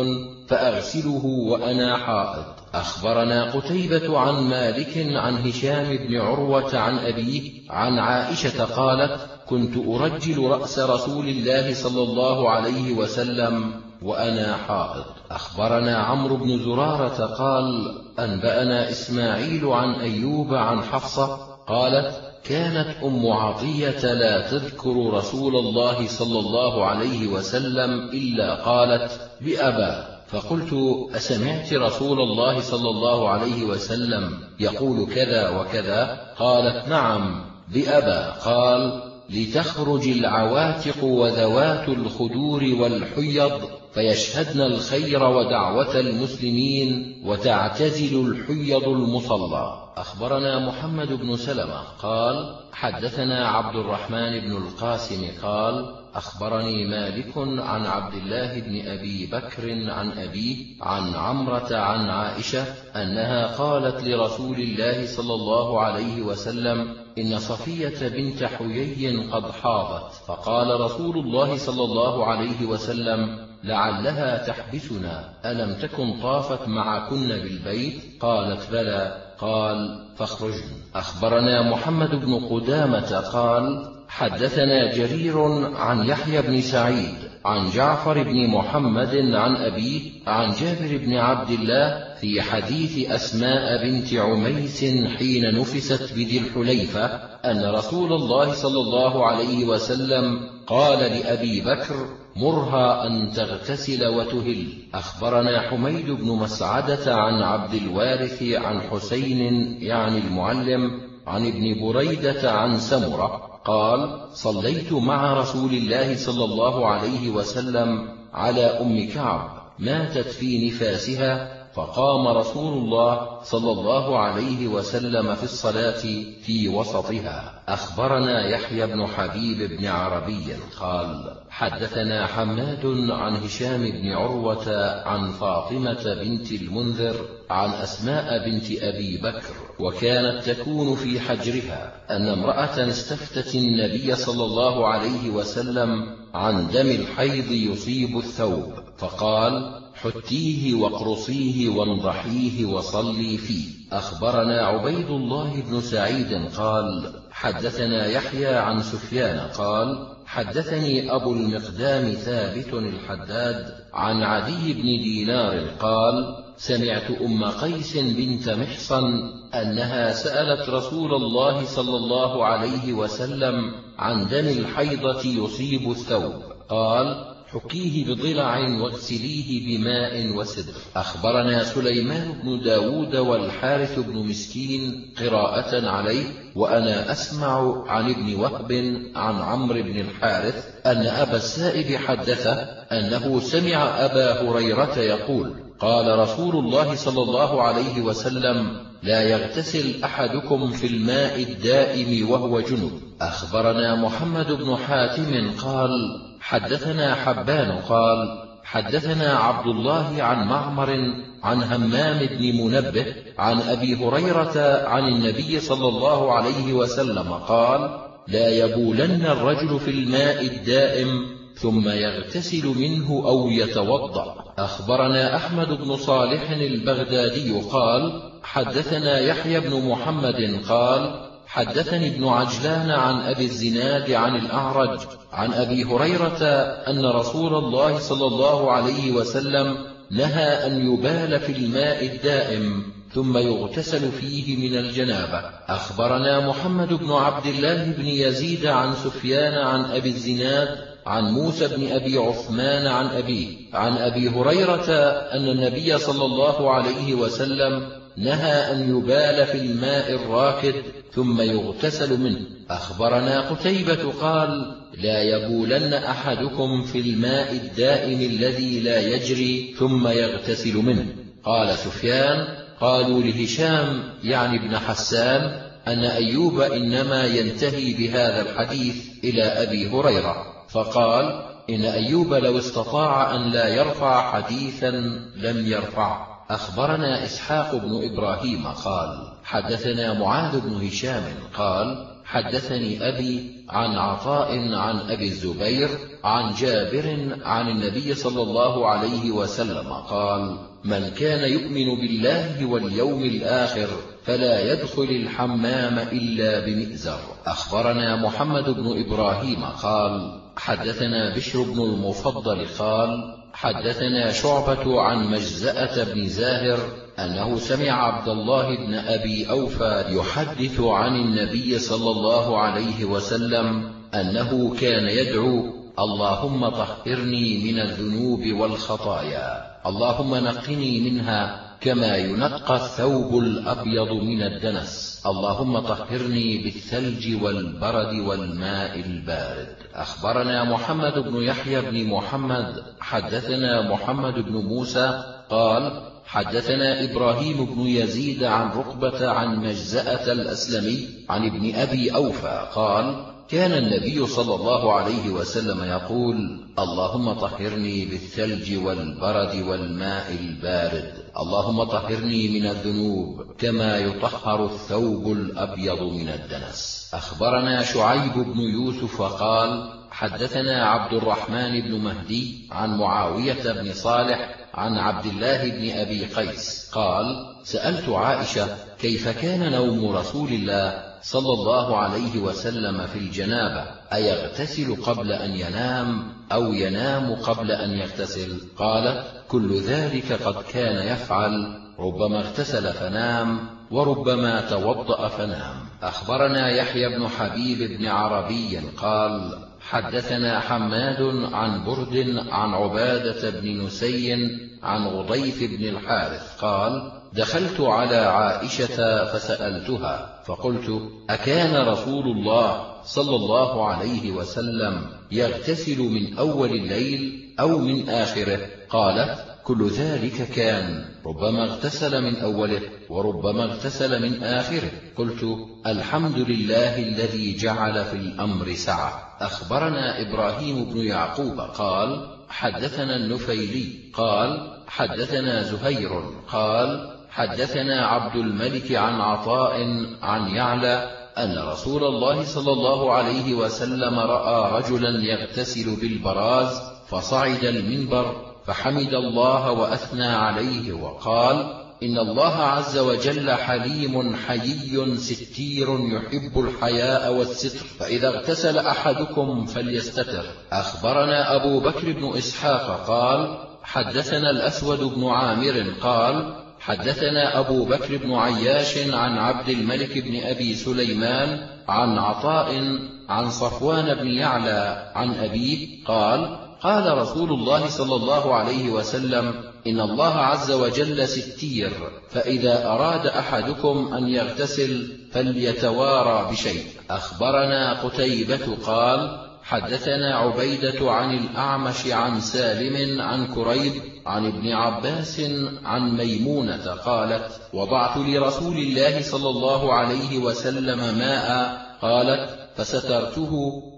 فأغسله وأنا حائض. أخبرنا قتيبة عن مالك عن هشام بن عروة عن أبيه عن عائشة قالت كنت أرجل رأس رسول الله صلى الله عليه وسلم وأنا حائض. أخبرنا عمرو بن زرارة قال أنبأنا إسماعيل عن أيوب عن حفصة قالت كانت أم عطية لا تذكر رسول الله صلى الله عليه وسلم إلا قالت بأبا فقلت أسمعت رسول الله صلى الله عليه وسلم يقول كذا وكذا؟ قالت نعم. بأبا قال لتخرج العواتق وذوات الخدور والحيض فيشهدن الخير ودعوة المسلمين وتعتزل الحيض المصلى. أخبرنا محمد بن سلمة. قال حدثنا عبد الرحمن بن القاسم. قال أخبرني مالك عن عبد الله بن أبي بكر عن أبيه عن عمرة عن عائشة أنها قالت لرسول الله صلى الله عليه وسلم إن صفية بنت حيي قد حاضت فقال رسول الله صلى الله عليه وسلم لعلها تحبسنا ألم تكن طافت معكن بالبيت؟ قالت بلى. قال فاخرجن أخبرنا محمد بن قدامة قال حدثنا جرير عن يحيى بن سعيد عن جعفر بن محمد عن أبيه عن جابر بن عبد الله في حديث أسماء بنت عميس حين نفست بذي الحليفة أن رسول الله صلى الله عليه وسلم قال لأبي بكر مرها أن تغتسل وتهل. أخبرنا حميد بن مسعدة عن عبد الوارث عن حسين يعني المعلم عن ابن بريدة عن سمرة قال صليت مع رسول الله صلى الله عليه وسلم على أم كعب ماتت في نفاسها فقام رسول الله صلى الله عليه وسلم في الصلاة في وسطها. أخبرنا يحيى بن حبيب بن عربي قال حدثنا حماد عن هشام بن عروة عن فاطمة بنت المنذر عن أسماء بنت أبي بكر وكانت تكون في حجرها أن امرأة استفتت النبي صلى الله عليه وسلم عن دم الحيض يصيب الثوب فقال حتيه واقرصيه وانضحيه وصلي فيه أخبرنا عبيد الله بن سعيد قال حدثنا يحيى عن سفيان قال حدثني أبو المقدام ثابت الحداد عن عدي بن دينار قال سمعت أم قيس بنت محصن أنها سألت رسول الله صلى الله عليه وسلم عن دم الحيضة يصيب الثوب. قال حكيه بضلع واغسليه بماء وسدر. أخبرنا سليمان بن داود والحارث بن مسكين قراءة عليه وأنا أسمع عن ابن وهب عن عمرو بن الحارث أن أبا السائب حدثه أنه سمع أبا هريرة يقول قال رسول الله صلى الله عليه وسلم لا يغتسل أحدكم في الماء الدائم وهو جنب. أخبرنا محمد بن حاتم قال حدثنا حبان قال حدثنا عبد الله عن معمر عن همام بن منبه عن أبي هريرة عن النبي صلى الله عليه وسلم قال لا يبولن الرجل في الماء الدائم ثم يغتسل منه أو يتوضأ. أخبرنا أحمد بن صالح البغدادي قال حدثنا يحيى بن محمد قال حدثني ابن عجلان عن أبي الزناد عن الأعرج عن أبي هريرة أن رسول الله صلى الله عليه وسلم نهى أن يبال في الماء الدائم ثم يغتسل فيه من الجنابة. أخبرنا محمد بن عبد الله بن يزيد عن سفيان عن أبي الزناد عن موسى بن أبي عثمان عن أبيه عن أبي هريرة أن النبي صلى الله عليه وسلم نهى أن يبال في الماء الراكد ثم يغتسل منه. أخبرنا قتيبة قال لا يبولن أحدكم في الماء الدائم الذي لا يجري ثم يغتسل منه. قال سفيان قالوا لهشام يعني ابن حسان أن أيوب إنما ينتهي بهذا الحديث إلى أبي هريرة. فقال إن أيوب لو استطاع أن لا يرفع حديثا لم يرفع. أخبرنا إسحاق بن إبراهيم قال حدثنا معاذ بن هشام قال حدثني أبي عن عطاء عن أبي الزبير عن جابر عن النبي صلى الله عليه وسلم قال من كان يؤمن بالله واليوم الآخر فلا يدخل الحمام إلا بمئزر. أخبرنا محمد بن إبراهيم قال حدثنا بشر بن المفضل قال حدثنا شعبة عن مجزأة بن زاهر أنه سمع عبد الله بن أبي أوفى يحدث عن النبي صلى الله عليه وسلم أنه كان يدعو اللهم طهرني من الذنوب والخطايا اللهم نقني منها كما ينقى الثوب الأبيض من الدنس. اللهم طهرني بالثلج والبرد والماء البارد. أخبرنا محمد بن يحيى بن محمد حدثنا محمد بن موسى قال حدثنا إبراهيم بن يزيد عن رقبة عن مجزأة الأسلمي عن ابن أبي أوفى قال كان النبي صلى الله عليه وسلم يقول اللهم طهرني بالثلج والبرد والماء البارد. اللهم طهرني من الذنوب كما يطهر الثوب الأبيض من الدنس. أخبرنا شعيب بن يوسف قال حدثنا عبد الرحمن بن مهدي عن معاوية بن صالح عن عبد الله بن أبي قيس قال سألت عائشة كيف كان نوم رسول الله صلى الله عليه وسلم في الجنابة؟ أيغتسل قبل أن ينام أو ينام قبل أن يغتسل؟ قالت كل ذلك قد كان يفعل. ربما اغتسل فنام وربما توضأ فنام. أخبرنا يحيى بن حبيب بن عربي قال حدثنا حماد عن برد عن عبادة بن نسي عن غضيف بن الحارث قال دخلت على عائشة فسألتها فقلت أكان رسول الله صلى الله عليه وسلم يغتسل من أول الليل أو من آخره؟ قالت كل ذلك كان ربما اغتسل من أوله وربما اغتسل من آخره. قلت الحمد لله الذي جعل في الأمر سعة. أخبرنا إبراهيم بن يعقوب قال حدثنا النفيلي قال حدثنا زهير قال حدثنا عبد الملك عن عطاء عن يعلى أن رسول الله صلى الله عليه وسلم رأى رجلا يغتسل بالبراز فصعد المنبر فحمد الله وأثنى عليه وقال إن الله عز وجل حليم حيي ستير يحب الحياء والستر فإذا اغتسل أحدكم فليستتر. أخبرنا أبو بكر بن إسحاق قال حدثنا الأسود بن عامر قال حدثنا أبو بكر بن عياش عن عبد الملك بن أبي سليمان عن عطاء عن صفوان بن يعلى عن أبيه قال قال رسول الله صلى الله عليه وسلم إن الله عز وجل ستير فإذا أراد أحدكم أن يغتسل فليتوارى بشيء. أخبرنا قتيبة قال حدثنا عبيدة عن الأعمش عن سالم عن كريب عن ابن عباس عن ميمونة قالت وضعت لرسول الله صلى الله عليه وسلم ماء قالت فسترته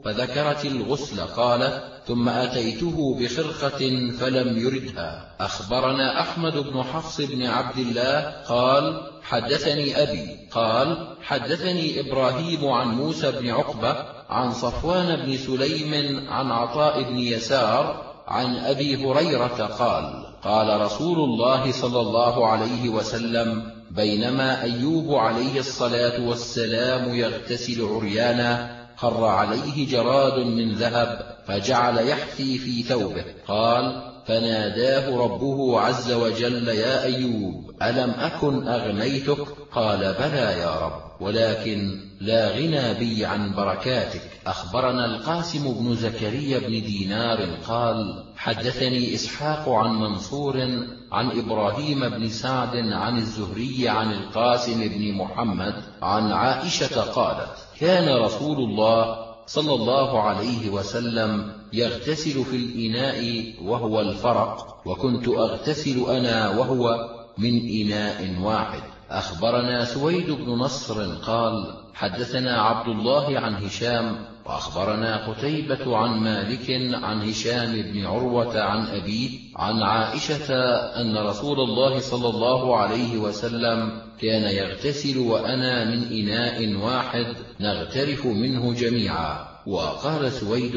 فذكرت الغسل قالت ثم أتيته بخرقة فلم يردها. أخبرنا أحمد بن حفص بن عبد الله قال حدثني أبي قال حدثني إبراهيم عن موسى بن عقبة عن صفوان بن سليم عن عطاء بن يسار عن أبي هريرة قال قال رسول الله صلى الله عليه وسلم بينما أيوب عليه الصلاة والسلام يغتسل عريانا خر عليه جراد من ذهب فجعل يحثي في ثوبه. قال فناداه ربه عز وجل يا أيوب ألم أكن أغنيتك؟ قال بلى يا رب ولكن لا غنى بي عن بركاتك. أخبرنا القاسم بن زكريا بن دينار قال حدثني إسحاق عن منصور عن إبراهيم بن سعد عن الزهري عن القاسم بن محمد عن عائشة قالت كان رسول الله صلى الله عليه وسلم يغتسل في الإناء وهو الفرق وكنت أغتسل أنا وهو من إناء واحد. أخبرنا سويد بن نصر قال حدثنا عبد الله عن هشام وأخبرنا قتيبة عن مالك عن هشام بن عروة عن أبيه عن عائشة أن رسول الله صلى الله عليه وسلم كان يغتسل وأنا من إناء واحد نغترف منه جميعا. وقال سويد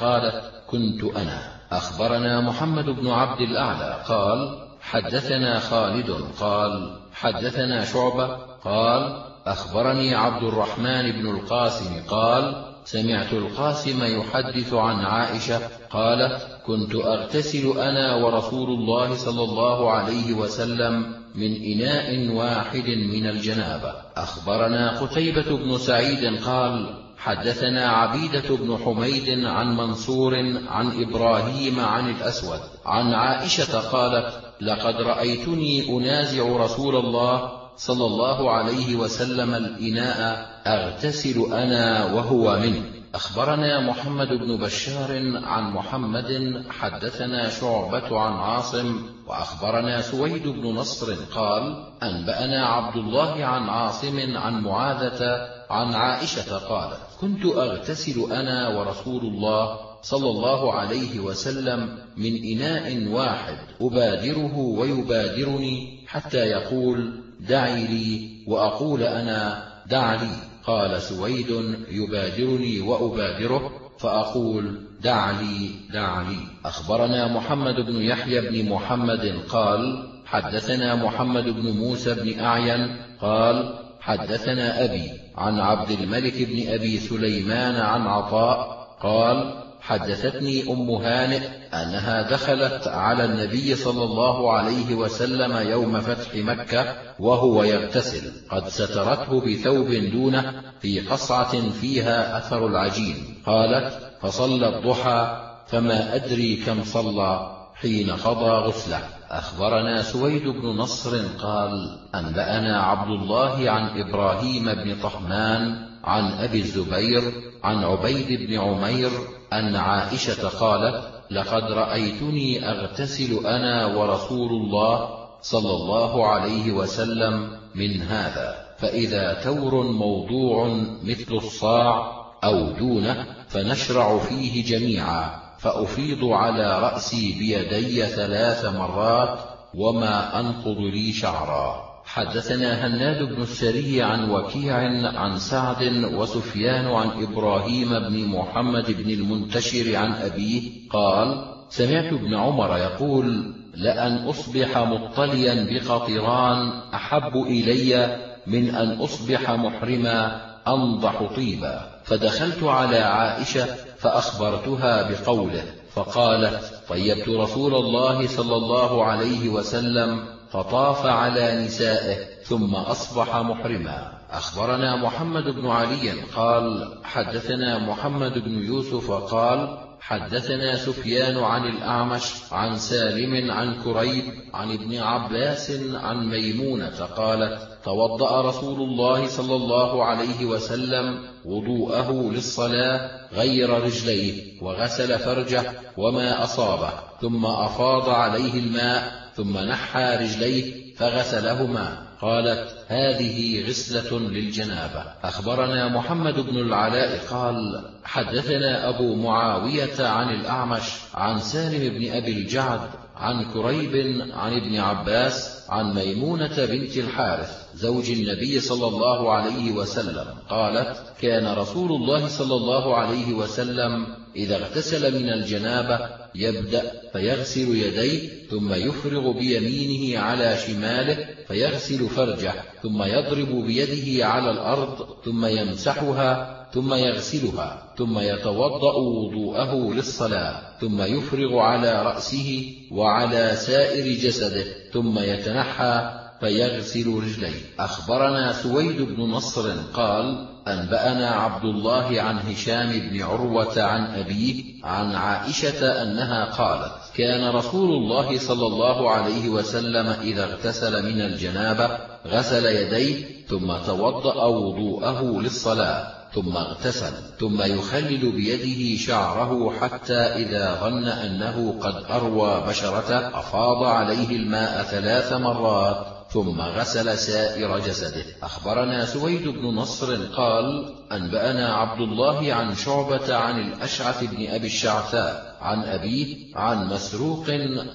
قالت كنت أنا. أخبرنا محمد بن عبد الأعلى قال حدثنا خالد. قال حدثنا شعبة. قال أخبرني عبد الرحمن بن القاسم. قال سمعت القاسم يحدث عن عائشة. قالت كنت أغتسل أنا ورسول الله صلى الله عليه وسلم من إناء واحد من الجنابة. أخبرنا قتيبة بن سعيد قال حدثنا عبيدة بن حميد عن منصور عن إبراهيم عن الأسود عن عائشة قالت لقد رأيتني أنازع رسول الله صلى الله عليه وسلم الإناء أغتسل أنا وهو منه. أخبرنا محمد بن بشار عن محمد حدثنا شعبة عن عاصم وأخبرنا سويد بن نصر قال أنبأنا عبد الله عن عاصم عن معاذة عن عائشة قالت كنت أغتسل أنا ورسول الله صلى الله عليه وسلم من إناء واحد أبادره ويبادرني حتى يقول دعي لي وأقول أنا دع لي. قال سويد يبادرني وأبادره فأقول دع لي دع لي. أخبرنا محمد بن يحيى بن محمد قال حدثنا محمد بن موسى بن أعين قال حدثنا أبي عن عبد الملك بن أبي سليمان عن عطاء قال حدثتني أم هانئ أنها دخلت على النبي صلى الله عليه وسلم يوم فتح مكة وهو يغتسل قد سترته بثوب دونه في قصعة فيها أثر العجين. قالت فصلى الضحى فما أدري كم صلى حين قضى غسله. أخبرنا سويد بن نصر قال أنبأنا عبد الله عن إبراهيم بن طهمان عن أبي الزبير عن عبيد بن عمير أن عائشة قالت لقد رأيتني أغتسل أنا ورسول الله صلى الله عليه وسلم من هذا فإذا تور موضوع مثل الصاع أو دونه فنشرع فيه جميعا. فأفيض على رأسي بيدي ثلاث مرات وما أنقض لي شعرا. حدثنا هناد بن السري عن وكيع عن سعد وسفيان عن إبراهيم بن محمد بن المنتشر عن أبيه قال سمعت ابن عمر يقول لأن أصبح مطليا بقطران أحب إلي من أن أصبح محرما أنضح طيبا. فدخلت على عائشة فأخبرتها بقوله فقالت طيبت رسول الله صلى الله عليه وسلم فطاف على نسائه ثم أصبح محرما. أخبرنا محمد بن علي قال حدثنا محمد بن يوسف قال حدثنا سفيان عن الأعمش عن سالم عن كريب عن ابن عباس عن ميمونة قالت توضأ رسول الله صلى الله عليه وسلم وضوءه للصلاة غير رجليه وغسل فرجه وما أصابه ثم أفاض عليه الماء ثم نحى رجليه فغسلهما. قالت هذه غسلة للجنابة. أخبرنا محمد بن العلاء قال حدثنا أبو معاوية عن الأعمش عن سالم بن أبي الجعد عن كريب عن ابن عباس عن ميمونة بنت الحارث زوج النبي صلى الله عليه وسلم قالت كان رسول الله صلى الله عليه وسلم إذا اغتسل من الجنابة يبدأ فيغسل يديه ثم يفرغ بيمينه على شماله فيغسل فرجه ثم يضرب بيده على الأرض ثم يمسحها ثم يغسلها ثم يتوضأ وضوءه للصلاة ثم يفرغ على رأسه وعلى سائر جسده ثم يتنحى فيغسل رجليه. أخبرنا سويد بن نصر قال أنبأنا عبد الله عن هشام بن عروة عن أبيه عن عائشة أنها قالت كان رسول الله صلى الله عليه وسلم إذا اغتسل من الجنابة غسل يديه ثم توضأ وضوءه للصلاة. ثم اغتسل ثم يخلل بيده شعره حتى إذا ظن أنه قد أروى بشرته أفاض عليه الماء ثلاث مرات ثم غسل سائر جسده. أخبرنا سويد بن نصر قال أنبأنا عبد الله عن شعبة عن الأشعث بن أبي الشعثاء عن أبيه عن مسروق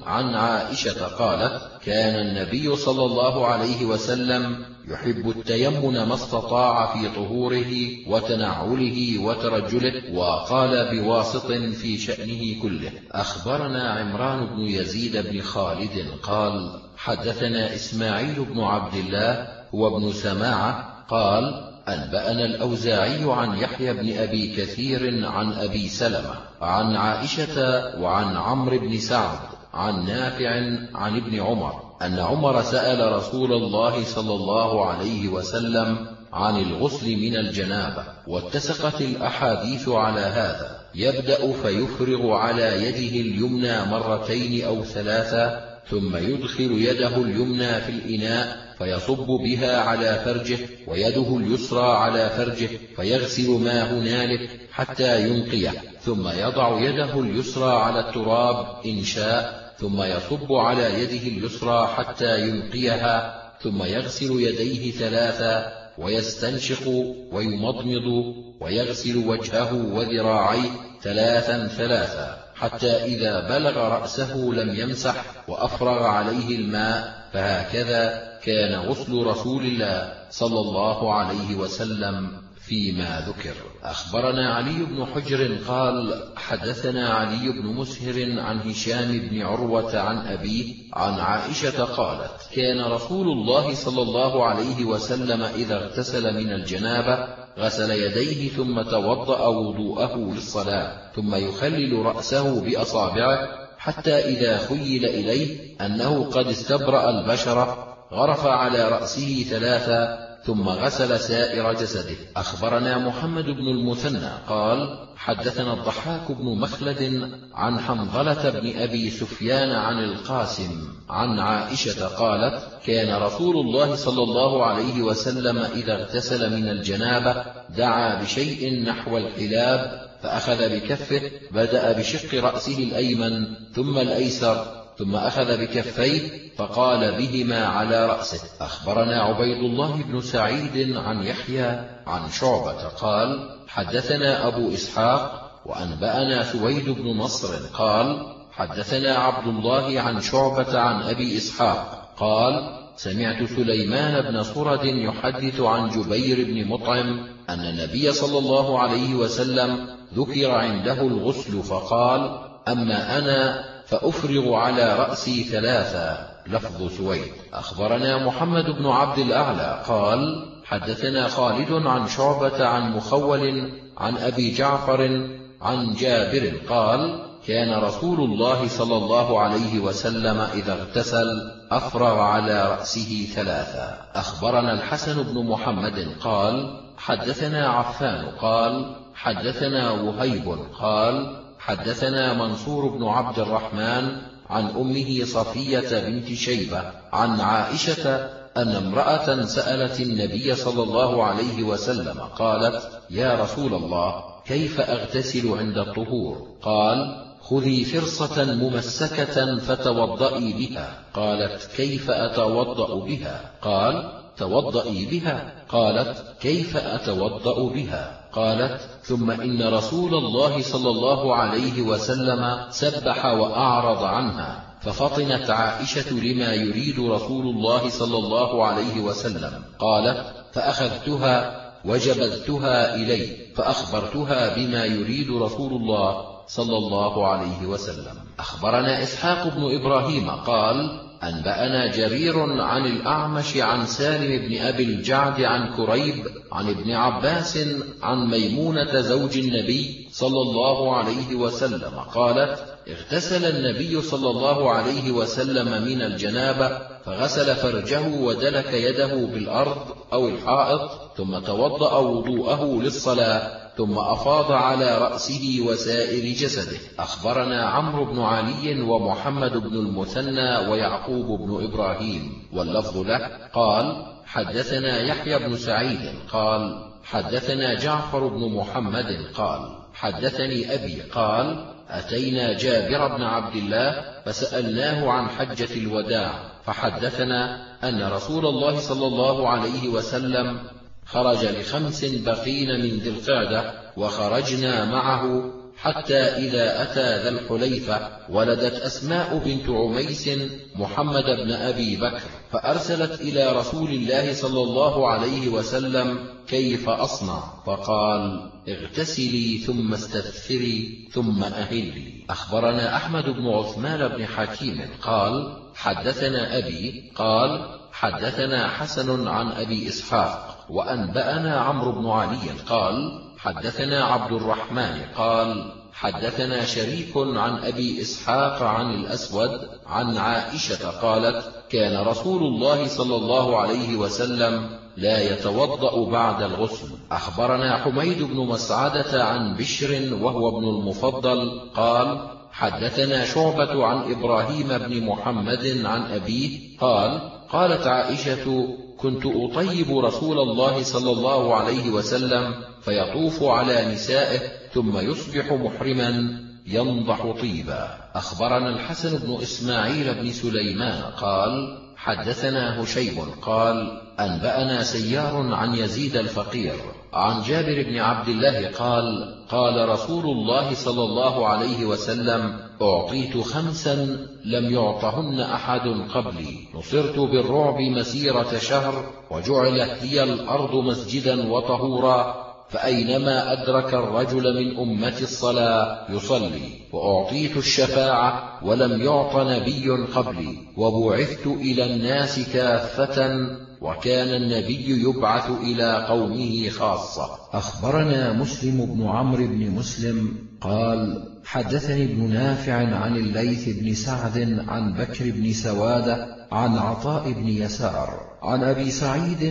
عن عائشة قالت كان النبي صلى الله عليه وسلم يحب التيمن ما استطاع في طهوره وتنعله وترجله وقال بواسط في شأنه كله أخبرنا عمران بن يزيد بن خالد قال حدثنا إسماعيل بن عبد الله وابن سماعة قال أنبأنا الأوزاعي عن يحيى بن أبي كثير عن أبي سلمة عن عائشة وعن عمرو بن سعد عن نافع عن ابن عمر أن عمر سأل رسول الله صلى الله عليه وسلم عن الغسل من الجنابة واتسقت الأحاديث على هذا. يبدأ فيفرغ على يده اليمنى مرتين أو ثلاثة ثم يدخل يده اليمنى في الإناء فيصب بها على فرجه ويده اليسرى على فرجه فيغسل ما هنالك حتى ينقيه ثم يضع يده اليسرى على التراب إن شاء ثم يصب على يده اليسرى حتى ينقيها ثم يغسل يديه ثلاثا ويستنشق ويمضمض ويغسل وجهه وذراعيه ثلاثا ثلاثا حتى إذا بلغ رأسه لم يمسح وأفرغ عليه الماء فهكذا كان غسل رسول الله صلى الله عليه وسلم. فيما ذكر. أخبرنا علي بن حجر قال حدثنا علي بن مسهر عن هشام بن عروة عن أبيه عن عائشة قالت كان رسول الله صلى الله عليه وسلم إذا اغتسل من الجنابة غسل يديه ثم توضأ وضوءه للصلاة ثم يخلل رأسه بأصابعه حتى إذا خيل إليه أنه قد استبرأ البشرة غرف على رأسه ثلاثا ثم غسل سائر جسده. أخبرنا محمد بن المثنى قال حدثنا الضحاك بن مخلد عن حنظلة بن أبي سفيان عن القاسم عن عائشة قالت كان رسول الله صلى الله عليه وسلم إذا اغتسل من الجنابة دعا بشيء نحو الحلاب فأخذ بكفه بدأ بشق رأسه الأيمن ثم الأيسر ثم أخذ بكفيه فقال بهما على رأسه. أخبرنا عبيد الله بن سعيد عن يحيى عن شعبة قال حدثنا أبو إسحاق وأنبأنا سويد بن نصر قال حدثنا عبد الله عن شعبة عن أبي إسحاق قال سمعت سليمان بن صرد يحدث عن جبير بن مطعم أن النبي صلى الله عليه وسلم ذكر عنده الغسل فقال أما أنا فأفرغ على رأسي ثلاثا لفظ سويد. أخبرنا محمد بن عبد الأعلى. قال حدثنا خالد عن شعبة عن مخول عن أبي جعفر عن جابر. قال كان رسول الله صلى الله عليه وسلم إذا اغتسل أفرغ على رأسه ثلاثا أخبرنا الحسن بن محمد. قال حدثنا عفان. قال حدثنا وهيب. قال حدثنا منصور بن عبد الرحمن عن أمه صفية بنت شيبة عن عائشة أن امرأة سألت النبي صلى الله عليه وسلم قالت يا رسول الله كيف أغتسل عند الطهور؟ قال خذي فرصة ممسكة فتوضئي بها. قالت كيف أتوضأ بها؟ قال توضئي بها. قالت كيف أتوضأ بها؟ قالت ثم إن رسول الله صلى الله عليه وسلم سبح وأعرض عنها ففطنت عائشة لما يريد رسول الله صلى الله عليه وسلم. قالت فأخذتها وجبذتها إلي فأخبرتها بما يريد رسول الله صلى الله عليه وسلم. أخبرنا إسحاق بن إبراهيم قال أنبأنا جرير عن الأعمش عن سالم بن أبي الجعد عن كريب عن ابن عباس عن ميمونة زوج النبي صلى الله عليه وسلم قالت اغتسل النبي صلى الله عليه وسلم من الجنابة فغسل فرجه ودلك يده بالأرض أو الحائط ثم توضأ وضوءه للصلاة ثم أفاض على رأسه وسائر جسده. أخبرنا عمرو بن علي ومحمد بن المثنى ويعقوب بن إبراهيم واللفظ له قال حدثنا يحيى بن سعيد قال حدثنا جعفر بن محمد قال حدثني أبي قال أتينا جابر بن عبد الله فسألناه عن حجة الوداع فحدثنا أن رسول الله صلى الله عليه وسلم خرج لخمس بقين من ذي القعدة وخرجنا معه حتى إذا أتى ذا الحليفة ولدت أسماء بنت عميس محمد بن أبي بكر فأرسلت إلى رسول الله صلى الله عليه وسلم كيف أصنع؟ فقال اغتسلي ثم استثفري ثم أهلي. أخبرنا أحمد بن عثمان بن حكيم قال حدثنا أبي قال حدثنا حسن عن أبي إسحاق وأنبأنا عمرو بن علي قال حدثنا عبد الرحمن قال حدثنا شريك عن أبي إسحاق عن الأسود عن عائشة قالت كان رسول الله صلى الله عليه وسلم لا يتوضأ بعد الغسل. أخبرنا حميد بن مسعدة عن بشر وهو ابن المفضل قال حدثنا شعبة عن إبراهيم بن محمد عن أبيه قال قالت عائشة كنت أطيب رسول الله صلى الله عليه وسلم فيطوف على نسائه ثم يصبح محرما ينضح طيبا. أخبرنا الحسن بن إسماعيل بن سليمان قال حدثنا هشيم قال أنبأنا سيار عن يزيد الفقير عن جابر بن عبد الله قال قال رسول الله صلى الله عليه وسلم أعطيت خمسا لم يعطهن أحد قبلي نصرت بالرعب مسيرة شهر وجعلت هي الأرض مسجدا وطهورا. فأينما أدرك الرجل من أمة الصلاة يصلي وأعطيت الشفاعة ولم يعط نبي قبلي وبعثت إلى الناس كافة وكان النبي يبعث إلى قومه خاصة. أخبرنا مسلم بن عمرو بن مسلم قال حدثني ابن نافع عن الليث بن سعد عن بكر بن سوادة عن عطاء بن يسار عن أبي سعيد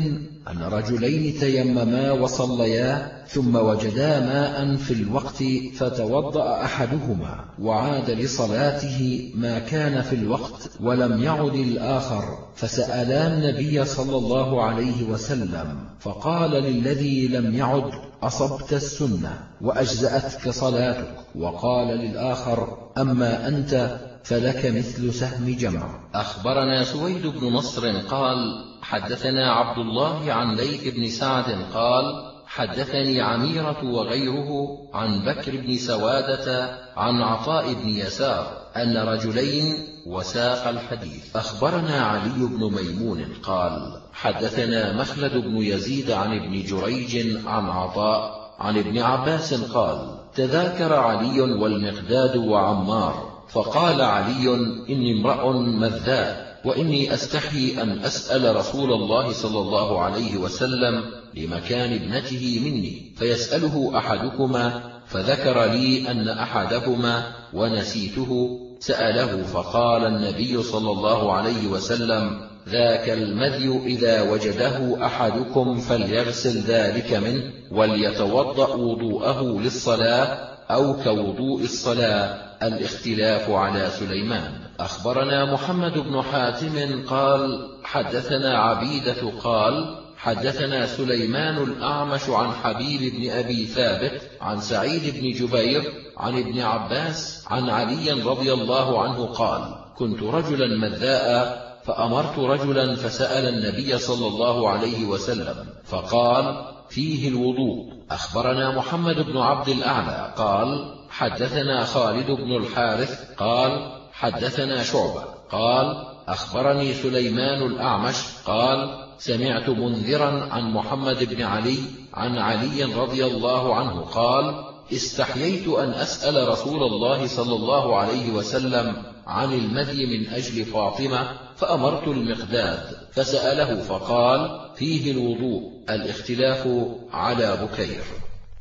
أن رجلين تيمما وصليا ثم وجدا ماء في الوقت فتوضأ أحدهما وعاد لصلاته ما كان في الوقت ولم يعد الآخر فسألا النبي صلى الله عليه وسلم فقال للذي لم يعد أصبت السنة وأجزأتك صلاتك وقال للآخر أما أنت فلك مثل سهم جمع. أخبرنا سويد بن نصر قال حدثنا عبد الله عن ليث بن سعد قال حدثني عميرة وغيره عن بكر بن سوادة عن عطاء بن يسار أن رجلين وساق الحديث. أخبرنا علي بن ميمون قال حدثنا مخلد بن يزيد عن ابن جريج عن عطاء عن ابن عباس قال تذاكر علي والمقداد وعمار فقال علي إني امرأ مذاء وإني أستحي أن أسأل رسول الله صلى الله عليه وسلم لمكان ابنته مني فيسأله أحدكما فذكر لي أن أحدهما ونسيته سأله فقال النبي صلى الله عليه وسلم ذاك المذي إذا وجده أحدكم فليغسل ذلك منه وليتوضأ وضوءه للصلاة أو كوضوء الصلاة الاختلاف على سليمان. أخبرنا محمد بن حاتم قال حدثنا عبيدة قال حدثنا سليمان الأعمش عن حبيب بن أبي ثابت عن سعيد بن جبير عن ابن عباس عن علي رضي الله عنه قال كنت رجلا مذاء فأمرت رجلا فسأل النبي صلى الله عليه وسلم فقال فيه الوضوء. أخبرنا محمد بن عبد الأعلى قال حدثنا خالد بن الحارث قال حدثنا شعبة قال أخبرني سليمان الأعمش قال سمعت منذرا عن محمد بن علي عن علي رضي الله عنه قال استحييت أن أسأل رسول الله صلى الله عليه وسلم عن المذي من أجل فاطمة فأمرت المقداد فسأله فقال فيه الوضوء. الاختلاف على بكير.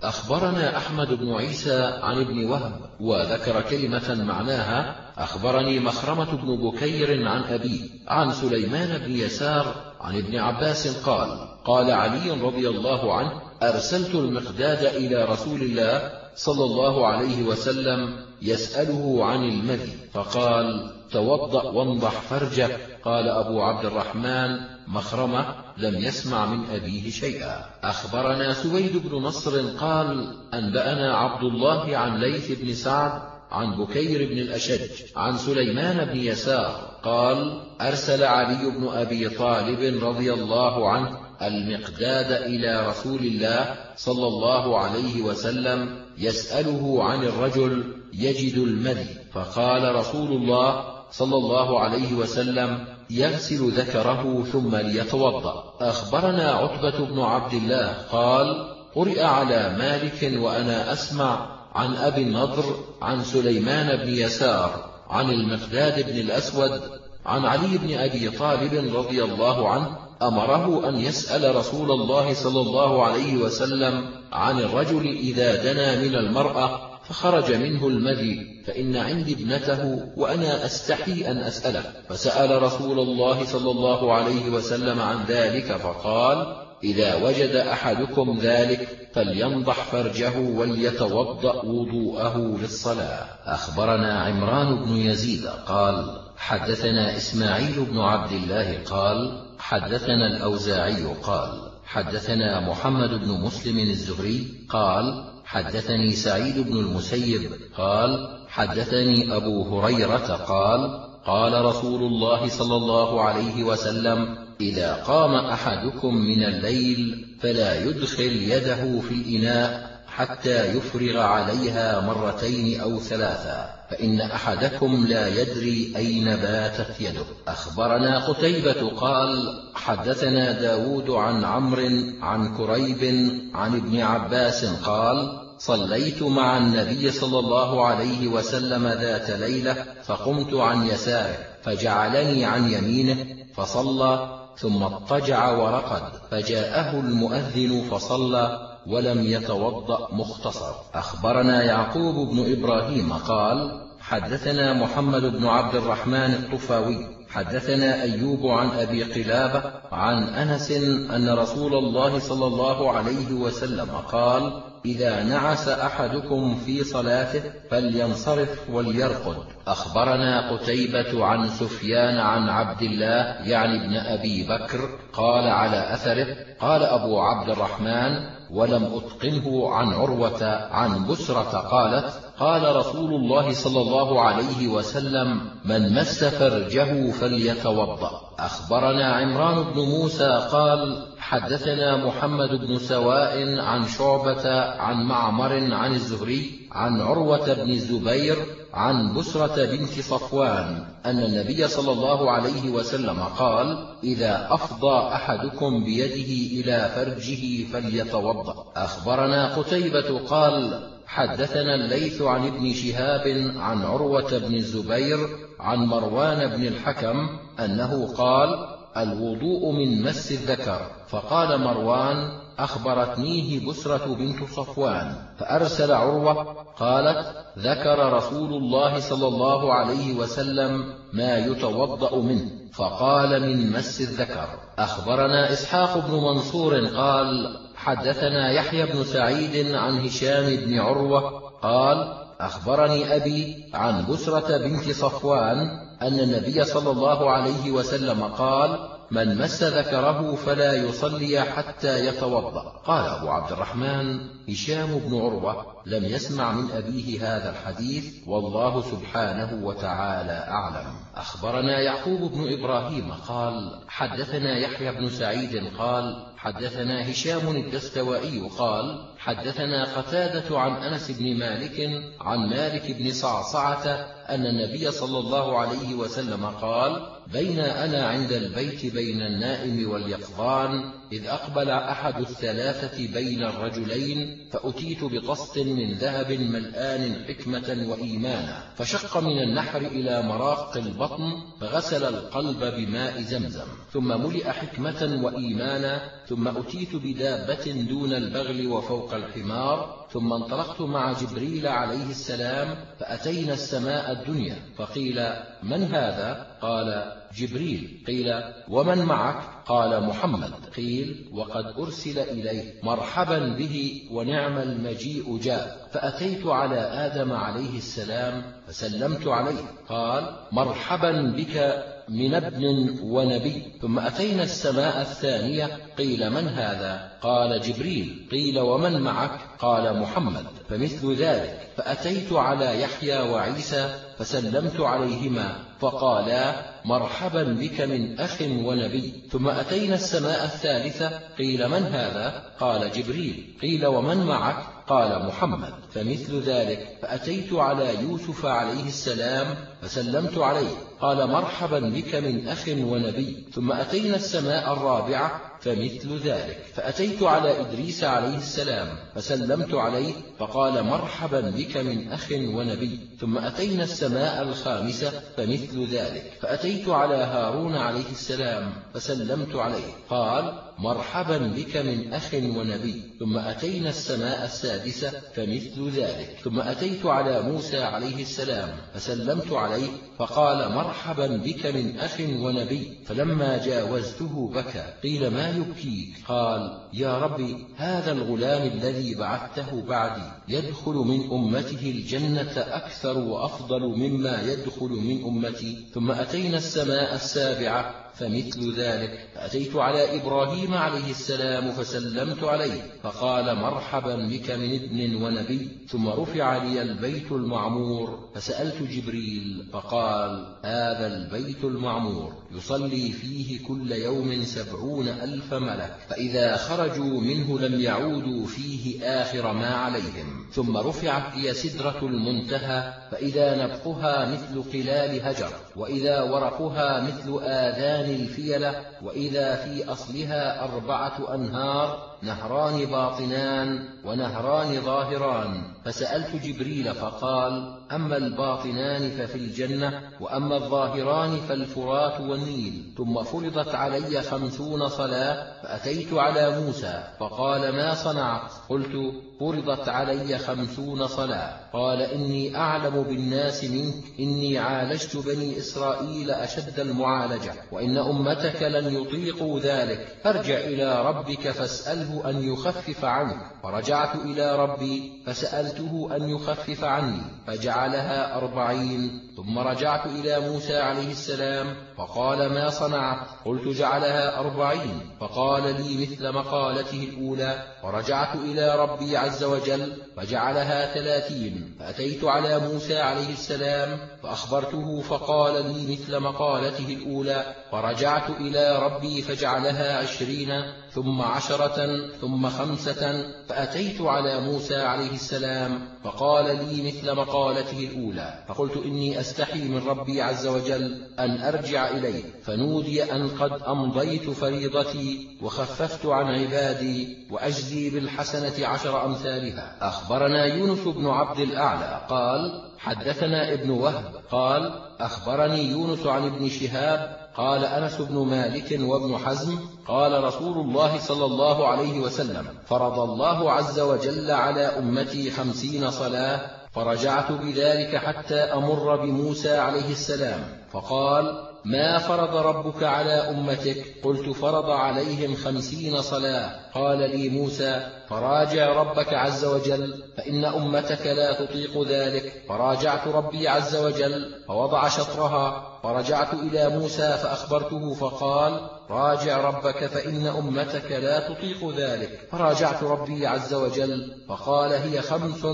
أخبرنا أحمد بن عيسى عن ابن وهب وذكر كلمة معناها أخبرني مخرمة بن بكير عن أبيه عن سليمان بن يسار عن ابن عباس قال قال علي رضي الله عنه أرسلت المقداد إلى رسول الله صلى الله عليه وسلم يسأله عن المذي فقال توضأ وانضح فرجك. قال أبو عبد الرحمن مخرمة لم يسمع من أبيه شيئا. أخبرنا سويد بن نصر قال أنبأنا عبد الله عن ليث بن سعد عن بكير بن الأشج عن سليمان بن يسار قال أرسل علي بن أبي طالب رضي الله عنه المقداد إلى رسول الله صلى الله عليه وسلم يسأله عن الرجل يجد المذي. فقال رسول الله صلى الله عليه وسلم يغسل ذكره ثم ليتوضأ. أخبرنا عتبة بن عبد الله قال قرئ على مالك وأنا أسمع عن أبي النضر عن سليمان بن يسار عن المقداد بن الأسود عن علي بن أبي طالب رضي الله عنه أمره أن يسأل رسول الله صلى الله عليه وسلم عن الرجل إذا دنا من المرأة فخرج منه المذي. فإن عندي ابنته وأنا أستحي أن أسأله. فسأل رسول الله صلى الله عليه وسلم عن ذلك فقال إذا وجد أحدكم ذلك فلينضح فرجه وليتوضأ وضوءه للصلاة. أخبرنا عمران بن يزيد قال حدثنا إسماعيل بن عبد الله قال حدثنا الأوزاعي قال حدثنا محمد بن مسلم الزهري قال حدثني سعيد بن المسيب قال حدثني أبو هريرة قال قال رسول الله صلى الله عليه وسلم إذا قام أحدكم من الليل فلا يدخل يده في الإناء حتى يفرغ عليها مرتين أو ثلاثا فإن أحدكم لا يدري أين باتت يده. أخبرنا قتيبة قال حدثنا داود عن عمرو عن كريب عن ابن عباس قال صليت مع النبي صلى الله عليه وسلم ذات ليلة فقمت عن يساره فجعلني عن يمينه فصلى ثم اضطجع ورقد فجاءه المؤذن فصلى ولم يتوضأ مختصر. أخبرنا يعقوب بن إبراهيم قال حدثنا محمد بن عبد الرحمن الطفاوي حدثنا أيوب عن أبي قلابة عن أنس أن رسول الله صلى الله عليه وسلم قال إذا نعس أحدكم في صلاته فلينصرف وليرقد. أخبرنا قتيبة عن سفيان عن عبد الله يعني ابن أبي بكر قال على أثره قال أبو عبد الرحمن ولم أتقنه عن عروة عن بسرة قالت قال رسول الله صلى الله عليه وسلم من مس فرجه فليتوضأ. أخبرنا عمران بن موسى قال حدثنا محمد بن سواء عن شعبة عن معمر عن الزهري عن عروة بن الزبير عن بسرة بنت صفوان أن النبي صلى الله عليه وسلم قال إذا أفضى أحدكم بيده إلى فرجه فليتوضأ. أخبرنا قتيبة قال حدثنا الليث عن ابن شهاب عن عروة بن الزبير عن مروان بن الحكم أنه قال الوضوء من مس الذكر. فقال مروان أخبرتنيه بسرة بنت صفوان. فأرسل عروة قالت ذكر رسول الله صلى الله عليه وسلم ما يتوضأ منه. فقال من مس الذكر. أخبرنا إسحاق بن منصور قال حدثنا يحيى بن سعيد عن هشام بن عروة قال أخبرني أبي عن بسرة بنت صفوان أن النبي صلى الله عليه وسلم قال من مس ذكره فلا يصلي حتى يتوضأ. قال أبو عبد الرحمن هشام بن عروة لم يسمع من أبيه هذا الحديث والله سبحانه وتعالى أعلم. أخبرنا يعقوب بن إبراهيم قال حدثنا يحيى بن سعيد قال حدثنا هشام الدستوائي قال حدثنا قتادة عن أنس بن مالك عن مالك بن صعصعة أن النبي صلى الله عليه وسلم قال بين أنا عند البيت بين النائم واليقظان إذ أقبل أحد الثلاثة بين الرجلين فأتيت بطست من ذهب ملآن حكمة وإيمانا فشق من النحر إلى مراق البطن فغسل القلب بماء زمزم ثم ملئ حكمة وإيمانا ثم أتيت بدابة دون البغل وفوق الحمار ثم انطلقت مع جبريل عليه السلام فأتينا السماء الدنيا فقيل من هذا؟ قال جبريل. قيل ومن معك؟ قال محمد قيل وقد أرسل إليه مرحبا به ونعم المجيء جاء فأتيت على آدم عليه السلام فسلمت عليه قال مرحبا بك من ابن ونبي. ثم أتينا السماء الثانية قيل من هذا؟ قال جبريل. قيل ومن معك؟ قال محمد. فمثل ذلك فأتيت على يحيى وعيسى فسلمت عليهما فقالا مرحبا بك من أخ ونبي. ثم أتينا السماء الثالثة. قيل من هذا؟ قال جبريل. قيل ومن معك؟ قال محمد. فمثل ذلك. فأتيت على يوسف عليه السلام فسلمت عليه. قال مرحبا بك من أخ ونبي. ثم أتينا السماء الرابعة فمثل ذلك. فأتيت على إدريس عليه السلام. فسلمت عليه. فقال مرحبا بك من أخ ونبي. ثم أتينا السماء الخامسة فمثل ذلك. فأتيت على هارون عليه السلام. فسلمت عليه. قال مرحبا بك من أخ ونبي. ثم أتينا السماء السادسة فمثل ذلك. ثم أتيت على موسى عليه السلام. فسلمت عليه. فقال مرحبا بك من أخ ونبي فلما جاوزته بكى قيل ما يبكيك؟ قال يا ربي هذا الغلام الذي بعثته بعدي يدخل من أمته الجنة أكثر وأفضل مما يدخل من أمتي ثم أتينا السماء السابعة فمثل ذلك. فأتيت على إبراهيم عليه السلام فسلمت عليه فقال مرحبا بك من ابن ونبي ثم رفع لي البيت المعمور فسألت جبريل فقال هذا البيت المعمور يصلي فيه كل يوم سبعون ألف ملك فإذا خرجوا منه لم يعودوا فيه آخر ما عليهم. ثم رفعت لي سدرة المنتهى فإذا نبقها مثل قلال هجر وإذا ورقها مثل آذان الفيلة وإذا في أصلها أربعة أنهار نهران باطنان ونهران ظاهران. فسألت جبريل فقال أما الباطنان ففي الجنة وأما الظاهران فالفرات والنيل. ثم فرضت علي خمسون صلاة فأتيت على موسى فقال ما صنعت؟ قلت فرضت علي خمسون صلاة. قال إني أعلم بالناس منك إني عالجت بني إسرائيل أشد المعالجة وإن أمتك لن يطيقوا ذلك. فارجع إلى ربك فاسأله أن يخفف عنك فرجعت إلى ربي فسألته أن يخفف عني فجعلها أربعين ثم رجعت إلى موسى عليه السلام فقال ما صنعت؟ قلت جعلها أربعين فقال لي مثل مقالته الأولى ورجعت إلى ربي عز وجل فجعلها ثلاثين فأتيت على موسى عليه السلام فأخبرته فقال لي مثل مقالته الأولى فرجعت إلى ربي فجعلها عشرين ثم عشرة ثم خمسة فأتيت على موسى عليه السلام فقال لي مثل مقالته الأولى فقلت إني أستحي من ربي عز وجل أن أرجع إليه فنودي أن قد أمضيت فريضتي وخففت عن عبادي وأجزي بالحسنة عشر أمثالها. أخبرنا يونس بن عبد الأعلى قال حدثنا ابن وهب قال أخبرني يونس عن ابن شهاب قال أنس بن مالك وابن حزم قال رسول الله صلى الله عليه وسلم فرض الله عز وجل على أمتي خمسين صلاة فرجعت بذلك حتى أمر بموسى عليه السلام فقال ما فرض ربك على أمتك؟ قلت فرض عليهم خمسين صلاة. قال لي موسى فراجع ربك عز وجل فإن أمتك لا تطيق ذلك. فراجعت ربي عز وجل فوضع شطرها فرجعت إلى موسى فأخبرته فقال راجع ربك فإن أمتك لا تطيق ذلك. فراجعت ربي عز وجل فقال هي خمس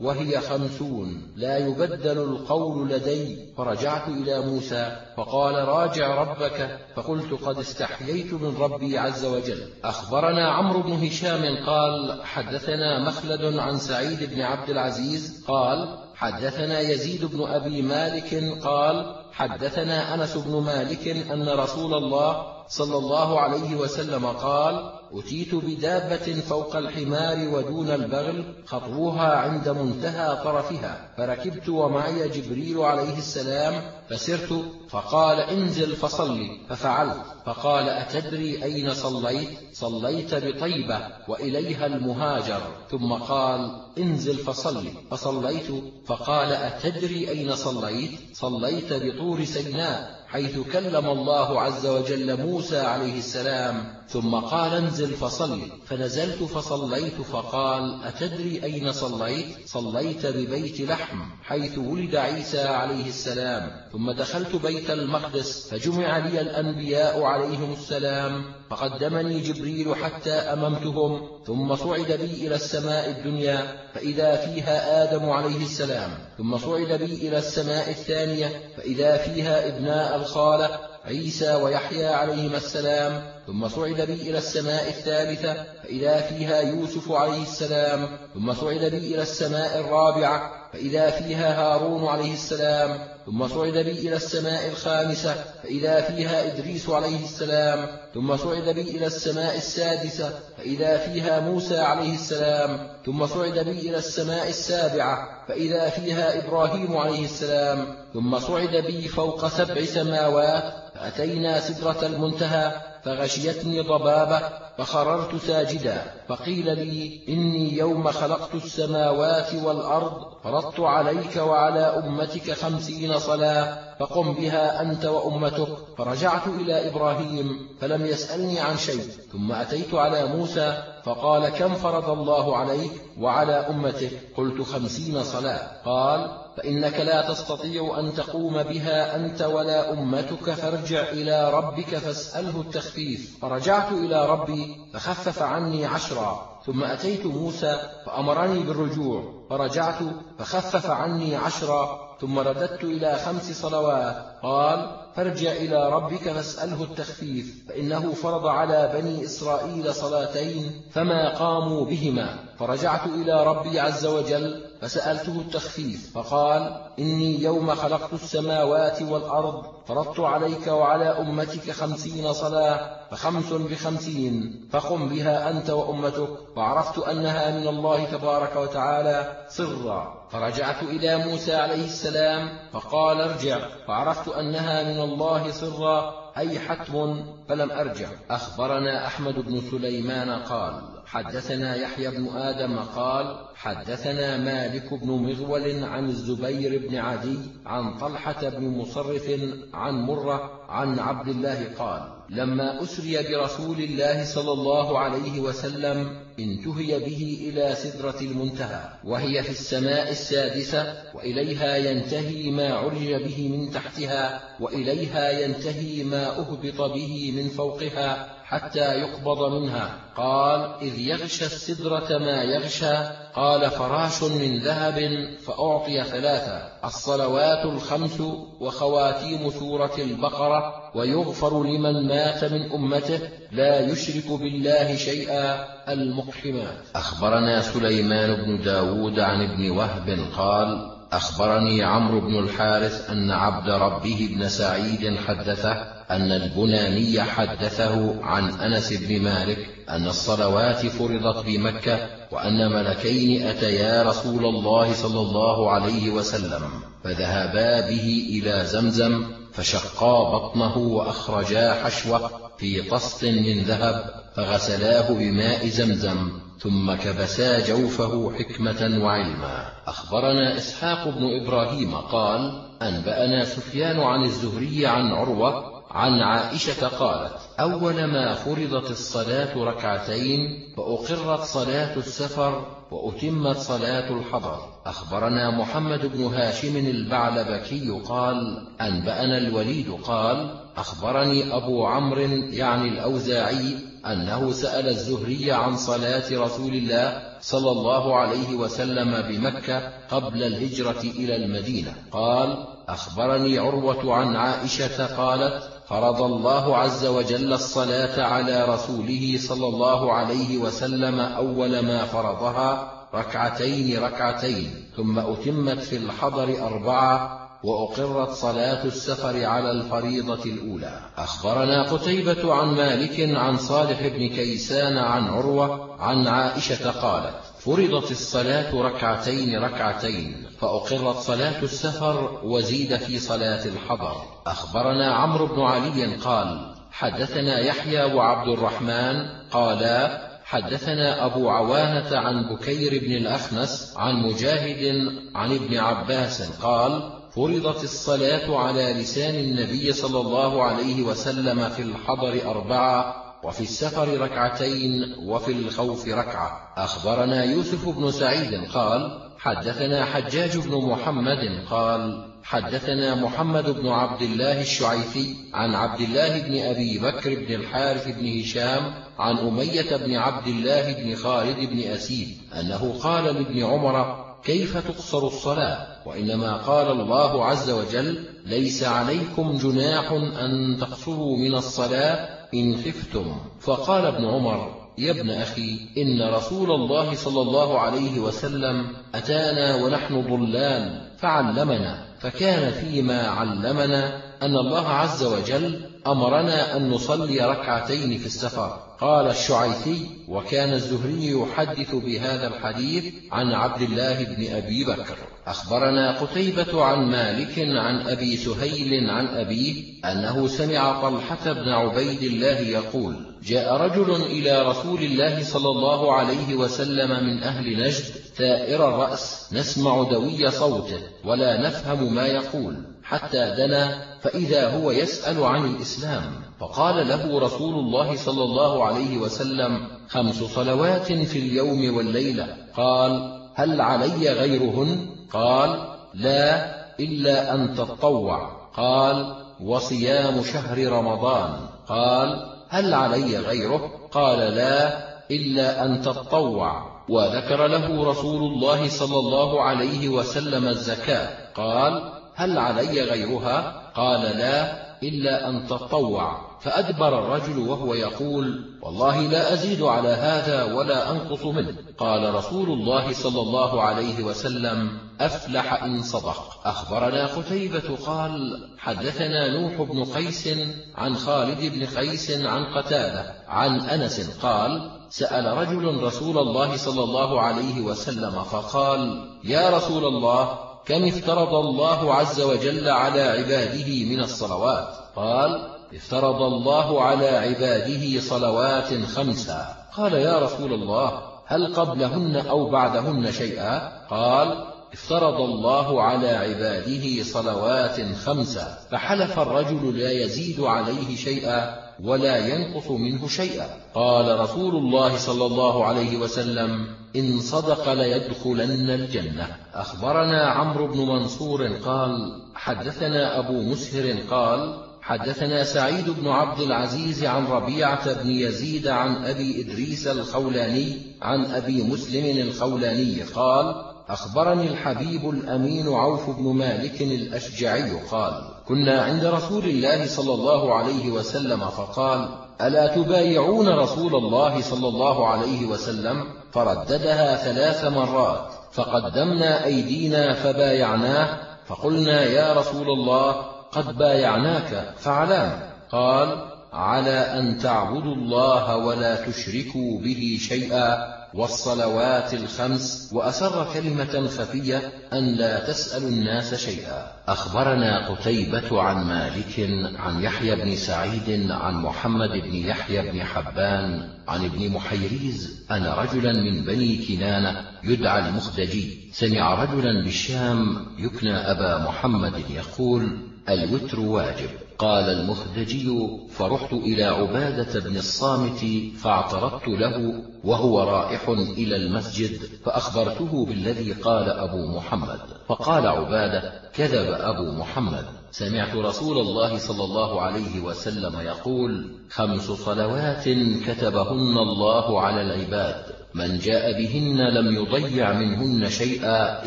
وهي خمسون لا يبدل القول لدي. فرجعت إلى موسى فقال راجع ربك فقلت قد استحييت من ربي عز وجل. أخبرنا عمرو بن هشام قال حدثنا مخلد عن سعيد بن عبد العزيز قال حدثنا يزيد بن أبي مالك قال حدثنا أنس بن مالك أن رسول الله صلى الله عليه وسلم قال أتيت بدابة فوق الحمار ودون البغل خطوها عند منتهى طرفها فركبت ومعي جبريل عليه السلام فسرت فقال انزل فصلي ففعلت فقال أتدري أين صليت؟ صليت بطيبة وإليها المهاجر. ثم قال انزل فصلي فصليت فقال أتدري أين صليت؟ صليت بطور سيناء. حيث كلم الله عز وجل موسى عليه السلام ثم قال انزل فصل. فنزلت فصليت فقال أتدري أين صليت؟ صليت ببيت لحم حيث ولد عيسى عليه السلام. ثم دخلت بيت المقدس فجمع لي الأنبياء عليهم السلام. فقدمني جبريل حتى أممتهم. ثم صعد بي إلى السماء الدنيا فإذا فيها آدم عليه السلام. ثم صعد بي إلى السماء الثانية فإذا فيها ابناء الخالة عيسى ويحيى عليهما السلام ثم صعد بي إلى السماء الثالثة فإذا فيها يوسف عليه السلام ثم صعد بي إلى السماء الرابعة فإذا فيها هارون عليه السلام ثم صعد بي إلى السماء الخامسة فإذا فيها إدريس عليه السلام ثم صعد بي إلى السماء السادسة فإذا فيها موسى عليه السلام ثم صعد بي إلى السماء السابعة فإذا فيها إبراهيم عليه السلام ثم صعد بي فوق سبع سماوات فأتينا سدرة المنتهى فغشيتني ضبابة فخررت ساجدا فقيل لي إني يوم خلقت السماوات والأرض فرضت عليك وعلى أمتك خمسين صلاة فقم بها أنت وأمتك. فرجعت إلى إبراهيم فلم يسألني عن شيء. ثم أتيت على موسى فقال كم فرض الله عليك وعلى أمتك؟ قلت خمسين صلاة. قال فإنك لا تستطيع أن تقوم بها أنت ولا أمتك فارجع إلى ربك فاسأله التخفيف. فرجعت إلى ربي فخفف عني عشرا. ثم أتيت موسى فأمرني بالرجوع. فرجعت فخفف عني عشرا. ثم رددت إلى خمس صلوات. قال فارجع إلى ربك فاسأله التخفيف فإنه فرض على بني إسرائيل صلاتين فما قاموا بهما. فرجعت إلى ربي عز وجل فسألته التخفيف فقال إني يوم خلقت السماوات والأرض فرضت عليك وعلى أمتك خمسين صلاة فخمس بخمسين فقم بها أنت وأمتك وعرفت أنها من الله تبارك وتعالى سرا. فرجعت إلى موسى عليه السلام فقال ارجع فعرفت أنها من الله سرا أي حتم فلم أرجع. أخبرنا أحمد بن سليمان قال حدثنا يحيى بن آدم قال حدثنا مالك بن مغول عن الزبير بن عدي عن طلحة بن مصرف عن مرة عن عبد الله قال لما أسري برسول الله صلى الله عليه وسلم انتهي به إلى سدرة المنتهى وهي في السماء السادسة وإليها ينتهي ما عرج به من تحتها وإليها ينتهي ما أهبط به من فوقها. حتى يقبض منها. قال إذ يغشى السدرة ما يغشى قال فراش من ذهب فأعطي ثلاثة الصلوات الخمس وخواتيم سورة البقرة ويغفر لمن مات من أمته لا يشرك بالله شيئا المقحمات أخبرنا سليمان بن داود عن ابن وهب قال أخبرني عمرو بن الحارث أن عبد ربه بن سعيد حدثه أن البناني حدثه عن أنس بن مالك أن الصلوات فرضت بمكة وأن ملكين أتيا رسول الله صلى الله عليه وسلم فذهبا به إلى زمزم فشقا بطنه وأخرجا حشوة في طست من ذهب فغسلاه بماء زمزم. ثم كبسا جوفه حكمة وعلما. أخبرنا إسحاق بن إبراهيم قال أنبأنا سفيان عن الزهري عن عروة عن عائشة قالت أول ما فرضت الصلاة ركعتين فأقرت صلاة السفر وأتمت صلاة الحضر. أخبرنا محمد بن هاشم البعلبكي قال أنبأنا الوليد قال أخبرني أبو عمرو يعني الأوزاعي أنه سأل الزهري عن صلاة رسول الله صلى الله عليه وسلم بمكة قبل الهجرة إلى المدينة. قال أخبرني عروة عن عائشة قالت فرض الله عز وجل الصلاة على رسوله صلى الله عليه وسلم أول ما فرضها ركعتين ركعتين ثم أتمت في الحضر أربعة وأقرت صلاة السفر على الفريضة الأولى. أخبرنا قتيبة عن مالك عن صالح بن كيسان عن عروة عن عائشة قالت فرضت الصلاة ركعتين ركعتين فأقرت صلاة السفر وزيد في صلاة الحضر. أخبرنا عمرو بن علي قال حدثنا يحيى وعبد الرحمن قالا حدثنا أبو عوانة عن بكير بن الأخنس عن مجاهد عن ابن عباس قال فرضت الصلاة على لسان النبي صلى الله عليه وسلم في الحضر أربعة وفي السفر ركعتين وفي الخوف ركعة. أخبرنا يوسف بن سعيد قال حدثنا حجاج بن محمد قال حدثنا محمد بن عبد الله الشعيثي عن عبد الله بن أبي بكر بن الحارث بن هشام عن أمية بن عبد الله بن خالد بن أسيد أنه قال لابن عمر كيف تقصر الصلاة؟ وإنما قال الله عز وجل ليس عليكم جناح أن تقصروا من الصلاة إن خفتم. فقال ابن عمر يا ابن أخي إن رسول الله صلى الله عليه وسلم أتانا ونحن ضلال فعلمنا فكان فيما علمنا أن الله عز وجل أمرنا أن نصلي ركعتين في السفر. قال الشعيثي وكان الزهري يحدث بهذا الحديث عن عبد الله بن أبي بكر. أخبرنا قتيبة عن مالك عن أبي سهيل عن أبيه أنه سمع طلحة بن عبيد الله يقول جاء رجل إلى رسول الله صلى الله عليه وسلم من أهل نجد ثائر الرأس نسمع دوي صوته ولا نفهم ما يقول حتى دنا فإذا هو يسأل عن الإسلام. فقال له رسول الله صلى الله عليه وسلم خمس صلوات في اليوم والليلة. قال هل علي غيرهن؟ قال لا إلا أن تطوع. قال وصيام شهر رمضان. قال هل علي غيره؟ قال لا إلا أن تطوع. وذكر له رسول الله صلى الله عليه وسلم الزكاة. قال هل علي غيرها؟ قال لا إلا أن تطوع. فأدبر الرجل وهو يقول والله لا أزيد على هذا ولا أنقص منه. قال رسول الله صلى الله عليه وسلم أفلح إن صدق. أخبرنا قتيبة قال حدثنا نوح بن قيس عن خالد بن قيس عن قتادة عن أنس قال سأل رجل رسول الله صلى الله عليه وسلم فقال يا رسول الله كم افترض الله عز وجل على عباده من الصلوات؟ قال افترض الله على عباده صلوات خمسا قال يا رسول الله هل قبلهن أو بعدهن شيئا؟ قال افترض الله على عباده صلوات خمسا فحلف الرجل لا يزيد عليه شيئا ولا ينقص منه شيئا. قال رسول الله صلى الله عليه وسلم إن صدق ليدخلن الجنة. أخبرنا عمرو بن منصور قال حدثنا أبو مسهر قال حدثنا سعيد بن عبد العزيز عن ربيعة بن يزيد عن أبي إدريس الخولاني عن أبي مسلم الخولاني قال أخبرني الحبيب الأمين عوف بن مالك الأشجعي قال كنا عند رسول الله صلى الله عليه وسلم فقال ألا تبايعون رسول الله صلى الله عليه وسلم؟ فرددها ثلاث مرات فقدمنا أيدينا فبايعناه فقلنا يا رسول الله قد بايعناك فعلام. قال على أن تعبدوا الله ولا تشركوا به شيئا. والصلوات الخمس وأسر كلمة خفية أن لا تسألوا الناس شيئا. أخبرنا قتيبة عن مالك عن يحيى بن سعيد عن محمد بن يحيى بن حبان عن ابن محيريز أن رجلا من بني كنانة يدعى المخدجي. سمع رجلا بالشام يكنى أبا محمد يقول الوتر واجب. قال المخدجي فرحت إلى عبادة بن الصامت فاعترضت له وهو رائح إلى المسجد فأخبرته بالذي قال أبو محمد. فقال عبادة كذب أبو محمد. سمعت رسول الله صلى الله عليه وسلم يقول خمس صلوات كتبهن الله على العباد. من جاء بهن لم يضيع منهن شيئا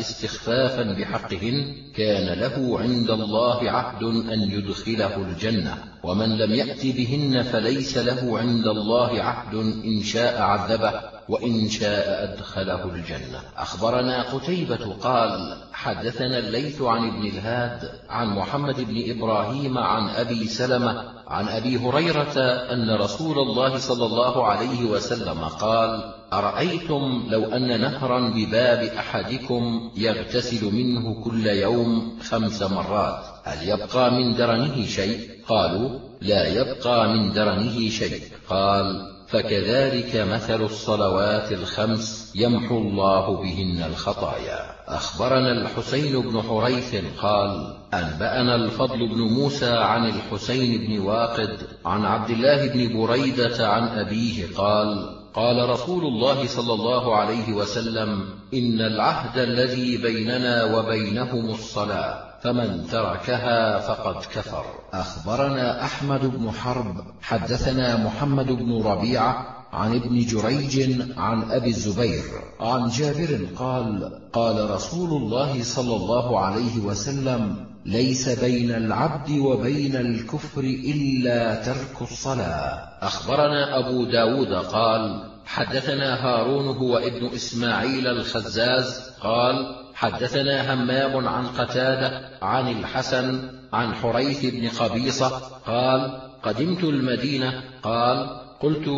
استخفافا بحقهن كان له عند الله عهد أن يدخله الجنة. ومن لم يأت بهن فليس له عند الله عهد إن شاء عذبه وإن شاء أدخله الجنة. أخبرنا قتيبة قال حدثنا الليث عن ابن الهاد عن محمد بن إبراهيم عن أبي سلمة عن أبي هريرة أن رسول الله صلى الله عليه وسلم قال أرأيتم لو أن نهرا بباب أحدكم يغتسل منه كل يوم خمس مرات هل يبقى من درنه شيء؟ قالوا لا يبقى من درنه شيء. قال فكذلك مثل الصلوات الخمس يمحو الله بهن الخطايا. أخبرنا الحسين بن حريث قال أنبأنا الفضل بن موسى عن الحسين بن واقد عن عبد الله بن بريدة عن أبيه قال قال رسول الله صلى الله عليه وسلم إن العهد الذي بيننا وبينهم الصلاة فمن تركها فقد كفر. أخبرنا أحمد بن حرب حدثنا محمد بن ربيعة عن ابن جريج عن أبي الزبير عن جابر قال قال رسول الله صلى الله عليه وسلم ليس بين العبد وبين الكفر إلا ترك الصلاة. أخبرنا أبو داود قال حدثنا هارون هو ابن إسماعيل الخزاز قال حدثنا همام عن قتادة عن الحسن عن حريث بن قبيصة قال قدمت المدينة قال قلت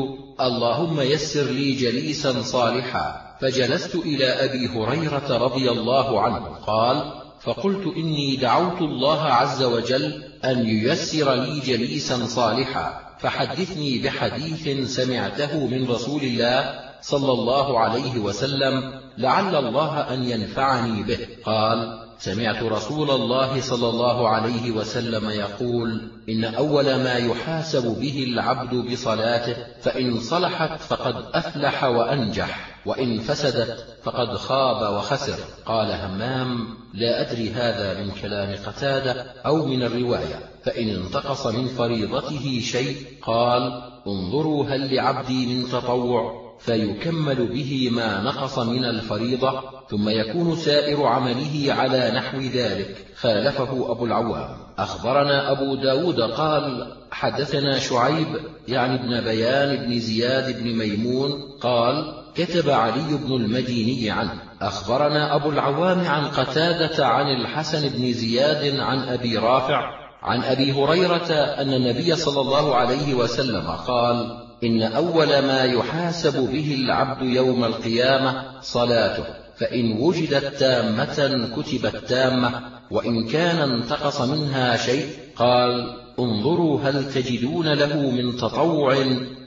اللهم يسر لي جليسا صالحا. فجلست إلى أبي هريرة رضي الله عنه قال فقلت إني دعوت الله عز وجل أن ييسر لي جليسا صالحا فحدثني بحديث سمعته من رسول الله صلى الله عليه وسلم لعل الله أن ينفعني به. قال سمعت رسول الله صلى الله عليه وسلم يقول إن أول ما يحاسب به العبد بصلاته فإن صلحت فقد أفلح وأنجح. وإن فسدت فقد خاب وخسر. قال همام لا أدري هذا من كلام قتادة أو من الرواية فإن انتقص من فريضته شيء قال انظروا هل لعبدي من تطوع فيكمل به ما نقص من الفريضة ثم يكون سائر عمله على نحو ذلك. خالفه أبو العوام. أخبرنا أبو داود قال حدثنا شعيب يعني ابن بيان بن زياد بن ميمون قال كتب علي بن المديني عنه. أخبرنا أبو العوام عن قتادة عن الحسن بن زياد عن أبي رافع عن أبي هريرة أن النبي صلى الله عليه وسلم قال إن أول ما يحاسب به العبد يوم القيامة صلاته فإن وجدت تامة كتبت تامة وإن كان انتقص منها شيء قال انظروا هل تجدون له من تطوع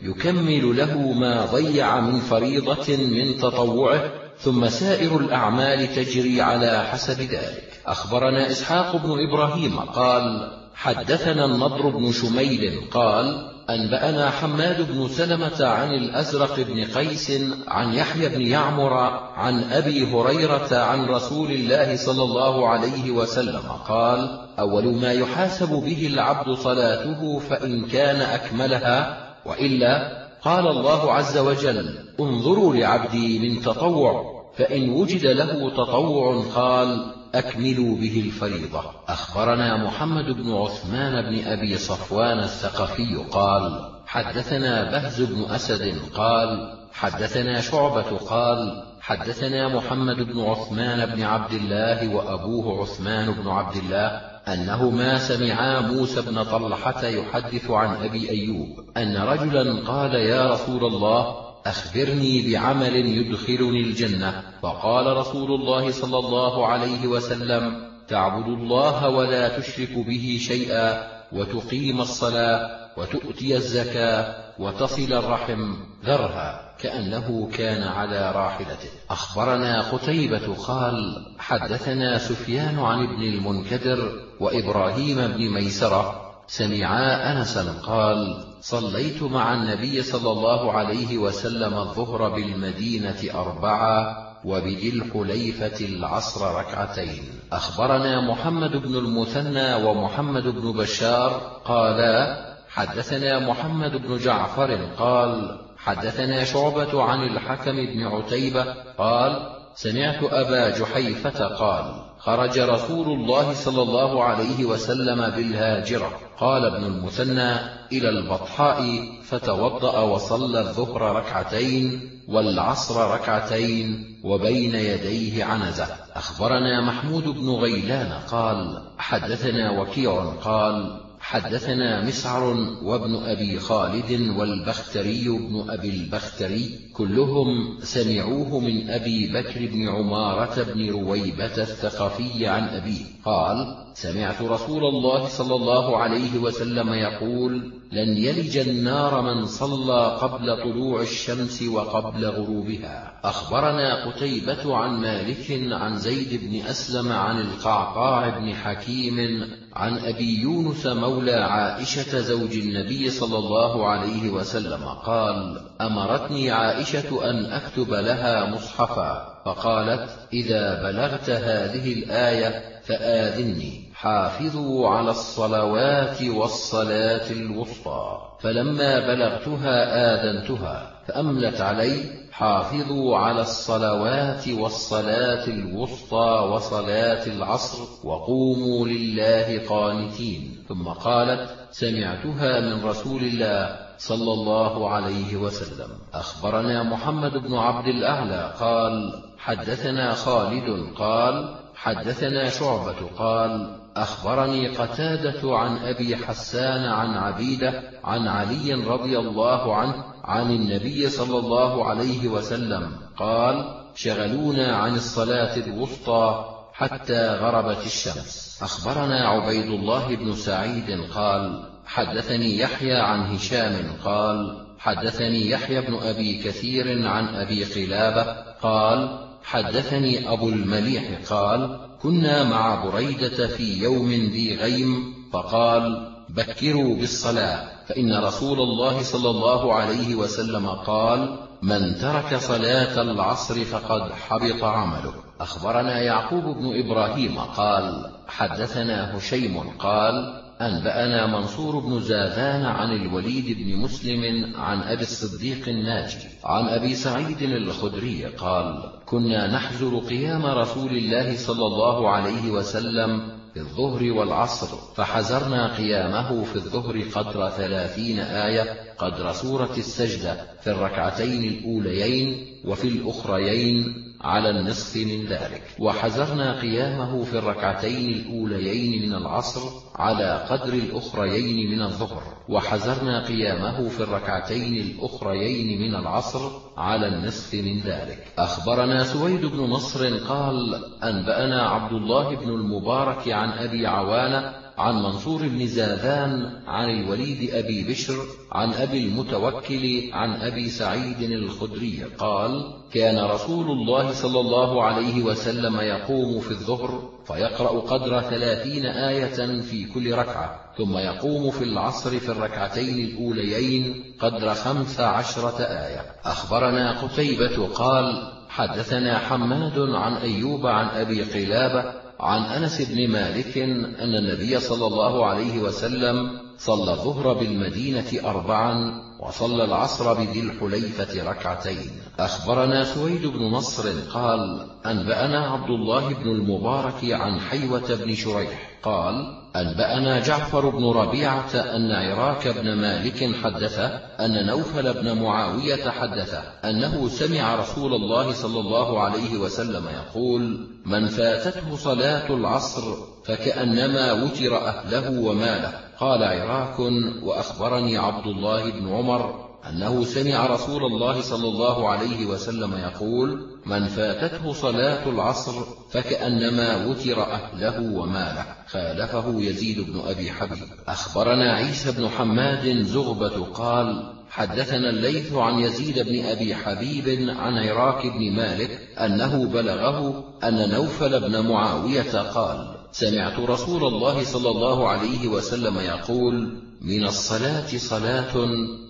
يكمل له ما ضيع من فريضة من تطوعه ثم سائر الأعمال تجري على حسب ذلك. أخبرنا إسحاق بن إبراهيم قال حدثنا النضر بن شميل قال أنبأنا حماد بن سلمة عن الأزرق بن قيس عن يحيى بن يعمر عن أبي هريرة عن رسول الله صلى الله عليه وسلم قال أول ما يحاسب به العبد صلاته فإن كان أكملها وإلا قال الله عز وجل انظروا لعبدي من تطوع فإن وجد له تطوع قال أكملوا به الفريضة. أخبرنا محمد بن عثمان بن أبي صفوان الثقفي قال حدثنا بهز بن أسد قال حدثنا شعبة قال حدثنا محمد بن عثمان بن عبد الله وأبوه عثمان بن عبد الله أنهما سمعا موسى بن طلحة يحدث عن أبي أيوب أن رجلا قال يا رسول الله أخبرني بعمل يدخلني الجنة. فقال رسول الله صلى الله عليه وسلم تعبد الله ولا تشرك به شيئا وتقيم الصلاة وتؤتي الزكاة وتصل الرحم ذرها كأنه كان على راحلته. أخبرنا قتيبة قال حدثنا سفيان عن ابن المنكدر وإبراهيم بن ميسرة سمعا أنسا قال صليت مع النبي صلى الله عليه وسلم الظهر بالمدينة أربعة وبذي الحليفة العصر ركعتين. أخبرنا محمد بن المثنى ومحمد بن بشار قالا حدثنا محمد بن جعفر قال حدثنا شعبة عن الحكم بن عتيبة قال سمعت أبا جحيفة قال خرج رسول الله صلى الله عليه وسلم بالهاجرة. قال ابن المثنى إلى البطحاء فتوضأ وصلى الظهر ركعتين والعصر ركعتين وبين يديه عنزة. أخبرنا محمود بن غيلان قال حدثنا وكيع قال حدثنا مسعر وابن أبي خالد والبختري بن أبي البختري كلهم سمعوه من أبي بكر بن عمارة بن رويبة الثقفي عن أبيه قال سمعت رسول الله صلى الله عليه وسلم يقول لن يلج النار من صلى قبل طلوع الشمس وقبل غروبها. أخبرنا قتيبة عن مالك عن زيد بن أسلم عن القعقاع بن حكيم عن أبي يونس مولى عائشة زوج النبي صلى الله عليه وسلم قال أمرتني عائشة أن أكتب لها مصحفا فقالت إذا بلغت هذه الآية فآذني حافظوا على الصلوات والصلاة الوسطى فلما بلغتها آذنتها فأملت علي حافظوا على الصلوات والصلاة الوسطى وصلاة العصر وقوموا لله قانتين. ثم قالت سمعتها من رسول الله صلى الله عليه وسلم. أخبرنا محمد بن عبد الأعلى قال حدثنا خالد قال حدثنا شعبة قال أخبرني قتادة عن أبي حسان عن عبيدة عن علي رضي الله عنه عن النبي صلى الله عليه وسلم قال شغلونا عن الصلاة الوسطى حتى غربت الشمس. أخبرنا عبيد الله بن سعيد قال حدثني يحيى عن هشام قال حدثني يحيى بن أبي كثير عن أبي قلابة قال حدثني أبو المليح قال كنا مع بريدة في يوم ذي غيم فقال بكروا بالصلاة. فإن رسول الله صلى الله عليه وسلم قال من ترك صلاة العصر فقد حبط عمله. أخبرنا يعقوب بن إبراهيم قال حدثنا هشيم قال أنبأنا منصور بن زاذان عن الوليد بن مسلم عن أبي الصديق الناجي عن أبي سعيد الخدري قال كنا نحزر قيام رسول الله صلى الله عليه وسلم في الظهر والعصر فحزرنا قيامه في الظهر قدر ثلاثين آية قدر سورة السجدة في الركعتين الأوليين وفي الأخريين على النصف من ذلك. وحزرنا قيامه في الركعتين الأوليين من العصر على قدر الأخريين من الظهر. وحزرنا قيامه في الركعتين الأخريين من العصر على النصف من ذلك. أخبرنا سويد بن نصر قال أنبأنا عبد الله بن المبارك عن أبي عوانة عن منصور بن زاذان عن الوليد أبي بشر عن أبي المتوكل عن أبي سعيد الخدري قال كان رسول الله صلى الله عليه وسلم يقوم في الظهر فيقرأ قدر ثلاثين آية في كل ركعة ثم يقوم في العصر في الركعتين الأوليين قدر خمس عشرة آية. أخبرنا قتيبة قال حدثنا حماد عن أيوب عن أبي قلابة عن أنس بن مالك أن النبي صلى الله عليه وسلم صلى الظهر بالمدينة أربعا وصلى العصر بذي الحليفة ركعتين. أخبرنا سويد بن نصر قال أنبأنا عبد الله بن المبارك عن حيوة بن شريح. قال أنبأنا جعفر بن ربيعة أن عراك بن مالك حدث أن نوفل بن معاوية حدث أنه سمع رسول الله صلى الله عليه وسلم يقول من فاتته صلاة العصر فكأنما وتر أهله وماله. قال عراك وأخبرني عبد الله بن عمر أنه سمع رسول الله صلى الله عليه وسلم يقول من فاتته صلاة العصر فكأنما وتر أهله وماله. خالفه يزيد بن أبي حبيب. أخبرنا عيسى بن حماد زغبة قال حدثنا الليث عن يزيد بن أبي حبيب عن عراك بن مالك أنه بلغه أن نوفل بن معاوية قال سمعت رسول الله صلى الله عليه وسلم يقول من الصلاة صلاة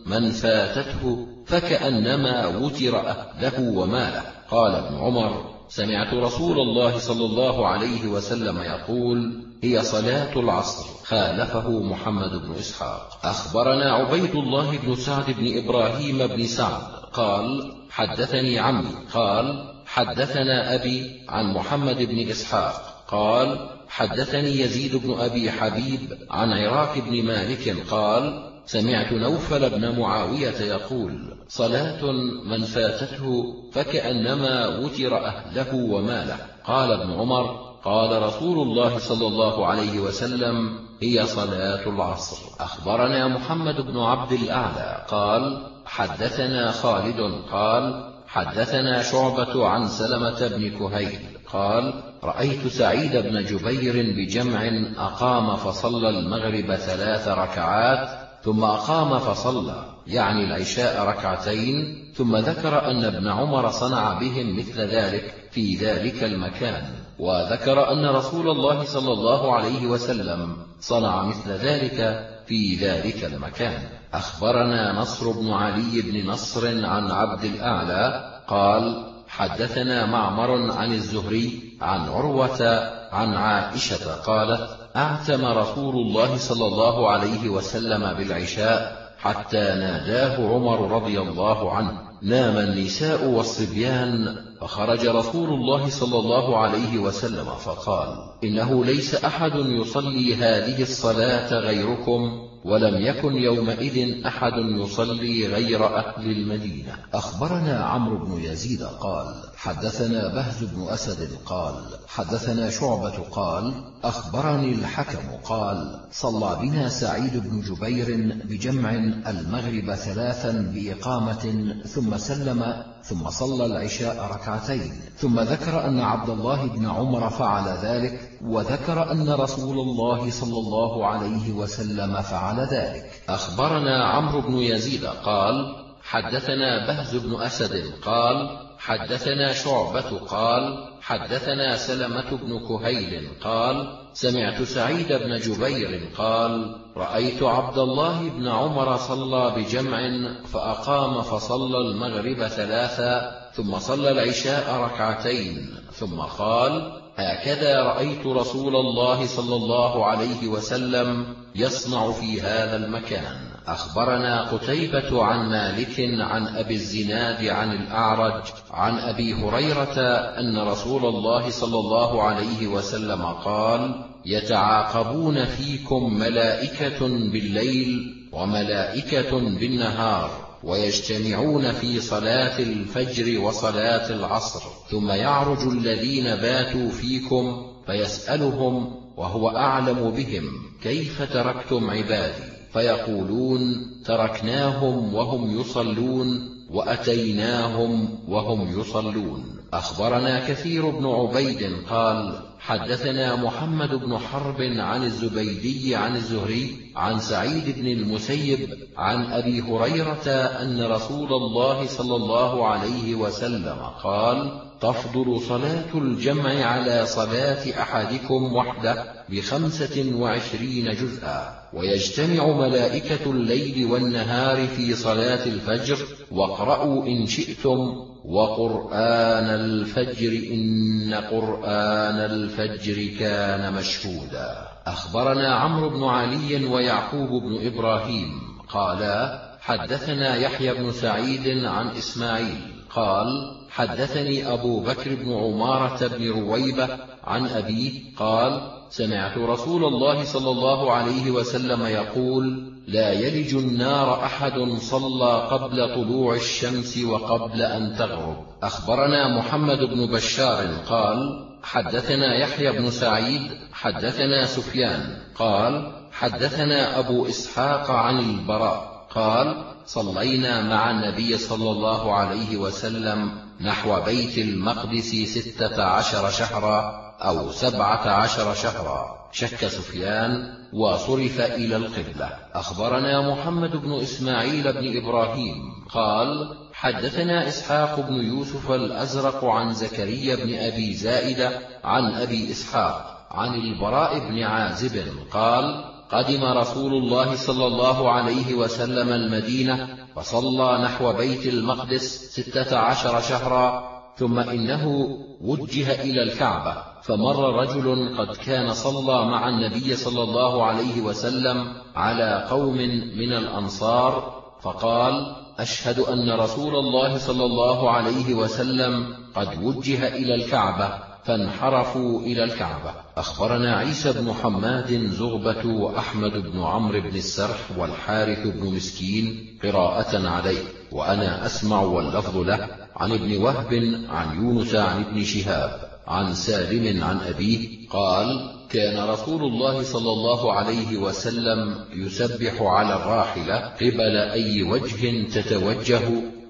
من فاتته فكأنما وتر أهله وماله. قال ابن عمر سمعت رسول الله صلى الله عليه وسلم يقول هي صلاة العصر خالفه محمد بن إسحاق. أخبرنا عبيد الله بن سعد بن إبراهيم بن سعد. قال حدثني عمي. قال حدثنا أبي عن محمد بن إسحاق. قال حدثني يزيد بن أبي حبيب عن عراك بن مالك قال سمعت نوفل بن معاوية يقول صلاة من فاتته فكأنما وتر أهله وماله. قال ابن عمر قال رسول الله صلى الله عليه وسلم هي صلاة العصر. أخبرنا محمد بن عبد الأعلى قال حدثنا خالد قال حدثنا شعبة عن سلمة بن كهيل قال رأيت سعيد بن جبير بجمع أقام فصلى المغرب ثلاث ركعات ثم أقام فصلى يعني العشاء ركعتين ثم ذكر أن ابن عمر صنع بهم مثل ذلك في ذلك المكان وذكر أن رسول الله صلى الله عليه وسلم صنع مثل ذلك في ذلك المكان. أخبرنا نصر بن علي بن نصر عن عبد الأعلى قال حدثنا معمر عن الزهري عن عروة عن عائشة قالت أعتم رسول الله صلى الله عليه وسلم بالعشاء حتى ناداه عمر رضي الله عنه. نام النساء والصبيان فخرج رسول الله صلى الله عليه وسلم فقال إنه ليس أحد يصلي هذه الصلاة غيركم ولم يكن يومئذ أحد يصلي غير أهل المدينة. أخبرنا عمرو بن يزيد قال حدثنا بهز بن أسد قال حدثنا شعبة قال أخبرني الحكم قال صلى بنا سعيد بن جبير بجمع المغرب ثلاثا بإقامة ثم سلم ثم صلى العشاء ركعتين ثم ذكر أن عبد الله بن عمر فعل ذلك وذكر أن رسول الله صلى الله عليه وسلم فعل ذلك. أخبرنا عمرو بن يزيد قال حدثنا بهز بن أسد قال حدثنا شعبة قال حدثنا سلمة بن كهيل قال سمعت سعيد بن جبير قال رأيت عبد الله بن عمر صلى بجمع فأقام فصلى المغرب ثلاثا ثم صلى العشاء ركعتين ثم قال هكذا رأيت رسول الله صلى الله عليه وسلم يصنع في هذا المكان. أخبرنا قتيبة عن مالك عن أبي الزناد عن الأعرج عن أبي هريرة أن رسول الله صلى الله عليه وسلم قال يتعاقبون فيكم ملائكة بالليل وملائكة بالنهار ويجتمعون في صلاة الفجر وصلاة العصر ثم يعرج الذين باتوا فيكم فيسألهم وهو أعلم بهم كيف تركتم عبادي؟ فيقولون تركناهم وهم يصلون وأتيناهم وهم يصلون. أخبرنا كثير بن عبيد قال حدثنا محمد بن حرب عن الزبيدي عن الزهري عن سعيد بن المسيب عن أبي هريرة أن رسول الله صلى الله عليه وسلم قال تفضل صلاة الجمع على صلاة أحدكم وحده بخمسة وعشرين جزءا. ويجتمع ملائكة الليل والنهار في صلاة الفجر. واقرأوا إن شئتم وقرآن الفجر. إن قرآن الفجر كان مشهودا. أخبرنا عمرو بن علي ويعقوب بن إبراهيم. قالا حدثنا يحيى بن سعيد عن إسماعيل. قال حدثني أبو بكر بن عمارة بن رويبة عن أبيه قال سمعت رسول الله صلى الله عليه وسلم يقول لا يلج النار أحد صلى قبل طلوع الشمس وقبل أن تغرب. أخبرنا محمد بن بشار قال حدثنا يحيى بن سعيد حدثنا سفيان قال حدثنا أبو إسحاق عن البراء قال صلينا مع النبي صلى الله عليه وسلم نحو بيت المقدس ستة عشر شهرا أو سبعة عشر شهرا. شك سفيان وصرف إلى القبلة. أخبرنا محمد بن إسماعيل بن إبراهيم قال حدثنا إسحاق بن يوسف الأزرق عن زكريا بن أبي زائدة عن أبي إسحاق عن البراء بن عازب قال قدم رسول الله صلى الله عليه وسلم المدينة فصلى نحو بيت المقدس ستة عشر شهرا ثم إنه وجه إلى الكعبة فمر رجل قد كان صلى مع النبي صلى الله عليه وسلم على قوم من الأنصار فقال أشهد أن رسول الله صلى الله عليه وسلم قد وجه إلى الكعبة. فانحرفوا إلى الكعبة. أخبرنا عيسى بن حماد زغبة وأحمد بن عمرو بن السرح والحارث بن مسكين قراءة عليه. وأنا أسمع واللفظ له عن ابن وهب عن يونس عن ابن شهاب عن سالم عن أبيه. قال كان رسول الله صلى الله عليه وسلم يسبح على الراحلة قبل أي وجه تتوجه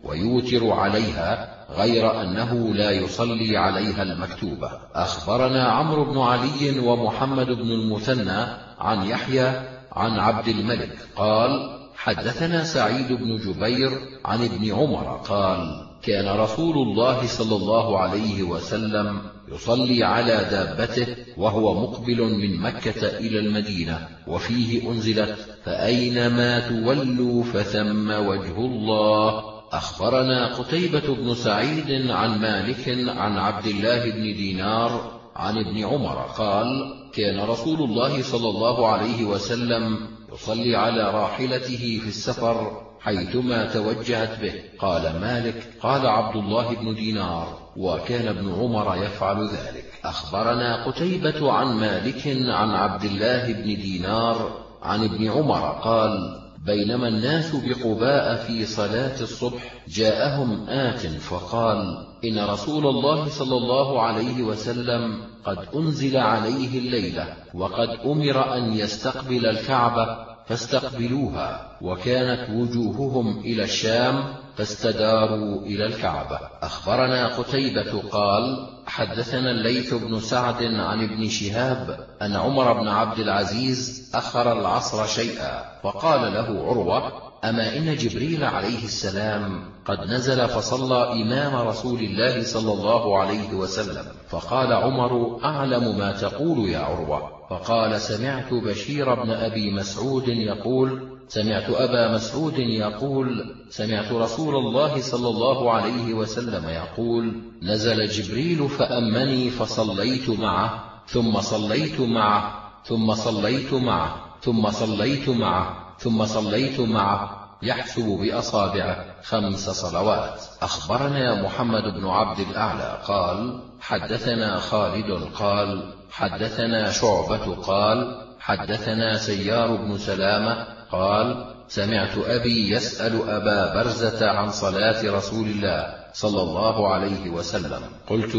ويوتر عليها غير أنه لا يصلي عليها المكتوبة. أخبرنا عمرو بن علي ومحمد بن المثنى عن يحيى عن عبد الملك. قال حدثنا سعيد بن جبير عن ابن عمر. قال كان رسول الله صلى الله عليه وسلم يصلي على دابته وهو مقبل من مكة إلى المدينة وفيه أنزلت فأينما تولوا فثم وجه الله أخبرنا قتيبة بن سعيد عن مالك عن عبد الله بن دينار عن ابن عمر قال كان رسول الله صلى الله عليه وسلم يصلي على راحلته في السفر حيثما توجهت به. قال مالك قال عبد الله بن دينار وكان ابن عمر يفعل ذلك. أخبرنا قتيبة عن مالك عن عبد الله بن دينار عن ابن عمر قال بينما الناس بقباء في صلاة الصبح جاءهم آت فقال إن رسول الله صلى الله عليه وسلم قد أنزل عليه الليلة وقد أمر أن يستقبل الكعبة فاستقبلوها وكانت وجوههم إلى الشام فاستداروا إلى الكعبة. أخبرنا قتيبة قال حدثنا الليث بن سعد عن ابن شهاب أن عمر بن عبد العزيز أخر العصر شيئا فقال له عروة أما إن جبريل عليه السلام قد نزل فصلى إمام رسول الله صلى الله عليه وسلم فقال عمر أعلم ما تقول يا عروة. فقال سمعت بشير بن أبي مسعود يقول سمعت أبا مسعود يقول سمعت رسول الله صلى الله عليه وسلم يقول نزل جبريل فأمني فصليت معه ثم صليت معه ثم صليت معه ثم صليت معه ثم صليت معه. يحسب بأصابعه خمس صلوات. أخبرنا محمد بن عبد الأعلى قال حدثنا خالد قال حدثنا شعبة قال حدثنا سيار بن سلامة قال سمعت أبي يسأل أبا برزة عن صلاة رسول الله صلى الله عليه وسلم. قلت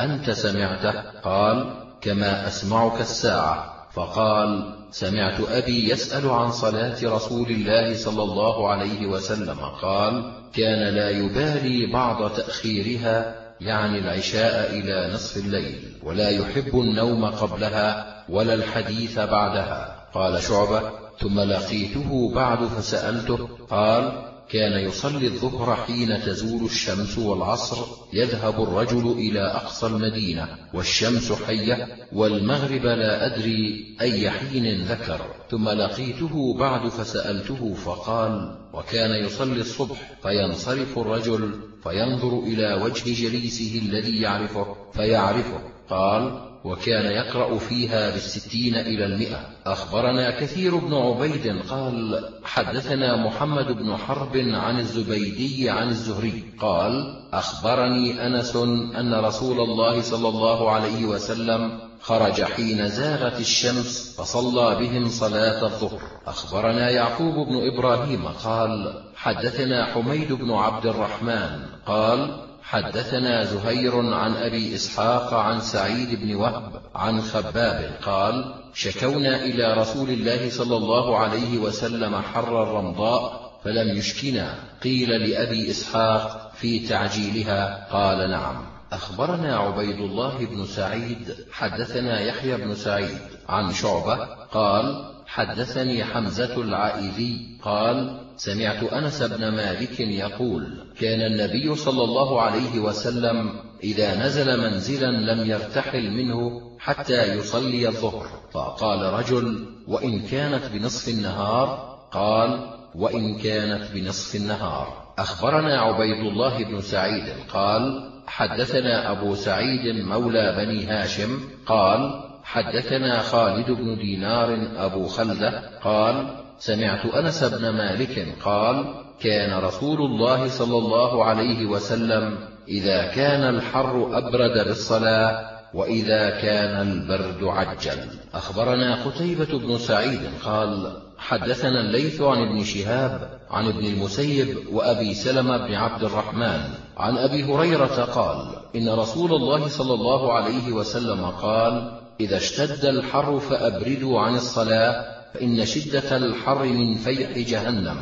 أنت سمعته؟ قال كما أسمعك الساعة. فقال سمعت أبي يسأل عن صلاة رسول الله صلى الله عليه وسلم. قال كان لا يبالي بعض تأخيرها يعني العشاء إلى نصف الليل ولا يحب النوم قبلها ولا الحديث بعدها. قال شعبة ثم لقيته بعد فسألته قال كان يصلي الظهر حين تزول الشمس والعصر يذهب الرجل إلى أقصى المدينة والشمس حية والمغرب لا أدري أي حين ذكر. ثم لقيته بعد فسألته فقال وكان يصلي الصبح فينصرف الرجل فينظر إلى وجه جليسه الذي يعرفه فيعرفه. قال وكان يقرأ فيها بالستين إلى المئة. أخبرنا كثير بن عبيد قال حدثنا محمد بن حرب عن الزبيدي عن الزهري قال أخبرني أنس أن رسول الله صلى الله عليه وسلم خرج حين زاغت الشمس فصلى بهم صلاة الظهر. أخبرنا يعقوب بن إبراهيم قال حدثنا حميد بن عبد الرحمن قال حدثنا زهير عن أبي إسحاق عن سعيد بن وهب عن خباب قال شكونا إلى رسول الله صلى الله عليه وسلم حر الرمضاء فلم يشكنا. قيل لأبي إسحاق في تعجيلها قال نعم. أخبرنا عبيد الله بن سعيد حدثنا يحيى بن سعيد عن شعبة قال حدثني حمزة العائذي قال سمعت أنس بن مالك يقول كان النبي صلى الله عليه وسلم إذا نزل منزلا لم يرتحل منه حتى يصلي الظهر. فقال رجل وإن كانت بنصف النهار؟ قال وإن كانت بنصف النهار. أخبرنا عبيد الله بن سعيد قال حدثنا أبو سعيد مولى بني هاشم قال حدثنا خالد بن دينار أبو خلدة قال سمعت أنس بن مالك قال كان رسول الله صلى الله عليه وسلم إذا كان الحر أبرد بالصلاة وإذا كان البرد عجل. أخبرنا قتيبة بن سعيد قال حدثنا الليث عن ابن شهاب عن ابن المسيب وأبي سلمة بن عبد الرحمن. عن أبي هريرة قال إن رسول الله صلى الله عليه وسلم قال إذا اشتد الحر فأبردوا عن الصلاة فإن شدة الحر من فيح جهنم.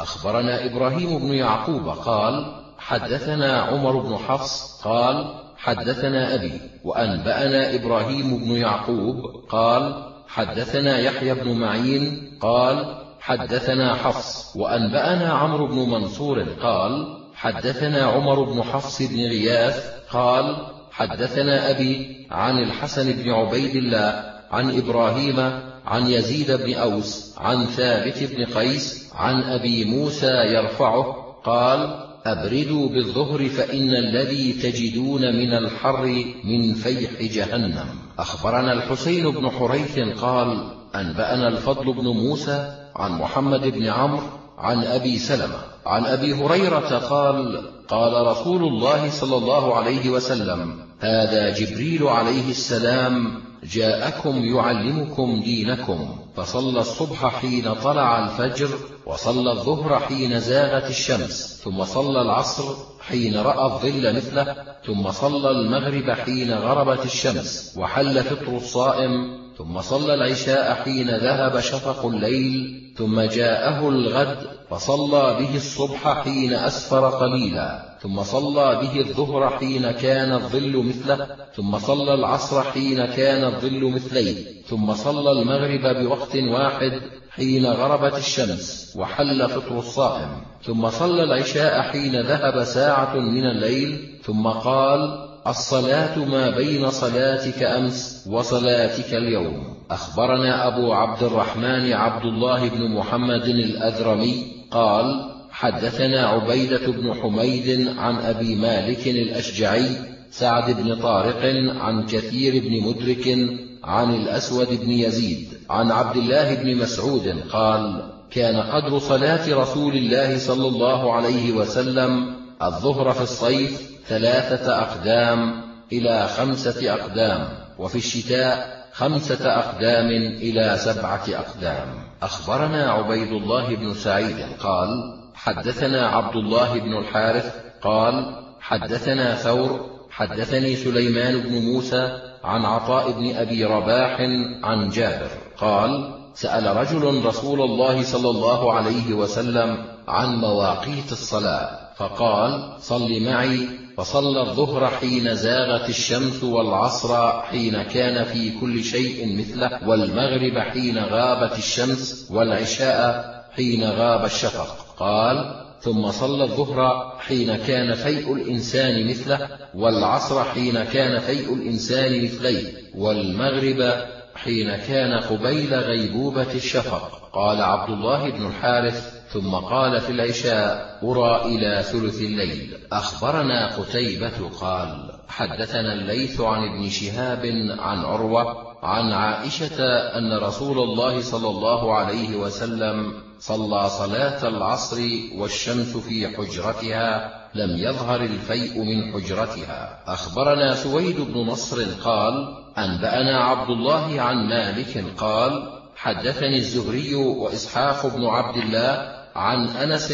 أخبرنا إبراهيم بن يعقوب قال حدثنا عمر بن حفص قال حدثنا أبي وأنبأنا إبراهيم بن يعقوب قال حدثنا يحيى بن معين قال حدثنا حفص وأنبأنا عمرو بن منصور قال حدثنا عمر بن حفص بن غياث قال حدثنا أبي عن الحسن بن عبيد الله عن إبراهيم عن يزيد بن أوس عن ثابت بن قيس عن أبي موسى يرفعه قال أبردوا بالظهر فإن الذي تجدون من الحر من فيح جهنم. أخبرنا الحسين بن حريث قال أنبأنا الفضل بن موسى عن محمد بن عمرو عن أبي سلمة عن أبي هريرة قال قال رسول الله صلى الله عليه وسلم هذا جبريل عليه السلام جاءكم يعلمكم دينكم فصلى الصبح حين طلع الفجر وصلى الظهر حين زاغت الشمس ثم صلى العصر حين رأى الظل مثله ثم صلى المغرب حين غربت الشمس وحل فطر الصائم ثم صلى العشاء حين ذهب شفق الليل ثم جاءه الغد فصلى به الصبح حين أسفر قليلا. ثم صلى به الظهر حين كان الظل مثله ثم صلى العصر حين كان الظل مثليه ثم صلى المغرب بوقت واحد حين غربت الشمس وحل فطر الصائم ثم صلى العشاء حين ذهب ساعة من الليل ثم قال الصلاة ما بين صلاتك أمس وصلاتك اليوم. أخبرنا أبو عبد الرحمن عبد الله بن محمد الأذرمي قال حدثنا عبيدة بن حميد عن أبي مالك الأشجعي سعد بن طارق عن كثير بن مدرك عن الأسود بن يزيد عن عبد الله بن مسعود قال كان قدر صلاة رسول الله صلى الله عليه وسلم الظهر في الصيف ثلاثة أقدام إلى خمسة أقدام وفي الشتاء خمسة أقدام إلى سبعة أقدام. أخبرنا عبيد الله بن سعيد قال حدثنا عبد الله بن الحارث قال حدثنا ثور حدثني سليمان بن موسى عن عطاء بن أبي رباح عن جابر قال سأل رجل رسول الله صلى الله عليه وسلم عن مواقيت الصلاة فقال صل معي فصلى الظهر حين زاغت الشمس والعصر حين كان في كل شيء مثله والمغرب حين غابت الشمس والعشاء حين غاب الشفق. قال ثم صلى الظهر حين كان فيء الإنسان مثله والعصر حين كان فيء الإنسان مثليه والمغرب حين كان قبيل غيبوبة الشفق. قال عبد الله بن الحارث ثم قال في العشاء أرى إلى ثلث الليل. أخبرنا قتيبة قال حدثنا الليث عن ابن شهاب عن عروة عن عائشة أن رسول الله صلى الله عليه وسلم صلى صلاة العصر والشمس في حجرتها لم يظهر الفيء من حجرتها. أخبرنا سويد بن نصر قال أنبأنا عبد الله عن مالك قال حدثني الزهري وإسحاق بن عبد الله عن أنس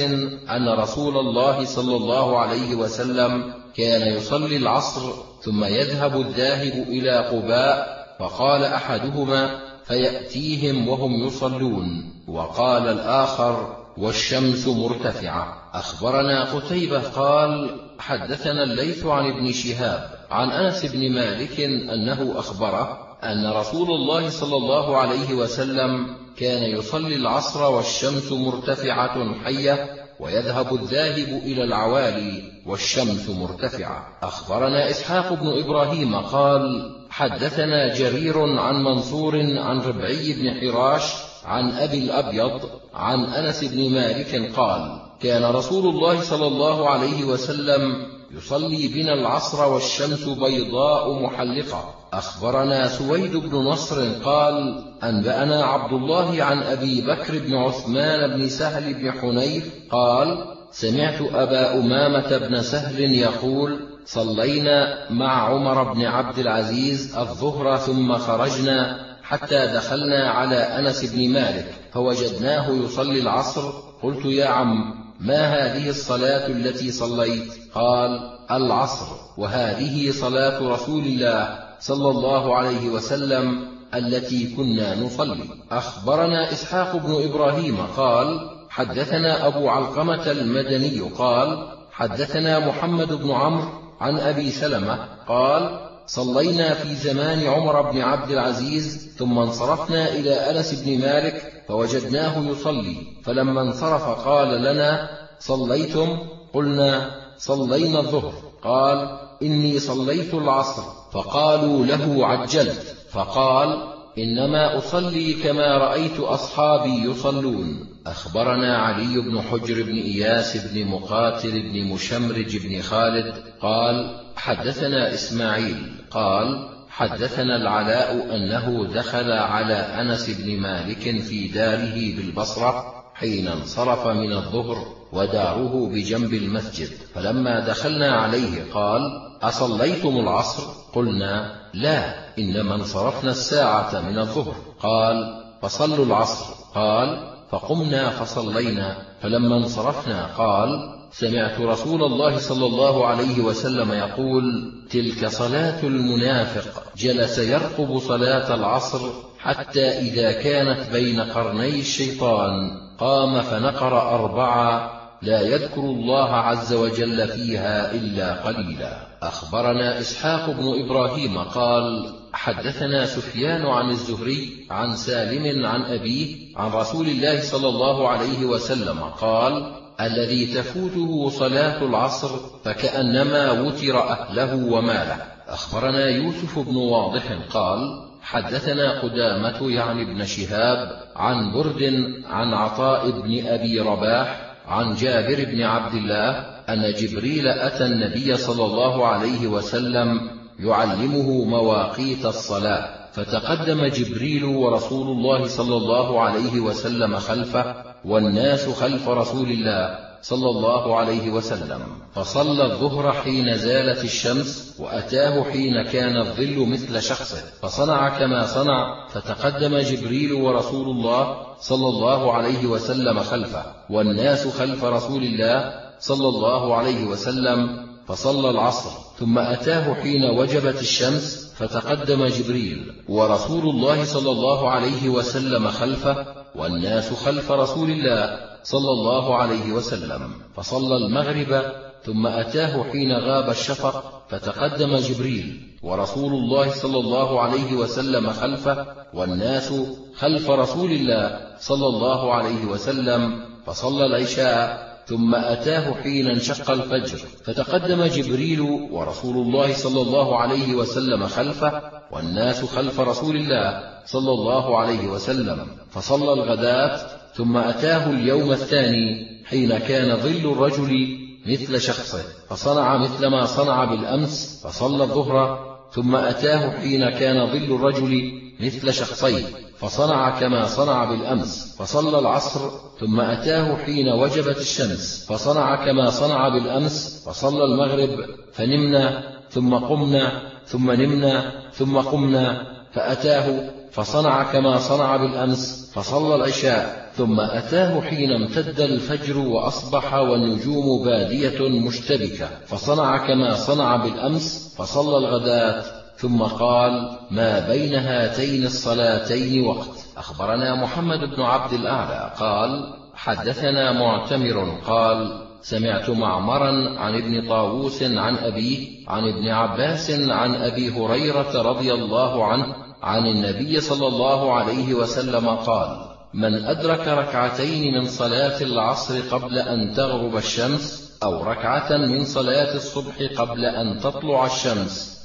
أن رسول الله صلى الله عليه وسلم كان يصلي العصر ثم يذهب الذاهب إلى قباء فقال أحدهما فيأتيهم وهم يصلون. وقال الآخر والشمس مرتفعة. أخبرنا قتيبة قال حدثنا الليث عن ابن شهاب عن أنس بن مالك أنه أخبره أن رسول الله صلى الله عليه وسلم كان يصلي العصر والشمس مرتفعة حية ويذهب الذاهب إلى العوالي والشمس مرتفعة. أخبرنا إسحاق بن إبراهيم قال حدثنا جرير عن منصور عن ربعي بن حراش عن أبي الأبيض عن أنس بن مالك قال كان رسول الله صلى الله عليه وسلم يصلي بنا العصر والشمس بيضاء محلقة. أخبرنا سويد بن نصر قال أنبأنا عبد الله عن أبي بكر بن عثمان بن سهل بن حنيف قال سمعت أبا أمامة بن سهل يقول صلينا مع عمر بن عبد العزيز الظهر ثم خرجنا حتى دخلنا على أنس بن مالك فوجدناه يصلي العصر. قلت يا عم ما هذه الصلاة التي صليت؟ قال العصر وهذه صلاة رسول الله صلى الله عليه وسلم التي كنا نصلي. أخبرنا إسحاق بن إبراهيم قال حدثنا أبو علقمة المدني قال حدثنا محمد بن عمرو عن أبي سلمة قال صلينا في زمان عمر بن عبد العزيز ثم انصرفنا إلى أنس بن مالك فوجدناه يصلي فلما انصرف قال لنا صليتم؟ قلنا صلينا الظهر. قال إني صليت العصر. فقالوا له عجلت. فقال إنما أصلي كما رأيت أصحابي يصلون. أخبرنا علي بن حجر بن إياس بن مقاتل بن مشمرج بن خالد قال حدثنا إسماعيل. قال حدثنا العلاء أنه دخل على أنس بن مالك في داره بالبصرة حين انصرف من الظهر وداره بجنب المسجد فلما دخلنا عليه قال أصليتم العصر؟ قلنا لا إنما انصرفنا الساعة من الظهر. قال فصلوا العصر. قال فقمنا فصلينا فلما انصرفنا قال سمعت رسول الله صلى الله عليه وسلم يقول تلك صلاة المنافق جلس يرقب صلاة العصر حتى إذا كانت بين قرني الشيطان قام فنقر أربعة لا يذكر الله عز وجل فيها إلا قليلا. أخبرنا إسحاق بن إبراهيم قال حدثنا سفيان عن الزهري عن سالم عن أبيه عن رسول الله صلى الله عليه وسلم قال الذي تفوته صلاة العصر فكأنما وتر أهله وماله. أخبرنا يوسف بن واضح قال حدثنا قدامة يعني ابن شهاب عن برد عن عطاء بن أبي رباح عن جابر بن عبد الله أن جبريل أتى النبي صلى الله عليه وسلم يعلمه مواقيت الصلاة. فتقدم جبريل ورسول الله صلى الله عليه وسلم خلفه والناس خلف رسول الله صلى الله عليه وسلم فصلى الظهر حين زالت الشمس وأتاه حين كان الظل مثل شخصه فصنع كما صنع فتقدم جبريل ورسول الله صلى الله عليه وسلم خلفه والناس خلف رسول الله صلى الله عليه وسلم فصلى العصر ثم أتاه حين وجبت الشمس فتقدم جبريل ورسول الله صلى الله عليه وسلم خلفه والناس خلف رسول الله صلى الله عليه وسلم فصلى المغرب ثم أتاه حين غاب الشفق فتقدم جبريل ورسول الله صلى الله عليه وسلم خلفه والناس خلف رسول الله صلى الله عليه وسلم فصلى العشاء ثم أتاه حين انشق الفجر فتقدم جبريل ورسول الله صلى الله عليه وسلم خلفه والناس خلف رسول الله صلى الله عليه وسلم فصلى الغداة ثم أتاه اليوم الثاني حين كان ظل الرجل مثل شخصه فصنع مثل ما صنع بالأمس فصلى الظهر ثم أتاه حين كان ظل الرجل مثل شخصين فصنع كما صنع بالأمس فصلى العصر ثم أتاه حين وجبت الشمس فصنع كما صنع بالأمس فصلى المغرب فنمنا ثم قمنا ثم نمنا ثم قمنا فأتاه فصنع كما صنع بالأمس فصلى العشاء ثم أتاه حين امتد الفجر وأصبح والنجوم بادية مشتبكة فصنع كما صنع بالأمس فصلى الغداة ثم قال ما بين هاتين الصلاتين وقت. أخبرنا محمد بن عبد الأعلى قال حدثنا معتمر قال سمعت معمرا عن ابن طاووس عن أبيه عن ابن عباس عن أبي هريرة رضي الله عنه عن النبي صلى الله عليه وسلم قال من أدرك ركعتين من صلاة العصر قبل أن تغرب الشمس أو ركعة من صلاة الصبح قبل أن تطلع الشمس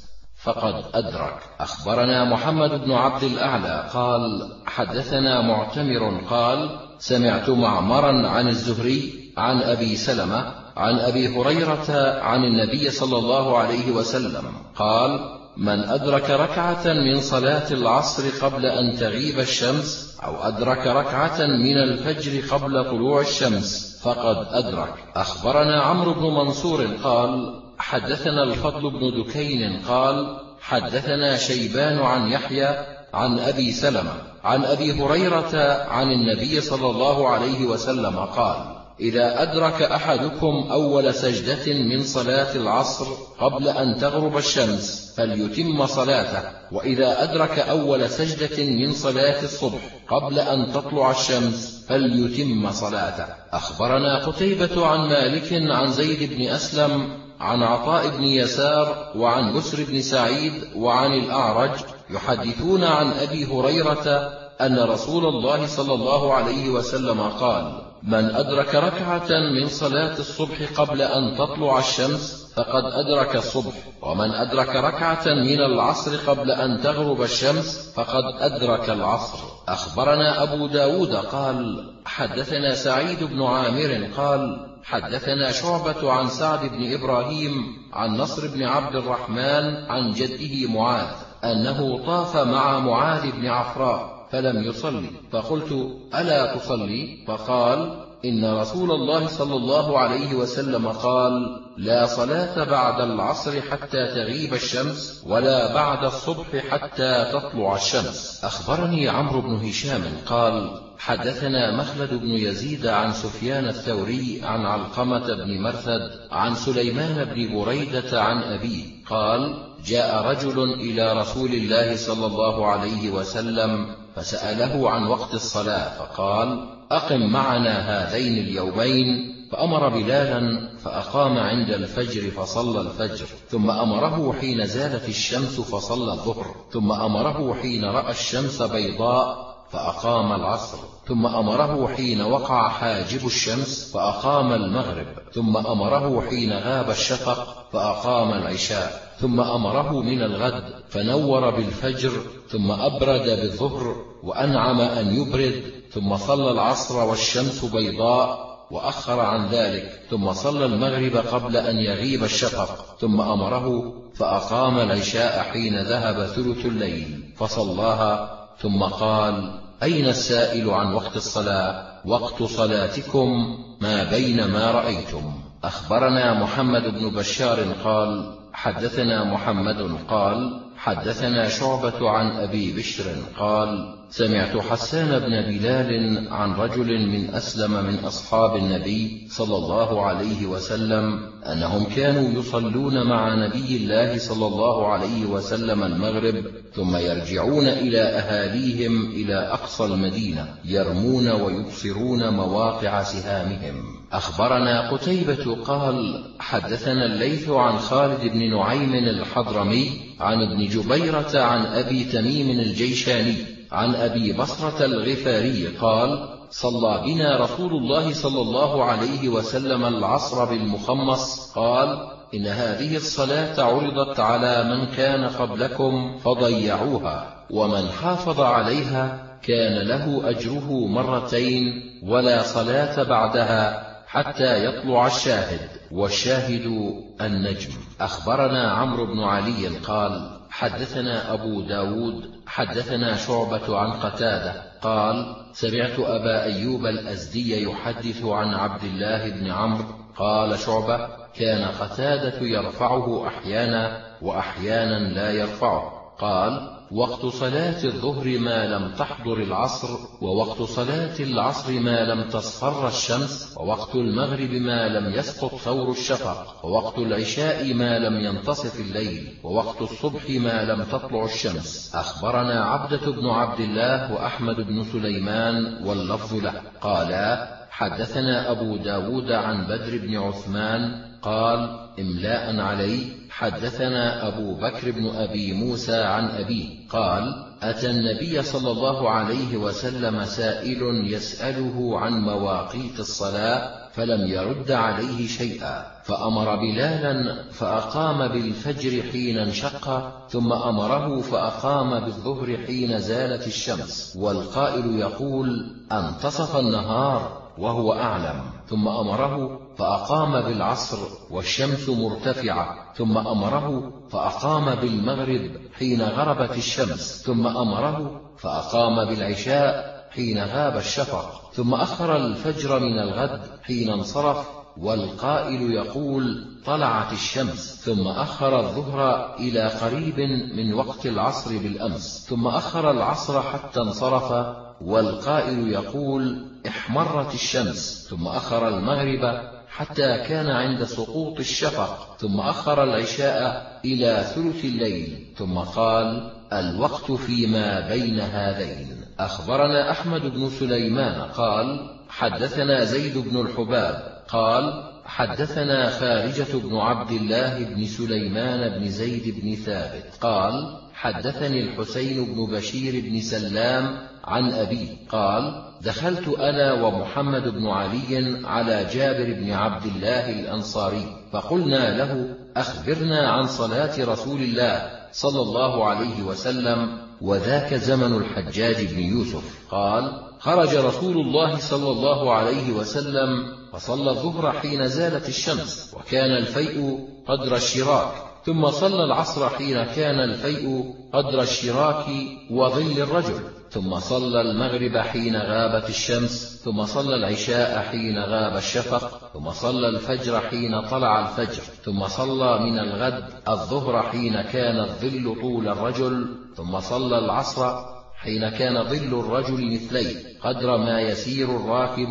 فقد أدرك. أخبرنا محمد بن عبد الأعلى قال حدثنا معتمر قال سمعت معمرا عن الزهري عن أبي سلمة عن أبي هريرة عن النبي صلى الله عليه وسلم قال من أدرك ركعة من صلاة العصر قبل أن تغيب الشمس أو أدرك ركعة من الفجر قبل طلوع الشمس فقد أدرك. أخبرنا عمرو بن منصور قال حدثنا الفضل بن دكين قال حدثنا شيبان عن يحيى عن أبي سلمة عن أبي هريرة عن النبي صلى الله عليه وسلم قال إذا أدرك أحدكم أول سجدة من صلاة العصر قبل أن تغرب الشمس فليتم صلاته وإذا أدرك أول سجدة من صلاة الصبح قبل أن تطلع الشمس فليتم صلاته. أخبرنا قتيبة عن مالك عن زيد بن أسلم عن عطاء بن يسار وعن بسر بن سعيد وعن الأعرج يحدثون عن أبي هريرة أن رسول الله صلى الله عليه وسلم قال من أدرك ركعة من صلاة الصبح قبل أن تطلع الشمس فقد أدرك الصبح. ومن أدرك ركعة من العصر قبل أن تغرب الشمس فقد أدرك العصر. أخبرنا أبو داود قال حدثنا سعيد بن عامر قال حدثنا شعبة عن سعد بن إبراهيم عن نصر بن عبد الرحمن عن جده معاذ أنه طاف مع معاذ بن عفراء. فلم يصلي. فقلت ألا تصلي؟ فقال إن رسول الله صلى الله عليه وسلم قال لا صلاة بعد العصر حتى تغيب الشمس ولا بعد الصبح حتى تطلع الشمس. أخبرني عمرو بن هشام قال حدثنا مخلد بن يزيد عن سفيان الثوري عن علقمة بن مرثد عن سليمان بن بريدة عن أبيه قال جاء رجل إلى رسول الله صلى الله عليه وسلم فسأله عن وقت الصلاة فقال أقم معنا هذين اليومين فأمر بلالا فأقام عند الفجر فصلى الفجر ثم أمره حين زالت الشمس فصلى الظهر ثم أمره حين رأى الشمس بيضاء فأقام العصر ثم أمره حين وقع حاجب الشمس فأقام المغرب ثم أمره حين غاب الشفق فأقام العشاء. ثم أمره من الغد فنور بالفجر ثم أبرد بالظهر وأنعم أن يبرد ثم صلى العصر والشمس بيضاء وأخر عن ذلك ثم صلى المغرب قبل أن يغيب الشفق ثم أمره فأقام العشاء حين ذهب ثلث الليل فصلاها ثم قال أين السائل عن وقت الصلاة؟ وقت صلاتكم ما بين ما رأيتم؟ أخبرنا محمد بن بشار قال حدثنا محمد قال حدثنا شعبة عن أبي بشر قال سمعت حسان بن بلال عن رجل من أسلم من أصحاب النبي صلى الله عليه وسلم أنهم كانوا يصلون مع نبي الله صلى الله عليه وسلم المغرب ثم يرجعون إلى أهاليهم إلى أقصى المدينة يرمون ويبصرون مواقع سهامهم. أخبرنا قتيبة قال حدثنا الليث عن خالد بن نعيم الحضرمي عن ابن جبيرة عن أبي تميم الجيشاني عن أبي بصرة الغفاري قال صلى بنا رسول الله صلى الله عليه وسلم العصر بالمخمص قال إن هذه الصلاة عرضت على من كان قبلكم فضيعوها ومن حافظ عليها كان له أجره مرتين ولا صلاة بعدها حتى يطلع الشاهد والشاهد النجم. أخبرنا عمرو بن علي قال حدثنا أبو داود حدثنا شعبة عن قتادة قال سمعت أبا أيوب الأزدي يحدث عن عبد الله بن عمرو. قال شعبة كان قتادة يرفعه أحيانا وأحيانا لا يرفعه. قال وقت صلاة الظهر ما لم تحضر العصر ووقت صلاة العصر ما لم تصفر الشمس ووقت المغرب ما لم يسقط ثور الشفق ووقت العشاء ما لم ينتصف الليل ووقت الصبح ما لم تطلع الشمس. أخبرنا عبدة بن عبد الله وأحمد بن سليمان واللفظ له. قالا حدثنا أبو داود عن بدر بن عثمان قال إملاء عليه حدثنا أبو بكر بن أبي موسى عن أبيه قال أتى النبي صلى الله عليه وسلم سائل يسأله عن مواقيت الصلاة فلم يرد عليه شيئا. فأمر بلالا فأقام بالفجر حين انشق ثم أمره فأقام بالظهر حين زالت الشمس. والقائل يقول أنتصف النهار وهو أعلم. ثم أمره فأقام بالعصر والشمس مرتفعة ثم أمره فأقام بالمغرب حين غربت الشمس ثم أمره فأقام بالعشاء حين غاب الشفق ثم أخر الفجر من الغد حين انصرف والقائل يقول طلعت الشمس ثم أخر الظهر إلى قريب من وقت العصر بالأمس ثم أخر العصر حتى انصرف والقائل يقول احمرت الشمس ثم أخر المغرب حتى كان عند سقوط الشفق ثم أخر العشاء إلى ثلث الليل ثم قال الوقت فيما بين هذين. أخبرنا أحمد بن سليمان قال حدثنا زيد بن الحباب قال حدثنا خارجة بن عبد الله بن سليمان بن زيد بن ثابت قال حدثني الحسين بن بشير بن سلام عن أبي قال دخلت أنا ومحمد بن علي على جابر بن عبد الله الأنصاري فقلنا له أخبرنا عن صلاة رسول الله صلى الله عليه وسلم وذاك زمن الحجاج بن يوسف. قال خرج رسول الله صلى الله عليه وسلم فصلى الظهر حين زالت الشمس وكان الفيء قدر الشراك. ثم صلى العصر حين كان الفيء قدر الشراك وظل الرجل. ثم صلى المغرب حين غابت الشمس ثم صلى العشاء حين غاب الشفق ثم صلى الفجر حين طلع الفجر ثم صلى من الغد الظهر حين كان الظل طول الرجل ثم صلى العصر حين كان ظل الرجل مثليه قدر ما يسير الراكب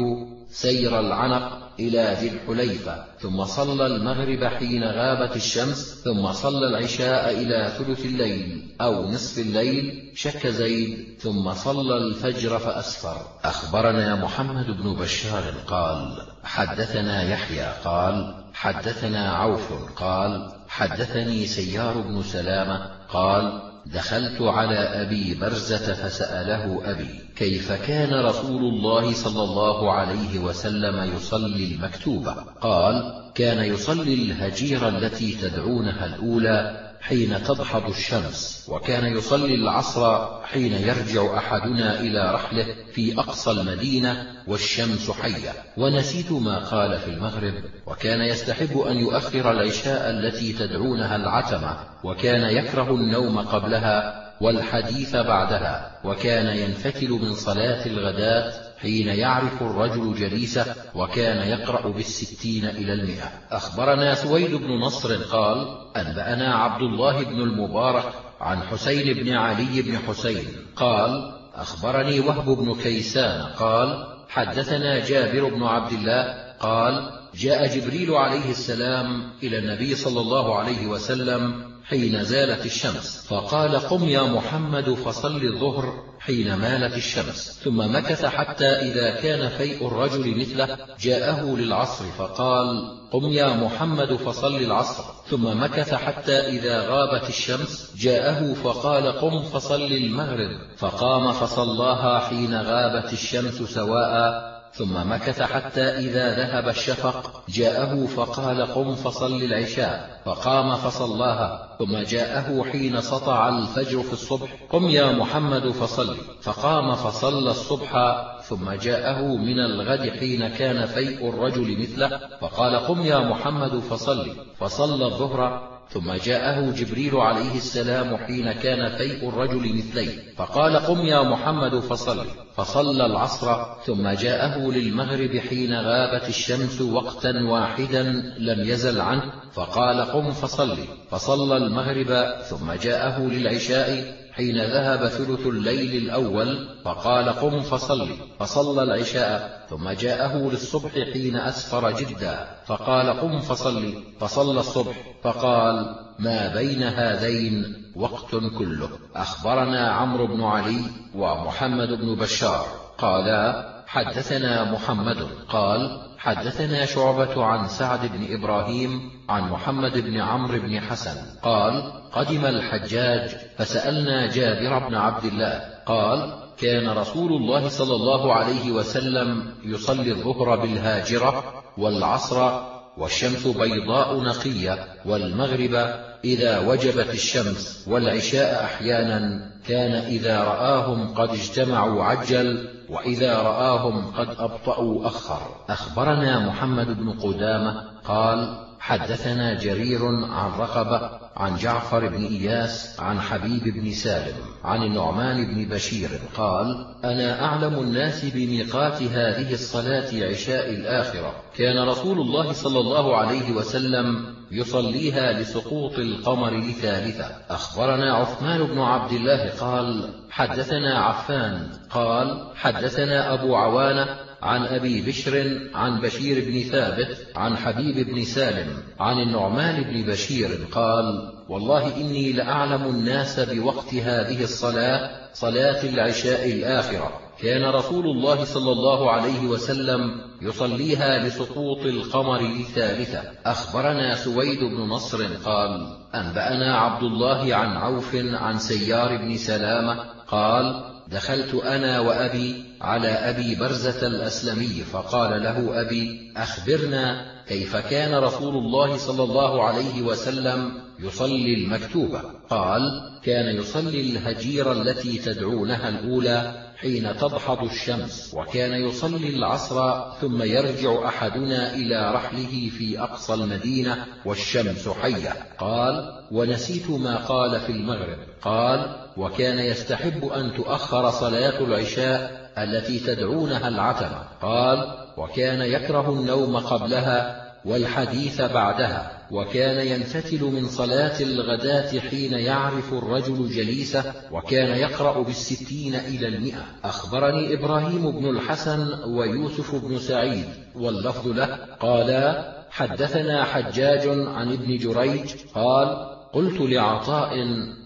سير العنق إلى ذي الحليفة ثم صلى المغرب حين غابت الشمس ثم صلى العشاء إلى ثلث الليل أو نصف الليل شك زيد ثم صلى الفجر فأسفر. أخبرنا محمد بن بشار قال حدثنا يحيى قال حدثنا عوف قال حدثني سيار بن سلامة قال دخلت على أبي برزة فسأله أبي كيف كان رسول الله صلى الله عليه وسلم يصلي المكتوبة؟ قال كان يصلي الهجير التي تدعونها الأولى حين تضحض الشمس وكان يصلي العصر حين يرجع أحدنا إلى رحله في أقصى المدينة والشمس حية. ونسيت ما قال في المغرب وكان يستحب أن يؤخر العشاء التي تدعونها العتمة وكان يكره النوم قبلها والحديث بعدها وكان ينفتل من صلاة الغداة حين يعرف الرجل جليسه وكان يقرأ بالستين إلى المئة. أخبرنا سويد بن نصر قال أنبأنا عبد الله بن المبارك عن حسين بن علي بن حسين قال أخبرني وهب بن كيسان قال حدثنا جابر بن عبد الله قال جاء جبريل عليه السلام إلى النبي صلى الله عليه وسلم حين زالت الشمس. فقال قم يا محمد فصل الظهر حين مالت الشمس. ثم مكث حتى إذا كان فيء الرجل مثله جاءه للعصر فقال قم يا محمد فصل العصر. ثم مكث حتى إذا غابت الشمس جاءه فقال قم فصل المغرب. فقام فصلاها حين غابت الشمس سواء ثم مكث حتى إذا ذهب الشفق جاءه فقال قم فصل العشاء فقام فصلاها ثم جاءه حين سطع الفجر في الصبح قم يا محمد فصل فقام فصلى الصبح ثم جاءه من الغد حين كان فيء الرجل مثله فقال قم يا محمد فصل فصلى الظهر ثم جاءه جبريل عليه السلام حين كان فيء الرجل مثليه فقال قم يا محمد فصل فصلى العصر ثم جاءه للمغرب حين غابت الشمس وقتا واحدا لم يزل عنه فقال قم فصل فصلى المغرب ثم جاءه للعشاء حين ذهب ثلث الليل الأول فقال قم فصل فصلى العشاء ثم جاءه للصبح حين أسفر جدا فقال قم فصل فصلى الصبح فقال ما بين هذين وقت كله؟ أخبرنا عمرو بن علي ومحمد بن بشار قالا حدثنا محمد قال حدثنا شعبة عن سعد بن إبراهيم عن محمد بن عمرو بن حسن. قال قدم الحجاج فسألنا جابر بن عبد الله. قال كان رسول الله صلى الله عليه وسلم يصلي الظهر بالهاجرة والعصر والشمس بيضاء نقية والمغرب إذا وجبت الشمس والعشاء أحيانا. كان إذا رآهم قد اجتمعوا عجل وإذا رآهم قد أبطأوا أخر. أخبرنا محمد بن قدامة قال حدثنا جرير عن رقبة عن جعفر بن إياس عن حبيب بن سالم عن النعمان بن بشير قال أنا أعلم الناس بميقات هذه الصلاة عشاء الآخرة. كان رسول الله صلى الله عليه وسلم يصليها لسقوط القمر لثالثة أخبرنا عثمان بن عبد الله قال حدثنا عفان قال حدثنا أبو عوانة عن أبي بشر عن بشير بن ثابت عن حبيب بن سالم عن النعمان بن بشير قال والله إني لأعلم الناس بوقت هذه الصلاة صلاة العشاء الآخرة. كان رسول الله صلى الله عليه وسلم يصليها لسقوط القمر الثالثة. أخبرنا سويد بن نصر قال أنبأنا عبد الله عن عوف عن سيار بن سلامة قال دخلت أنا وأبي على أبي برزة الأسلمي فقال له أبي أخبرنا كيف كان رسول الله صلى الله عليه وسلم يصلي المكتوبة؟ قال كان يصلي الهجير التي تدعونها الأولى حين تضحض الشمس وكان يصلي العصر ثم يرجع أحدنا إلى رحله في أقصى المدينة والشمس حية. قال ونسيت ما قال في المغرب. قال وكان يستحب أن تؤخر صلاة العشاء التي تدعونها العتمة قال وكان يكره النوم قبلها والحديث بعدها وكان ينفتل من صلاة الغداة حين يعرف الرجل جليسه وكان يقرأ بالستين إلى المئة. أخبرني إبراهيم بن الحسن ويوسف بن سعيد واللفظ له قالا حدثنا حجاج عن ابن جريج قال قلت لعطاء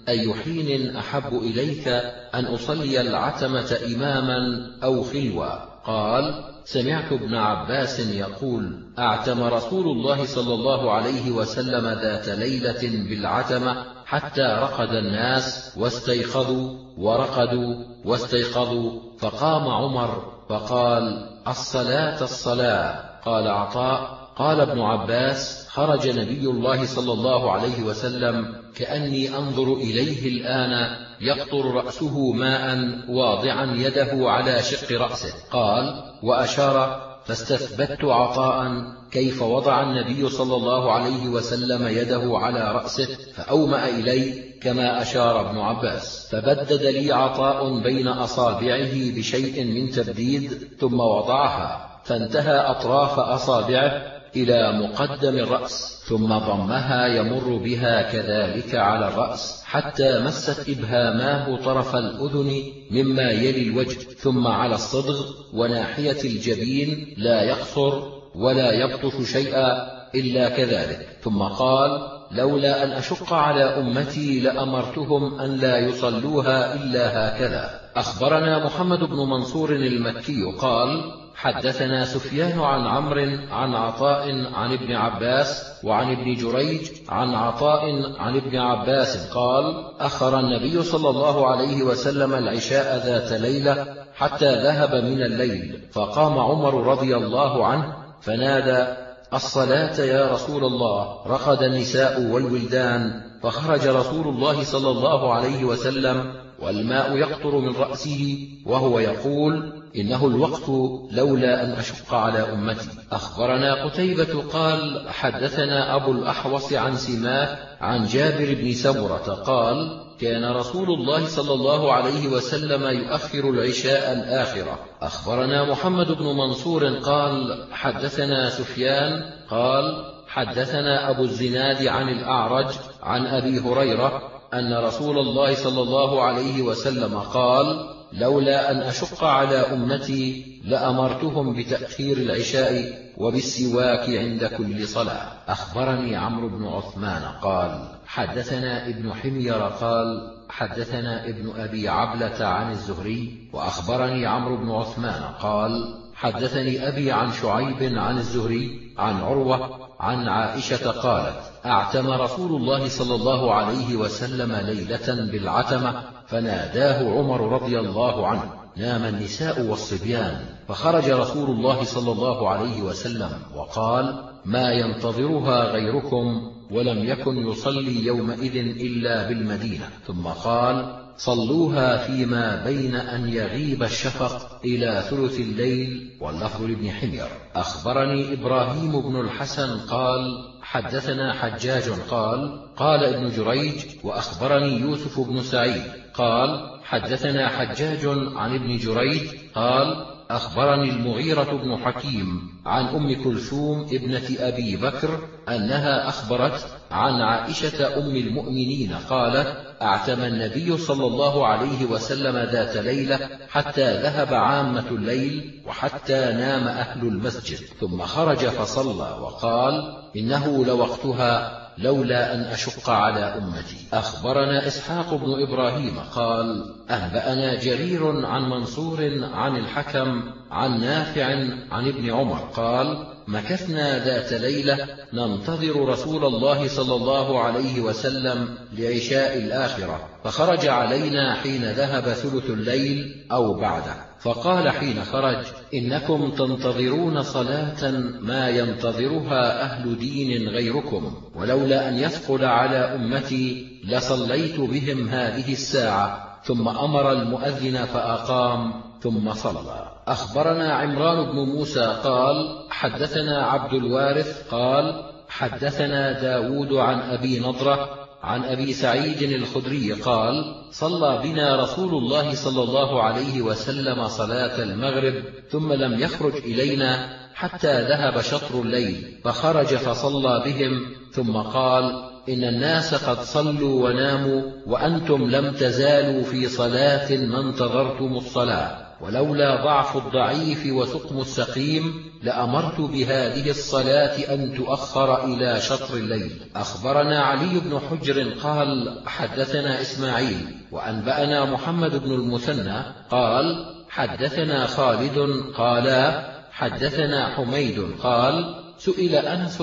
أي حين أحب إليك أن أصلي العتمة إماما أو خلوا؟ قال سمعت ابن عباس يقول أعتم رسول الله صلى الله عليه وسلم ذات ليلة بالعتمة حتى رقد الناس واستيقظوا ورقدوا واستيقظوا فقام عمر فقال الصلاة الصلاة. قال عطاء قال ابن عباس خرج نبي الله صلى الله عليه وسلم كأني أنظر إليه الآن يقطر رأسه ماء واضعا يده على شق رأسه. قال وأشار فاستثبت عطاء كيف وضع النبي صلى الله عليه وسلم يده على رأسه فأومأ إلي كما أشار ابن عباس. فبدد لي عطاء بين أصابعه بشيء من تبديد ثم وضعها. فانتهى أطراف أصابعه إلى مقدم الرأس ثم ضمها يمر بها كذلك على الرأس حتى مست إبهاماه طرف الأذن مما يلي الوجه ثم على الصدغ وناحية الجبين لا يقصر ولا يبطش شيئا إلا كذلك ثم قال لولا أن أشق على أمتي لأمرتهم أن لا يصلوها إلا هكذا. أخبرنا محمد بن منصور المكي قال حدثنا سفيان عن عمرو عن عطاء عن ابن عباس وعن ابن جريج عن عطاء عن ابن عباس قال أخر النبي صلى الله عليه وسلم العشاء ذات ليلة حتى ذهب من الليل فقام عمر رضي الله عنه فنادى الصلاة يا رسول الله رقد النساء والولدان فخرج رسول الله صلى الله عليه وسلم والماء يقطر من رأسه وهو يقول إنه الوقت لولا أن أشق على أمتي. أخبرنا قتيبة قال حدثنا أبو الأحوص عن سماه عن جابر بن سمرة قال كان رسول الله صلى الله عليه وسلم يؤخر العشاء الآخرة. أخبرنا محمد بن منصور قال حدثنا سفيان قال حدثنا أبو الزناد عن الأعرج عن أبي هريرة أن رسول الله صلى الله عليه وسلم قال لولا أن أشق على أمتي لأمرتهم بتأخير العشاء وبالسواك عند كل صلاة. أخبرني عمرو بن عثمان قال حدثنا ابن حمير قال حدثنا ابن أبي عبلة عن الزهري وأخبرني عمرو بن عثمان قال حدثني أبي عن شعيب عن الزهري عن عروة عن عائشة قالت أعتم رسول الله صلى الله عليه وسلم ليلة بالعتمة فناداه عمر رضي الله عنه نام النساء والصبيان؟ فخرج رسول الله صلى الله عليه وسلم وقال ما ينتظرها غيركم ولم يكن يصلي يومئذ إلا بالمدينة. ثم قال صلوها فيما بين أن يغيب الشفق إلى ثلث الليل. واللفظ لابن حمير. أخبرني إبراهيم بن الحسن قال حدثنا حجاج قال قال ابن جريج وأخبرني يوسف بن سعيد. قال حدثنا حجاج عن ابن جريج. قال أخبرني المغيرة بن حكيم عن أم كلثوم ابنة أبي بكر أنها أخبرت عن عائشة أم المؤمنين قالت اعتمى النبي صلى الله عليه وسلم ذات ليلة حتى ذهب عامة الليل وحتى نام أهل المسجد ثم خرج فصلى وقال إنه لوقتها لولا أن أشق على أمتي. أخبرنا إسحاق بن إبراهيم قال أنبأنا جرير عن منصور عن الحكم عن نافع عن ابن عمر قال مكثنا ذات ليلة ننتظر رسول الله صلى الله عليه وسلم لعشاء الآخرة فخرج علينا حين ذهب ثلث الليل أو بعده. فقال حين خرج إنكم تنتظرون صلاة ما ينتظرها أهل دين غيركم ولولا أن يثقل على أمتي لصليت بهم هذه الساعة. ثم أمر المؤذن فأقام ثم صلى. أخبرنا عمران بن موسى قال حدثنا عبد الوارث قال حدثنا داود عن أبي نضرة عن أبي سعيد الخدري قال صلى بنا رسول الله صلى الله عليه وسلم صلاة المغرب ثم لم يخرج إلينا حتى ذهب شطر الليل فخرج فصلى بهم ثم قال إن الناس قد صلوا وناموا وأنتم لم تزالوا في صلاة ما انتظرتم الصلاة. ولولا ضعف الضعيف وسقم السقيم لأمرت بهذه الصلاة أن تؤخر إلى شطر الليل. أخبرنا علي بن حجر قال حدثنا إسماعيل وأنبأنا محمد بن المثنى قال حدثنا خالد قالا حدثنا حميد قال سئل أنس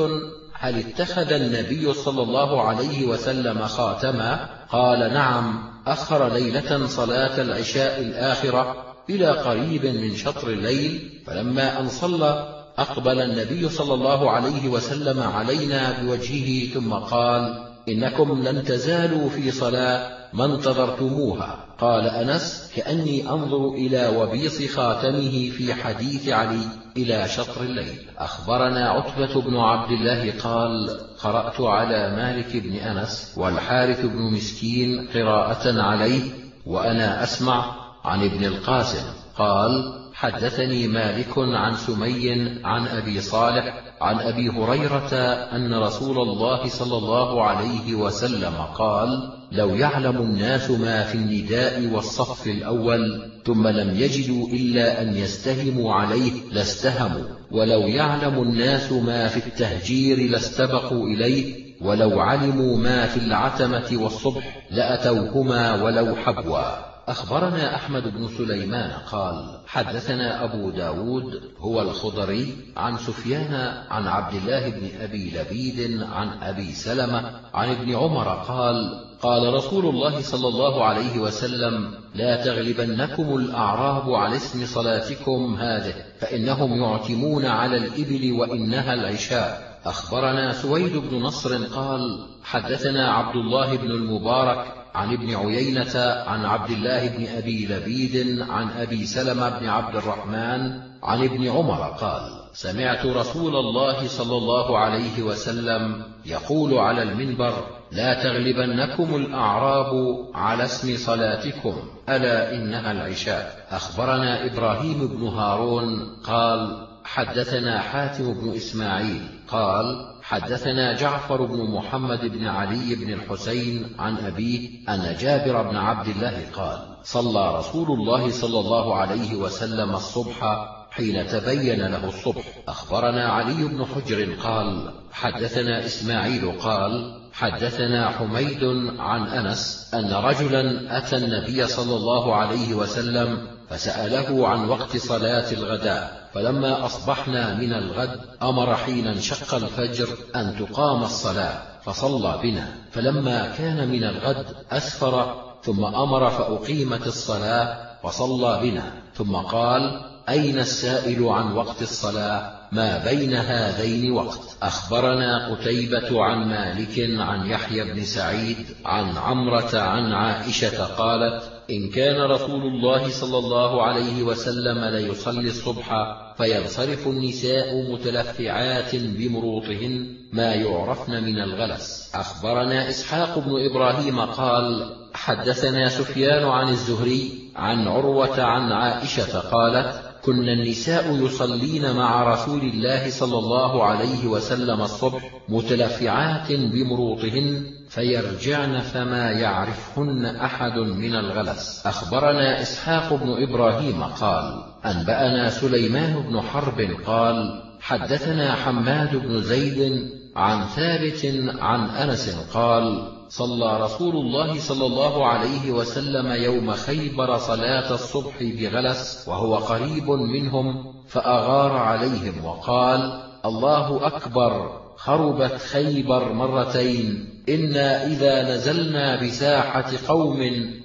هل اتخذ النبي صلى الله عليه وسلم خاتما؟ قال نعم أخر ليلة صلاة العشاء الآخرة. إلى قريب من شطر الليل فلما أن صلى أقبل النبي صلى الله عليه وسلم علينا بوجهه ثم قال إنكم لن تزالوا في صلاة ما انتظرتموها. قال أنس كأني أنظر إلى وبيص خاتمه في حديث علي إلى شطر الليل. أخبرنا عتبة بن عبد الله قال قرأت على مالك بن أنس والحارث بن مسكين قراءة عليه وأنا أسمع عن ابن القاسم قال حدثني مالك عن سمي عن أبي صالح عن أبي هريرة أن رسول الله صلى الله عليه وسلم قال لو يعلم الناس ما في النداء والصف الأول ثم لم يجدوا إلا أن يستهموا عليه لاستهموا ولو يعلم الناس ما في التهجير لاستبقوا إليه ولو علموا ما في العتمة والصبح لأتوهما ولو حبوا. أخبرنا أحمد بن سليمان قال حدثنا أبو داود هو الخضري عن سفيان عن عبد الله بن أبي لبيد عن أبي سلمة عن ابن عمر قال قال رسول الله صلى الله عليه وسلم لا تغلبنكم الأعراب على اسم صلاتكم هذه فإنهم يعتمون على الإبل وإنها العشاء. أخبرنا سويد بن نصر قال حدثنا عبد الله بن المبارك عن ابن عيينة عن عبد الله بن أبي لبيد عن أبي سلمة بن عبد الرحمن عن ابن عمر قال سمعت رسول الله صلى الله عليه وسلم يقول على المنبر لا تغلبنكم الأعراب على اسم صلاتكم ألا إنها العشاء. أخبرنا إبراهيم بن هارون قال حدثنا حاتم بن إسماعيل قال حدثنا جعفر بن محمد بن علي بن الحسين عن أبيه أن جابر بن عبد الله قال صلى رسول الله صلى الله عليه وسلم الصبح حين تبين له الصبح. أخبرنا علي بن حجر قال حدثنا إسماعيل قال حدثنا حميد عن أنس أن رجلا أتى النبي صلى الله عليه وسلم فسأله عن وقت صلاة الغداء فلما أصبحنا من الغد أمر حين انشق الفجر أن تقام الصلاة فصلى بنا. فلما كان من الغد أسفر ثم أمر فأقيمت الصلاة فصلى بنا. ثم قال أين السائل عن وقت الصلاة؟ ما بين هذين وقت. أخبرنا قتيبة عن مالك عن يحيى بن سعيد عن عمرة عن عائشة قالت إن كان رسول الله صلى الله عليه وسلم ليصلي الصبح فينصرف النساء متلفعات بمروطهن ما يعرفن من الغلس. أخبرنا إسحاق بن إبراهيم قال حدثنا سفيان عن الزهري عن عروة عن عائشة قالت كن النساء يصلين مع رسول الله صلى الله عليه وسلم الصبح متلفعات بمروطهن فيرجعن فما يعرفهن أحد من الغلس أخبرنا إسحاق بن إبراهيم قال أنبأنا سليمان بن حرب قال حدثنا حماد بن زيد عن ثابت عن أنس قال صلى رسول الله صلى الله عليه وسلم يوم خيبر صلاة الصبح بغلس وهو قريب منهم فأغار عليهم وقال الله أكبر خربت خيبر مرتين إنا إذا نزلنا بساحة قوم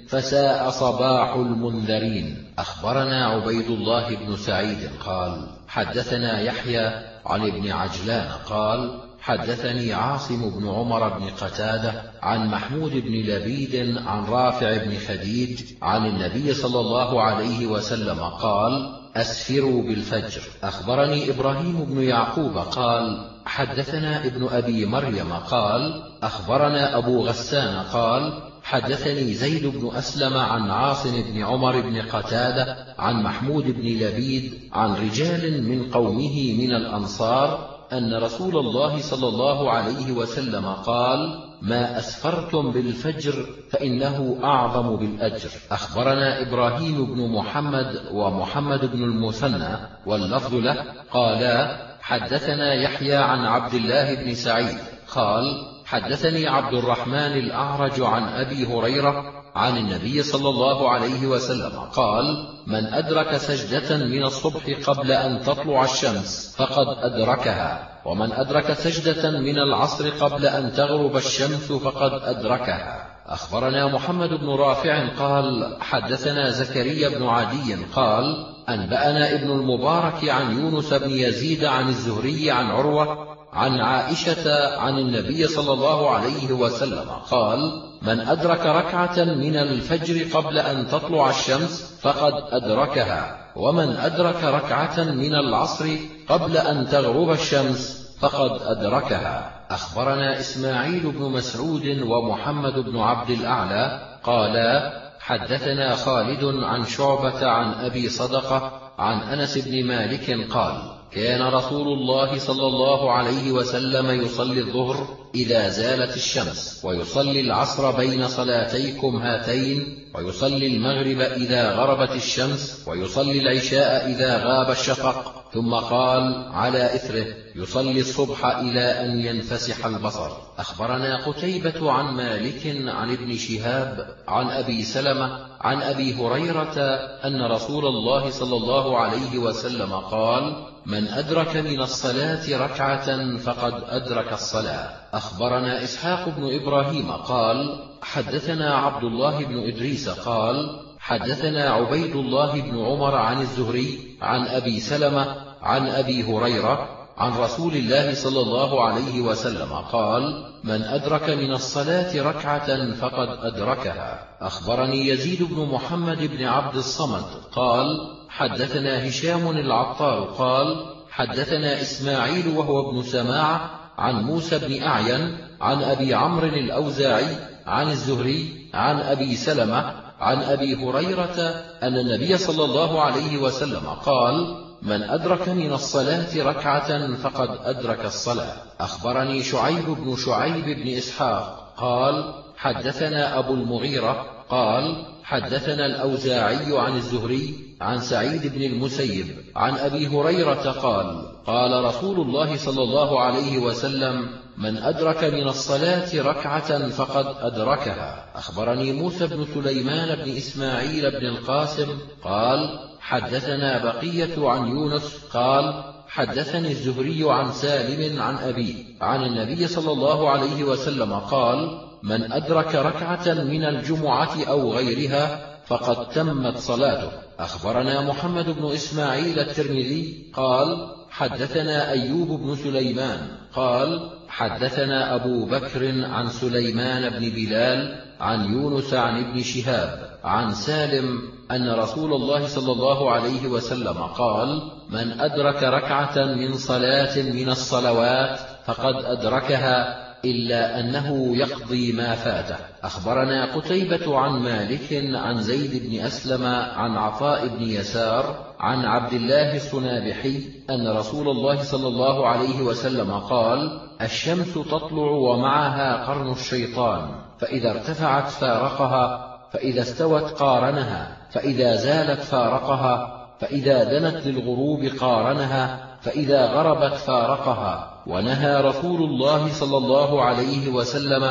فساء صباح المنذرين. أخبرنا عبيد الله بن سعيد قال حدثنا يحيى عن ابن عجلان قال حدثني عاصم بن عمر بن قتادة عن محمود بن لبيد عن رافع بن خديج عن النبي صلى الله عليه وسلم قال أسفروا بالفجر. أخبرني إبراهيم بن يعقوب قال حدثنا ابن أبي مريم قال أخبرنا أبو غسان قال حدثني زيد بن أسلم عن عاصم بن عمر بن قتادة عن محمود بن لبيد عن رجال من قومه من الأنصار أن رسول الله صلى الله عليه وسلم قال ما أسفرتم بالفجر فإنه أعظم بالأجر. أخبرنا إبراهيم بن محمد ومحمد بن المثنى واللفظ له قالا حدثنا يحيى عن عبد الله بن سعيد قال حدثني عبد الرحمن الأعرج عن أبي هريرة عن النبي صلى الله عليه وسلم قال من أدرك سجدة من الصبح قبل أن تطلع الشمس فقد أدركها ومن أدرك سجدة من العصر قبل أن تغرب الشمس فقد أدركها. أخبرنا محمد بن رافع قال حدثنا زكريا بن عدي قال أنبأنا ابن المبارك عن يونس بن يزيد عن الزهري عن عروة عن عائشة عن النبي صلى الله عليه وسلم قال من أدرك ركعة من الفجر قبل أن تطلع الشمس فقد أدركها ومن أدرك ركعة من العصر قبل أن تغرب الشمس فقد أدركها. أخبرنا إسماعيل بن مسعود ومحمد بن عبد الأعلى قالا حدثنا خالد عن شعبة عن أبي صدقة عن أنس بن مالك قال كان رسول الله صلى الله عليه وسلم يصلي الظهر إذا زالت الشمس ويصلي العصر بين صلاتيكم هاتين ويصلي المغرب إذا غربت الشمس ويصلي العشاء إذا غاب الشفق. ثم قال على إثره يصلي الصبح إلى أن ينفسح البصر. أخبرنا قتيبة عن مالك عن ابن شهاب عن أبي سلمة عن أبي هريرة أن رسول الله صلى الله عليه وسلم قال من أدرك من الصلاة ركعة فقد أدرك الصلاة. أخبرنا إسحاق بن إبراهيم قال حدثنا عبد الله بن إدريس قال حدثنا عبيد الله بن عمر عن الزهري عن أبي سلمة عن أبي هريرة عن رسول الله صلى الله عليه وسلم قال من أدرك من الصلاة ركعة فقد أدركها. أخبرني يزيد بن محمد بن عبد الصمد قال حدثنا هشام العطار قال حدثنا إسماعيل وهو ابن سماع عن موسى بن أعين عن أبي عمرو الأوزاعي عن الزهري عن أبي سلمة عن أبي هريرة أن النبي صلى الله عليه وسلم قال من أدرك من الصلاة ركعة فقد أدرك الصلاة. أخبرني شعيب بن شعيب بن إسحاق قال حدثنا أبو المغيرة قال حدثنا الأوزاعي عن الزهري عن سعيد بن المسيب عن أبي هريرة قال قال رسول الله صلى الله عليه وسلم من أدرك من الصلاة ركعة فقد أدركها. أخبرني موسى بن سليمان بن إسماعيل بن القاسم قال حدثنا بقية عن يونس قال حدثني الزهري عن سالم عن أبيه عن النبي صلى الله عليه وسلم قال من أدرك ركعة من الجمعة أو غيرها فقد تمت صلاته. أخبرنا محمد بن إسماعيل الترمذي قال حدثنا أيوب بن سليمان قال حدثنا أبو بكر عن سليمان بن بلال عن يونس عن ابن شهاب عن سالم أن رسول الله صلى الله عليه وسلم قال من أدرك ركعة من صلاة من الصلوات فقد أدركها إلا أنه يقضي ما فاته. أخبرنا قتيبة عن مالك عن زيد بن أسلم عن عطاء بن يسار عن عبد الله الصنابحي أن رسول الله صلى الله عليه وسلم قال الشمس تطلع ومعها قرن الشيطان فإذا ارتفعت فارقها فإذا استوت قارنها فإذا زالت فارقها فإذا دنت للغروب قارنها فإذا غربت فارقها ونهى رسول الله صلى الله عليه وسلم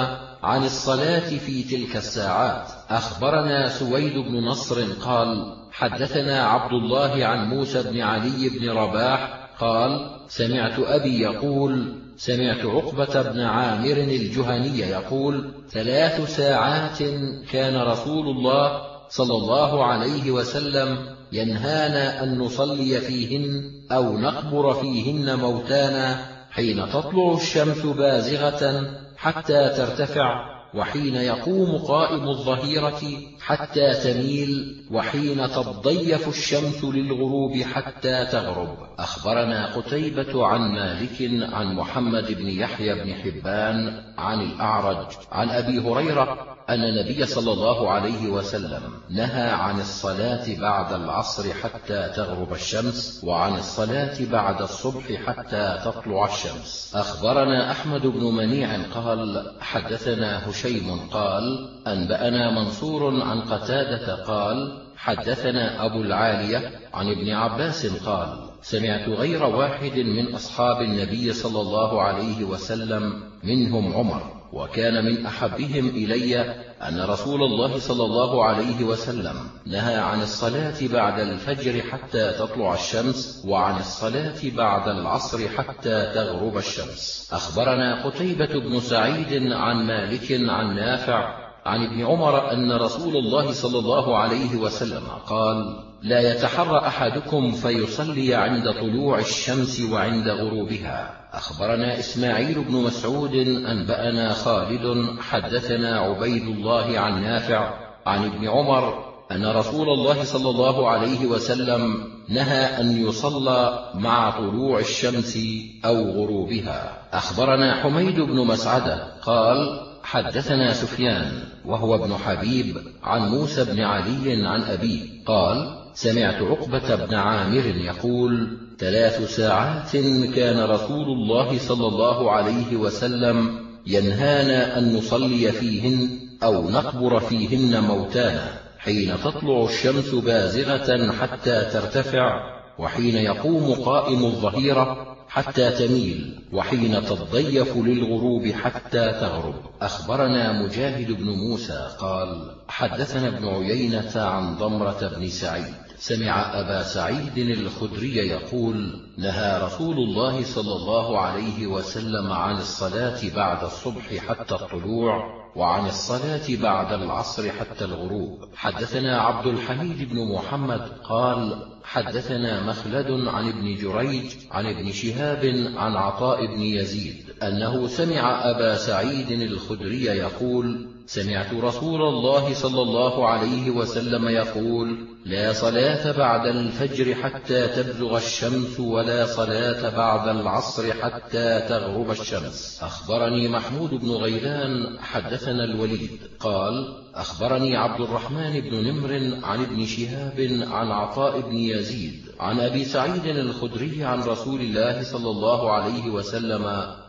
عن الصلاة في تلك الساعات. أخبرنا سويد بن نصر قال حدثنا عبد الله عن موسى بن علي بن رباح قال سمعت أبي يقول سمعت عقبة بن عامر الجهني يقول ثلاث ساعات كان رسول الله صلى الله عليه وسلم ينهانا أن نصلي فيهن أو نقبر فيهن موتانا حين تطلع الشمس بازغة حتى ترتفع وحين يقوم قائم الظهيرة حتى تميل وحين تضيف الشمس للغروب حتى تغرب. أخبرنا قتيبة عن مالك عن محمد بن يحيى بن حبان عن الأعرج عن أبي هريرة أن النبي صلى الله عليه وسلم نهى عن الصلاة بعد العصر حتى تغرب الشمس وعن الصلاة بعد الصبح حتى تطلع الشمس. أخبرنا أحمد بن منيع قال حدثنا هشيم قال أنبأنا منصور عن قتادة قال حدثنا أبو العالية عن ابن عباس قال سمعت غير واحد من أصحاب النبي صلى الله عليه وسلم منهم عمر. وكان من أحبهم إلي أن رسول الله صلى الله عليه وسلم نهى عن الصلاة بعد الفجر حتى تطلع الشمس وعن الصلاة بعد العصر حتى تغرب الشمس. أخبرنا قتيبة بن سعيد عن مالك عن نافع عن ابن عمر أن رسول الله صلى الله عليه وسلم قال لا يتحرى أحدكم فيصلي عند طلوع الشمس وعند غروبها. أخبرنا إسماعيل بن مسعود أنبأنا خالد حدثنا عبيد الله عن نافع عن ابن عمر أن رسول الله صلى الله عليه وسلم نهى أن يصلى مع طلوع الشمس أو غروبها. أخبرنا حميد بن مسعدة قال حدثنا سفيان وهو ابن حبيب عن موسى بن علي عن أبيه قال سمعت عقبة بن عامر يقول ثلاث ساعات كان رسول الله صلى الله عليه وسلم ينهانا أن نصلي فيهن أو نقبر فيهن موتانا حين تطلع الشمس بازغة حتى ترتفع وحين يقوم قائم الظهيرة حتى تميل وحين تضيف للغروب حتى تغرب. أخبرنا مجاهد بن موسى قال حدثنا ابن عيينة عن ضمرة بن سعيد. سمع أبا سعيد الخدري يقول نهى رسول الله صلى الله عليه وسلم عن الصلاة بعد الصبح حتى الطلوع وعن الصلاة بعد العصر حتى الغروب. حدثنا عبد الحميد بن محمد قال حدثنا مخلد عن ابن جريج عن ابن شهاب عن عطاء بن يزيد أنه سمع أبا سعيد الخدري يقول سمعت رسول الله صلى الله عليه وسلم يقول لا صلاة بعد الفجر حتى تبلغ الشمس ولا صلاة بعد العصر حتى تغرب الشمس. أخبرني محمود بن غيلان حدثنا الوليد قال أخبرني عبد الرحمن بن نمر عن ابن شهاب عن عطاء بن يزيد عن أبي سعيد الخدري عن رسول الله صلى الله عليه وسلم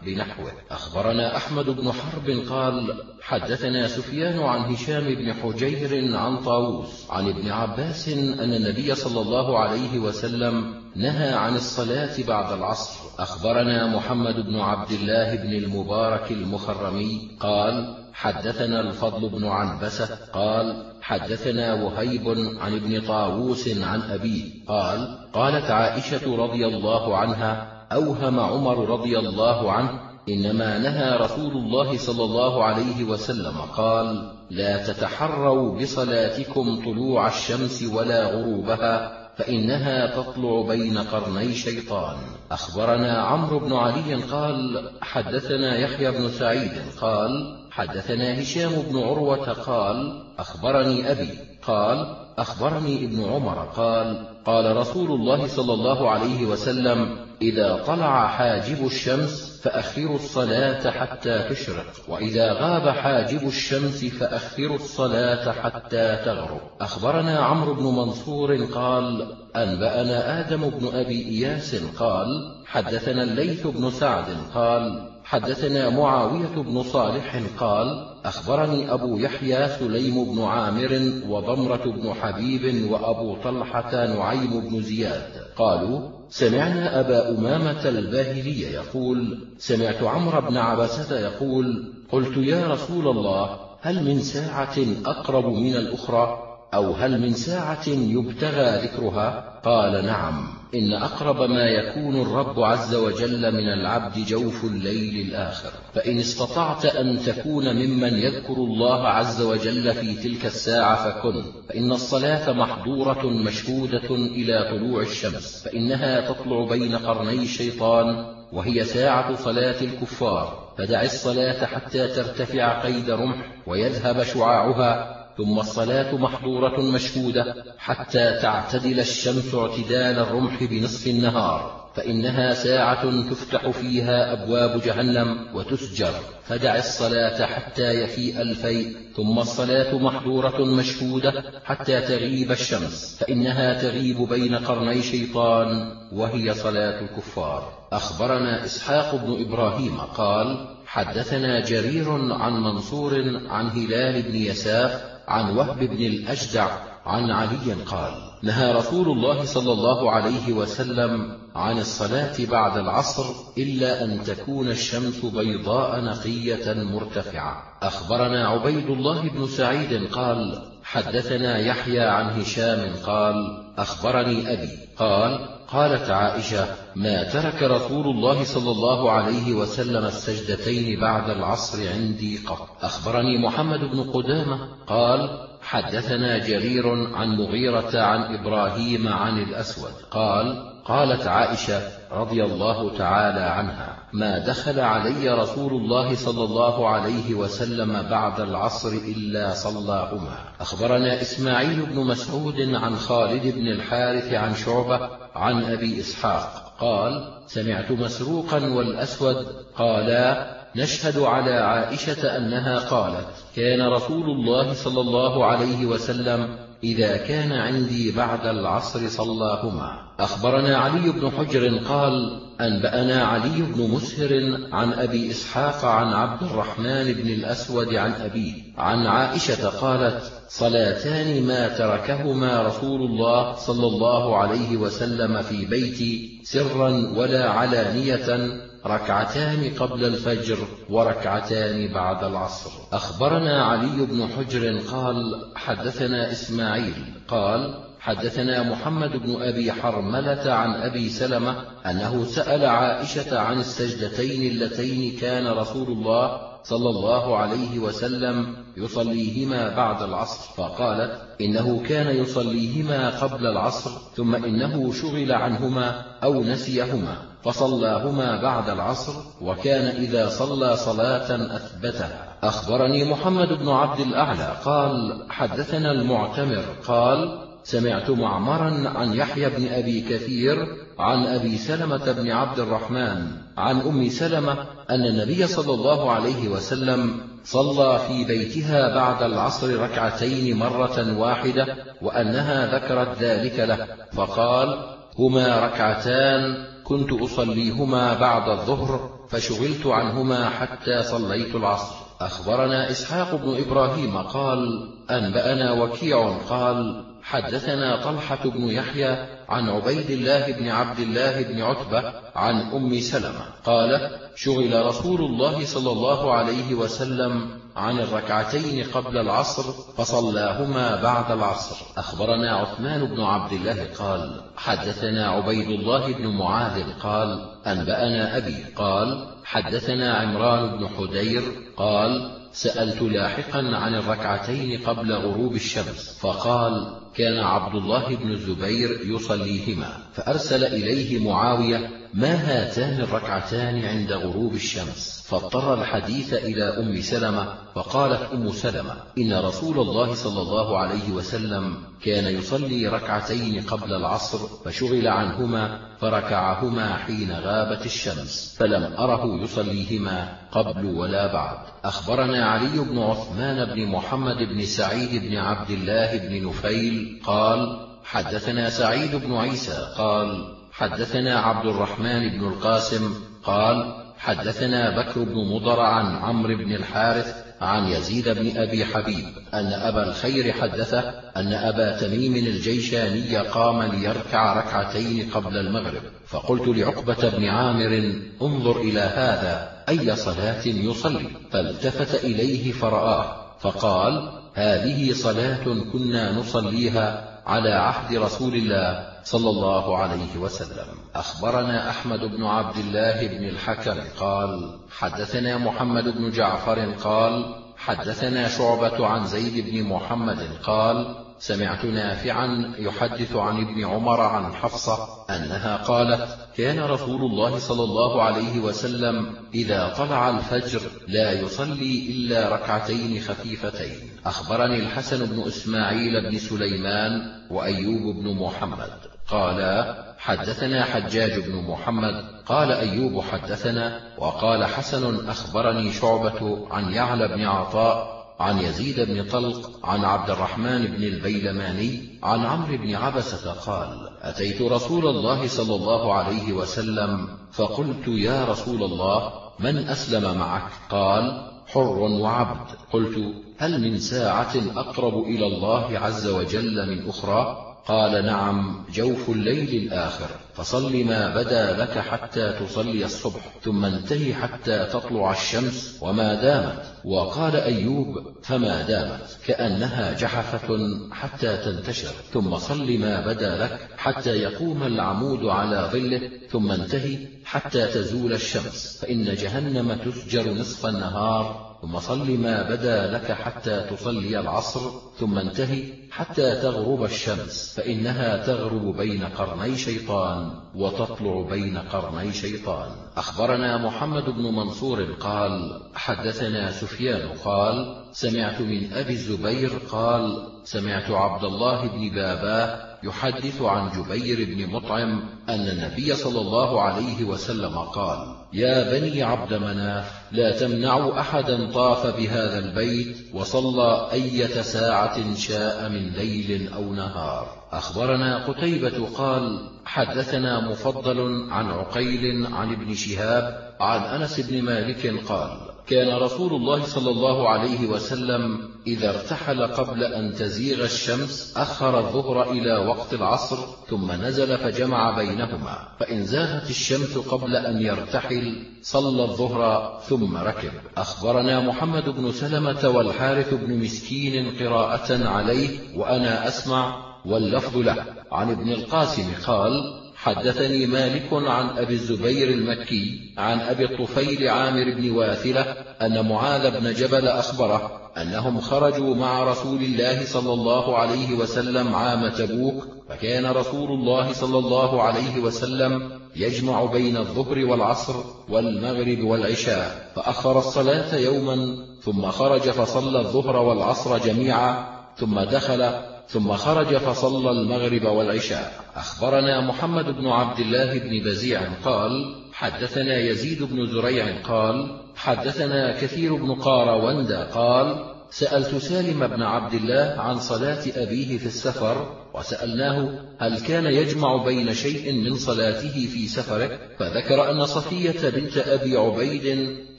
بنحوه. أخبرنا أحمد بن حرب قال حدثنا سفيان عن هشام بن حجير عن طاووس عن ابن عباس أن النبي صلى الله عليه وسلم نهى عن الصلاة بعد العصر. أخبرنا محمد بن عبد الله بن المبارك المخرمي قال حدثنا الفضل بن عنبسة قال حدثنا وهيب عن ابن طاووس عن أبيه قال قالت عائشة رضي الله عنها أوهم عمر رضي الله عنه إنما نهى رسول الله صلى الله عليه وسلم قال لا تتحروا بصلاتكم طلوع الشمس ولا غروبها فإنها تطلع بين قرني شيطان. أخبرنا عمرو بن علي قال حدثنا يحيى بن سعيد قال حدثنا هشام بن عروة قال أخبرني أبي قال أخبرني ابن عمر قال قال رسول الله صلى الله عليه وسلم إذا طلع حاجب الشمس فأخروا الصلاة حتى تشرق وإذا غاب حاجب الشمس فأخروا الصلاة حتى تغرب. أخبرنا عمرو بن منصور قال أنبأنا آدم بن أبي إياس قال حدثنا الليث بن سعد قال حدثنا معاوية بن صالح قال أخبرني أبو يحيى سليم بن عامر وضمرة بن حبيب وأبو طلحة نعيم بن زياد قالوا سمعنا أبا أمامة الباهلي يقول سمعت عمرو بن عبسة يقول قلت يا رسول الله هل من ساعة أقرب من الأخرى؟ أو هل من ساعة يبتغى ذكرها؟ قال نعم إن أقرب ما يكون الرب عز وجل من العبد جوف الليل الآخر. فإن استطعت أن تكون ممن يذكر الله عز وجل في تلك الساعة فكن. فإن الصلاة محظورة مشهودة إلى طلوع الشمس. فإنها تطلع بين قرني الشيطان وهي ساعة صلاة الكفار. فدع الصلاة حتى ترتفع قيد رمح ويذهب شعاعها. ثم الصلاة محظورة مشهودة حتى تعتدل الشمس اعتدال الرمح بنصف النهار فإنها ساعة تفتح فيها أبواب جهنم وتسجر. فدع الصلاة حتى يفيء الفيء ثم الصلاة محظورة مشهودة حتى تغيب الشمس فإنها تغيب بين قرني شيطان وهي صلاة الكفار. أخبرنا إسحاق بن إبراهيم قال حدثنا جرير عن منصور عن هلال بن يساف عن وهب بن الأجدع عن علي قال نهى رسول الله صلى الله عليه وسلم عن الصلاة بعد العصر إلا أن تكون الشمس بيضاء نقية مرتفعة. أخبرنا عبيد الله بن سعيد قال حدثنا يحيى عن هشام قال أخبرني أبي. قال قالت عائشة ما ترك رسول الله صلى الله عليه وسلم السجدتين بعد العصر عندي قط. أخبرني محمد بن قدامة. قال حدثنا جرير عن مغيرة عن إبراهيم عن الأسود. قال قالت عائشة رضي الله تعالى عنها ما دخل علي رسول الله صلى الله عليه وسلم بعد العصر إلا صلاهما. أخبرنا إسماعيل بن مسعود عن خالد بن الحارث عن شعبة عن أبي إسحاق قال سمعت مسروقا والأسود قالا نشهد على عائشة أنها قالت كان رسول الله صلى الله عليه وسلم إذا كان عندي بعد العصر صلاهما. أخبرنا علي بن حجر قال أنبأنا علي بن مسهر عن أبي إسحاق عن عبد الرحمن بن الأسود عن أبيه عن عائشة قالت صلاتان ما تركهما رسول الله صلى الله عليه وسلم في بيتي سرا ولا علانية ركعتان قبل الفجر وركعتان بعد العصر. أخبرنا علي بن حجر قال حدثنا إسماعيل قال حدثنا محمد بن أبي حرملة عن أبي سلمة أنه سأل عائشة عن السجدتين اللتين كان رسول الله صلى الله عليه وسلم يصليهما بعد العصر فقالت إنه كان يصليهما قبل العصر ثم إنه شغل عنهما أو نسيهما فصلاهما بعد العصر وكان إذا صلى صلاة أثبتها. أخبرني محمد بن عبد الأعلى قال حدثنا المعتمر قال سمعت معمرا عن يحيى بن أبي كثير عن أبي سلمة بن عبد الرحمن عن أم سلمة أن النبي صلى الله عليه وسلم صلى في بيتها بعد العصر ركعتين مرة واحدة وأنها ذكرت ذلك له فقال هما ركعتان كنت أصليهما بعد الظهر فشغلت عنهما حتى صليت العصر. أخبرنا إسحاق بن إبراهيم قال أنبأنا وكيع قال حدثنا طلحة بن يحيى عن عبيد الله بن عبد الله بن عتبة عن أم سلمة قال شغل رسول الله صلى الله عليه وسلم عن الركعتين قبل العصر فصلاهما بعد العصر. أخبرنا عثمان بن عبد الله قال حدثنا عبيد الله بن معاذ قال أنبأنا أبي قال حدثنا عمران بن حدير قال سألت لاحقا عن الركعتين قبل غروب الشمس فقال كان عبد الله بن الزبير يصليهما فأرسل إليه معاوية ما هاتان الركعتان عند غروب الشمس؟ فاضطر الحديث إلى أم سلمة فقالت أم سلمة إن رسول الله صلى الله عليه وسلم كان يصلي ركعتين قبل العصر فشغل عنهما فركعهما حين غابت الشمس فلم أره يصليهما قبل ولا بعد. أخبرنا علي بن عثمان بن محمد بن سعيد بن عبد الله بن نفيل قال حدثنا سعيد بن عيسى قال حدثنا عبد الرحمن بن القاسم قال حدثنا بكر بن مضر عن عمرو بن الحارث عن يزيد بن أبي حبيب أن أبا الخير حدثه أن أبا تميم الجيشاني قام ليركع ركعتين قبل المغرب فقلت لعقبة بن عامر انظر إلى هذا أي صلاة يصلي؟ فالتفت إليه فرآه فقال هذه صلاة كنا نصليها على عهد رسول الله صلى الله عليه وسلم. أخبرنا أحمد بن عبد الله بن الحكم قال حدثنا محمد بن جعفر قال حدثنا شعبة عن زيد بن محمد قال سمعت نافعا يحدث عن ابن عمر عن حفصة أنها قالت كان رسول الله صلى الله عليه وسلم إذا طلع الفجر لا يصلي إلا ركعتين خفيفتين. أخبرني الحسن بن إسماعيل بن سليمان وأيوب بن محمد. قالا حدثنا حجاج بن محمد. قال أيوب حدثنا وقال حسن أخبرني شعبة عن يعلى بن عطاء عن يزيد بن طلق عن عبد الرحمن بن البيلماني عن عمرو بن عبسة قال أتيت رسول الله صلى الله عليه وسلم فقلت يا رسول الله من أسلم معك؟ قال حر وعبد. قلت هل من ساعة أقرب إلى الله عز وجل من أخرى؟ قال نعم جوف الليل الآخر فصل ما بدا لك حتى تصلي الصبح ثم انتهي حتى تطلع الشمس وما دامت. وقال أيوب فما دامت؟ كأنها جحفة حتى تنتشر ثم صل ما بدا لك حتى يقوم العمود على ظله ثم انتهي حتى تزول الشمس فإن جهنم تسجر نصف النهار. ثم صل ما بدا لك حتى تصلي العصر ثم انتهي حتى تغرب الشمس فإنها تغرب بين قرني شيطان وتطلع بين قرني شيطان. أخبرنا محمد بن منصور قال حدثنا سفيان قال سمعت من أبي الزبير قال سمعت عبد الله بن باباه يحدث عن جبير بن مطعم أن النبي صلى الله عليه وسلم قال يا بني عبد مناف لا تمنعوا أحدا طاف بهذا البيت وصلى أية ساعة شاء من ليل أو نهار. أخبرنا قتيبة قال حدثنا مفضل عن عقيل عن ابن شهاب عن أنس بن مالك قال كان رسول الله صلى الله عليه وسلم إذا ارتحل قبل أن تزيغ الشمس أخر الظهر إلى وقت العصر ثم نزل فجمع بينهما فإن زاغت الشمس قبل أن يرتحل صلى الظهر ثم ركب. أخبرنا محمد بن سلمة والحارث بن مسكين قراءة عليه وأنا أسمع واللفظ له. عن ابن القاسم قال حدثني مالك عن أبي الزبير المكي عن أبي الطفيل عامر بن واثلة أن معاذ بن جبل أخبره أنهم خرجوا مع رسول الله صلى الله عليه وسلم عام تبوك فكان رسول الله صلى الله عليه وسلم يجمع بين الظهر والعصر والمغرب والعشاء فأخر الصلاة يوما ثم خرج فصلى الظهر والعصر جميعا ثم دخل ثم خرج فصلى المغرب والعشاء. أخبرنا محمد بن عبد الله بن بزيع قال حدثنا يزيد بن زريع قال حدثنا كثير بن قاروند قال سألت سالم بن عبد الله عن صلاة أبيه في السفر وسألناه هل كان يجمع بين شيء من صلاته في سفره؟ فذكر أن صفية بنت أبي عبيد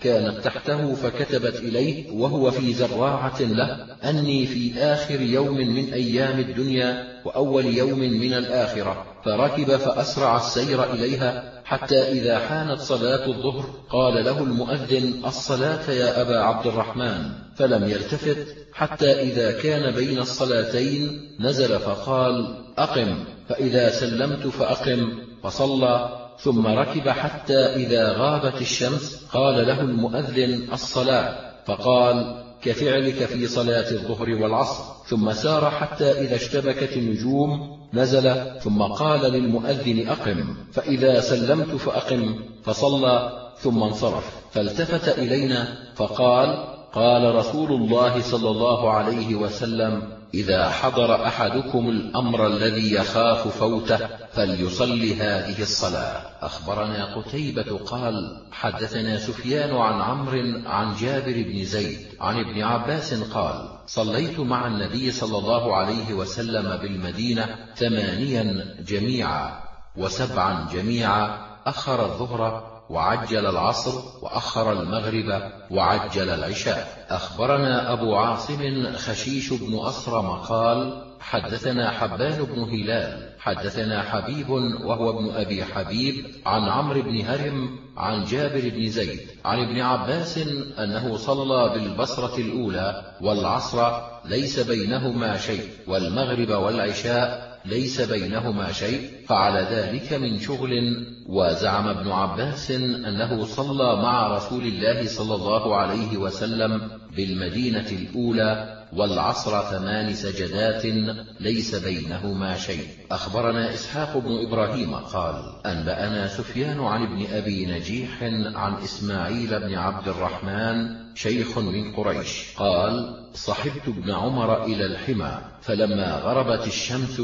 كانت تحته فكتبت إليه وهو في زراعة له أني في آخر يوم من أيام الدنيا وأول يوم من الآخرة فركب فأسرع السير إليها حتى إذا حانت صلاة الظهر قال له المؤذن الصلاة يا أبا عبد الرحمن. فلم يلتفت حتى إذا كان بين الصلاتين نزل فقال أقم. فإذا سلمت فأقم فصلى ثم ركب حتى إذا غابت الشمس قال له المؤذن الصلاة. فقال كفعلك في صلاة الظهر والعصر. ثم سار حتى إذا اشتبكت النجوم نزل ثم قال للمؤذن أقم فإذا سلمت فأقم فصلى ثم انصرف. فالتفت إلينا فقال قال رسول الله صلى الله عليه وسلم إذا حضر أحدكم الأمر الذي يخاف فوته فليصلي هذه الصلاة. أخبرنا قتيبة قال حدثنا سفيان عن عمرو عن جابر بن زيد عن ابن عباس قال صليت مع النبي صلى الله عليه وسلم بالمدينة ثمانيا جميعا وسبعا جميعا أخر الظهر وعجل العصر وأخر المغرب وعجل العشاء. أخبرنا أبو عاصم خشيش بن أصرم قال حدثنا حبان بن هلال حدثنا حبيب وهو ابن أبي حبيب عن عمرو بن هرم عن جابر بن زيد عن ابن عباس أنه صلى بالبصرة الأولى والعصر ليس بينهما شيء والمغرب والعشاء ليس بينهما شيء فعلى ذلك من شغل. وزعم ابن عباس أنه صلى مع رسول الله صلى الله عليه وسلم بالمدينة الأولى والعصر ثمان سجدات ليس بينهما شيء. أخبرنا إسحاق بن إبراهيم قال أنبأنا سفيان عن ابن أبي نجيح عن إسماعيل بن عبد الرحمن شيخ من قريش قال صحبت ابن عمر إلى الحمى فلما غربت الشمس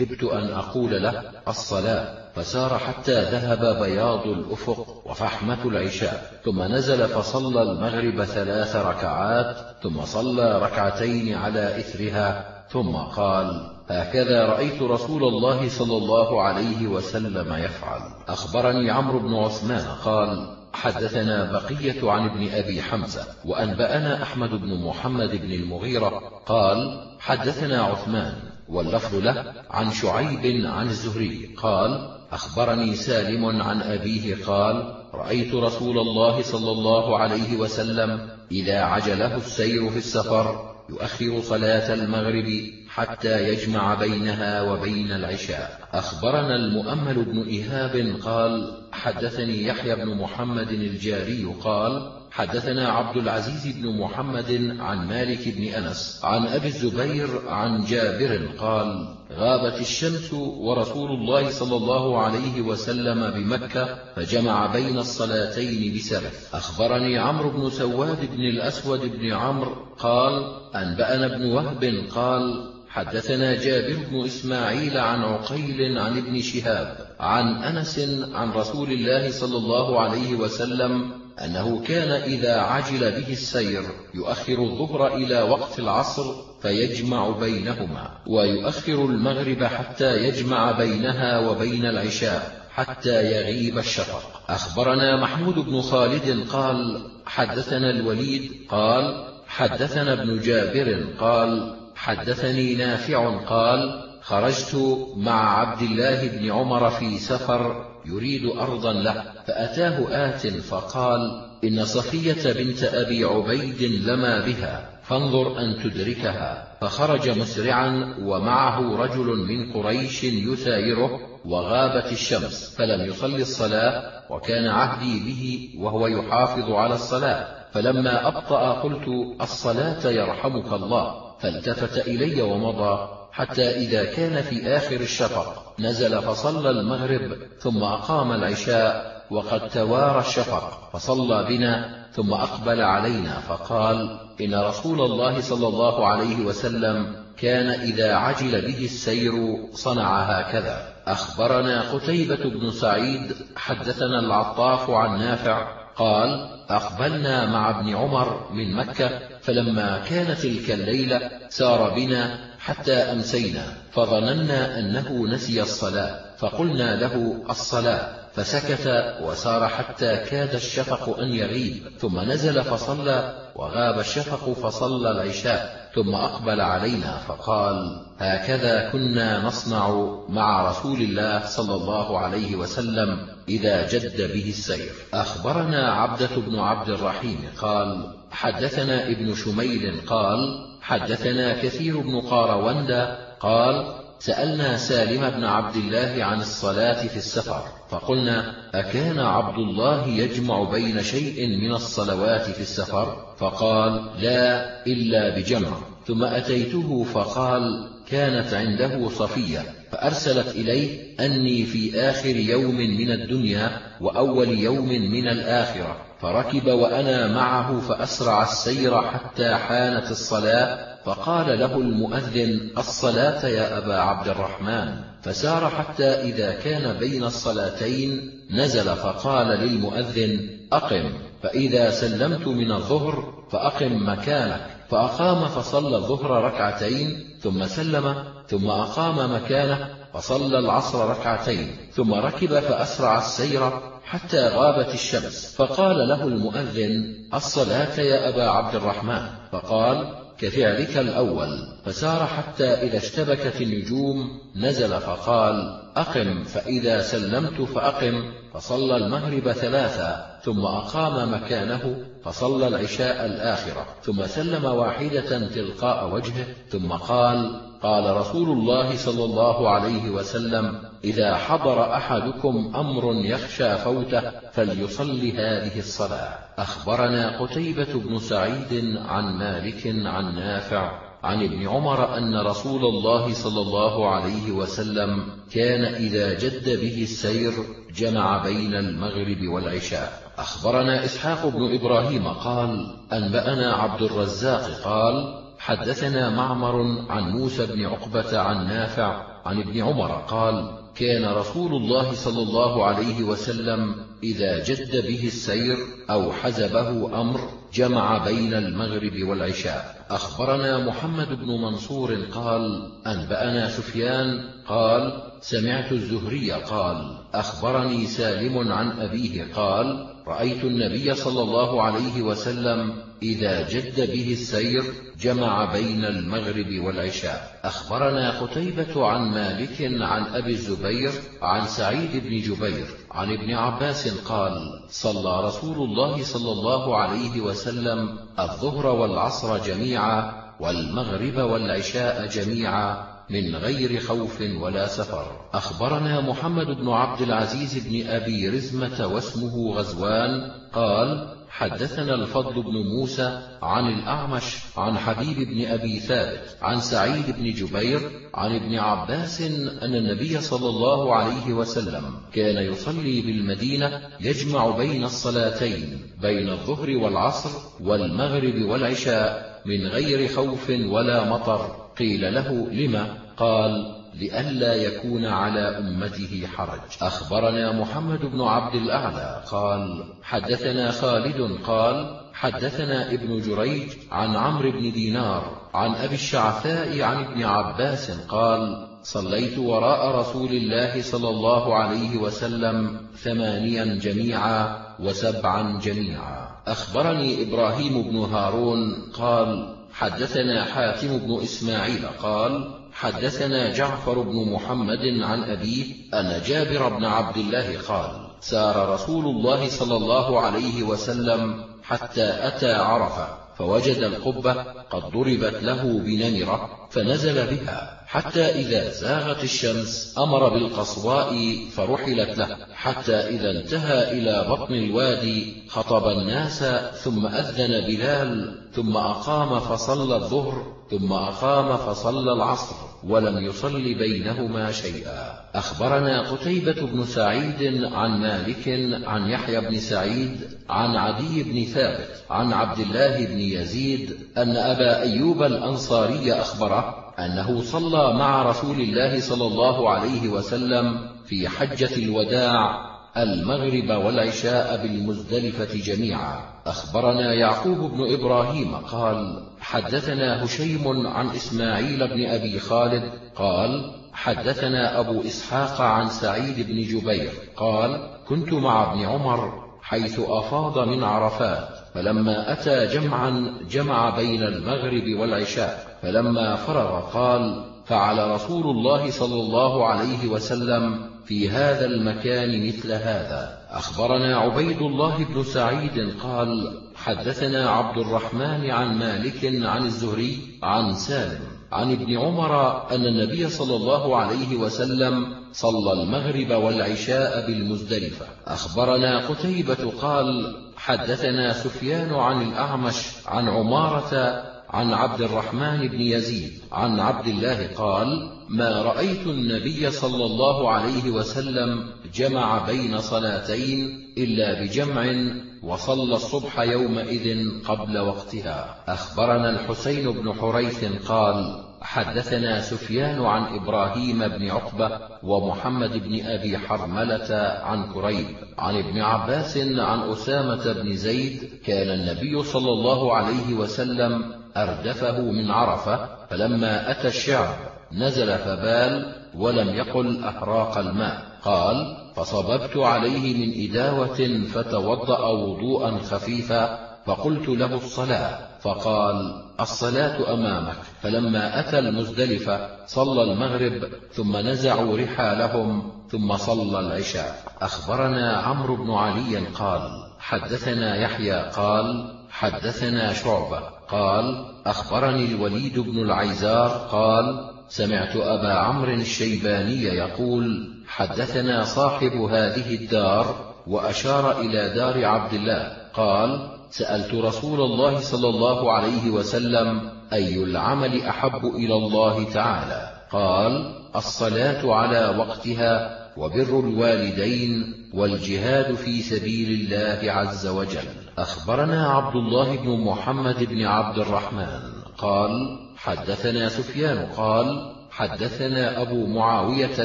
هبت أن أقول له الصلاة. فسار حتى ذهب بياض الأفق وفحمة العشاء ثم نزل فصلى المغرب ثلاث ركعات ثم صلى ركعتين على إثرها ثم قال هكذا رأيت رسول الله صلى الله عليه وسلم يفعل. أخبرني عمرو بن عثمان قال حدثنا بقية عن ابن أبي حمزة وأنبأنا أحمد بن محمد بن المغيرة قال حدثنا عثمان واللفظ له عن شعيب عن الزهري قال أخبرني سالم عن أبيه قال رأيت رسول الله صلى الله عليه وسلم إذا عجله السير في السفر يؤخر صلاة المغرب حتى يجمع بينها وبين العشاء. أخبرنا المؤمل بن إيهاب قال حدثني يحيى بن محمد الجاري قال حدثنا عبد العزيز بن محمد عن مالك بن أنس عن أبي الزبير عن جابر قال غابت الشمس ورسول الله صلى الله عليه وسلم بمكة فجمع بين الصلاتين بسرف أخبرني عمرو بن سواد بن الأسود بن عمرو قال أنبأنا ابن وهب قال حدثنا جابر بن إسماعيل عن عقيل عن ابن شهاب عن أنس عن رسول الله صلى الله عليه وسلم أنه كان إذا عجل به السير يؤخر الظهر إلى وقت العصر فيجمع بينهما ويؤخر المغرب حتى يجمع بينها وبين العشاء حتى يغيب الشفق. أخبرنا محمود بن خالد قال حدثنا الوليد قال حدثنا ابن جابر قال حدثني نافع قال خرجت مع عبد الله بن عمر في سفر يريد أرضا له. فأتاه آت فقال إن صفية بنت أبي عبيد لما بها فانظر أن تدركها. فخرج مسرعا ومعه رجل من قريش يسايره وغابت الشمس فلم يصل الصلاة وكان عهدي به وهو يحافظ على الصلاة. فلما أبطأ قلت الصلاة يرحمك الله. فالتفت إلي ومضى حتى إذا كان في آخر الشفق نزل فصلى المغرب ثم أقام العشاء وقد توارى الشفق فصلى بنا ثم أقبل علينا فقال إن رسول الله صلى الله عليه وسلم كان إذا عجل به السير صنع هكذا. أخبرنا قتيبة بن سعيد حدثنا العطاف عن نافع قال أقبلنا مع ابن عمر من مكة فلما كانت تلك الليلة سار بنا حتى أمسينا فظننا أنه نسي الصلاة فقلنا له الصلاة. فسكت وسار حتى كاد الشفق أن يغيب ثم نزل فصلى وغاب الشفق فصلى العشاء ثم أقبل علينا فقال هكذا كنا نصنع مع رسول الله صلى الله عليه وسلم إذا جد به السير أخبرنا عبدة بن عبد الرحيم قال حدثنا ابن شميل قال حدثنا كثير بن قاروند قال سألنا سالم بن عبد الله عن الصلاة في السفر فقلنا أكان عبد الله يجمع بين شيء من الصلوات في السفر؟ فقال لا إلا بجمع. ثم أتيته فقال كانت عنده صفية فأرسلت إليه أني في آخر يوم من الدنيا وأول يوم من الآخرة. فركب وأنا معه فأسرع السير حتى حانت الصلاة فقال له المؤذن الصلاة يا أبا عبد الرحمن. فسار حتى إذا كان بين الصلاتين نزل فقال للمؤذن أقم. فإذا سلمت من الظهر فأقم مكانك. فأقام فصلى الظهر ركعتين ثم سلم ثم أقام مكانه فصلى العصر ركعتين ثم ركب فأسرع السير حتى غابت الشمس. فقال له المؤذن الصلاة يا أبا عبد الرحمن. فقال كفعلك الأول. فسار حتى إذا اشتبكت النجوم نزل فقال أقم فإذا سلمت فأقم. فصلى المغرب ثلاثا ثم أقام مكانه فصلى العشاء الآخرة ثم سلم واحدة تلقاء وجهه ثم قال قال رسول الله صلى الله عليه وسلم إذا حضر أحدكم أمر يخشى فوته فليصل هذه الصلاة. أخبرنا قتيبة بن سعيد عن مالك عن نافع عن ابن عمر أن رسول الله صلى الله عليه وسلم كان إذا جد به السير جمع بين المغرب والعشاء. أخبرنا إسحاق بن إبراهيم قال أنبأنا عبد الرزاق قال حدثنا معمر عن موسى بن عقبة عن نافع عن ابن عمر قال كان رسول الله صلى الله عليه وسلم إذا جد به السير أو حزبه أمر جمع بين المغرب والعشاء. أخبرنا محمد بن منصور قال أنبأنا سفيان قال سمعت الزهري قال أخبرني سالم عن أبيه قال رأيت النبي صلى الله عليه وسلم إذا جد به السير جمع بين المغرب والعشاء. أخبرنا قتيبة عن مالك عن أبي الزبير عن سعيد بن جبير عن ابن عباس قال صلى رسول الله صلى الله عليه وسلم الظهر والعصر جميعا والمغرب والعشاء جميعا من غير خوف ولا سفر. أخبرنا محمد بن عبد العزيز بن أبي رزمة واسمه غزوان قال حدثنا الفضل بن موسى عن الأعمش عن حبيب بن أبي ثابت عن سعيد بن جبير عن ابن عباس أن النبي صلى الله عليه وسلم كان يصلي بالمدينة يجمع بين الصلاتين بين الظهر والعصر والمغرب والعشاء من غير خوف ولا مطر. قيل له لم؟ قال لئلا يكون على أمته حرج. أخبرنا محمد بن عبد الأعلى قال حدثنا خالد قال حدثنا ابن جريج عن عمرو بن دينار عن أبي الشعثاء عن ابن عباس قال صليت وراء رسول الله صلى الله عليه وسلم ثمانيا جميعا وسبعا جميعا. أخبرني إبراهيم بن هارون قال حدثنا حاتم بن إسماعيل قال حدثنا جعفر بن محمد عن أبيه أن جابر بن عبد الله قال سار رسول الله صلى الله عليه وسلم حتى أتى عرفة فوجد القبة قد ضربت له بنمرة فنزل بها حتى إذا زاغت الشمس أمر بالقصواء فرحلت له حتى إذا انتهى إلى بطن الوادي خطب الناس ثم أذن بلال ثم أقام فصلى الظهر ثم أقام فصلى العصر ولم يصل بينهما شيئا. أخبرنا قتيبة بن سعيد عن مالك عن يحيى بن سعيد عن عدي بن ثابت عن عبد الله بن يزيد أن أبا أيوب الأنصاري أخبره أنه صلى مع رسول الله صلى الله عليه وسلم في حجة الوداع المغرب والعشاء بالمزدلفة جميعا. أخبرنا يعقوب بن إبراهيم قال حدثنا هشيم عن إسماعيل بن أبي خالد قال حدثنا أبو إسحاق عن سعيد بن جبير قال كنت مع ابن عمر حيث أفاض من عرفات. فلما أتى جمعا جمع بين المغرب والعشاء فلما فرغ قال فعل رسول الله صلى الله عليه وسلم في هذا المكان مثل هذا. أخبرنا عبيد الله بن سعيد قال حدثنا عبد الرحمن عن مالك عن الزهري عن سالم عن ابن عمر أن النبي صلى الله عليه وسلم صلى المغرب والعشاء بالمزدلفة. أخبرنا قتيبة قال حدثنا سفيان عن الأعمش عن عمارة عن عبد الرحمن بن يزيد عن عبد الله قال ما رأيت النبي صلى الله عليه وسلم جمع بين صلاتين إلا بجمع وصلى الصبح يومئذ قبل وقتها. أخبرنا الحسين بن حريث قال حدثنا سفيان عن إبراهيم بن عقبة ومحمد بن أبي حرملة عن كريب. عن ابن عباس عن أسامة بن زيد كان النبي صلى الله عليه وسلم أردفه من عرفة فلما أتى الشعب نزل فبال ولم يقل أحراق الماء. قال فصببت عليه من إداوة فتوضأ وضوءا خفيفا فقلت له الصلاة. فقال الصلاة أمامك. فلما أتى المزدلفة صلى المغرب ثم نزعوا رحالهم ثم صلى العشاء. أخبرنا عمرو بن علي قال حدثنا يحيى قال حدثنا شعبة قال أخبرني الوليد بن العيزار قال سمعت أبا عمرو الشيباني يقول حدثنا صاحب هذه الدار وأشار إلى دار عبد الله. قال سألت رسول الله صلى الله عليه وسلم أي العمل أحب إلى الله تعالى؟ قال الصلاة على وقتها وبر الوالدين والجهاد في سبيل الله عز وجل. أخبرنا عبد الله بن محمد بن عبد الرحمن. قال حدثنا سفيان. قال حدثنا أبو معاوية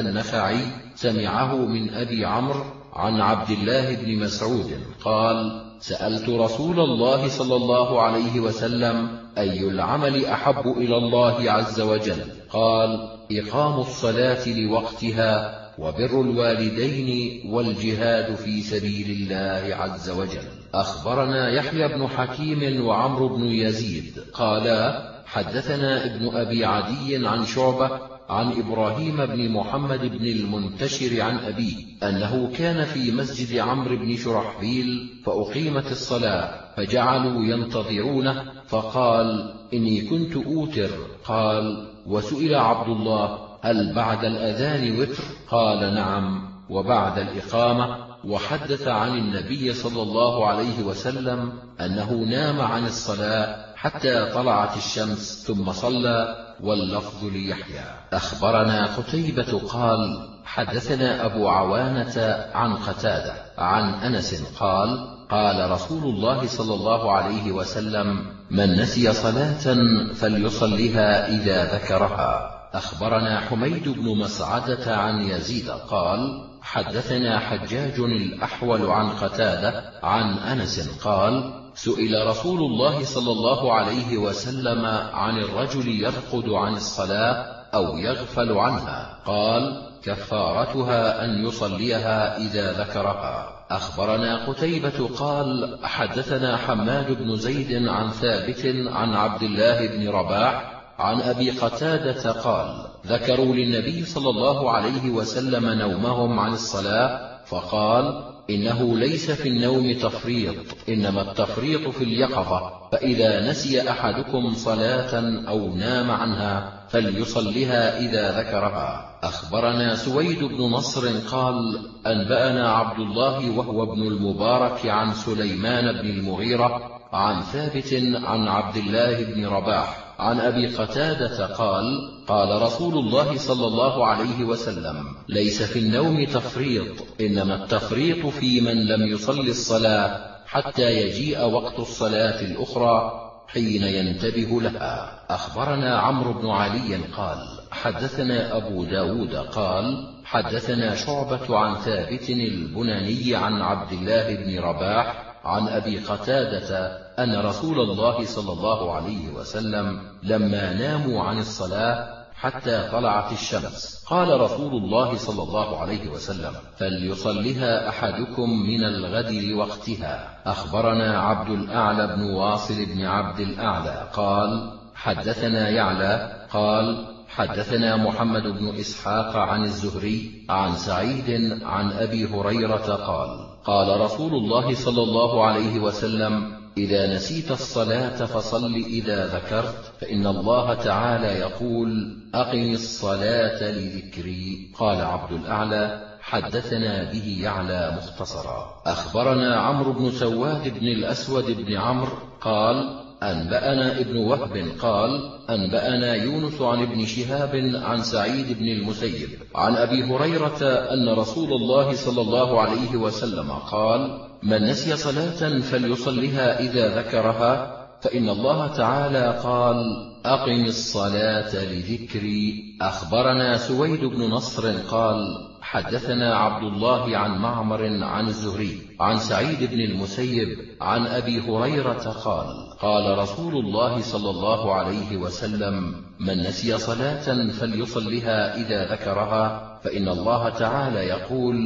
النخعي سمعه من أبي عمرو عن عبد الله بن مسعود. قال سألت رسول الله صلى الله عليه وسلم أي العمل أحب إلى الله عز وجل؟ قال إقام الصلاة لوقتها وبر الوالدين والجهاد في سبيل الله عز وجل. أخبرنا يحيى بن حكيم وعمرو بن يزيد. قالا حدثنا ابن أبي عدي عن شعبة عن إبراهيم بن محمد بن المنتشر عن أبيه أنه كان في مسجد عمرو بن شرحبيل فأقيمت الصلاة فجعلوا ينتظرونه فقال إني كنت أوتر قال وسئل عبد الله هل بعد الأذان وتر قال نعم وبعد الإقامة وحدث عن النبي صلى الله عليه وسلم أنه نام عن الصلاة حتى طلعت الشمس ثم صلى واللفظ ليحيى. أخبرنا قتيبة قال حدثنا أبو عوانة عن قتادة عن أنس قال قال رسول الله صلى الله عليه وسلم من نسي صلاة فليصلها إذا ذكرها. أخبرنا حميد بن مسعدة عن يزيد قال حدثنا حجاج الأحول عن قتادة عن أنس قال سئل رسول الله صلى الله عليه وسلم عن الرجل يرقد عن الصلاة أو يغفل عنها. قال كفارتها أن يصليها إذا ذكرها. أخبرنا قتيبة قال حدثنا حماد بن زيد عن ثابت عن عبد الله بن رباح عن أبي قتادة قال ذكروا للنبي صلى الله عليه وسلم نومهم عن الصلاة فقال إنه ليس في النوم تفريط إنما التفريط في اليقظة فإذا نسي أحدكم صلاة أو نام عنها فليصلها إذا ذكرها. أخبرنا سويد بن نصر قال أنبأنا عبد الله وهو ابن المبارك عن سليمان بن المغيرة عن ثابت عن عبد الله بن رباح عن أبي قتادة قال قال رسول الله صلى الله عليه وسلم ليس في النوم تفريط إنما التفريط في من لم يصل الصلاة حتى يجيء وقت الصلاة الأخرى حين ينتبه لها. أخبرنا عمرو بن علي قال حدثنا أبو داود قال حدثنا شعبة عن ثابت البناني عن عبد الله بن رباح عن أبي قتادة أن رسول الله صلى الله عليه وسلم لما ناموا عن الصلاة حتى طلعت الشمس قال رسول الله صلى الله عليه وسلم فليصلها أحدكم من الغد لوقتها. أخبرنا عبد الأعلى بن واصل بن عبد الأعلى قال حدثنا يعلى. قال حدثنا محمد بن إسحاق عن الزهري عن سعيد عن أبي هريرة قال قال رسول الله صلى الله عليه وسلم إذا نسيت الصلاة فصل إذا ذكرت فإن الله تعالى يقول أقم الصلاة لذكري. قال عبد الأعلى حدثنا به يعلى مختصرا. أخبرنا عمرو بن سواد بن الأسود بن عمرو قال أنبأنا ابن وهب قال أنبأنا يونس عن ابن شهاب عن سعيد بن المسيب عن أبي هريرة أن رسول الله صلى الله عليه وسلم قال من نسي صلاة فليصلها إذا ذكرها فإن الله تعالى قال أقم الصلاة لذكري. أخبرنا سويد بن نصر قال حدثنا عبد الله عن معمر عن الزهري عن سعيد بن المسيب عن أبي هريرة قال قال رسول الله صلى الله عليه وسلم من نسي صلاة فليصلها إذا ذكرها فإن الله تعالى يقول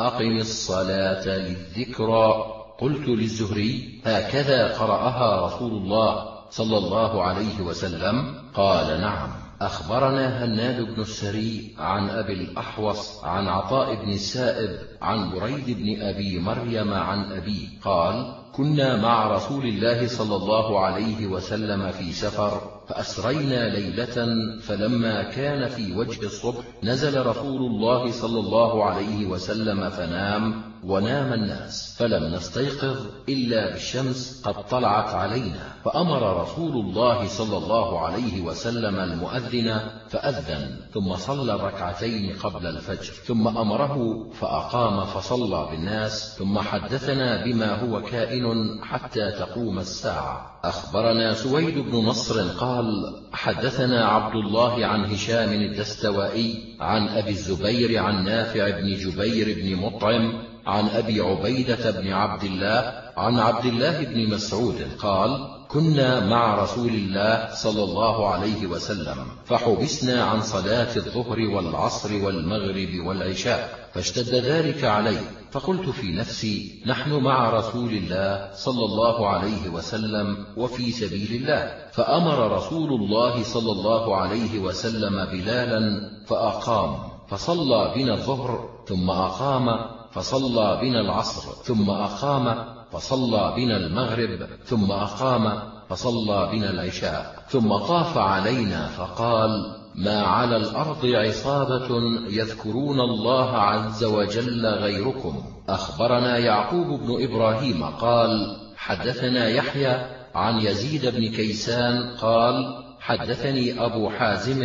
أقم الصلاة للذكرى. قلت للزهري هكذا قرأها رسول الله صلى الله عليه وسلم. قال نعم. أخبرنا هناد بن السري عن أبي الأحوص عن عطاء بن السائب عن بريد بن أبي مريم عن أبي قال كنا مع رسول الله صلى الله عليه وسلم في سفر فأسرينا ليلة فلما كان في وجه الصبح نزل رسول الله صلى الله عليه وسلم فنام ونام الناس فلم نستيقظ إلا بالشمس قد طلعت علينا. فأمر رسول الله صلى الله عليه وسلم المؤذن فأذن ثم صلى الركعتين قبل الفجر ثم أمره فأقام فصلى بالناس ثم حدثنا بما هو كائن حتى تقوم الساعة. أخبرنا سويد بن نصر قال حدثنا عبد الله عن هشام الدستوائي عن أبي الزبير عن نافع بن جبير بن مطعم عن أبي عبيدة بن عبد الله عن عبد الله بن مسعود قال كنا مع رسول الله صلى الله عليه وسلم فحبسنا عن صلاة الظهر والعصر والمغرب والعشاء فاشتد ذلك علي فقلت في نفسي نحن مع رسول الله صلى الله عليه وسلم وفي سبيل الله فأمر رسول الله صلى الله عليه وسلم بلالا فأقام فصلى بنا الظهر ثم أقام فصلى بنا العصر ثم أقام فصلى بنا المغرب ثم أقام فصلى بنا العشاء ثم طاف علينا فقال ما على الأرض عصابة يذكرون الله عز وجل غيركم. أخبرنا يعقوب بن إبراهيم قال حدثنا يحيى عن يزيد بن كيسان قال حدثني أبو حازم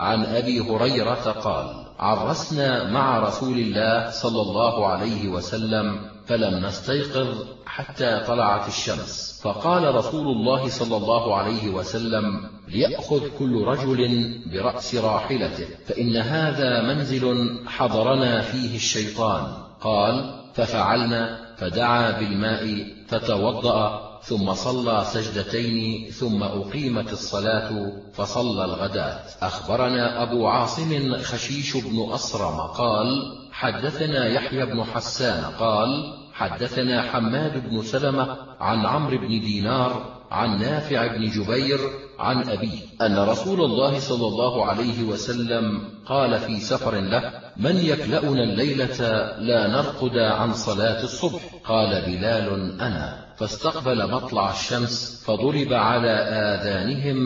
عن أبي هريرة قال عرسنا مع رسول الله صلى الله عليه وسلم فلم نستيقظ حتى طلعت الشمس. فقال رسول الله صلى الله عليه وسلم ليأخذ كل رجل برأس راحلته فإن هذا منزل حضرنا فيه الشيطان. قال ففعلنا فدعا بالماء فتوضأ ثم صلى سجدتين ثم أقيمت الصلاة فصلى الغداة. أخبرنا أبو عاصم خشيش بن أصرم قال حدثنا يحيى بن حسان قال حدثنا حماد بن سلمة عن عمرو بن دينار عن نافع بن جبير عن أبيه أن رسول الله صلى الله عليه وسلم قال في سفر له من يكلأنا الليلة لا نرقد عن صلاة الصبح؟ قال بلال أنا. فاستقبل مطلع الشمس فضرب على آذانهم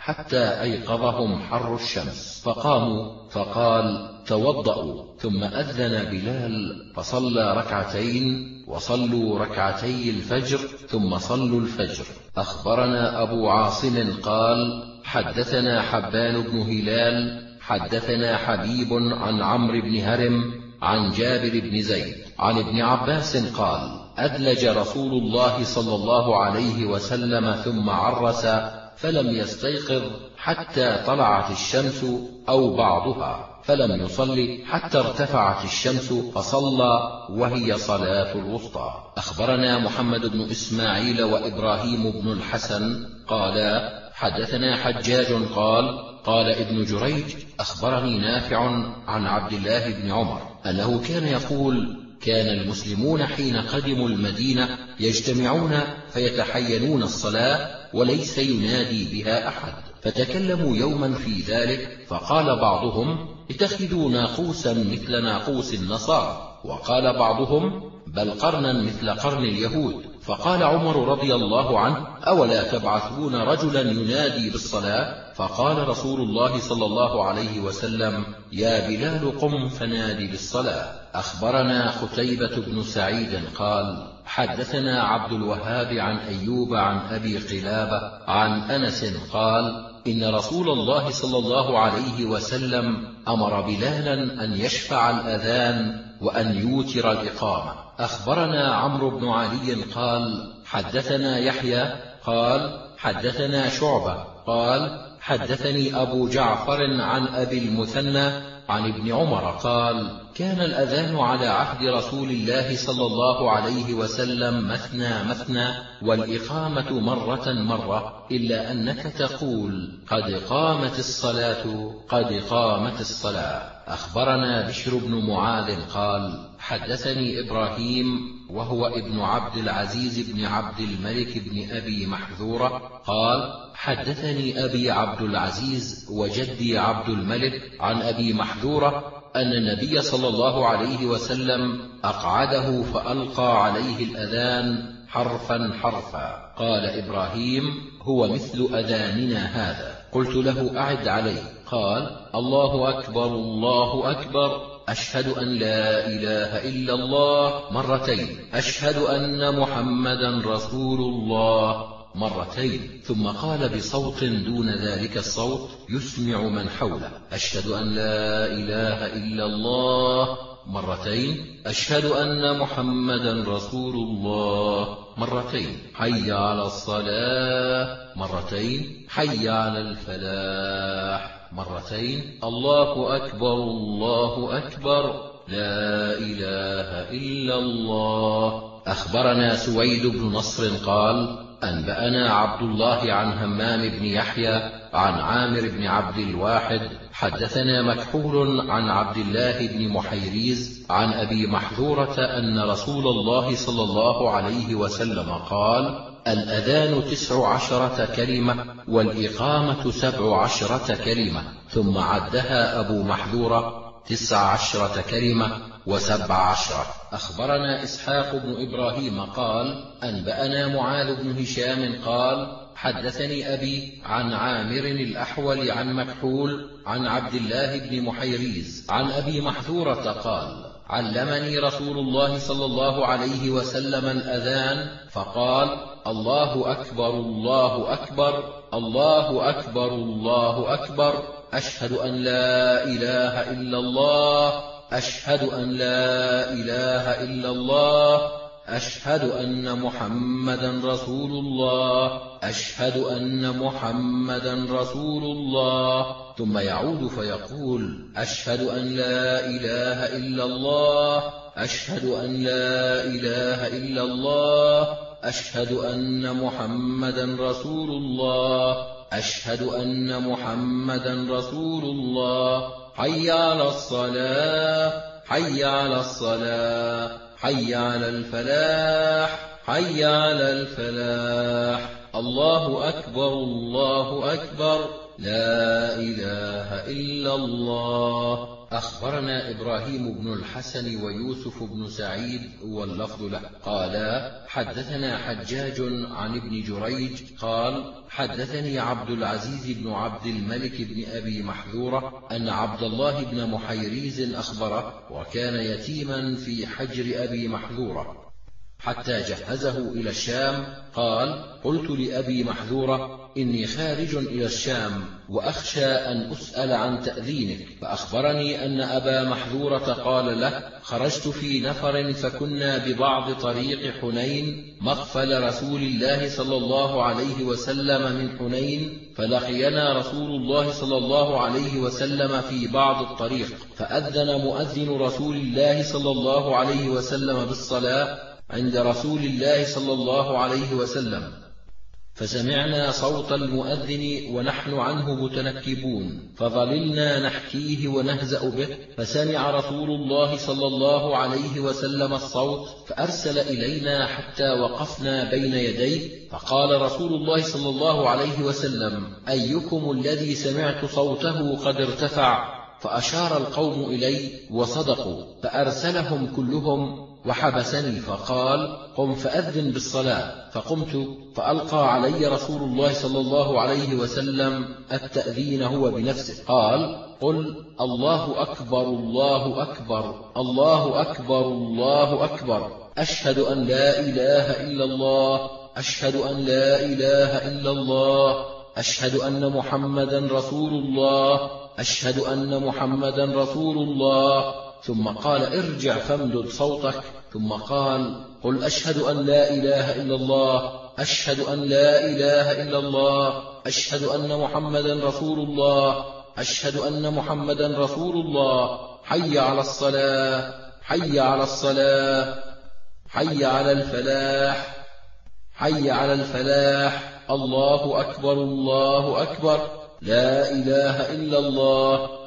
حتى أيقظهم حر الشمس. فقاموا فقال توضأوا. ثم أذن بلال فصلى ركعتين وصلوا ركعتي الفجر ثم صلوا الفجر. أخبرنا أبو عاصم قال حدثنا حبان بن هلال حدثنا حبيب عن عمرو بن هرم عن جابر بن زيد عن ابن عباس قال أدلج رسول الله صلى الله عليه وسلم ثم عرس فلم يستيقظ حتى طلعت الشمس أو بعضها فلم يصل حتى ارتفعت الشمس فصلى وهي صلاة الوسطى. أخبرنا محمد بن إسماعيل وإبراهيم بن الحسن قالا حدثنا حجاج قال قال ابن جريج أخبرني نافع عن عبد الله بن عمر أنه كان يقول كان المسلمون حين قدموا المدينة يجتمعون فيتحينون الصلاة وليس ينادي بها أحد. فتكلموا يوما في ذلك فقال بعضهم اتخذوا ناقوسا مثل ناقوس النصارى. وقال بعضهم بل قرنا مثل قرن اليهود. فقال عمر رضي الله عنه أولا تبعثون رجلا ينادي بالصلاة؟ فقال رسول الله صلى الله عليه وسلم يا بلال قم فنادي بالصلاة. أخبرنا قتيبة بن سعيد قال حدثنا عبد الوهاب عن أيوب عن أبي قلابة عن أنس قال إن رسول الله صلى الله عليه وسلم أمر بلالا أن يشفع الأذان وأن يوتر الإقامة. أخبرنا عمرو بن علي قال حدثنا يحيى قال حدثنا شعبة قال حدثني أبو جعفر عن أبي المثنى عن ابن عمر قال كان الأذان على عهد رسول الله صلى الله عليه وسلم مثنى مثنى والإقامة مرة مرة إلا أنك تقول قد قامت الصلاة قد قامت الصلاة. أخبرنا بشر بن معاذ قال حدثني إبراهيم وهو ابن عبد العزيز بن عبد الملك بن أبي محذورة قال حدثني أبي عبد العزيز وجدي عبد الملك عن أبي محذورة أن النبي صلى الله عليه وسلم أقعده فألقى عليه الأذان حرفا حرفا. قال إبراهيم هو مثل أذاننا هذا. قلت له أعد عليه. قال الله أكبر الله أكبر. أشهد أن لا إله إلا الله. مرتين. أشهد أن محمدا رسول الله. مرتين. ثم قال بصوت دون ذلك الصوت يسمع من حوله. أشهد أن لا إله إلا الله. مرتين. أشهد أن محمدا رسول الله. مرتين. حي على الصلاة. مرتين. حي على الفلاح. مرتين. الله أكبر. الله أكبر. لا إله إلا الله. أخبرنا سويد بن نصر قال أنبأنا عبد الله عن همام بن يحيى عن عامر بن عبد الواحد حدثنا مكحول عن عبد الله بن محيريز عن أبي محذورة أن رسول الله صلى الله عليه وسلم قال الأذان تسع عشرة كلمة والإقامة سبع عشرة كلمة ثم عدها أبو محذورة تسع عشرة كلمة وسبع عشرة. أخبرنا إسحاق بن إبراهيم قال أنبأنا معاذ بن هشام قال حدثني أبي عن عامر الأحول عن مكحول عن عبد الله بن محيريز عن أبي محذورة قال علمني رسول الله صلى الله عليه وسلم الأذان فقال الله أكبر الله أكبر الله أكبر الله أكبر أشهد أن لا إله إلا الله أشهد أن لا إله إلا الله أشهد أن محمدا رسول الله. أشهد أن محمدا رسول الله. ثم يعود فيقول أشهد أن لا إله إلا الله. أشهد أن لا إله إلا الله. أشهد أن محمدا رسول الله. أشهد أن محمدا رسول الله. حي على الصلاة. حي على الصلاة. حي على الفلاح حي على الفلاح. الله أكبر الله أكبر. لا إله إلا الله. أخبرنا إبراهيم بن الحسن ويوسف بن سعيد واللفظ له. قالا حدثنا حجاج عن ابن جريج قال حدثني عبد العزيز بن عبد الملك بن أبي محذورة أن عبد الله بن محيريز أخبره وكان يتيما في حجر أبي محذورة. حتى جهزه إلى الشام قال قلت لأبي محذورة إني خارج إلى الشام وأخشى أن أسأل عن تأذينك. فأخبرني أن أبا محذورة قال له خرجت في نفر فكنا ببعض طريق حنين مغفل رسول الله صلى الله عليه وسلم من حنين فلقينا رسول الله صلى الله عليه وسلم في بعض الطريق. فأذن مؤذن رسول الله صلى الله عليه وسلم بالصلاة عند رسول الله صلى الله عليه وسلم. فسمعنا صوت المؤذن ونحن عنه متنكبون فظللنا نحكيه ونهزأ به فسمع رسول الله صلى الله عليه وسلم الصوت فأرسل إلينا حتى وقفنا بين يديه فقال رسول الله صلى الله عليه وسلم أيكم الذي سمعت صوته قد ارتفع؟ فأشار القوم إلي وصدقوا فأرسلهم كلهم وحبسني فقال قم فأذن بالصلاة. فقمت فألقى علي رسول الله صلى الله عليه وسلم التأذين هو بنفسه. قال قل الله أكبر الله أكبر الله أكبر الله أكبر. أشهد أن لا إله إلا الله أشهد أن لا إله إلا الله أشهد أن محمدا رسول الله أشهد أن محمدا رسول الله. ثم قال ارجع فامدد صوتك. ثم قال قل أشهد أن لا إله إلا الله أشهد أن لا إله إلا الله أشهد أن محمدا رسول الله أشهد أن محمدا رسول الله. حي على الصلاة حي على الصلاة حي على الفلاح حي على الفلاح. الله أكبر الله أكبر. لا إله إلا الله.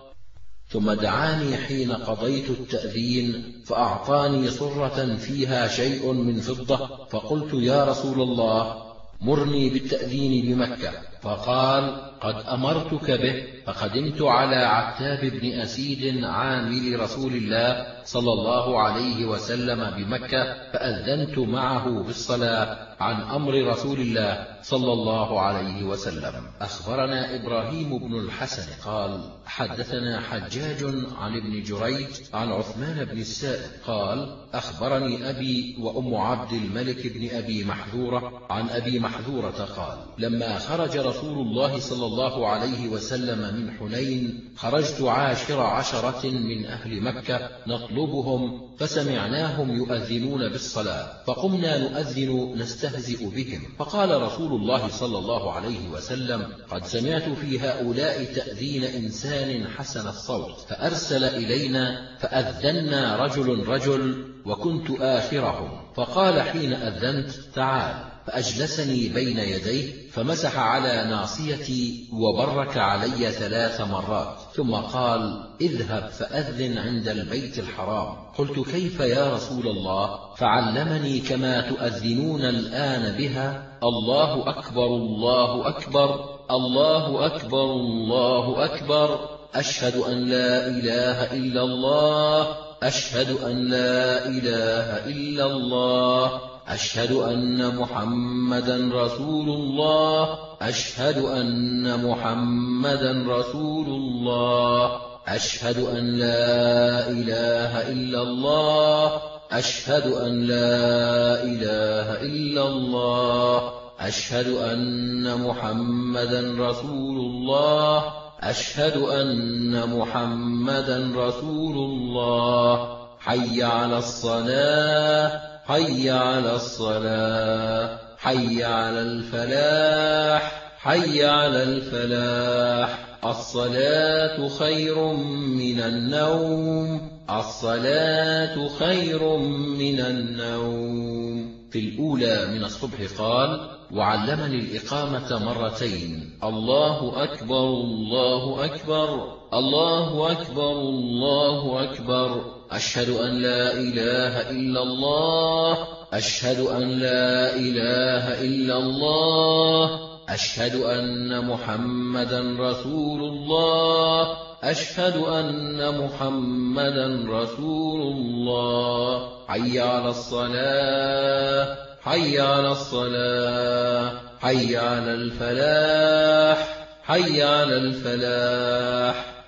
ثم دعاني حين قضيت التأذين فأعطاني صرة فيها شيء من فضة فقلت يا رسول الله مرني بالتأذين بمكة. فقال قد أمرتك به فقدمت على عتاب بن أسيد عامل رسول الله صلى الله عليه وسلم بمكة فأذنت معه بالصلاة عن أمر رسول الله صلى الله عليه وسلم. أخبرنا إبراهيم بن الحسن قال حدثنا حجاج عن ابن جريج عن عثمان بن السائب قال أخبرني أبي وأم عبد الملك بن أبي محذورة عن أبي محذورة قال لما خرج رسول الله صلى الله عليه وسلم من حنين خرجت عاشر عشرة من أهل مكة نطلبهم فسمعناهم يؤذنون بالصلاة فقمنا نؤذن نستهزئ بهم. فقال رسول الله صلى الله عليه وسلم قد سمعت في هؤلاء تأذين إنسان حسن الصوت فأرسل إلينا فأذنا رجل رجل وكنت آخرهم. فقال حين أذنت تعال. فأجلسني بين يديه فمسح على ناصيتي وبرك علي ثلاث مرات ثم قال اذهب فأذن عند البيت الحرام. قلت كيف يا رسول الله؟ فعلمني كما تؤذنون الآن بها. الله أكبر الله أكبر الله أكبر الله أكبر. أشهد أن لا إله إلا الله أشهد أن لا إله إلا الله. أشهد أن محمدا رسول الله أشهد أن محمدا رسول الله أشهد أن لا إله إلا الله. أشهد أن لا إله إلا الله. أشهد أن محمدا رسول الله أشهد أن محمدا رسول الله حي على الصلاة. حي على الصلاة حي على الفلاح حي على الفلاح. الصلاة خير من النوم الصلاة خير من النوم. في الأولى من الصبح قال وعلمني الإقامة مرتين. الله أكبر الله أكبر الله أكبر الله أكبر. أشهد أن لا إله إلا الله. أشهد أن لا إله إلا الله. أشهد أن محمدا رسول الله. أشهد أن محمدا رسول الله. حي على الصلاة. حي على الصلاة. حي على الفلاح. حي على الفلاح.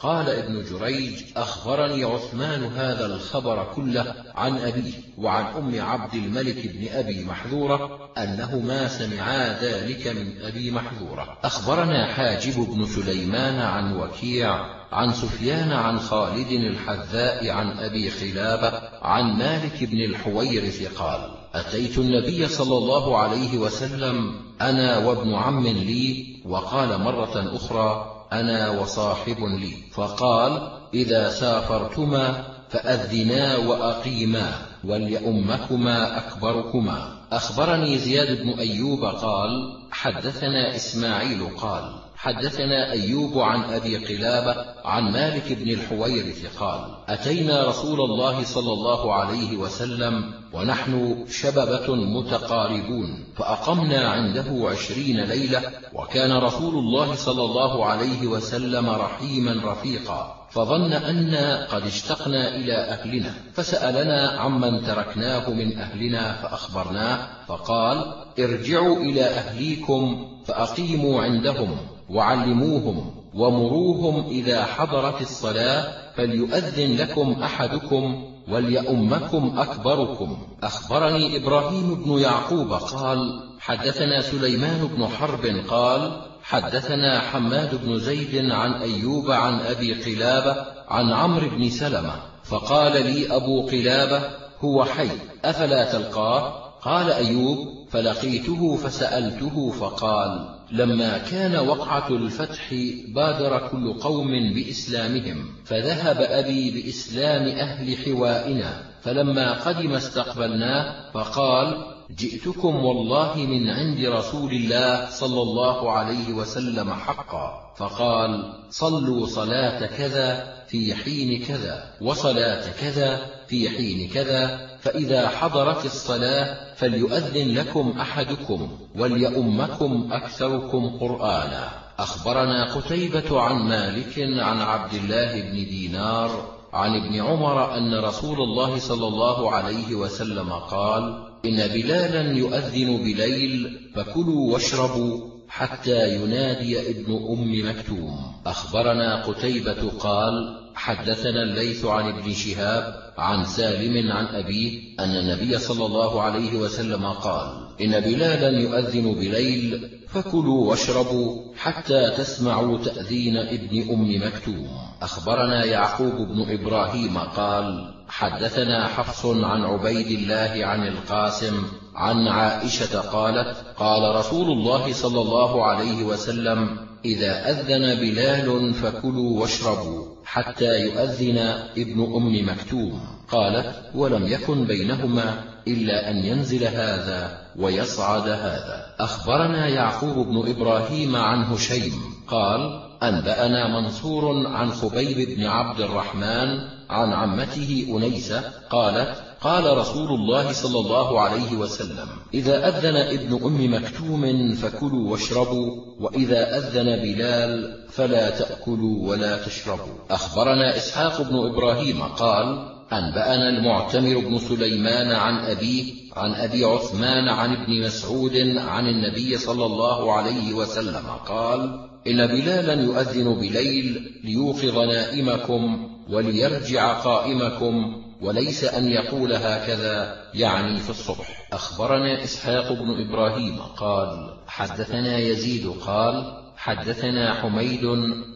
قال ابن جريج أخبرني عثمان هذا الخبر كله عن أبيه وعن أم عبد الملك بن أبي محذورة أنهما سمعا ذلك من أبي محذورة. أخبرنا حاجب بن سليمان عن وكيع عن سفيان عن خالد الحذاء عن أبي خلابة عن مالك بن الحويرث قال أتيت النبي صلى الله عليه وسلم أنا وابن عم لي وقال مرة أخرى أنا وصاحب لي. فقال إذا سافرتما فأذنا وأقيما وليؤمكما أكبركما. أخبرني زياد بن أيوب قال حدثنا إسماعيل قال حدثنا أيوب عن أبي قلابة عن مالك بن الحويرث قال أتينا رسول الله صلى الله عليه وسلم ونحن شببة متقاربون فأقمنا عنده عشرين ليلة وكان رسول الله صلى الله عليه وسلم رحيما رفيقا فظن أنا قد اشتقنا إلى أهلنا فسألنا عمن تركناه من أهلنا فأخبرناه فقال ارجعوا إلى أهليكم فأقيموا عندهم. وعلموهم ومروهم إذا حضرت الصلاة فليؤذن لكم أحدكم وليؤمكم أكبركم. أخبرني إبراهيم بن يعقوب قال حدثنا سليمان بن حرب قال حدثنا حماد بن زيد عن أيوب عن أبي قلابة عن عمرو بن سلمة فقال لي أبو قلابة هو حي أفلا تلقاه؟ قال أيوب فلقيته فسألته فقال لما كان وقعة الفتح بادر كل قوم بإسلامهم فذهب أبي بإسلام أهل حوائنا فلما قدم استقبلناه فقال جئتكم والله من عند رسول الله صلى الله عليه وسلم حقا. فقال صلوا صلاة كذا في حين كذا وصلاة كذا في حين كذا فإذا حضرت الصلاة فليؤذن لكم أحدكم وليؤمكم أكثركم قرآنا. أخبرنا قتيبة عن مالك عن عبد الله بن دينار عن ابن عمر أن رسول الله صلى الله عليه وسلم قال إن بلالا يؤذن بليل فكلوا واشربوا حتى ينادي ابن أم مكتوم. أخبرنا قتيبة قال حدثنا الليث عن ابن شهاب عن سالم عن أبيه أن النبي صلى الله عليه وسلم قال إن بلالا يؤذن بليل فكلوا واشربوا حتى تسمعوا تأذين ابن أم مكتوم. أخبرنا يعقوب بن إبراهيم قال حدثنا حفص عن عبيد الله عن القاسم عن عائشة قالت قال رسول الله صلى الله عليه وسلم إذا أذن بلال فكلوا واشربوا حتى يؤذن ابن أم مكتوم. قالت ولم يكن بينهما إلا أن ينزل هذا ويصعد هذا. أخبرنا يعقوب بن إبراهيم عن هشيم قال أنبأنا منصور عن خبيب بن عبد الرحمن عن عمته أنيسة قالت قال رسول الله صلى الله عليه وسلم إذا أذن ابن أم مكتوم فكلوا واشربوا وإذا أذن بلال فلا تأكلوا ولا تشربوا. أخبرنا إسحاق بن إبراهيم قال أنبأنا المعتمر بن سليمان عن أبيه عن أبي عثمان عن ابن مسعود عن النبي صلى الله عليه وسلم قال إن بلالا يؤذن بليل ليوقظ نائمكم وليرجع قائمكم وليس أن يقول هكذا يعني في الصبح. أخبرنا إسحاق بن إبراهيم قال حدثنا يزيد قال حدثنا حميد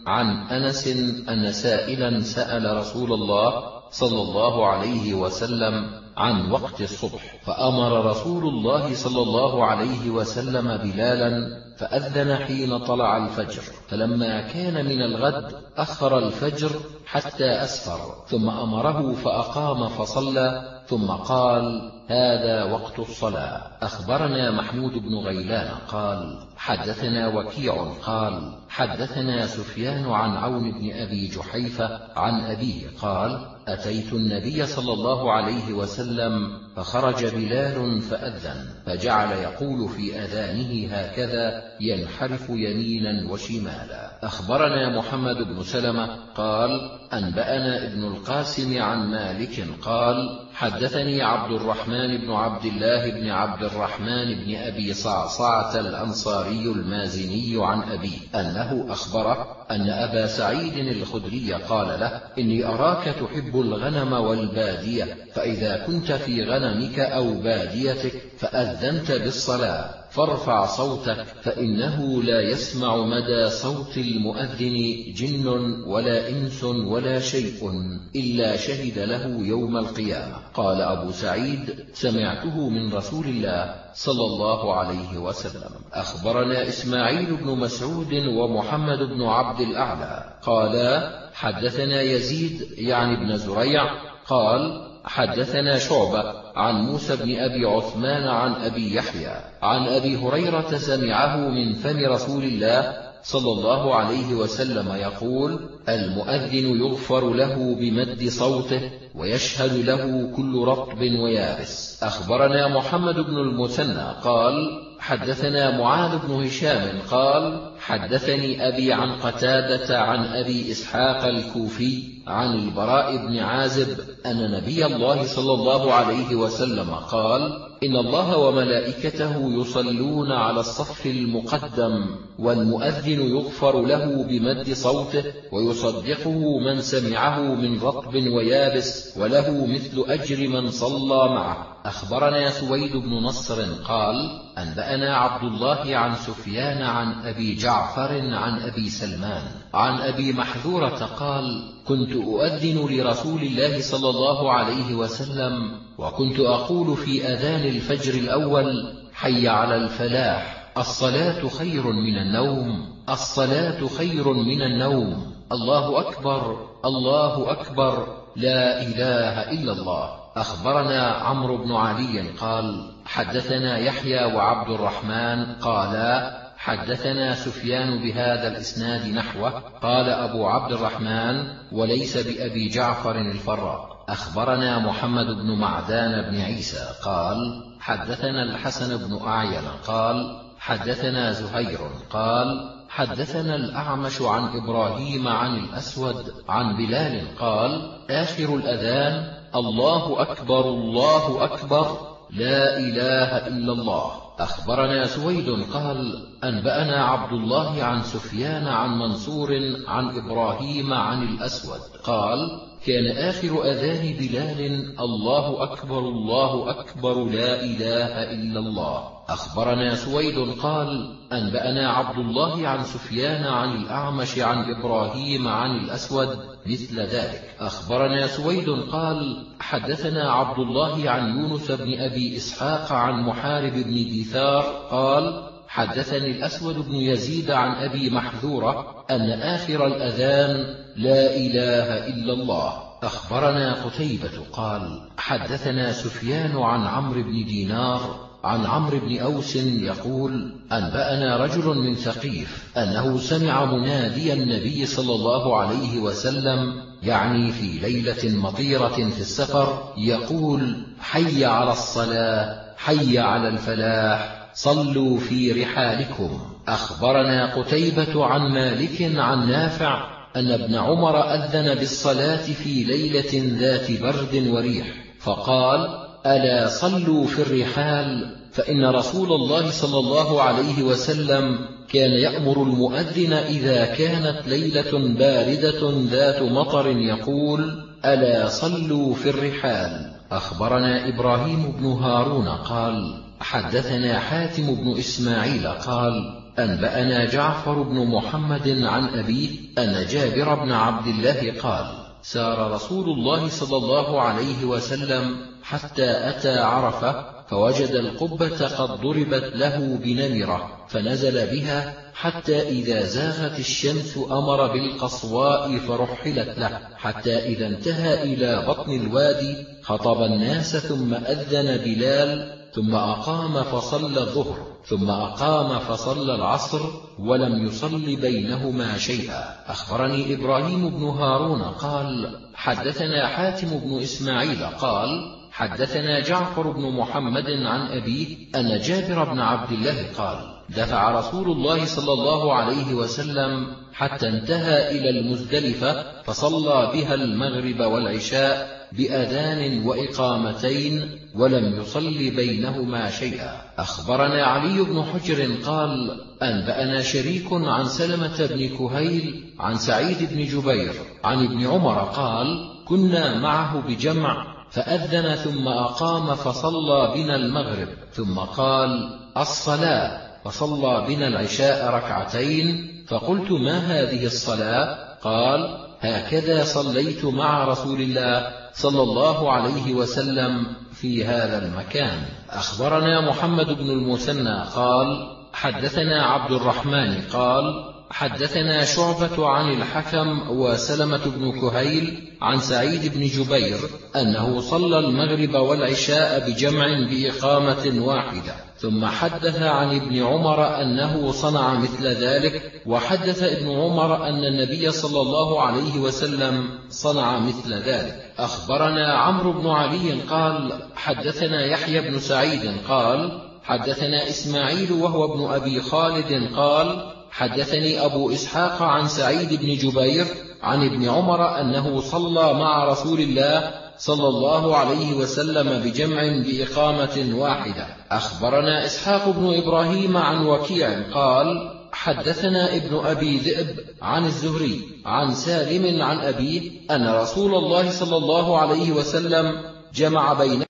عن أنس أن سائلا سأل رسول الله صلى الله عليه وسلم عن وقت الصبح. فأمر رسول الله صلى الله عليه وسلم بلالا فأذن حين طلع الفجر. فلما كان من الغد أخر الفجر حتى أسفر. ثم أمره فأقام فصلى. ثم قال هذا وقت الصلاة. أخبرنا محمود بن غيلان قال حدثنا وكيع قال حدثنا سفيان عن عون بن أبي جحيفة عن أبيه قال أتيت النبي صلى الله عليه وسلم فخرج بلال فأذن فجعل يقول في أذانه هكذا ينحرف يمينا وشمالا. أخبرنا محمد بن سلمة قال أنبأنا ابن القاسم عن مالك قال حدثني عبد الرحمن بن عبد الله بن عبد الرحمن بن أبي صعصعة الأنصاري المازني عن أبيه أنه أخبره أن أبا سعيد الخدري قال له إني أراك تحب الغنم والبادية فإذا كنت في غنمك أو باديتك فأذنت بالصلاة. فارفع صوتك فإنه لا يسمع مدى صوت المؤذن جن ولا إنس ولا شيء إلا شهد له يوم القيامة. قال أبو سعيد سمعته من رسول الله صلى الله عليه وسلم. أخبرنا إسماعيل بن مسعود ومحمد بن عبد الأعلى. قالا حدثنا يزيد يعني ابن زريع قال حدثنا شعبة عن موسى بن أبي عثمان عن أبي يحيى عن أبي هريرة سمعه من فم رسول الله صلى الله عليه وسلم يقول المؤذن يغفر له بمد صوته ويشهد له كل رطب ويابس. أخبرنا محمد بن المثنى قال حدثنا معاذ بن هشام قال حدثني أبي عن قتادة عن أبي إسحاق الكوفي عن البراء بن عازب أن نبي الله صلى الله عليه وسلم قال إن الله وملائكته يصلون على الصف المقدم والمؤذن يغفر له بمد صوته ويصدقه من سمعه من رطب ويابس وله مثل أجر من صلى معه. أخبرنا سويد بن نصر قال أنبأنا عبد الله عن سفيان عن أبي جعفر عن أبي سلمان. عن أبي محذورة قال كنت أؤذن لرسول الله صلى الله عليه وسلم وكنت أقول في أذان الفجر الأول حي على الفلاح الصلاة خير من النوم الصلاة خير من النوم. الله أكبر الله أكبر لا إله إلا الله. أخبرنا عمرو بن علي قال حدثنا يحيى وعبد الرحمن قالا حدثنا سفيان بهذا الإسناد نحوه قال أبو عبد الرحمن وليس بأبي جعفر الفراء أخبرنا محمد بن معدان بن عيسى قال حدثنا الحسن بن أعين قال حدثنا زهير قال حدثنا الأعمش عن إبراهيم عن الأسود عن بلال قال آخر الأذان الله أكبر الله أكبر لا إله إلا الله. أخبرنا سويد قال أنبأنا عبد الله عن سفيان عن منصور عن إبراهيم عن الأسود. قال كان آخر أذان بلال الله أكبر الله أكبر لا إله إلا الله. أخبرنا سويد قال أنبأنا عبد الله عن سفيان عن الأعمش عن إبراهيم عن الأسود مثل ذلك. أخبرنا سويد قال حدثنا عبد الله عن يونس بن أبي إسحاق عن محارب بن دثار قال حدثني الأسود بن يزيد عن أبي محذورة أن آخر الأذان لا إله إلا الله. أخبرنا قتيبة قال حدثنا سفيان عن عمرو بن دينار عن عمرو بن أوس يقول أنبأنا رجل من ثقيف أنه سمع منادي النبي صلى الله عليه وسلم يعني في ليلة مطيرة في السفر يقول حي على الصلاة حي على الفلاح صلوا في رحالكم. أخبرنا قتيبة عن مالك عن نافع أن ابن عمر أذن بالصلاة في ليلة ذات برد وريح فقال ألا صلوا في الرحال فإن رسول الله صلى الله عليه وسلم كان يأمر المؤذن إذا كانت ليلة باردة ذات مطر يقول ألا صلوا في الرحال. أخبرنا إبراهيم بن هارون قال حدثنا حاتم بن إسماعيل قال أنبأنا جعفر بن محمد عن أبيه أن جابر بن عبد الله قال سار رسول الله صلى الله عليه وسلم حتى أتى عرفة فوجد القبة قد ضربت له بنمرة فنزل بها حتى إذا زاغت الشمس أمر بالقصواء فرحلت له حتى إذا انتهى إلى بطن الوادي خطب الناس ثم أذن بلال ثم أقام فصلى الظهر ثم أقام فصلى العصر ولم يصل بينهما شيئا. أخبرني إبراهيم بن هارون قال حدثنا حاتم بن إسماعيل قال حدثنا جعفر بن محمد عن أبيه أن جابر بن عبد الله قال دفع رسول الله صلى الله عليه وسلم حتى انتهى إلى المزدلفة فصلى بها المغرب والعشاء بأذان وإقامتين ولم يصل بينهما شيئا. أخبرنا علي بن حجر قال أنبأنا شريك عن سلمة بن كهيل عن سعيد بن جبير عن ابن عمر قال كنا معه بجمع فأذن ثم أقام فصلى بنا المغرب ثم قال الصلاة. فصلى بنا العشاء ركعتين فقلت ما هذه الصلاة؟ قال هكذا صليت مع رسول الله صلى الله عليه وسلم في هذا المكان. أخبرنا محمد بن المثنى قال حدثنا عبد الرحمن قال حدثنا شعبة عن الحكم وسلمة بن كهيل عن سعيد بن جبير أنه صلى المغرب والعشاء بجمع بإقامة واحدة ثم حدث عن ابن عمر أنه صنع مثل ذلك وحدث ابن عمر أن النبي صلى الله عليه وسلم صنع مثل ذلك. أخبرنا عمرو بن علي قال حدثنا يحيى بن سعيد قال حدثنا إسماعيل وهو ابن أبي خالد قال حدثني أبو إسحاق عن سعيد بن جبير عن ابن عمر أنه صلى مع رسول الله صلى الله عليه وسلم بجمع بإقامة واحدة. أخبرنا إسحاق بن إبراهيم عن وكيع قال حدثنا ابن أبي ذئب عن الزهري عن سالم عن أبيه أن رسول الله صلى الله عليه وسلم جمع بين